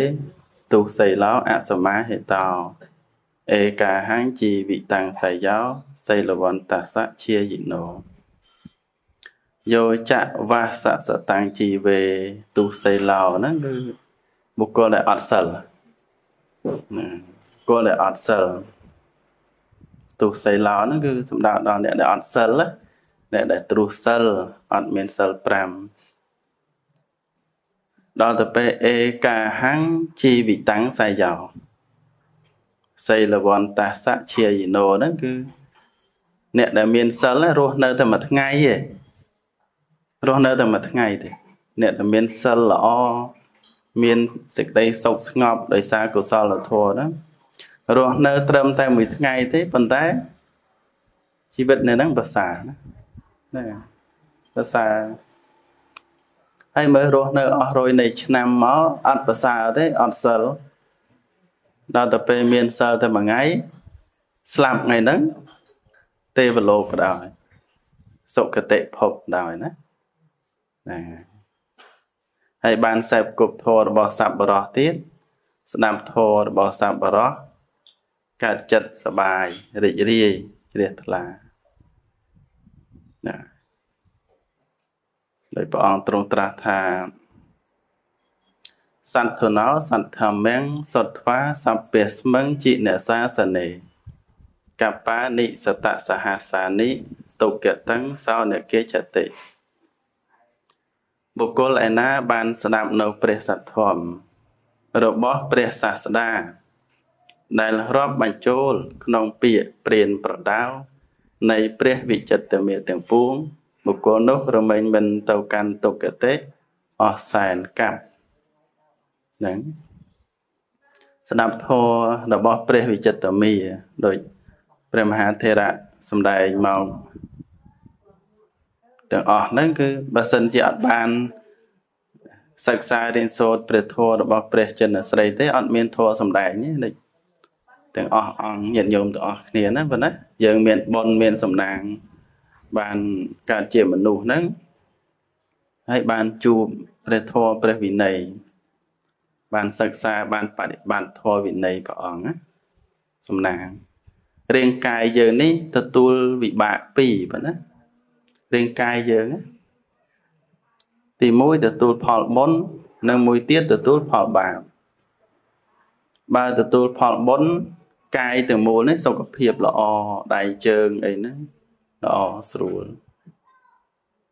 ទុសីឡោអសមាហេតោឯកាហាងជីវិតាំងសៃយោសីលវន្តសៈជាយិណោ យោចវាសសតាំងជីវេទុសីឡោហ្នឹងគឺបុគ្គលដែលអត់សិលណាបុគ្គលដែលអត់សិលទុសីឡោហ្នឹងគឺសំដៅដល់អ្នកដែលអត់សិលអ្នកដែលទ្រុសិលអត់មានសិល5ដល់ទៅពេលអេកាហੰជីវិតាំងសាយោសីលវន្តាសៈជាយិណោហ្នឹងគឺ អ្នកដែលមានសិលរស់នៅតែមួយថ្ងៃទេ រស់នៅតែមួយថ្ងៃទេអ្នកដែលមានសិលល្អមានសេចក្តីសុខស្ងប់ដោយសារកុសលធម៌ហ្នឹងរស់នៅត្រឹមតែមួយថ្ងៃទេប៉ុន្តែជីវិតនៅហ្នឹងប្រសើរណាណាប្រសើរហើយមើលរស់នៅអស់រយនៃឆ្នាំមកអត់ប្រសើរទេអត់សិលដល់ទៅពេលមានសិលតែមួយថ្ងៃស្លាប់ថ្ងៃហ្នឹងទេវលោកក៏ដោយសុគតិភពដោយណា ណាហើយបានសេពគប់ធម៌របស់សប្បុរសទៀតស្ដាប់ធម៌របស់សប្បុរសកើតចិត្តសបាយរីករាយជ្រះថ្លាណាដោយព្រះអង្គទ្រង់ត្រាស់ថាសន្ធុណោសន្ធមំសុតធ្វាសព្វស្មឹងជីអ្នកសាសនេកបានិសតសហសានិទុគតੰសោនកេចតិ បុគ្គលឯណាបានស្ដាប់នៅព្រះសទ្ធធម៌របស់ព្រះសាស្តាដែលរាប់បញ្ចូលក្នុងពាក្យព្រានប្រដៅនៃព្រះវិចិត្រមាទាំងពួងបុគ្គលនោះរមែងមិនទៅកាន់ទុគតិអស់សែនកាប់ហ្នឹងស្ដាប់ធម៌របស់ព្រះវិចិត្រមាដោយព្រះមហាថេរៈសម្ដែងមក ទាំងអស់ហ្នឹងគឺបើសិនជាអត់បានសិក្សារៀនសូត្រព្រះធម៌របស់ព្រះចិនស្រីទេអត់មានធម៌សម្ដែងទេទាំងអស់អង្គញាតិញោមទាំងអស់គ្នាណាប៉ុណ្ណាយើងមានបុណ្យមានសំណាង បានកើតជាមនុស្សហ្នឹងហើយបានជួបព្រះធម៌ព្រះវិន័យបានសិក្សាបានបដិបត្តិធម៌វិន័យព្រះអង្គណាសំណាងរាងកាយយើងនេះទទួលវិបាក2ប៉ុណ្ណា រាងកាយយើងទី1ទទួលផលបុណ្យនិងមួយទៀតទទួលផលបាបបើទទួលផលបុណ្យកាយទាំងមូលនេះសុខភាពល្អដៃជើងអីហ្នឹងល្អស្រួល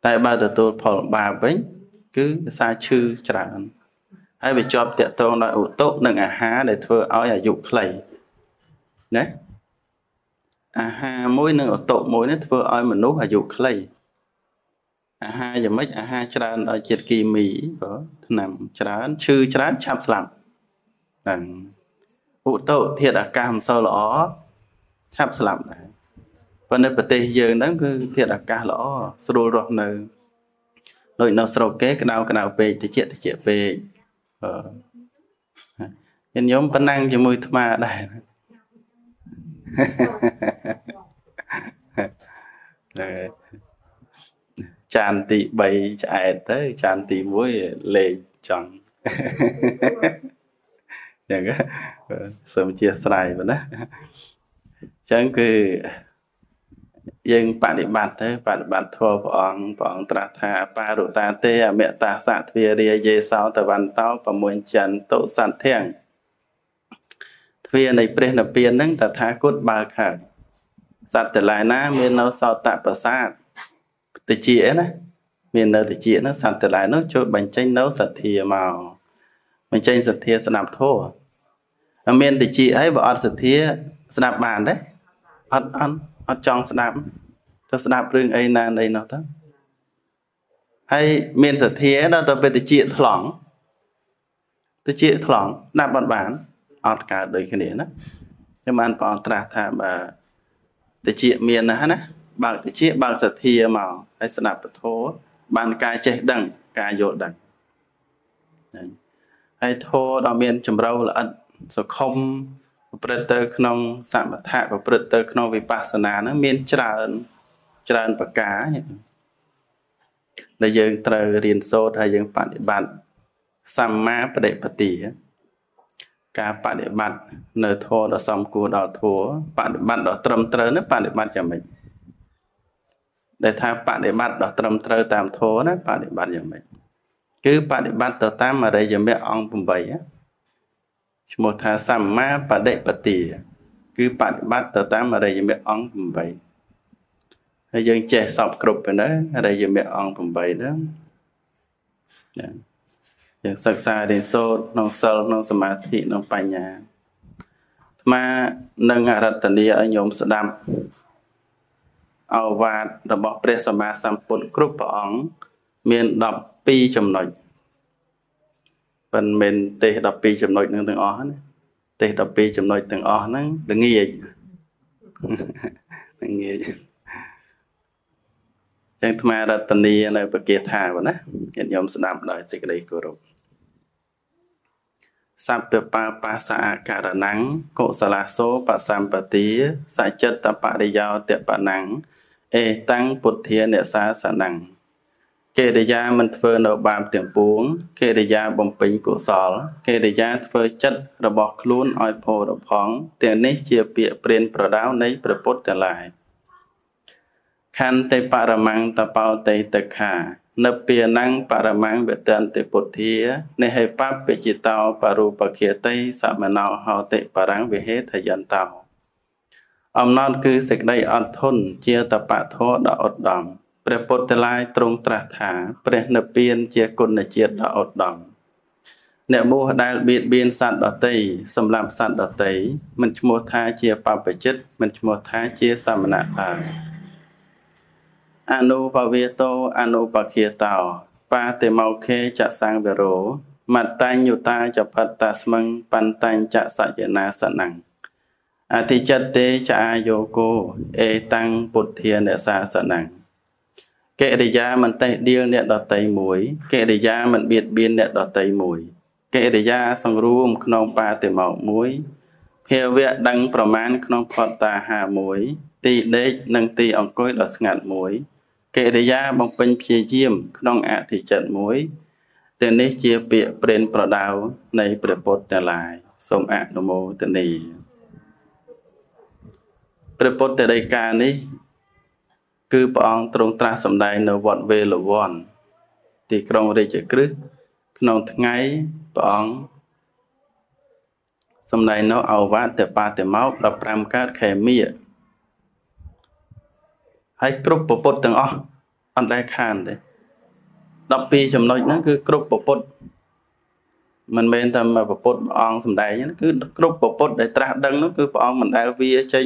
តែបើទទួលផលបាបវិញ គឺភាសាឈឺច្រើនហើយវាជាប់តាក់ទងដោយឧតុនិងអាហារដែលធ្វើឲ្យអាយុខ្លីណាអាហារមួយនិងឧតុមួយនេះធ្វើឲ្យមនុស្សអាយុខ្លី អាហារយ៉ាងម៉េចអាហារច្រើនដោយជាតិគីមីបើថ្នាំច្រើនឈឺច្រើនឆាប់ស្លាប់ហ្នឹងឧតុធាតុអាកាសមិនសូវល្អឆាប់ស្លាប់ដែរប៉ុន្តែប្រទេសយើងហ្នឹងគឺធាតុអាកាសល្អស្រួលរស់នៅដូចនៅស្រុកគេក្តៅក្តៅពេកតិចតិចពេកអឺញញោមប៉ុណ្ណឹងជាមួយថ្មដែរ ចានទី3ឆ្អែតទៅចានទី1លេខចង់យ៉ាងសូមជាស្រ័យប៉ុណ្ណាអញ្ចឹងគឺយើងបដិបត្តិទៅបដិបត្តិធម៌ព្រះអង្គព្រះអង្គត្រាស់ថាបារុតាទេអមតាសៈទ្វារាយេសោតវន្តោប្រមួយចន្ទុសន្ធិងទ្វារនៃព្រះនិព្វានហ្នឹងតថាគតបើកហើយសត្វតឡែណា មាននៅសោតប្រសាទ តិចឯណាមាននៅតិចហ្នឹងសត្វតឡែនោះចូលបញ្ចេញនៅសទ្ធាមកបញ្ចេញសទ្ធាស្ដាប់ធម៌តែមានតិចអីបើអត់សទ្ធា ស្ដាប់បានទេអត់អត់អត់ចង់ស្ដាប់ទៅស្ដាប់រឿងអីណាអីនោះទៅហើយមានសទ្ធាដល់ទៅពេលតិចថ្លង់តិចថ្លង់ស្ដាប់អត់បានអត់កើតដូចគ្នាណាខ្ញុំបានព្រះអង្គត្រាស់ថាបើតិចមានណាណា បើកតិចបើកសទ្ធាមកហើយស្ដាប់ពធបានការចេះដឹងការយល់ដឹងហើយធម៌ដ៏មានចម្រូវល្អិតសុខុមប្រព្រឹត្តទៅក្នុងសមថៈប្រព្រឹត្តទៅក្នុងវិបស្សនាហ្នឹងមានច្រើនច្រើនប្រការដែលយើងត្រូវរៀនសូត្រហើយយើងបប្រតិបត្តិសម្មាបដិបទាការបដិបត្តិនៅធម៌ដ៏សំគួរដល់ធម៌បដិបត្តិដ៏ត្រឹមត្រូវនោះបដិបត្តិយ៉ាងម៉េច ដែលថាបដិបត្តិដ៏ត្រឹមត្រូវតាមធម៌ណាបដិបត្តិយ៉ាងម៉េចគឺបដិបត្តិទៅតាមអរិយមគ្គអង្គ8ឈ្មោះថាសម្មាបដិបទាគឺបដិបត្តិទៅតាមអរិយមគ្គអង្គ8ហើយយើងចេះសពគ្រប់ទៅណាអរិយមគ្គអង្គ8ហ្នឹងចាយើងសិក្សារៀនសូត្រក្នុងសិលក្នុងសមាធិក្នុងបញ្ញាអាត្មានឹងអរតនីឲ្យញោមស្ដាប់ អវាទរបស់ព្រះសម្មាសម្ពុទ្ធគ្រប់ព្រះអង្គមាន12ចំណុចប៉ុន្មានទេស12ចំណុចនឹងទាំងអស់ណាទេស12ចំណុចទាំងអស់ហ្នឹងល្ងាចល្ងាចចឹងថ្មរតនីនៅពគាថាបងណាញាតិញោមស្ដាប់ដោយសេចក្តីគោរពសัพពបាបាសអករណੰកុសលាសោបសម្បទាសច្ចតបរិយោតបណੰ អេតាំងពុទ្ធានិសាសនੰកិរិយាមិនធ្វើនៅបាបទាំងពួងកិរិយាបំពេញកុសលកិរិយាធ្វើចិត្តរបស់ខ្លួនឲ្យផោរផង់ទាំងនេះជាពាក្យព្រានប្រដៅនៃព្រះពុទ្ធទាំងឡាយខន្តិបរមੰតបោតេតខានៅពាណੰបរមੰវតន្តិពុទ្ធានិហេបពិជិតោបរូបគាតិសមណោហោតិបរੰវិហេថយន្តោ អំណត់គឺសេចក្តីអត់ធន់ជាតបៈធម៌ដ៏ឧត្តមព្រះពុទ្ធឡាយទ្រង់ត្រាស់ថាព្រះនិព្វានជាគុណជាតិដ៏ឧត្តមអ្នកមោះដែលបៀតបៀនសត្វដតីសម្រាប់សត្វដតីមិនឈ្មោះថាជាបព្វជិតមិនឈ្មោះថាជាសមណៈឡើយអនុបវេតោអនុបគាតោបាតិមោខេចសង្វរោមតញ្ញុតាចផតតាស្មឹងបន្តញ្ចសយនាសនੰ អតិចតេចអាយោគោអេតាំងពុទ្ធានិសាសនੰកិរិយាមិនតេះដៀលអ្នកដតីមួយកិរិយាមិនបៀតបៀនអ្នកដតីមួយកិរិយាសង្រួមក្នុងបាតិមោកមួយភាវៈដឹងប្រមាណក្នុងផតតាហាមួយទីដេកនិងទីអង្គុយដ៏ស្ងាត់មួយកិរិយាបំពេញព្យាយាមក្នុងអធិចិត្តមួយទាំងនេះជាពាក្យព្រេនប្រដៅនៃព្រះពុទ្ធទាំងឡាយសូមអនុមោទនី ព្រះពុទ្ធដីកានេះ គឺព្រះអង្គទ្រង់ត្រាស់សម្ដែងនៅវត្តវេលវ័នទីក្រុងរាជក្រឹសក្នុងថ្ងៃព្រះអង្គសម្ដែងនៅអវាទបាតិមោក15កើតខែមីហើយគ្រប់ពពុទ្ធទាំងអស់អត់ដែលខានទេ12ចំណុចហ្នឹងគឺគ្រប់ពពុទ្ធមិនមែនតែមកពុទ្ធព្រះអង្គសំដែងគឺគ្រប់ពុទ្ធដែលត្រាស់ដឹងនោះគឺព្រះអង្គមិនដែលវាចេញ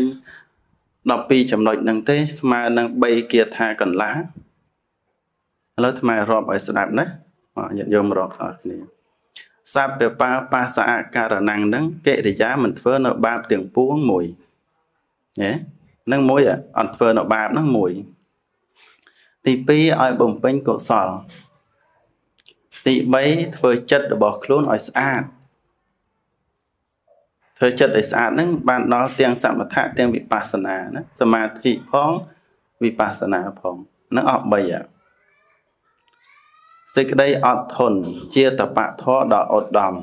12ចំណុចហ្នឹងទេស្មើនឹង3គាថាកន្លះឥឡូវថ្មរាប់ឲ្យស្ដាប់ណាញាតិញោមរាប់អស់គ្នាសัพពបាបាសអករណងហ្នឹងកិរិយាមិនធ្វើនៅបាបទាំងពួងមួយហ៎នឹងមួយអត់ធ្វើនៅបាបហ្នឹងមួយ ទី2ឲ្យបំពេញកុសល ទី3ធ្វើចិត្តរបស់ខ្លួនឲ្យស្អាត ធ្វើចិត្តឲ្យស្អាតហ្នឹងបានដល់ទាំងសមថៈទាំងវិបស្សនាណាសមាធិផងវិបស្សនាផងហ្នឹងអស់3សេចក្តីអត់ធន់ជាតបៈធរដ៏ឧត្តម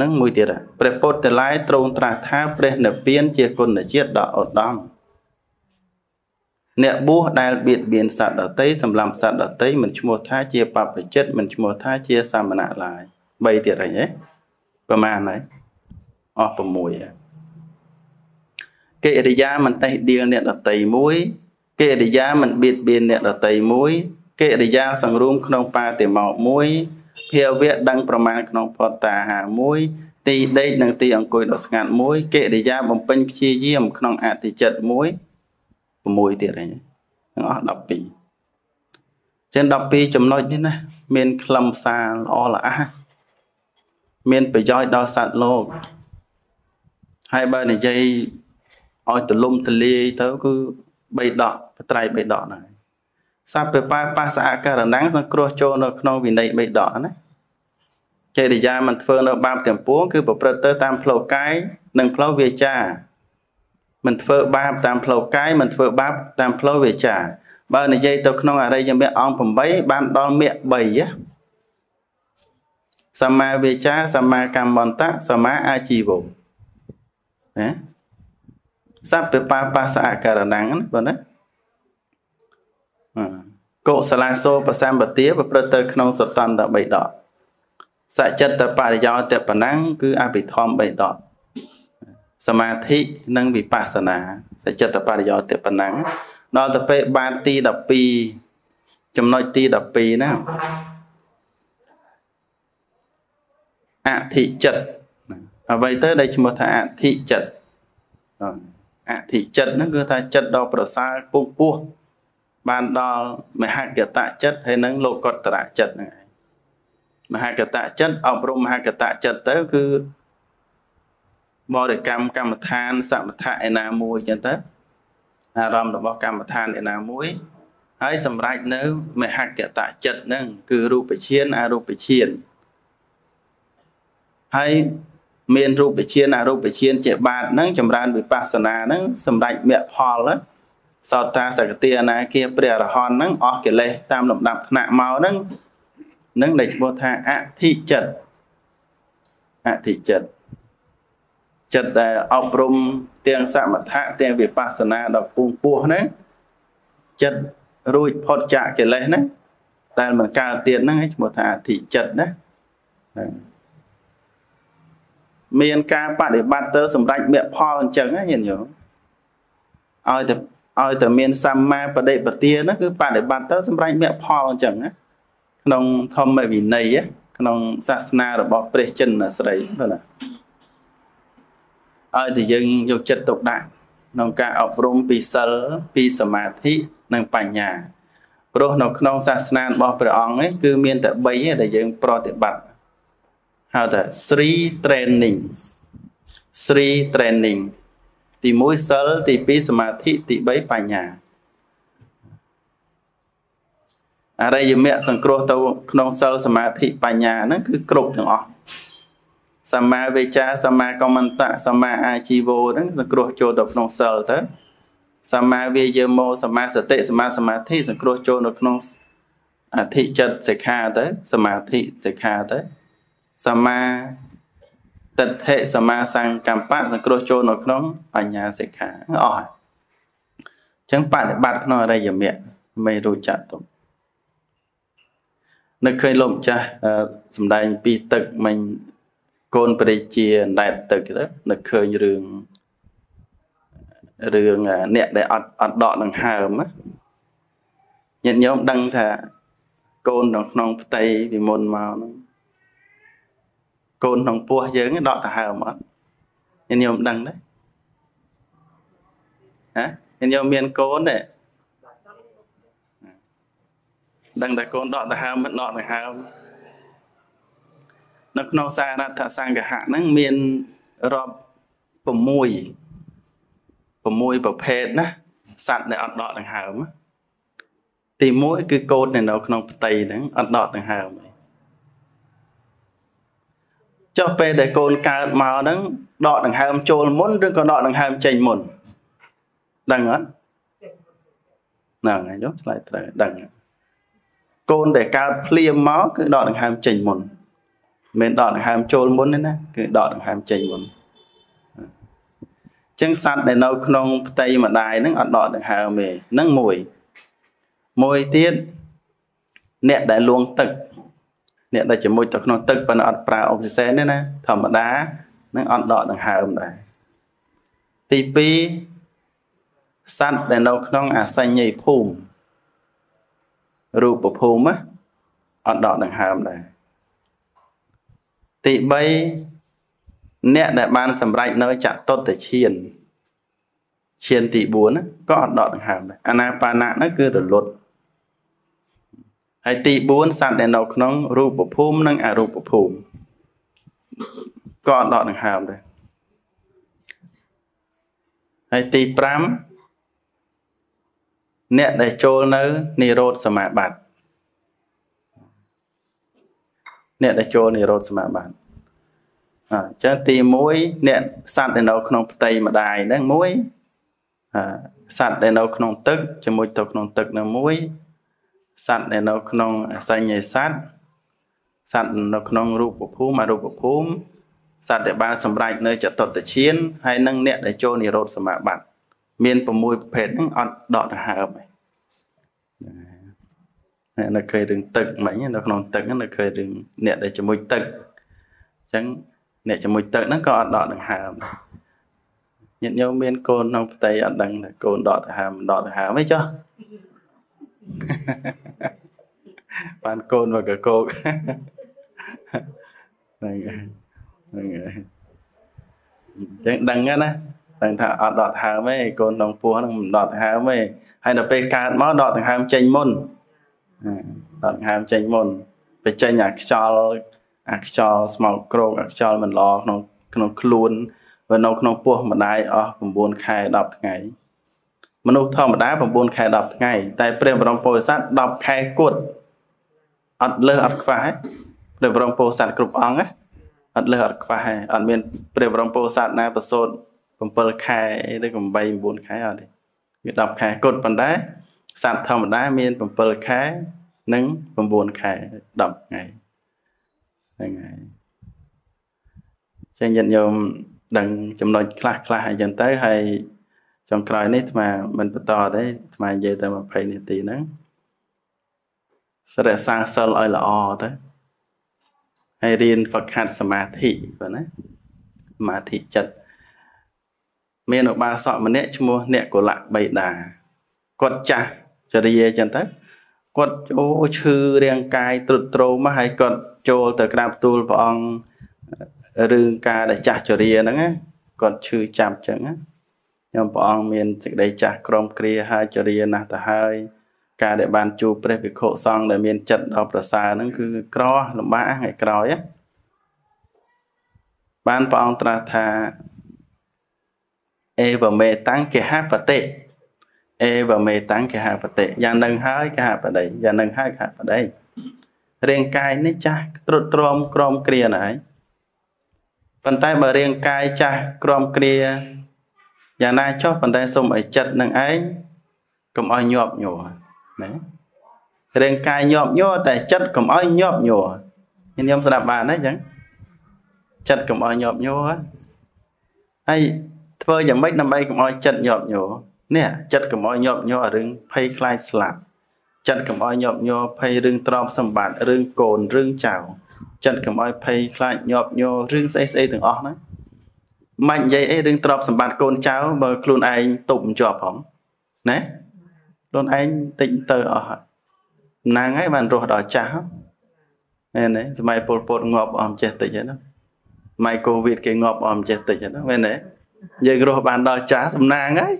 នឹងមួយទៀតព្រះពុទ្ធលាយទ្រង់ត្រាស់ថាព្រះនិព្វានជាគុណជាតិដ៏ឧត្តមអ្នកបួសដែលបៀតបៀនសត្វដតីសម្លាប់សត្វដតីមិនឈ្មោះថាជាបព្វជិតមិនឈ្មោះថាជាសាមណៈឡើយ3ទៀតហើយហ៎ប្រមាណហើយ អស់6កិរិយាមិនតេះដៀលអ្នកដតីមួយកិរិយាមិនបៀតបៀនអ្នកដតីមួយកិរិយាសង្រួមក្នុងបាតិមោកមួយភាវៈដឹងប្រមាណក្នុងផតតាហាមួយទីដេកនិងទីអង្គុយដ៏ស្ងាត់មួយកិរិយាបំពេញព្យាយាមក្នុងអតិចិត្តមួយ6ទៀតហ្នឹងទាំងអស់12ចឹង12ចំណុចនេះណាមានខ្លឹមសារល្អល្អះមានប្រយោជន៍ដល់សត្វលោក ហើយបើនិយាយឲ្យទលំទលាយទៅគឺ3ដកបត្រៃ3ដកហ្នឹងសัพពបាបាសអករណੰសង្គ្រោះចូលនៅក្នុងវិន័យ3ដកណាកិរិយាមិនធ្វើនៅបាបទាំងពួងគឺប្រព្រឹត្តទៅតាមផ្លូវកាយនិងផ្លូវវាចាមិនធ្វើបាបតាមផ្លូវកាយមិនធ្វើបាបតាមផ្លូវវាចា បើនិយាយទៅក្នុងអរិយមគ្គអង្គ8បានដល់មគ្គ3សម្មាវាចាសម្មាកម្មន្តៈសម្មាអាជីវោ ណាសัพពបាបាសអករណੰណាបងណាកុសលាសោបសម្បទាប្រព្រឹត្តទៅក្នុងសតន្ត3ដកសច្ចតបរិយោតបណੰគឺអភិធម្ម3ដកសមាធិនិងវិបស្សនាសច្ចតបរិយោតប៉ុណ្ណឹងដល់ទៅពេលបានទី12ចំណុចទី12ណាអធិចិត្ត អ្វីទៅដែលឈ្មោះថាអធិចិត្តអធិចិត្តហ្នឹងគឺថាចិត្តដ៏ប្រសើរពុះពោះបានដល់មហកតចិត្តហើយនឹងលោកតរចិត្តហ្នឹងឯងមហកតចិត្តអប់រំមហកតចិត្តទៅគឺបរិកម្មកម្មដ្ឋានសមថៈឯណាមួយចឹងទៅអារម្មណ៍របស់កម្មដ្ឋានឯណាមួយហើយសម្រេចនៅមហកតចិត្តហ្នឹងគឺរូបឈានអរូបឈានហើយ មានរូបឈានអរូបឈានជាបាតហ្នឹងចម្រើនវិបស្សនាហ្នឹងសម្រេចមគ្គផលសោតាសកតិអនាគាព្រះអរហន្តហ្នឹងអស់កិលេសតាមលំដាប់ថ្នាក់មកហ្នឹងនឹងដែលឈ្មោះថាអធិចិត្តអធិចិត្តចិត្តដែលអប់រំទាំងសមថៈទាំងវិបស្សនាដល់ពងពោះហ្នឹងចិត្តរួចផុតចាកកិលេសណាតែមិនកើតទៀតហ្នឹងឈ្មោះថាអធិចិត្តណា មានការបដិបត្តិទៅសម្រាប់មគ្គផលអញ្ចឹងណាញាតិញោមឲ្យតែឲ្យតែមានសម្មាបដិបទាហ្នឹងគឺបដិបត្តិទៅសម្រាប់មគ្គផលអញ្ចឹងណាក្នុងធម្មវិន័យក្នុងសាសនារបស់ព្រះចិនស្រីបាទណាឲ្យតែយើងយកចិត្តទុកដាក់ក្នុងការអប់រំពីសិលពីសមាធិនិងបញ្ញាព្រោះនៅក្នុងសាសនារបស់ព្រះអង្គនេះគឺមានតែ3ឯដែលយើងប្រតិបត្តិ ហៅថា Sri training Sri training ទី1សិលទី2សមាធិទី3បញ្ញាអរិយមគ្គសង្គ្រោះទៅក្នុងសិលសមាធិបញ្ញាហ្នឹងគឺគ្រប់ទាំងអស់សម្មាវិចាសម្មាកមន្តៈសម្មាអាជីវោហ្នឹងសង្គ្រោះចូលទៅក្នុងសិលទៅសម្មាវាយាមោសម្មាសតិសម្មាសមាធិសង្គ្រោះចូលនៅក្នុងអធិចិត្តសិក្ខាទៅសមាធិសិក្ខាទៅ សម្មាទិដ្ឋិសម្មាសង្កម្បៈសង្គ្រោះចូលនៅក្នុងបញ្ញាសិក្ខាអស់ហើយអញ្ចឹងបដិបត្តិក្នុងអរិយមគ្គមិនរួចចាត់ទុកនៅឃើញលោកម្ចាស់សំដែងពីទឹកមិញកូនព្រះជាអណ្ដែតទឹកទៅនឹកឃើញរឿងរឿងអ្នកដែលអត់អត់ដកដង្ហើមញាតិញោមដឹងថាកូននៅក្នុងផ្ទៃពីមុនមកហ្នឹង កូនក្នុងពោះយើងដកដង្ហើមអត់ញញោមដឹងទេហ៎ញញោមមានកូនទេដឹងតែកូនដកដង្ហើមមិនដកដង្ហើមនៅក្នុងសារថសង្ឃហៈហ្នឹងមានរាប់6 6ប្រភេទណាសត្វដែលអត់ដកដង្ហើមទី1គឺកូននៅក្នុងផ្ទៃហ្នឹងអត់ដកដង្ហើមទេ ចុះពេលដែលកូនកើតមកហ្នឹងដកដង្ហើមចូលមុនឬក៏ដកដង្ហើមចេញមុនដឹងអត់ហ្នឹងហើយយកឆ្លើយត្រូវដឹងកូនដែលកើតភ្លាមមកគឺដកដង្ហើមចេញមុនមិនដកដង្ហើមចូលមុនទេណាគឺដកដង្ហើមចេញមុនចឹងសត្វដែលនៅក្នុងផ្ទៃម្ដាយហ្នឹងអត់ដកដង្ហើមទេហ្នឹងមួយមួយទៀតអ្នកដែលលួងទឹក អ្នកដែលជាមួយទៅក្នុងទឹកប៉ុន្តែអត់ប្រើអុកស៊ីសែនទេណាធម្មតានឹងអត់ដកដង្ហើមដែរទី2សត្វដែលនៅក្នុងអសញ្ញ័យភូមិរូបភូមិអត់ដកដង្ហើមដែរទី3អ្នកដែលបានសម្រេចនៅចតុតឈានឈានទី4ក៏អត់ដកដង្ហើមដែរអាណាបាណៈនោះគឺរលត់ ហើយទី4សត្វដែលនៅក្នុងរូបភូមិនិងអរូបភូមិក៏អត់ដកដង្ហើមដែរហើយទី5អ្នកដែលចូលនៅនិរោធសមាបត្តិអ្នកដែលចូលនិរោធសមាបត្តិអញ្ចឹងទី1អ្នកសត្វដែលនៅក្នុងផ្ទៃម្ដាយហ្នឹងមួយសត្វដែលនៅក្នុងទឹកជាមួយទៅក្នុងទឹកនឹងមួយ សត្វដែលនៅក្នុងអសញ្ញសត្វសត្វនៅក្នុងរូបភូមិអរូបភូមិសត្វដែលបានសម្រេចនៅចតុតឈានហើយនិងអ្នកដែលចូលនិរោធសមាបត្តិមាន6ប្រភេទហ្នឹងអត់ដកដង្ហើមទេនៅឃើញរឿងទឹកមិញនៅក្នុងទឹកនៅឃើញរឿងអ្នកដែលជាមួយទឹកអញ្ចឹងអ្នកជាមួយទឹកហ្នឹងក៏អត់ដកដង្ហើមញាតិញោមមានកូនក្នុងផ្ទៃអត់ដឹងថាកូនដកដង្ហើមដកដង្ហើមអីចុះ បានកូនមកកកោកហ្នឹងហ្នឹងចឹងដឹងណាដឹងថាអត់ដកដង្ហើមទេកូនក្នុងពោះហ្នឹងមិនដកដង្ហើមទេហើយដល់ពេលកើតមកដកដង្ហើមចេញមុនដកដង្ហើមចេញមុនពេលចេញអាខ្យល់អាខ្យល់ស្មោកគ្រោកអាខ្យល់មិនល្អក្នុងក្នុងខ្លួនបើនៅក្នុងពោះម្ដាយអស់9ខែ10ថ្ងៃ មនុស្សធម្មតា9ខែ10ថ្ងៃតែព្រះបរមពោធិសត្វ10ខែគត់អត់លើសអត់ខ្វះទេព្រះបរមពោធិសត្វគ្រប់អង្គណាអត់លើសអត់ខ្វះទេអត់មានព្រះបរមពោធិសត្វណាប្រសូត7ខែឬក៏8 9ខែអត់ទេវា10ខែគត់ប៉ុន្តែសត្វធម្មតាមាន7ខែនិង9ខែ10ថ្ងៃហ្នឹងហើយចឹងញាតិញោមដឹងចំណុចខ្លះខ្លះអញ្ចឹងទៅហើយ ចុងក្រោយនេះអាត្មាមិនបន្តទេអាត្មានិយាយតែ20នាទីហ្នឹងសរសាសិលឲ្យល្អទៅហើយរៀនហ្វឹកហាត់សមាធិបាទណាសមាធិចិត្តមានឧបាសកម្នាក់ឈ្មោះអ្នកកុលៈបៃតាគាត់ចាស់ចរិយាចឹងទៅគាត់អូឈឺរាងកាយទ្រុឌទ្រោមហើយគាត់ចូលទៅក្រាបទូលព្រះអង្គរឿងការដែលចាស់ចរិយាហ្នឹងគាត់ឈឺចាប់ចឹងណា ខ្ញុំព្រះអង្គមានសេចក្តីចាស់ក្រមគ្រាហើយចរិយាណាស់ទៅហើយការដែលបានជួបព្រះភិក្ខុសង្ឃដែលមានចិត្តដ៏ប្រសើរហ្នឹងគឺក្រលំបាកថ្ងៃក្រោយបានព្រះអង្គត្រាស់ថាអេវមេតាំងគេហបតិអេវមេតាំងគេហបតិយ៉ាងនឹងហើយគេហបតិយ៉ាងនឹងហើយគេហបតិរាងកាយនេះចាស់ត្រុតត្រមក្រមគ្រាណាស់ហើយប៉ុន្តែបើរាងកាយចាស់ក្រមគ្រា យ៉ាងណាចុះប៉ុន្តែសូមឲ្យចិត្តនឹងឯងកុំឲ្យញាប់ញ័រណារាងកាយញាប់ញ័រតែចិត្តកុំឲ្យញាប់ញ័រញញឹមស្ដាប់បានទេអញ្ចឹងចិត្តកុំឲ្យញាប់ញ័រហើយធ្វើយ៉ាងម៉េចដើម្បីកុំឲ្យចិត្តញាប់ញ័រនេះចិត្តកុំឲ្យញាប់ញ័ររឿងភ័យខ្លាចស្លាប់ចិត្តកុំឲ្យញាប់ញ័រភ័យរឿងទ្រព្យសម្បត្តិរឿងកូនរឿងចៅចិត្តកុំឲ្យភ័យខ្លាចញាប់ញ័ររឿងស្អីស្អីទាំងអស់ហ្នឹង មិននិយាយអីរឿងទ្រព្យសម្បត្តិកូនចៅបើខ្លួនឯងទប់មិនជាប់ផងណាខ្លួនឯងតិចទៅអស់ហ្នឹងហើយបានរស់ដល់ចាស់ហ្នឹងទេសម័យពលពតងាប់អស់ចេះតិចហ្នឹងម៉ៃកូវីដគេងាប់អមចេះតិចហ្នឹងមែនទេយើងរស់បានដល់ចាស់សំណាងហើយ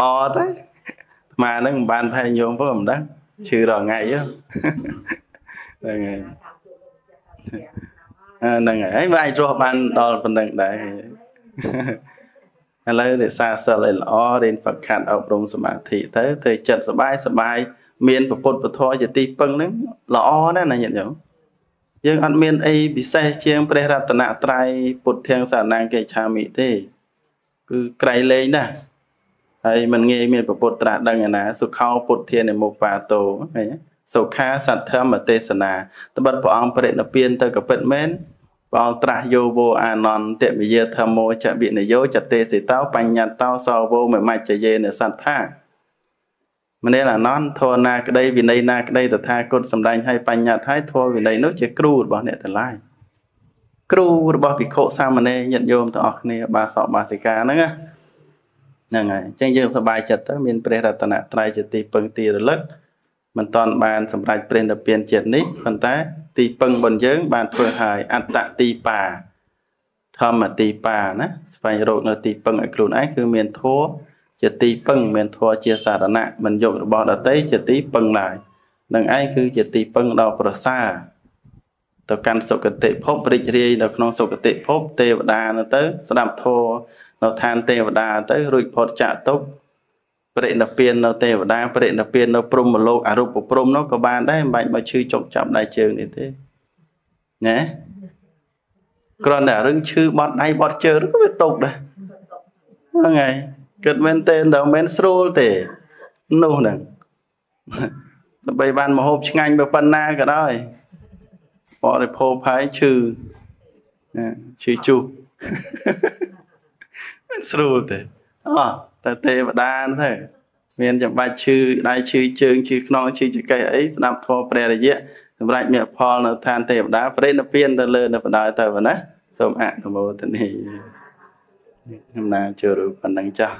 អទៅអាម៉ាហ្នឹងមិនបានផែញោមពើមិនដឹងឈឺរាល់ថ្ងៃហ្នឹងហើយ ហ្នឹងហើយហើយវាអាចរស់បានដល់ប៉ុណ្្នឹងដែរឥឡូវរក្សាសិលឲ្យល្អរៀនហ្វឹកហាត់អប់រំសមាធិទៅធ្វើចិត្តសបាយសបាយមានពុទ្ធពធជាទីពឹងហ្នឹងល្អណាស់ណាញាតិញោមយើងអត់មានអីពិសេសជាងព្រះរតនត្រ័យពុទ្ធាំងសរណាំងកេឆាមិទេគឺក្រៃលែងណាស់ហើយមិនងាយមានពុទ្ធត្រាស់ដឹងឯណា សុខោពុទ្ធានិមុបាតោហ៎សុខាសទ្ធមទេសនាត្បិតព្រះអង្គប្រតិពានទៅក៏ពិតមែន ព្រះអង្គត្រាស់យោវោអានន្តវិយាធម្មោចវិនយោចតេសិតោបញ្ញតោសវោមមច្ចយេនសត្ថាមនាលអនន្តធរណាក្តីវិន័យណាក្តីតថាគតសម្ដែងឲ្យបញ្ញត្តិឲ្យធរវិន័យនោះជាគ្រូរបស់អ្នកទាំងឡាយគ្រូរបស់ភិក្ខុសាមណេរញាតិញោមទាំងអស់គ្នាបាសកបាសិកាហ្នឹងហ្នឹងហើយអញ្ចឹងយើងសប្បាយចិត្តទៅមានព្រះរតនត្រ័យជាទីពឹងទីរលឹកមិនតាន់បានសម្រេចព្រះនិព្វានជាតិនេះប៉ុន្តែ ទីពឹងរបស់យើង បានធ្វើឲ្យអត្តទីបាធម្មទីបាណាស្វែងរកនៅទីពឹងឲ្យខ្លួនឯងគឺមានធัวជាទីពឹងមានធัวជាសារណៈមិនយករបស់ដតីជាទីពឹងឡើយនឹងឯងគឺជាទីពឹងដ៏ប្រសើរទៅកាន់សុគតិភពរីករាយនៅក្នុងសុគតិភពទេវតានៅទៅ ស្ដាប់ធម៌នៅឋានទេវតាទៅរួចផុតចាកទុក្ខ បរិណិព្វាននៅទេវតាបរិណិព្វាននៅព្រំលោកអរូបព្រំនោះក៏បានដែរមិនបាច់មកឈឺចុកចាប់ដៃជើងនេះទេណាគ្រាន់តែរឿងឈឺបត់ដៃបត់ជើងក៏វាຕົកដែរហ្នឹងហើយគិតមែនទេដល់មិនស្រួលទេនោះហ្នឹងដើម្បីបានមហូបឆ្ងាញ់ប៉ុណ្ណាក៏ដោយបរិភោគហើយឈឺឈឺជុះមិនស្រួលទេអោះ តែទេវតាទៅមានចាំបាច់ឈឺដៃឈឺជើងឈឺខ្នងឈឺចកេះអីស្ដាប់ធម៌ព្រះរយៈសម្រាប់មេផលនៅឋានទេវតាប្រេណពៀនទៅលើនៅបណ្ដោយទៅណាសូមអនុមោទនីខ្ញុំណាជឿរូបប៉ុណ្ណឹងចាស់